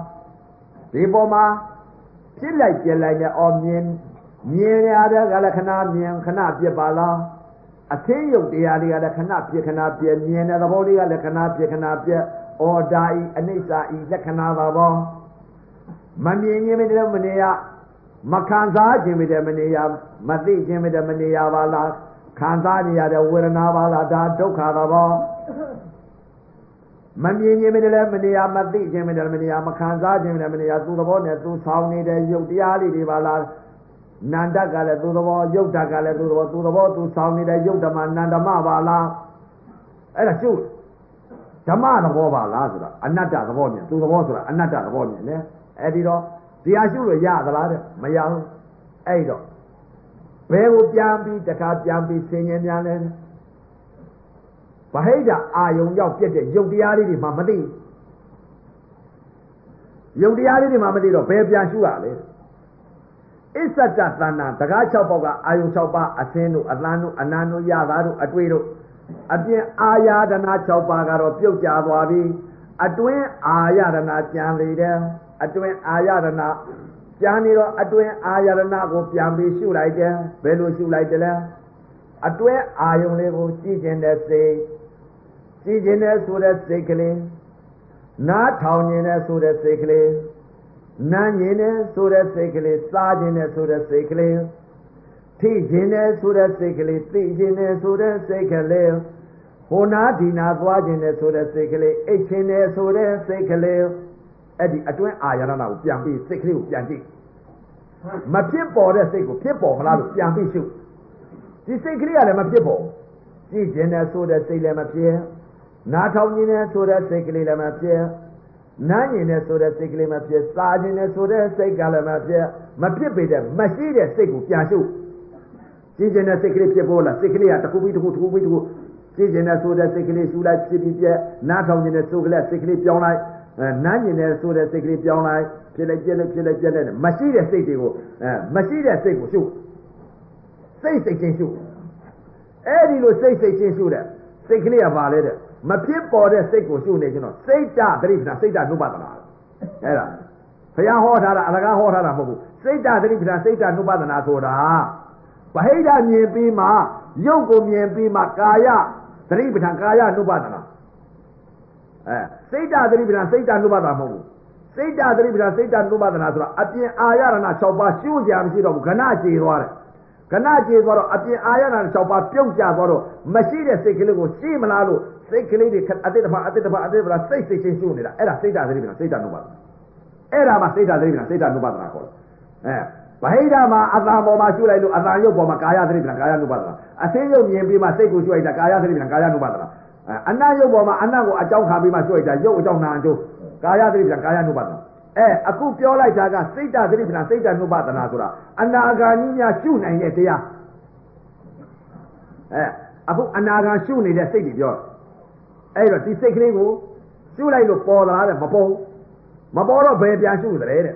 ဒီပေါ်မှာဖြစ်လိုက်ပြလိုက်နဲ့အော်မြင်မြင်ရတဲ့ကလည်းခဏမြင်ခဏပြစ်ပါလားအသင်းယုတ်တရားတွေကလည်းခဏပြစ်ခဏပြစ်မြင်တဲ့သဘောတွေကလည်းခဏပြစ်ခဏပြစ်အော်ဒါဤအနိစ္စဤလက္ခဏာပါဘောမမြင်ခြင်းမတည်းမနေရ မခံစားခြင်းမတည်းမနေရမသိခြင်းမတည်းမနေရပါလားခံစားနေရတဲ့ဝေဒနာပါလားဒါဒုက္ခသဘောမမြင်ခြင်းမတည်းလည်းမနေရမသိခြင်းမတည်းမနေရမခံစားခြင်းမတည်းမနေရသူ့သဘောနဲ့သူဆောင်နေတဲ့ယုတ်တရားလေးတွေပါလားနန္ဒကလည်းသူ့သဘောယုတ်ဓာတ်ကလည်းသူ့သဘောသူ့သဘောသူဆောင်နေတဲ့ယုတ်ဓမ္မနန္ဒမပါလားအဲ့ဒါကျုပ်ဓမ္မသဘောပါလားဆိုတာအနတ္တသဘောမြင်သူ့သဘောဆိုတာအနတ္တသဘောမြင်လေအဲ့ဒီတော့ တရားရှုလို့ရသလားတဲ့မရဘူးအဲ့တော့ဘယ်ကိုပြန်ပြီးတခါပြန်ပြီးဆင်ញင်များလဲဗဟိတအာယုံရောက်ပြက်တဲ့ယုတ်တရားလေးတွေမှမသိယုတ်တရားလေးတွေမှမသိတော့ဘယ်ပြန်ရှုရလဲအစ္ဆတသဏ္ဍာန်တကား6ပေါက်ကအာယုံ6ပါးအသင်းတို့အလန်းတို့အနန္တို့ရတာတို့အတွေ့တို့အပြင်အာယာဒနာ6ပါးကတော့ပြုတ်ကျသွားပြီအတွင်းအာယဒနာကြံလေတယ် အတွင်းအာယဒနာကြံနေတော့အတွင်းအာယဒနာကိုပြန်ပြီးရှုလိုက်တယ်ဘယ်လိုရှုလိုက်တယ်လဲအတွဲအာယုံလေးကိုကြည့်ခြင်းတဲ့စိတ်ကြည့်ခြင်းတဲ့ဆိုတဲ့စိတ်ကလေးနားထောင်ခြင်းတဲ့ဆိုတဲ့စိတ်ကလေးနားခြင်းတဲ့ဆိုတဲ့စိတ်ကလေးစားခြင်းတဲ့ဆိုတဲ့စိတ်ကလေးထိခြင်းတဲ့ဆိုတဲ့စိတ်ကလေးသိခြင်းတဲ့ဆိုတဲ့စိတ်ကလေးဟိုနာဒီနာသွားခြင်းတဲ့ဆိုတဲ့စိတ်ကလေးအိတ်ခြင်းတဲ့ဆိုတဲ့စိတ်ကလေး အဲ့ဒီအတွင်းအာရဏနာကိုပြန်ပြီးစိတ်ကလေးကိုပြန်ကြည့်မဖြစ်ပေါ်တဲ့စိတ်ကိုဖြစ်ပေါ်မလားလို့ပြန်ပြီးရှုဒီစိတ်ကလေးကလည်းမဖြစ်ပေါ်ကြည့်ခြင်းနဲ့ဆိုတဲ့စိတ်လည်းမဖြစ်နားထောင်ခြင်းနဲ့ဆိုတဲ့စိတ်ကလေးလည်းမဖြစ်နားညင်နဲ့ဆိုတဲ့စိတ်ကလေးမဖြစ်စားခြင်းနဲ့ဆိုတဲ့စိတ်ကလည်းမဖြစ်မဖြစ်ပေတဲ့မရှိတဲ့စိတ်ကိုပြန်ရှုကြည့်ခြင်းနဲ့စိတ်ကလေးဖြစ်ပေါ်လာစိတ်ကလေးကတစ်ခုပြီးတစ်ခုတစ်ခုပြီးတစ်ခုကြည့်ကျင်တဲ့ဆိုတဲ့စိတ်ကလေးရှုလိုက်ဖြစ်ပြီးပြက်နားထောင်ကျင်တဲ့ဆိုကလေးစိတ်ကလေးပြောင်းလိုက် အဲနားကျင်တဲ့ဆိုတဲ့စိတ်ကလေးပြောင်းလိုက်ဖြစ်လိုက်ပြက်လိုက်ဖြစ်လိုက်ပြက်လိုက်မရှိတဲ့စိတ်တွေကိုအဲမရှိတဲ့စိတ်ကိုရှုစိတ်စိတ်ချင်းရှုအဲ့ဒီလိုစိတ်စိတ်ချင်းရှုတဲ့စိတ်ကလေးကပါလေတဲ့မဖြစ်ပေါ်တဲ့စိတ်ကိုရှုနေကျွန်တော်စိတ်တသတိပ္ပဏစိတ်တနုပဒနာအဲ့ဒါဘုရားဟောထားတာအလကားဟောထားတာမဟုတ်ဘူးစိတ်တသတိပ္ပဏစိတ်တနုပဒနာဆိုတာဗဟိတမြင်ပြီးမှရုပ်ကိုမြင်ပြီးမှကာယသတိပဋ္ဌာန်ကာယနုပဒနာ အဲစိတ်တသတိပဋ္ဌာန်စိတ်တနုပဒနာမဟုတ်ဘူးစိတ်တသတိပဋ္ဌာန်စိတ်တနုပဒနာဆိုတာအပြင်အာရဏ6ပါးရှုကြမရှိတော့ဘူးခဏကြေသွားတယ်ခဏကြေသွားတော့အပြင်အာရဏ6ပါးပြုတ်ကျသွားတော့မရှိတဲ့စိတ်ကလေးကိုရှင်းမလားလို့စိတ်ကလေးတွေအတိတ်တဖအတိတ်တဖအတိတ်တဖစိတ်စိတ်ချင်းရှုနေတာအဲ့ဒါစိတ်တသတိပဋ္ဌာန်စိတ်တနုပဒနာအဲ့ဒါမှစိတ်တသတိပဋ္ဌာန်စိတ်တနုပဒနာခေါ်တယ်အဲဗဟိတမှာအတန်ပေါ်မှာရှုလိုက်လို့အတန်ရုပ်ပေါ်မှာကာယသတိပ္ပံကာယ ानु ပါဒနာအသိရုပ်မြင်ပြီးမှစိတ်ကိုရှုလိုက်တာကာယသတိပ္ပံကာယ ानु ပါဒနာ အနတ်ရုပ်ပေါ်မှာအနတ်ကိုအကြောင်းခံပြီးမှရှုလိုက်တာရုပ်အကြောင်းနာအကျိုးကာယသတိပ္ပံကာယ ानु ပါဒနာအဲအခုပြောလိုက်တာကစိတ်တသတိပ္ပံစိတ်တ ानु ပါဒနာဆိုတာအနာဂါနိများရှုနိုင်တဲ့တရားအဲအခုအနာဂါရှုနေတဲ့စိတ်တွေပြောအဲ့တော့ဒီစိတ်ကလေးကိုရှုလိုက်လို့ပေါ်လာတယ်မပေါ်မပေါ်တော့ဘယ်ပြန်ရှုသလဲတဲ့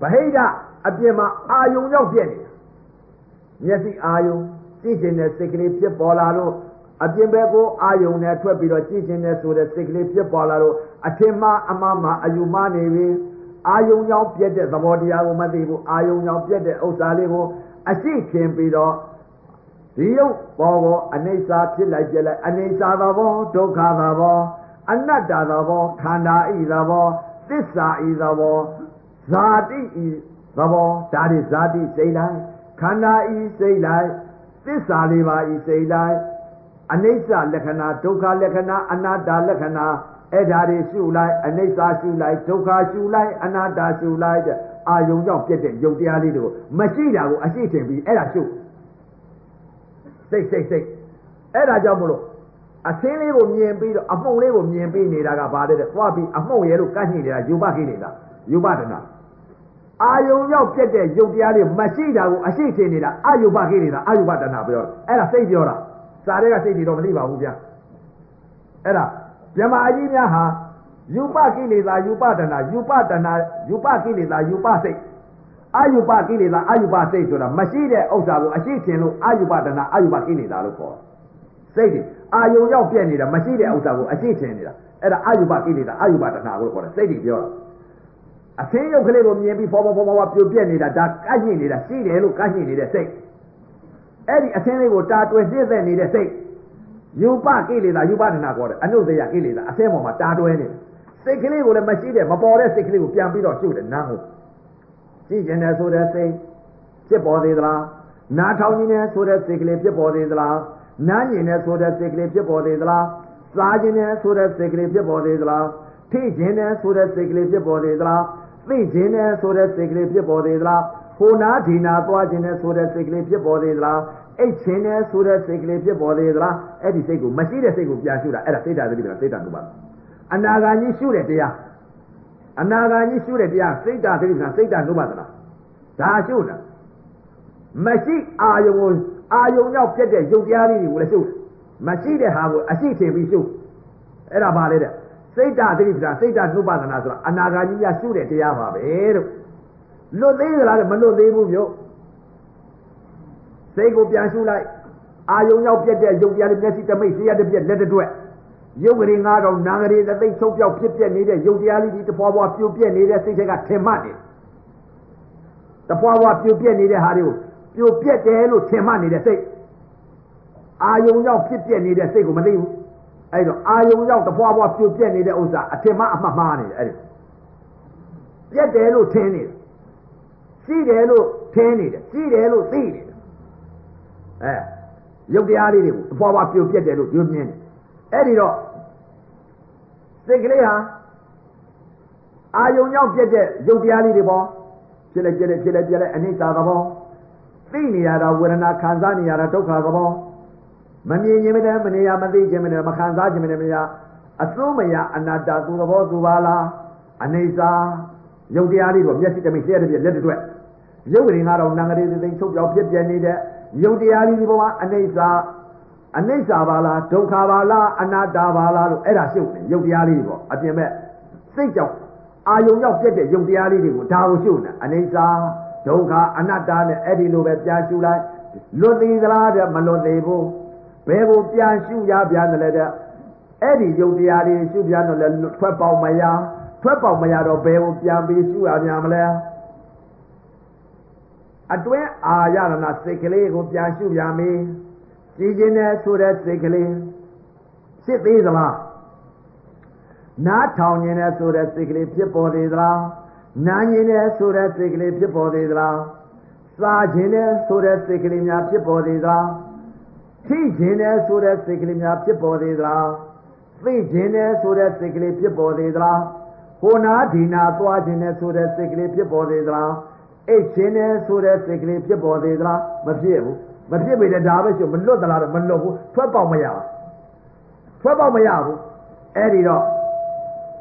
ဗဟိတအပြင်မှာအာယုံရောက်ပြက်နေတာမျက်စိအာယုံကြည့်ခြင်းနဲ့စိတ်ကလေးဖြစ်ပေါ်လာလို့ အပြင်ဘက်ကိုအာယုံနဲ့ထွက်ပြီးတော့ကြည့်ခြင်းနဲ့ဆိုတဲ့စိတ်ကလေးဖြစ်ပေါ်လာလို့အထင်မှားအမှားမှာအယူမှားနေပြီအာယုံရောက်ပြက်တဲ့သဘောတရားကိုမသိဘူးအာယုံရောက်ပြက်တဲ့ဥစ္စာလေးကိုအရှိခင်ပြီးတော့ဒီရုပ်ပေါ်ကိုအနိစ္စဖြစ်လိုက်ပြက်လိုက်အနိစ္စသဘောဒုက္ခသဘောအနတ္တသဘောခန္ဓာဤသဘောသစ္စာဤသဘောဇာတိဤသဘောဒါတွေဇာတိစိတ်လိုက်ခန္ဓာဤစိတ်လိုက်သစ္စာလေးပါဤစိတ်လိုက် အနိစ္စလက္ခဏာဒုက္ခလက္ခဏာအနတ္တလက္ခဏာအဲ့ဓာတွေရှုလိုက်အနိစ္စရှုလိုက်ဒုက္ခရှုလိုက်အနတ္တရှုလိုက်တဲ့အာယုံကြောင့်ပြည့်တဲ့ယုတ်တရားလေးတွေကိုမရှိတာကိုအရှိထင်ပြီးအဲ့ဒါရှုစိတ်စိတ်စိတ်အဲ့ဒါကြောင့်မလို့အသင်းလေးကိုမြင်ပြီးတော့အမှုန့်လေးကိုမြင်ပြီးနေတာကဘာလဲတဲ့သွားပြီးအမှုန့်ရဲလို့ကန့်ညိနေတာယူပခိနေတာယူပဒနာအာယုံရောက်ပြက်တဲ့ယုတ်တရားလေးမရှိတာကိုအရှိထင်နေတာအယုပခိနေတာအယုပဒနာပြောအဲ့ဒါစိတ်ပြောတာ စာတွေကစိတ်တွေတော့မသိပါဘူးဗျာအဲ့ဒါမြမအကြီးများဟာယူပကိလေသာယူပဒနာယူပဒနာယူပကိလေသာယူပစိတ်အာယုပကိလေသာအာယုပစိတ်ဆိုတာမရှိတဲ့ဥစ္စာကိုအရှိထင်လို့အာယုပဒနာအာယုပကိလေသာလို့ခေါ်စိတ်တွေအာယုံရောက်ပြက်နေတာမရှိတဲ့ဥစ္စာကိုအရှိထင်နေတာအဲ့ဒါအာယုပကိလေသာအာယုပဒနာကိုခေါ်တယ်စိတ်တွေပြောတာအသင်းရုပ်ကလေးကိုမြင်ပြီးဖောဖောဖောဖောပြိုပြက်နေတာဒါကန့်ညိနေတာရှိတယ်လို့ကန့်ညိနေတဲ့စိတ် အဲ့ဒီအသင်းလေးကိုတာတွယ်ပြည့်တဲ့နေတဲ့စိတ်ယူပကိလေသာယူပဒနာခေါ်တယ်အနုတ္တယကိလေသာအသင်းပေါ်မှာတာတွယ်နေစိတ်ကလေးကိုလည်းမရှိတဲ့မပေါ်တဲ့စိတ်ကလေးကိုပြန်ပြီးတော့ရှုတယ်နားကိုကြည့်ကျင်တယ်ဆိုတဲ့စိတ်ဖြစ်ပေါ်သေးသလားနားထောင်ခြင်းနဲ့ဆိုတဲ့စိတ်ကလေးဖြစ်ပေါ်သေးသလားနားကျင်နဲ့ဆိုတဲ့စိတ်ကလေးဖြစ်ပေါ်သေးသလားစားခြင်းနဲ့ဆိုတဲ့စိတ်ကလေးဖြစ်ပေါ်သေးသလားထိခြင်းနဲ့ဆိုတဲ့စိတ်ကလေးဖြစ်ပေါ်သေးသလားသိခြင်းနဲ့ဆိုတဲ့စိတ်ကလေးဖြစ်ပေါ်သေးသလား ဟိုနာဒီနာသွားခြင်းနဲ့ဆိုတဲ့စိတ်ကလေးဖြစ်ပေါ်သေးသလားအိတ်ခြင်းနဲ့ဆိုတဲ့စိတ်ကလေးဖြစ်ပေါ်သေးသလားအဲ့ဒီစိတ်ကိုမရှိတဲ့စိတ်ကိုပြန်ရှုတာအဲ့ဒါစိတ်ဓာတ်သတိကစိတ်ဓာတ်တို့ပါအနာဂါကြီးရှုတဲ့တရားအနာဂါကြီးရှုတဲ့တရားစိတ်ဓာတ်သတိကစိတ်ဓာတ်တို့ပါသလားဒါရှုတာမရှိအာယုံကိုအာယုံရောက်ပြက်တဲ့ယုတ်တရားလေးတွေကိုလည်းရှုမရှိတဲ့ဟာကိုအရှိထင်ပြီးရှုအဲ့ဒါပါလေတဲ့စိတ်ဓာတ်သတိပ္ပာစိတ်ဓာတ်နုပဒနာဆိုတာအနာဂါကြီးများရှုတဲ့တရားပါပဲလို့ လွတ်သေးသလားမလွတ်သေးဘူးမျိုးစိတ်ကိုပြန်ရှုလိုက်အာယုံရောက်ပြက်တဲ့ယုတ်တရားတွေမျက်စိတမိတ်လျှက်တစ်ပြက်လက်တစ်တွက်ယုတ်ကလေး9000နာဂရီသသိချုပ်ပြောက်ဖြစ်ပြက်နေတဲ့ယုတ်တရားလေးဒီတပွားပွားပြိုပြက်နေတဲ့စိတ်တွေကထင်မှတ်တယ်တပွားပွားပြိုပြက်နေတဲ့ဟာတွေကိုပြိုပြက်တယ်လို့ထင်မှတ်နေတဲ့စိတ်အာယုံရောက်ဖြစ်ပြက်နေတဲ့စိတ်ကိုမသိဘူးအဲ့တော့အာယုံရောက်တပွားပွားပြိုပြက်နေတဲ့ဥစ္စာအထင်မှအမှတ်မှားနေတယ်အဲ့ဒီပြက်တယ်လို့ထင်နေတယ် ရှိတယ်လို့ထင်နေတယ်ရှိတယ်လို့သိနေတယ်အဲရုပ်တရားလေးတွေကိုတပွားပွားပြိုပြက်တယ်လို့ပြောမြင်တယ်အဲ့ဒီတော့စိတ်ကလေးဟာအာယုံရောက်ပြက်တဲ့ရုပ်တရားလေးတွေပေါ့ဖြစ်လိုက်ပြက်လိုက်ဖြစ်လိုက်ပြက်လိုက်အနိစ္စသဘောသိနေရတာဝေဒနာခံစားနေရတာဒုက္ခသဘောမမြင်ခြင်းမတည်းမနေရမသိခြင်းမတည်းမခံစားခြင်းမတည်းမရအစိုးမရအနာတ္တသူသဘောသူပါလားအနေစာယုတ်တရားလေးကိုမျက်စိတမိလျှက်တစ်ပြက်လက်တ စ်တွက်ယုတ်ကလေးကတော့နံကလေးသိသိချုပ်ပြောင်းဖြစ်ပြနေတဲ့ယုတ်တရားလေးဒီဘဝအနေစာအနိစ္စပါလားဒုက္ခပါလားအနတ္တပါလားလို့အဲ့ဒါရှုပ်နေရုပ်တရားလေးပေါ့အပြင်မဲ့စိတ်ကြောင့်အာယုံရောက်ပြက်တဲ့ရုပ်တရားလေးတွေကိုဒါကိုရှုပ်နေအနိစ္စဒုက္ခအနတ္တနဲ့အဲ့ဒီလိုပဲပြန်ရှုလိုက်လွတ်သေးသလားတဲ့မလွတ်သေးဘူးဘယ်ကိုပြန်ရှုရပြန်တယ်လဲတဲ့အဲ့ဒီယုတ်တရားတွေရှုပြန်တော့လဲထွက်ပေါက်မရထွက်ပေါက်မရတော့ဘယ်ကိုပြန်ပြီးရှုရပြန်မလဲ အတွင်းအာရဏစိတ်ကလေးကိုပြန်ရှုပြန်ပြီကြည်ခြင်းနဲ့ဆိုတဲ့စိတ်ကလေးဖြစ်သေးသလားနားထောင်ခြင်းနဲ့ဆိုတဲ့စိတ်ကလေးဖြစ်ပေါ်သေးသလားနားခြင်းနဲ့ဆိုတဲ့စိတ်ကလေးဖြစ်ပေါ်သေးသလားစားခြင်းနဲ့ဆိုတဲ့စိတ်ကလေးများဖြစ်ပေါ်သေးသလားထိခြင်းနဲ့ဆိုတဲ့စိတ်ကလေးများဖြစ်ပေါ်သေးသလားသိခြင်းနဲ့ဆိုတဲ့စိတ်ကလေးဖြစ်ပေါ်သေးသလားဟိုနာဒီနာသွားခြင်းနဲ့ဆိုတဲ့စိတ်ကလေးဖြစ်ပေါ်သေးသလား အိတ်ခြင်းနဲ့ဆိုတဲ့စိတ်ကလေးဖြစ်ပေါ်သေးသလားမဖြစ်ဘူးမဖြစ်ပေတဲ့ဒါပဲရှိမလွတ်သလားတော့မလွတ်ဘူးထွက်ပေါက်မရဘူးထွက်ပေါက်မရဘူးအဲ့ဒီတော့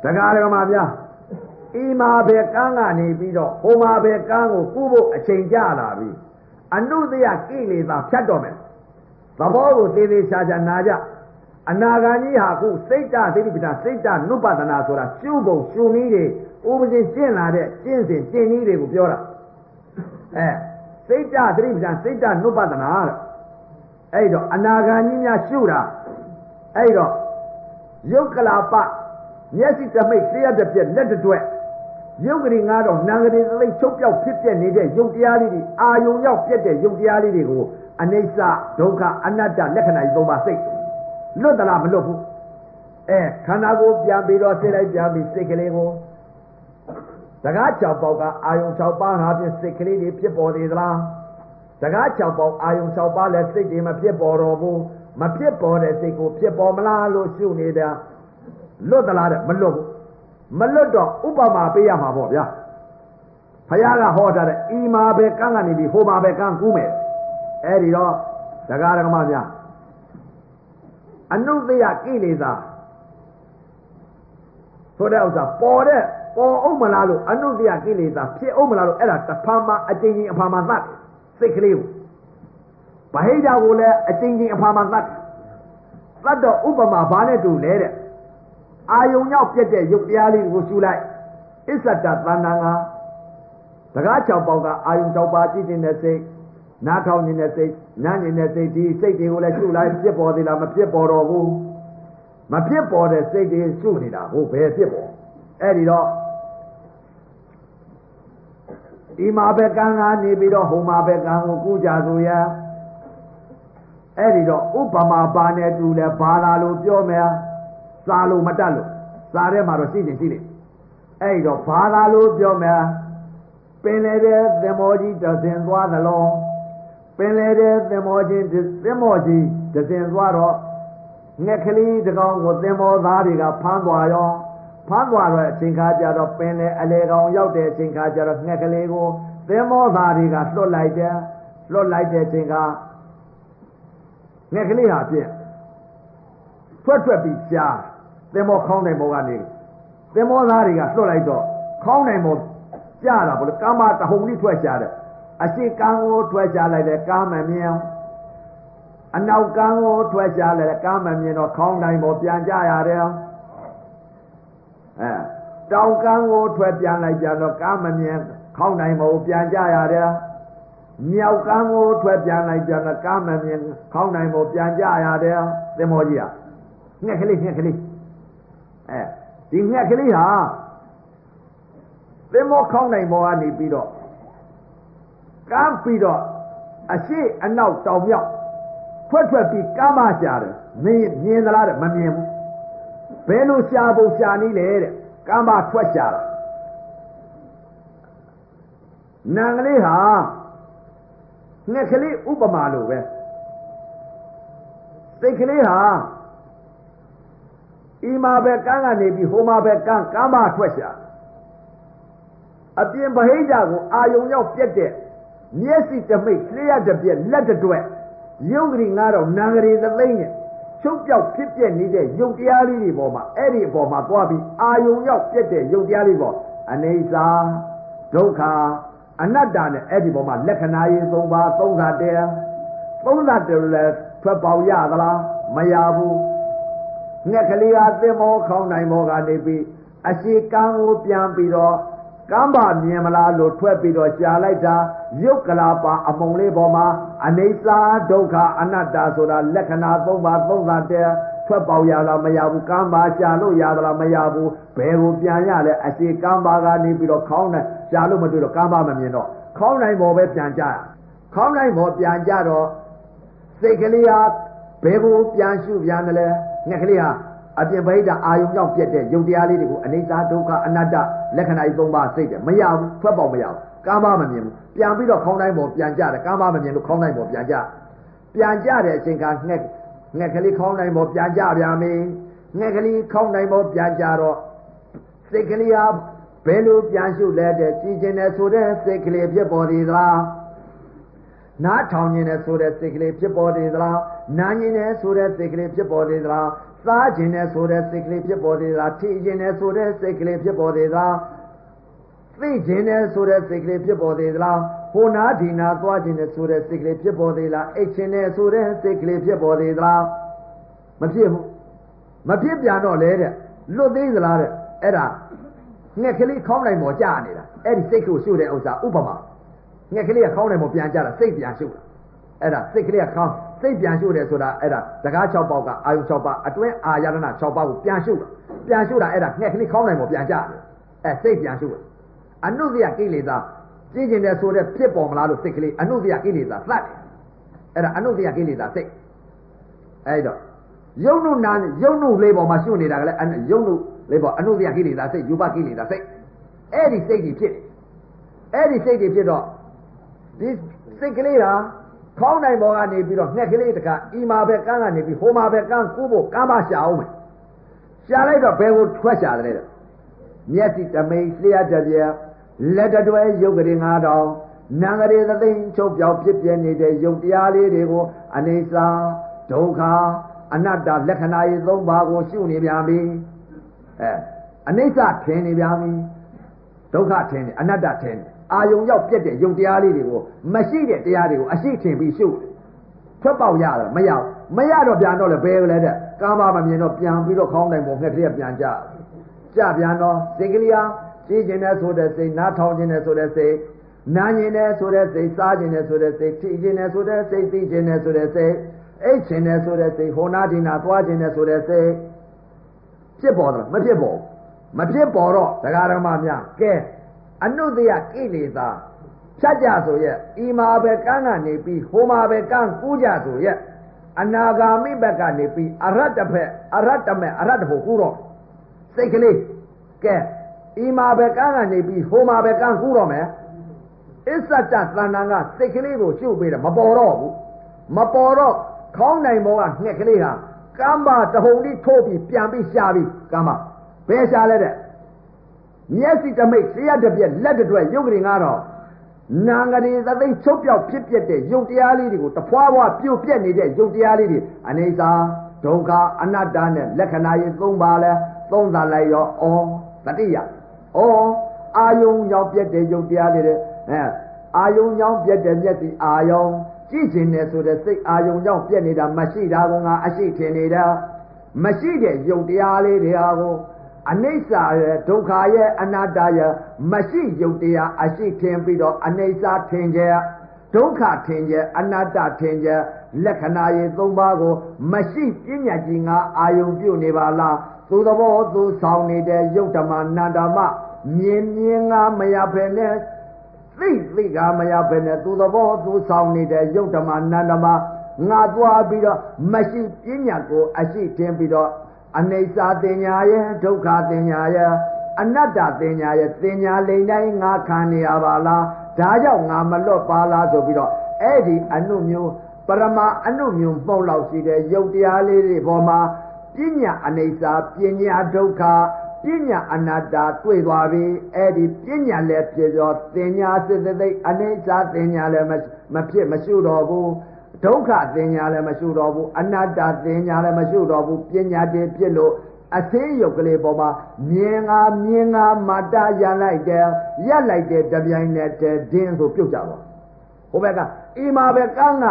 တရားဓမ္မများဤမှာပဲကန်းကနေပြီးတော့ဟိုမှာပဲကန်းကိုကုဖို့အချိန်ကြလာပြီအနုတယကိလေသာဖြတ်တော့မယ်သဘောကိုသေးသေးချာချာနာကြအနာဂါကြီးဟာခုစိတ်တသိတိပ္ပတာစိတ်တနုပဒနာဆိုတာရှုပုံရှုနည်းတွေဥပဒေကျင့်လာတဲ့ကျင့်စဉ်ကျင့်နည်းတွေကိုပြောတာ အဲစိတ်တသတိပ္ပံစိတ်တနုပဒနာတဲ့အဲ့တော့အနာဂါကြီးများရှုတာအဲ့တော့ယုတ်ကလာပမျက်စိတမိတ်လျှက်တစ်ပြက်လက်တစ်တွက်ယုတ်ကလေးငါတော့နံကလေးသိချုပ်ပြောက်ဖြစ်ပြနေတဲ့ယုတ်တရားလေးတွေအာယုံရောက်ပြက်တဲ့ယုတ်တရားလေးတွေကိုအနိစ္စဒုက္ခအနတ္တလက္ခဏာကြီးသုံးပါစိတ်လွတ်သလားမလွတ်ဘူးအဲခန္ဓာကိုယ်ပြန်ပြီးတော့စိတ်လိုက်ပြန်ပြီးစိတ်ကလေးကို တကား6ပေါက်ကအာယုံ6ပါးဟာဖြင့်စိတ်ကလေးတွေဖြစ်ပေါ်သေးသလားတကား6ပေါက်အာယုံ6ပါးလည်းစိတ်တွေမဖြစ်ပေါ်တော့ဘူးမဖြစ်ပေါ်တဲ့စိတ်ကိုဖြစ်ပေါ်မလားလို့ရှုနေတာလွတ်သလားတဲ့မလွတ်ဘူးမလွတ်တော့ဥပမာပေးရမှာပေါ့ဗျာဖယားကဟောထားတဲ့ဤမှာပဲကန်းကနေပြီးဟိုမှာပဲကန်းကူးမယ်အဲ့ဒီတော့ဒကာဒကမများအနုတယကိလေသာဆိုတဲ့ဥစ္စာပေါ်တဲ့ ပေါ်အောင်မလားလို့အနုတယကိလေသာဖြစ်အောင်မလားလို့အဲ့ဒါတဖန်မှအကျဉ်းချင်းအဖန်မှသတ်စိတ်ကလေးကိုဗဟိတကိုလည်းအကျဉ်းချင်းအဖန်မှသတ်သတ်တော့ဥပမာဘာနဲ့တူလဲတဲ့အာယုံရောက်ပြက်တဲ့ရုပ်တရားလေးကိုရှုလိုက်အစ္ဆတသဏ္ဍာန်ကတကား6ပေါက်ကအာယုံ6ပါးကြည့်ခြင်းနဲ့စိတ်နားထောင်ခြင်းနဲ့စိတ်နားခြင်းနဲ့စိတ်ဒီစိတ်တွေကိုလည်းရှုလိုက်ဖြစ်ပေါ်သေးလားမဖြစ်ပေါ်တော့ဘူးမဖြစ်ပေါ်တဲ့စိတ်တွေရှုနေတာဟုတ်ဘယ်ဖြစ်ပေါ်အဲ့ဒီတော့ ဒီမှာပဲကံကနေပြီးတော့ဟိုမှာပဲကံကိုကူးကြဆိုရအဲ့ဒီတော့ဥပမာပါနဲ့တူလဲဘာလာလို့ပြောမယ်စာလို့မတတ်လို့စာထဲမှာတော့ရှိနေရှိနေအဲ့တော့ဘာသာလို့ပြောမယ်ပင်လေတဲ့သင်္ဘောကြီးတစင်သွားသလုံးပင်လေတဲ့သင်္ဘောကြီးသင်္ဘောကြီးတစင်သွားတော့ငှက်ကလေးတကောင်ကိုသင်္ဘောသားတွေကဖမ်းသွားရော ဖမ်းသွားတော့အချိန်ခါကျတော့ပင်လေအလေကောင်ရောက်တဲ့အချိန်ခါကျတော့ငှက်ကလေးကိုသင်္ဘောသားတွေကလွတ်လိုက်တယ်လွတ်လိုက်တဲ့အချိန်ကငှက်ကလေးဟာဖြင့်ထွက်ထွက်ပြီးရှားသင်္ဘောခေါင်းနိုင်ဘောကနေသင်္ဘောသားတွေကလွတ်လိုက်တော့ခေါင်းနိုင်ဘောကြတာဘလို့ကာမတဟုန်လေးထွက်ရှားတယ်အရှိကံကိုထွက်ရှားလိုက်တယ်ကာမမြင်အနောက်ကံကိုထွက်ရှားလိုက်တယ်ကာမမြင်တော့ခေါင်းနိုင်ဘောပြန်ကြရတယ် အဲတောင်ကံကိုထွက်ပြန်လိုက်ကြတော့ကာမမြင်ခေါင်းနိုင်ဘောပြန်ကြရတယ်မြောက်ကံကိုထွက်ပြန်လိုက်ကြတော့ကာမမြင်ခေါင်းနိုင်ဘောပြန်ကြရတယ်သင်္ဘောကြီးอ่ะငှက်ကလေးငှက်ကလေးအဲဒီငှက်ကလေးဟာသင်္ဘောခေါင်းနိုင်ဘောကနေပြီးတော့ကမ်းပြီးတော့အရှိအနောက်တောင်မြောက်ထွက်ထွက်ပြီးကမ်းမရှာတယ်မင်းမြင်သလားတဲ့မမြင်ဘူး ဘယ်လိုရှာဖို့ရှာနည်းလဲတဲ့ကမ်းမထွက်ရှာတာနံကလေးဟာငှက်ကလေးဥပမာလိုပဲစိတ်ကလေးဟာဤမှာပဲကန်းကနေပြီးဟိုမှာပဲကန်းကမ်းမထွက်ရှာအပြင်ဗဟိတကိုအာယုံရောက်ပြက်တဲ့မျက်စိတမိတ်လျှက်တစ်ပြက်လက်တစ်တွက်ရုပ်ကလေးငါတော့နံကလေးသသိန်းနဲ့ ချုပ်ပြောက်ဖြစ်ပြက်နေတဲ့ရုပ်တရားလေးတွေပေါ်မှာအဲ့ဒီအပေါ်မှာသွားပြီးအာယုံရောက်ပြက်တဲ့ရုပ်တရားလေးပေါ်အနေစာဒုက္ခအနတ္တနဲ့အဲ့ဒီပေါ်မှာလက္ခဏာရေးသုံးပါသုံးသာတဲသုံးသာတဲလဲထွက်ပေါက်ရသလားမရဘူးငှက်ကလေးကသင်္ဘောခေါင်းနိုင်ဘောကနေပြီးအရှိကံကိုပြန်ပြီးတော့ ကမ်းပါမြင်မလားလို့ထွက်ပြီးတော့ရှာလိုက်တာယုတ်ကလာပါအမုံလေးပေါ်မှာအနေစာဒုက္ခအနတ္တဆိုတာလက္ခဏာ၃ပါးသုံးပါးတည်းထွက်ပေါရလားမရဘူးကမ်းပါရှာလို့ရသလားမရဘူးဘယ်ကိုပြန်ရလဲအရှိကမ်းပါကနေပြီးတော့ခေါင်းနဲ့ရှာလို့မတွေ့တော့ကမ်းပါမမြင်တော့ခေါင်းနိုင်ပေါ်ပဲပြန်ကြခေါင်းနိုင်ပေါ်ပြန်ကြတော့စိတ်ကလေးဟာဘယ်ကိုပြန်ရှုပြန်တယ်လဲငှက်ကလေးဟာ အပြင်ပရိဒအာယုံကြောင့်ပြက်တဲ့ယုတ်တရားလေးတွေကိုအနိစ္စဒုက္ခအနတ္တလက္ခဏာကြီး၃ပါးစိတ်တယ်မရဘူးထွက်ပေါက်မရဘူးကာမမမြင်ဘူးပြန်ပြီးတော့ခေါင်းတိုင်းပေါ်ပြန်ကြတယ်ကာမမမြင်လို့ခေါင်းတိုင်းပေါ်ပြန်ကြပြန်ကြတဲ့အချိန်ကငှက်ငှက်ကလေးခေါင်းတိုင်းပေါ်ပြန်ကြပြန်ပြီငှက်ကလေးခေါင်းတိုင်းပေါ်ပြန်ကြတော့စိတ်ကလေးဟာဘယ်လိုပြန်ရှုလဲတဲ့ကြည်ကျင်တယ်ဆိုတဲ့စိတ်ကလေးဖြစ်ပေါ်သေးသလားနားထောင်ခြင်းနဲ့ဆိုတဲ့စိတ်ကလေးဖြစ်ပေါ်နေသလားနားခြင်းနဲ့ဆိုတဲ့စိတ်ကလေးဖြစ်ပေါ်နေသလား စားခြင်းနဲ့ဆိုတဲ့စိတ်ကလေးဖြစ်ပေါ်နေသလားထိခြင်းနဲ့ဆိုတဲ့စိတ်ကလေးဖြစ်ပေါ်နေသလားသိခြင်းနဲ့ဆိုတဲ့စိတ်ကလေးဖြစ်ပေါ်နေသလားဟိုနာဒီနာသွားခြင်းနဲ့ဆိုတဲ့စိတ်ကလေးဖြစ်ပေါ်နေလားအိတ်ခြင်းနဲ့ဆိုတဲ့စိတ်ကလေးဖြစ်ပေါ်နေသလားမဖြစ်ဘူးမဖြစ်ပြန်တော့လေတဲ့လွတ်သေးသလားတဲ့အဲ့ဒါငှက်ကလေးခေါင်းနိုင်ပေါ်ကြာနေတာအဲ့ဒီစိတ်ကိုရှုတဲ့ဥစ္စာဥပမာငှက်ကလေးကခေါင်းနိုင်ပေါ်ပြန်ကြတာစိတ်ပြန်ရှုတာအဲ့ဒါစိတ်ကလေးကခေါင်း စိတ်ပြန်ရှုတယ်ဆိုတာအဲ့ဒါတကား6ပေါက်ကအာယု6ပါးအတွင်းအာရဏ6ပါးကိုပြန်ရှုတာပြန်ရှုတာအဲ့ဒါငှက်ကလေးခေါင်းနိုင်ပေါ်ပြန်ကြတယ်အဲ့စိတ်ပြန်ရှုတာအနုတ္တိယကိလေသာကြည့်ကျင်တယ်ဆိုတဲ့ဖြစ်ပေါ်မလားလို့စိတ်ကလေးအနုတ္တိယကိလေသာသတ်တယ်အဲ့ဒါအနုတ္တိယကိလေသာစိတ်အဲ့တော့ယုံနုနာယုံနုလေးပေါ်မှာရှုနေတာကလည်းယုံနုလေးပေါ်အနုတ္တိယကိလေသာစိတ်ယူပကိလေသာစိတ်အဲ့ဒီစိတ်ကြီးဖြစ်တယ်အဲ့ဒီစိတ်ကြီးဖြစ်တော့ဒီစိတ်ကလေးဟာ ခေါင်းနိုင်ပေါ်ကနေပြီးတော့ငှက်ကလေးတကဤမှာပဲကန်းကနေပြီးဟိုမှာပဲကန်းကူးဖို့ကမ်းပါရှာအောင်မယ်ရှာလိုက်တော့ဘယ်ကိုထွက်ရှာတယ်လဲမျက်စိတမိန်လျှက်တပြက်လက်တွဲရုပ်ကလေး9000နာငရေသသိန်းချုပ်ပြောင်ဖြစ်ပြနေတဲ့ယုတ်တရားလေးတွေကိုအနေစာဒုက္ခအနတ္တလက္ခဏာရေး၃ပါးကိုရှုနေပြန်ပြီအဲအနိစ္စထင်နေပြန်ပြီဒုက္ခထင်နေအနတ္တထင်နေ အာယုံရောက်ပြက်တဲ့ယုံတရားလေးတွေကိုမရှိတဲ့တရားတွေကိုအရှိထင်ပြီးရှုထွက်ပေါက်ရတယ်မရမရတော့ပြန်တော့လေဘယ်လဲတဲ့ကာမမမြင်တော့ပြန်ပြီးတော့ခေါင်းတိုင်ပေါ်ငှက်ကလေးပြန်ကြကြပြန်တော့စိတ်ကလေးဟာကြည်ကျင်တဲ့ဆိုတဲ့စိတ်နားထောင်ခြင်းနဲ့ဆိုတဲ့စိတ်နားကျင်တဲ့ဆိုတဲ့စိတ်စားကျင်တဲ့ဆိုတဲ့စိတ်ထိကျင်တဲ့ဆိုတဲ့စိတ်သိကျင်တဲ့ဆိုတဲ့စိတ်အိတ်ကျင်တဲ့ဆိုတဲ့စိတ်ဟောနာဒီနာသွားကျင်တဲ့ဆိုတဲ့စိတ်ဖြစ်ပေါ်တယ်မဖြစ်ပေါ်မဖြစ်ပေါ်တော့ဒကာရမများကဲ အနုတ္တယကိလေသာဖြတ်ကြဆိုရဲ့ဤမှာပဲကန်းကနေပြီးဟိုမှာပဲကန်းကူးကြဆိုရဲ့အနာဂါမိဘက်ကနေပြီးအရတ္တဖက်အရတ္တမဲ့အရတ္တဖို့ကူတော့စိတ်ကလေးကဲဤမှာပဲကန်းကနေပြီးဟိုမှာပဲကန်းကူးတော့မယ်အစ္ဆတသဏ္ဍာန်ကစိတ်ကလေးကိုရှုပ်ပေးတယ်မပေါ်တော့ဘူးမပေါ်တော့ခေါင်းနိုင်ဘောကငှက်ကလေးဟာကမ်းပါတဟုန်လေးထိုးပြီးပြန်ပြီးရှာပြီးကမ်းပါဘယ်ရှာလဲတဲ့ မျက်စိတမိတ်လျှက်တစ်ပြက်လက်တစ်တွဲရုပ်ကလေးငါတော့နာငရီသသိချုပ်ပြောက်ဖြစ်ပြတဲ့ယုတ်တရားလေးတွေကိုတဖွာဖွာပြုတ်ပြက်နေတဲ့ယုတ်တရားလေးတွေအနေစာဒုက္ခအနတ္တနဲ့လက္ခဏာရေးသုံးပါလဲသုံးသာလိုက်ရောဩတတိယဩအာယုံကြောင့်ပြက်တဲ့ယုတ်တရားလေးတွေအဲအာယုံကြောင့်ပြက်တဲ့မျက်စိအာယုံကြည့်ခြင်းနဲ့ဆိုတဲ့စိတ်အာယုံကြောင့်ပြက်နေတာမရှိတာကငါအရှိထင်နေတာမရှိတဲ့ယုတ်တရားလေးတွေဟာကို အနိစ္စရဲ့ဒုက္ခရဲ့အနတ္တရဲ့မရှိယုတ်တရားအရှိထင်ပြီးတော့အနိစ္စထင်ကြဒုက္ခထင်ကြအနတ္တထင်ကြလက္ခဏာရဲ့သုံးပါးကို မရှိပညာကြီးငါအာယုံပြုနေပါလားသူသဘောသူဆောင်နေတဲ့ယုတ်ဓမ္မနန္ဒမမြင်မြင်ငါမရဖဲနဲ့သိသိကမရဖဲနဲ့သူသဘောသူဆောင်နေတဲ့ယုတ်ဓမ္မနန္ဒမငါသွားပြီးတော့မရှိပညာကိုအရှိထင်ပြီးတော့ အနိစ္စတင်ညာရဲ့ဒုက္ခတင်ညာရဲ့အနတ္တတင်ညာရဲ့တင်ညာလိန်တိုင်းငါခံနေရပါလားဒါကြောင့်ငါမလွတ်ပါလားဆိုပြီးတော့အဲ့ဒီအနုမျိုးပရမအနုမျိုးပုံလောက်ရှိတဲ့ယုတ်တရားလေးတွေပေါ်မှာပညာအနိစ္စပညာဒုက္ခပညာအနတ္တတွေ့သွားပြီအဲ့ဒီပညာလည်းဖြစ်တော့တင်ညာစိတ်သိအနိစ္စတင်ညာလည်းမဖြစ်မရှိတော့ဘူး ဒုက္ခသင်ညာလည်းမရှိတော့ဘူးအနတ္တသင်ညာလည်းမရှိတော့ဘူးပညာတည်းဖြစ်လို့အသိယုတ်ကလေးပေါ်မှာမြင်ငါမြင်ငါမတရလိုက်တယ်ရက်လိုက်တယ်တပြိုင်နဲ့တည်းဒင်းဆိုပြုတ်ကြတော့ဟိုဘက်ကအိမာပဲကန်းက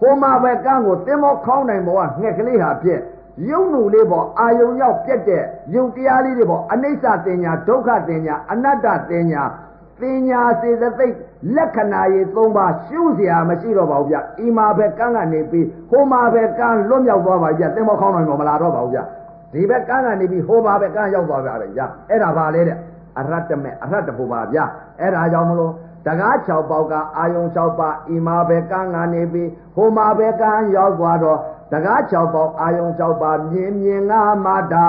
ဟိုမှာပဲကန်းကိုသင်္ဘောခေါင်းနိုင်ဘောကငှက်ကလေးဟာပြက်ယုံနူလေးပေါ့အာယုံရောက်ပြက်တဲ့ယုံတရားလေးတွေပေါ့အနိစ္စတင်ညာဒုက္ခတင်ညာအနတ္တတင်ညာတင်ညာစေတသိက် လက္ခဏာရေး၃ပါးရှုเสียမရှိတော့ပါဘူးဗျ။ဤမှာပဲကန်းကနေပြီးဟိုမှာပဲကန်းလွတ်မြောက်သွားပါဗျ။သင်္ဘောခေါင်းနိုင်ပေါ်မလာတော့ပါဘူးဗျ။ဒီဘက်ကန်းကနေပြီးဟိုမှာပဲကန်းရောက်သွားပါပဲဗျ။အဲ့ဒါပါလေတဲ့အရတ္တမေအရတ္တဖို့ပါဗျ။အဲ့ဒါကြောင့်မလို့တကား6ပေါက်ကအာယုံ6ပါဤမှာပဲကန်းကနေပြီးဟိုမှာပဲကန်းရောက်သွားတော့တကား6ပေါက်အာယုံ6ပါမြင်မြင်ငါမာတာ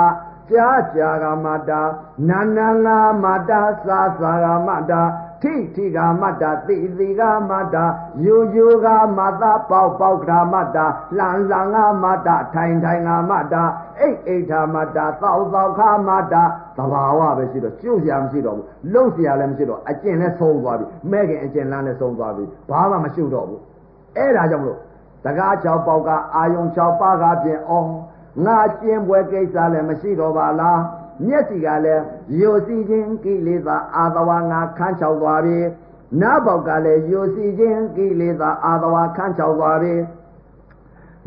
ကြားကြားကမာတာနာနာငါမာတာစာစာကမာတာ ထိထိကမတ္တာသိသိကမတ္တာယိုယိုကမတ္တာပေါက်ပေါက်ကမတ္တာလှန်လှန်ကမတ္တာထိုင်ထိုင်ကမတ္တာအိတ်အိတ်ထာမတ္တာသောက်သောက်ခမတ္တာသဘာဝပဲရှိတော့ကျုပ်ရမရှိတော့ဘူးလှုပ်ရလည်းမရှိတော့အကျင့်လည်းဆုံးသွားပြီမဲ့ခင်အကျင့်လမ်းလည်းဆုံးသွားပြီဘာမှမရှိတော့ဘူးအဲ့ဒါကြောင့်မလို့တကား6ပေါက်ကအာယုံ6ပါးကဖြင့်အော်ငါကျင့်ပွဲကိစ္စလည်းမရှိတော့ပါလား မျက်စိကလည်းယိုစီခြင်းကိလေသာအာသဝငါခန်းချောက်သွားပြီနားပေါက်ကလည်းယိုစီခြင်းကိလေသာအာသဝခန်းချောက်သွားပြီ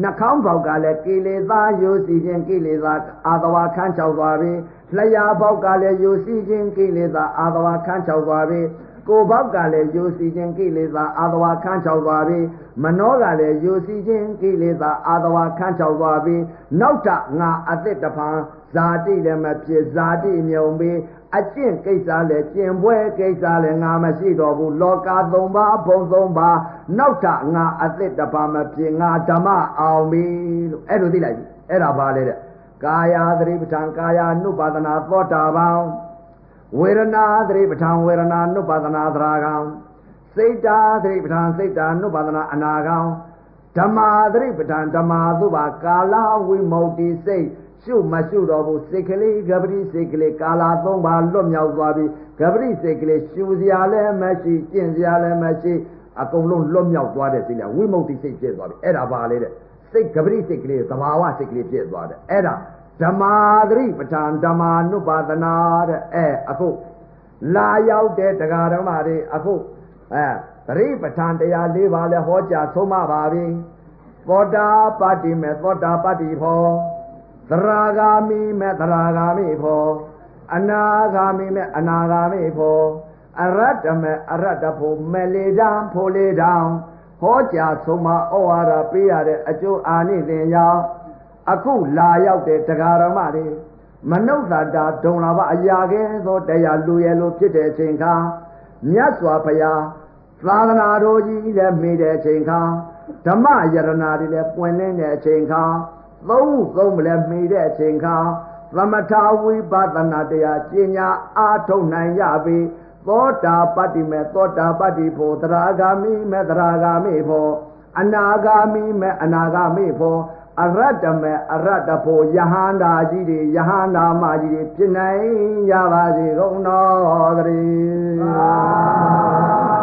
နှာခေါင်းပေါက်ကလည်းကိလေသာယိုစီခြင်းကိလေသာအာသဝခန်းချောက်သွားပြီလျှာပေါက်ကလည်းယိုစီခြင်းကိလေသာအာသဝခန်းချောက်သွားပြီကိုဘောက်ကလည်းယိုစီခြင်းကိလေသာအာသဝခန်းချောက်သွားပြီမနောကလည်းယိုစီခြင်းကိလေသာအာသဝခန်းချောက်သွားပြီနောက်ထငါအသက်တဖန် ဇာတိလည်းမဖြစ်ဇာတိမြုံပြီးအကျင့်ကိစ္စလည်းကျင့်ပွဲကိစ္စလည်းငါမရှိတော့ဘူးလောကသုံးပါးဘုံသုံးပါးနောက်ထငါအသက်တဖန်မဖြစ်ငါဓမ္မအောင်ပြီလို့အဲ့လိုသိလိုက်ပြီအဲ့ဒါပါလေတဲ့ကာယသတိပဋ္ဌာန်ကာယ ानु ပါဒနာသောတာပန်ဝေဒနာသတိပဋ္ဌာန်ဝေဒနာ ानु ပါဒနာသရာကံစိတ်တာသတိပဋ္ဌာန်စိတ်တာ ानु ပါဒနာအနာကံဓမ္မာသတိပဋ္ဌာန်ဓမ္မာသုဘာကာလဝိမု ക്തി စိတ် ရှုမရှုတော့ဘူးစိတ်ကလေးဂပတိစိတ်ကလေးကာလာသုံးပါလွတ်မြောက်သွားပြီဂပတိစိတ်ကလေးရှုစရာလည်းမရှိကျင့်စရာလည်းမရှိအကုန်လုံးလွတ်မြောက်သွားတဲ့စိတ်လားဝိမု ക്തി စိတ်ဖြစ်သွားပြီအဲ့ဒါပါလေတဲ့စိတ်ဂပတိစိတ်ကလေးသဘာဝစိတ်ကလေးဖြစ်သွားတယ်အဲ့ဒါဓမ္မာသတိပဋ္ဌာန်ဓမ္မာနုပါဒနာတဲ့အဲအခုလာရောက်တဲ့တရားဓမ္မတွေအခုအဲသတိပဋ္ဌာန်တရား၄ပါးလဲဟောကြားဆုံးမပါပြီသောတာပတ္တိမေသောတာပတ္တိဖော သရာဂာမိမေသရာဂာမိဖောအနာဂာမိမေအနာဂာမိဖောအရတ္တမေအရတ္တဖို့မေလေတံဖို့လေတံဟောကြားဆုံးမဩဝါဒပေးရတဲ့အကျိုးအာနိသင်ကြောင့်အခုလာရောက်တဲ့တရားဓမ္မတွေမနုဿတာဒုံလာဘအရာကဲသောတရားလူရဲ့လိုဖြစ်တဲ့အချိန်ခါမြတ်စွာဘုရားသာသနာတော်ကြီးလည်းမိတဲ့အချိန်ခါဓမ္မယရနာတွေလည်းပွင့်လင်းတဲ့အချိန်ခါ သုံးသုံးမလဲမိတဲ့အချိန်ခါသမထဝိပဿနာတရားကျင့်ညာအားထုတ်နိုင်ရပြီသောတာပတ္တိမေသောတာပတ္တိဖို့သရဂာမိမေသရဂာမိဖို့အနာဂါမိမေအနာဂါမိဖို့အရတ္တမေအရတ္တဖို့ယဟန္တာကြီးတွေယဟန္တာမကြီးတွေဖြစ်နိုင်ရပါစေကုန်တော်သတည်း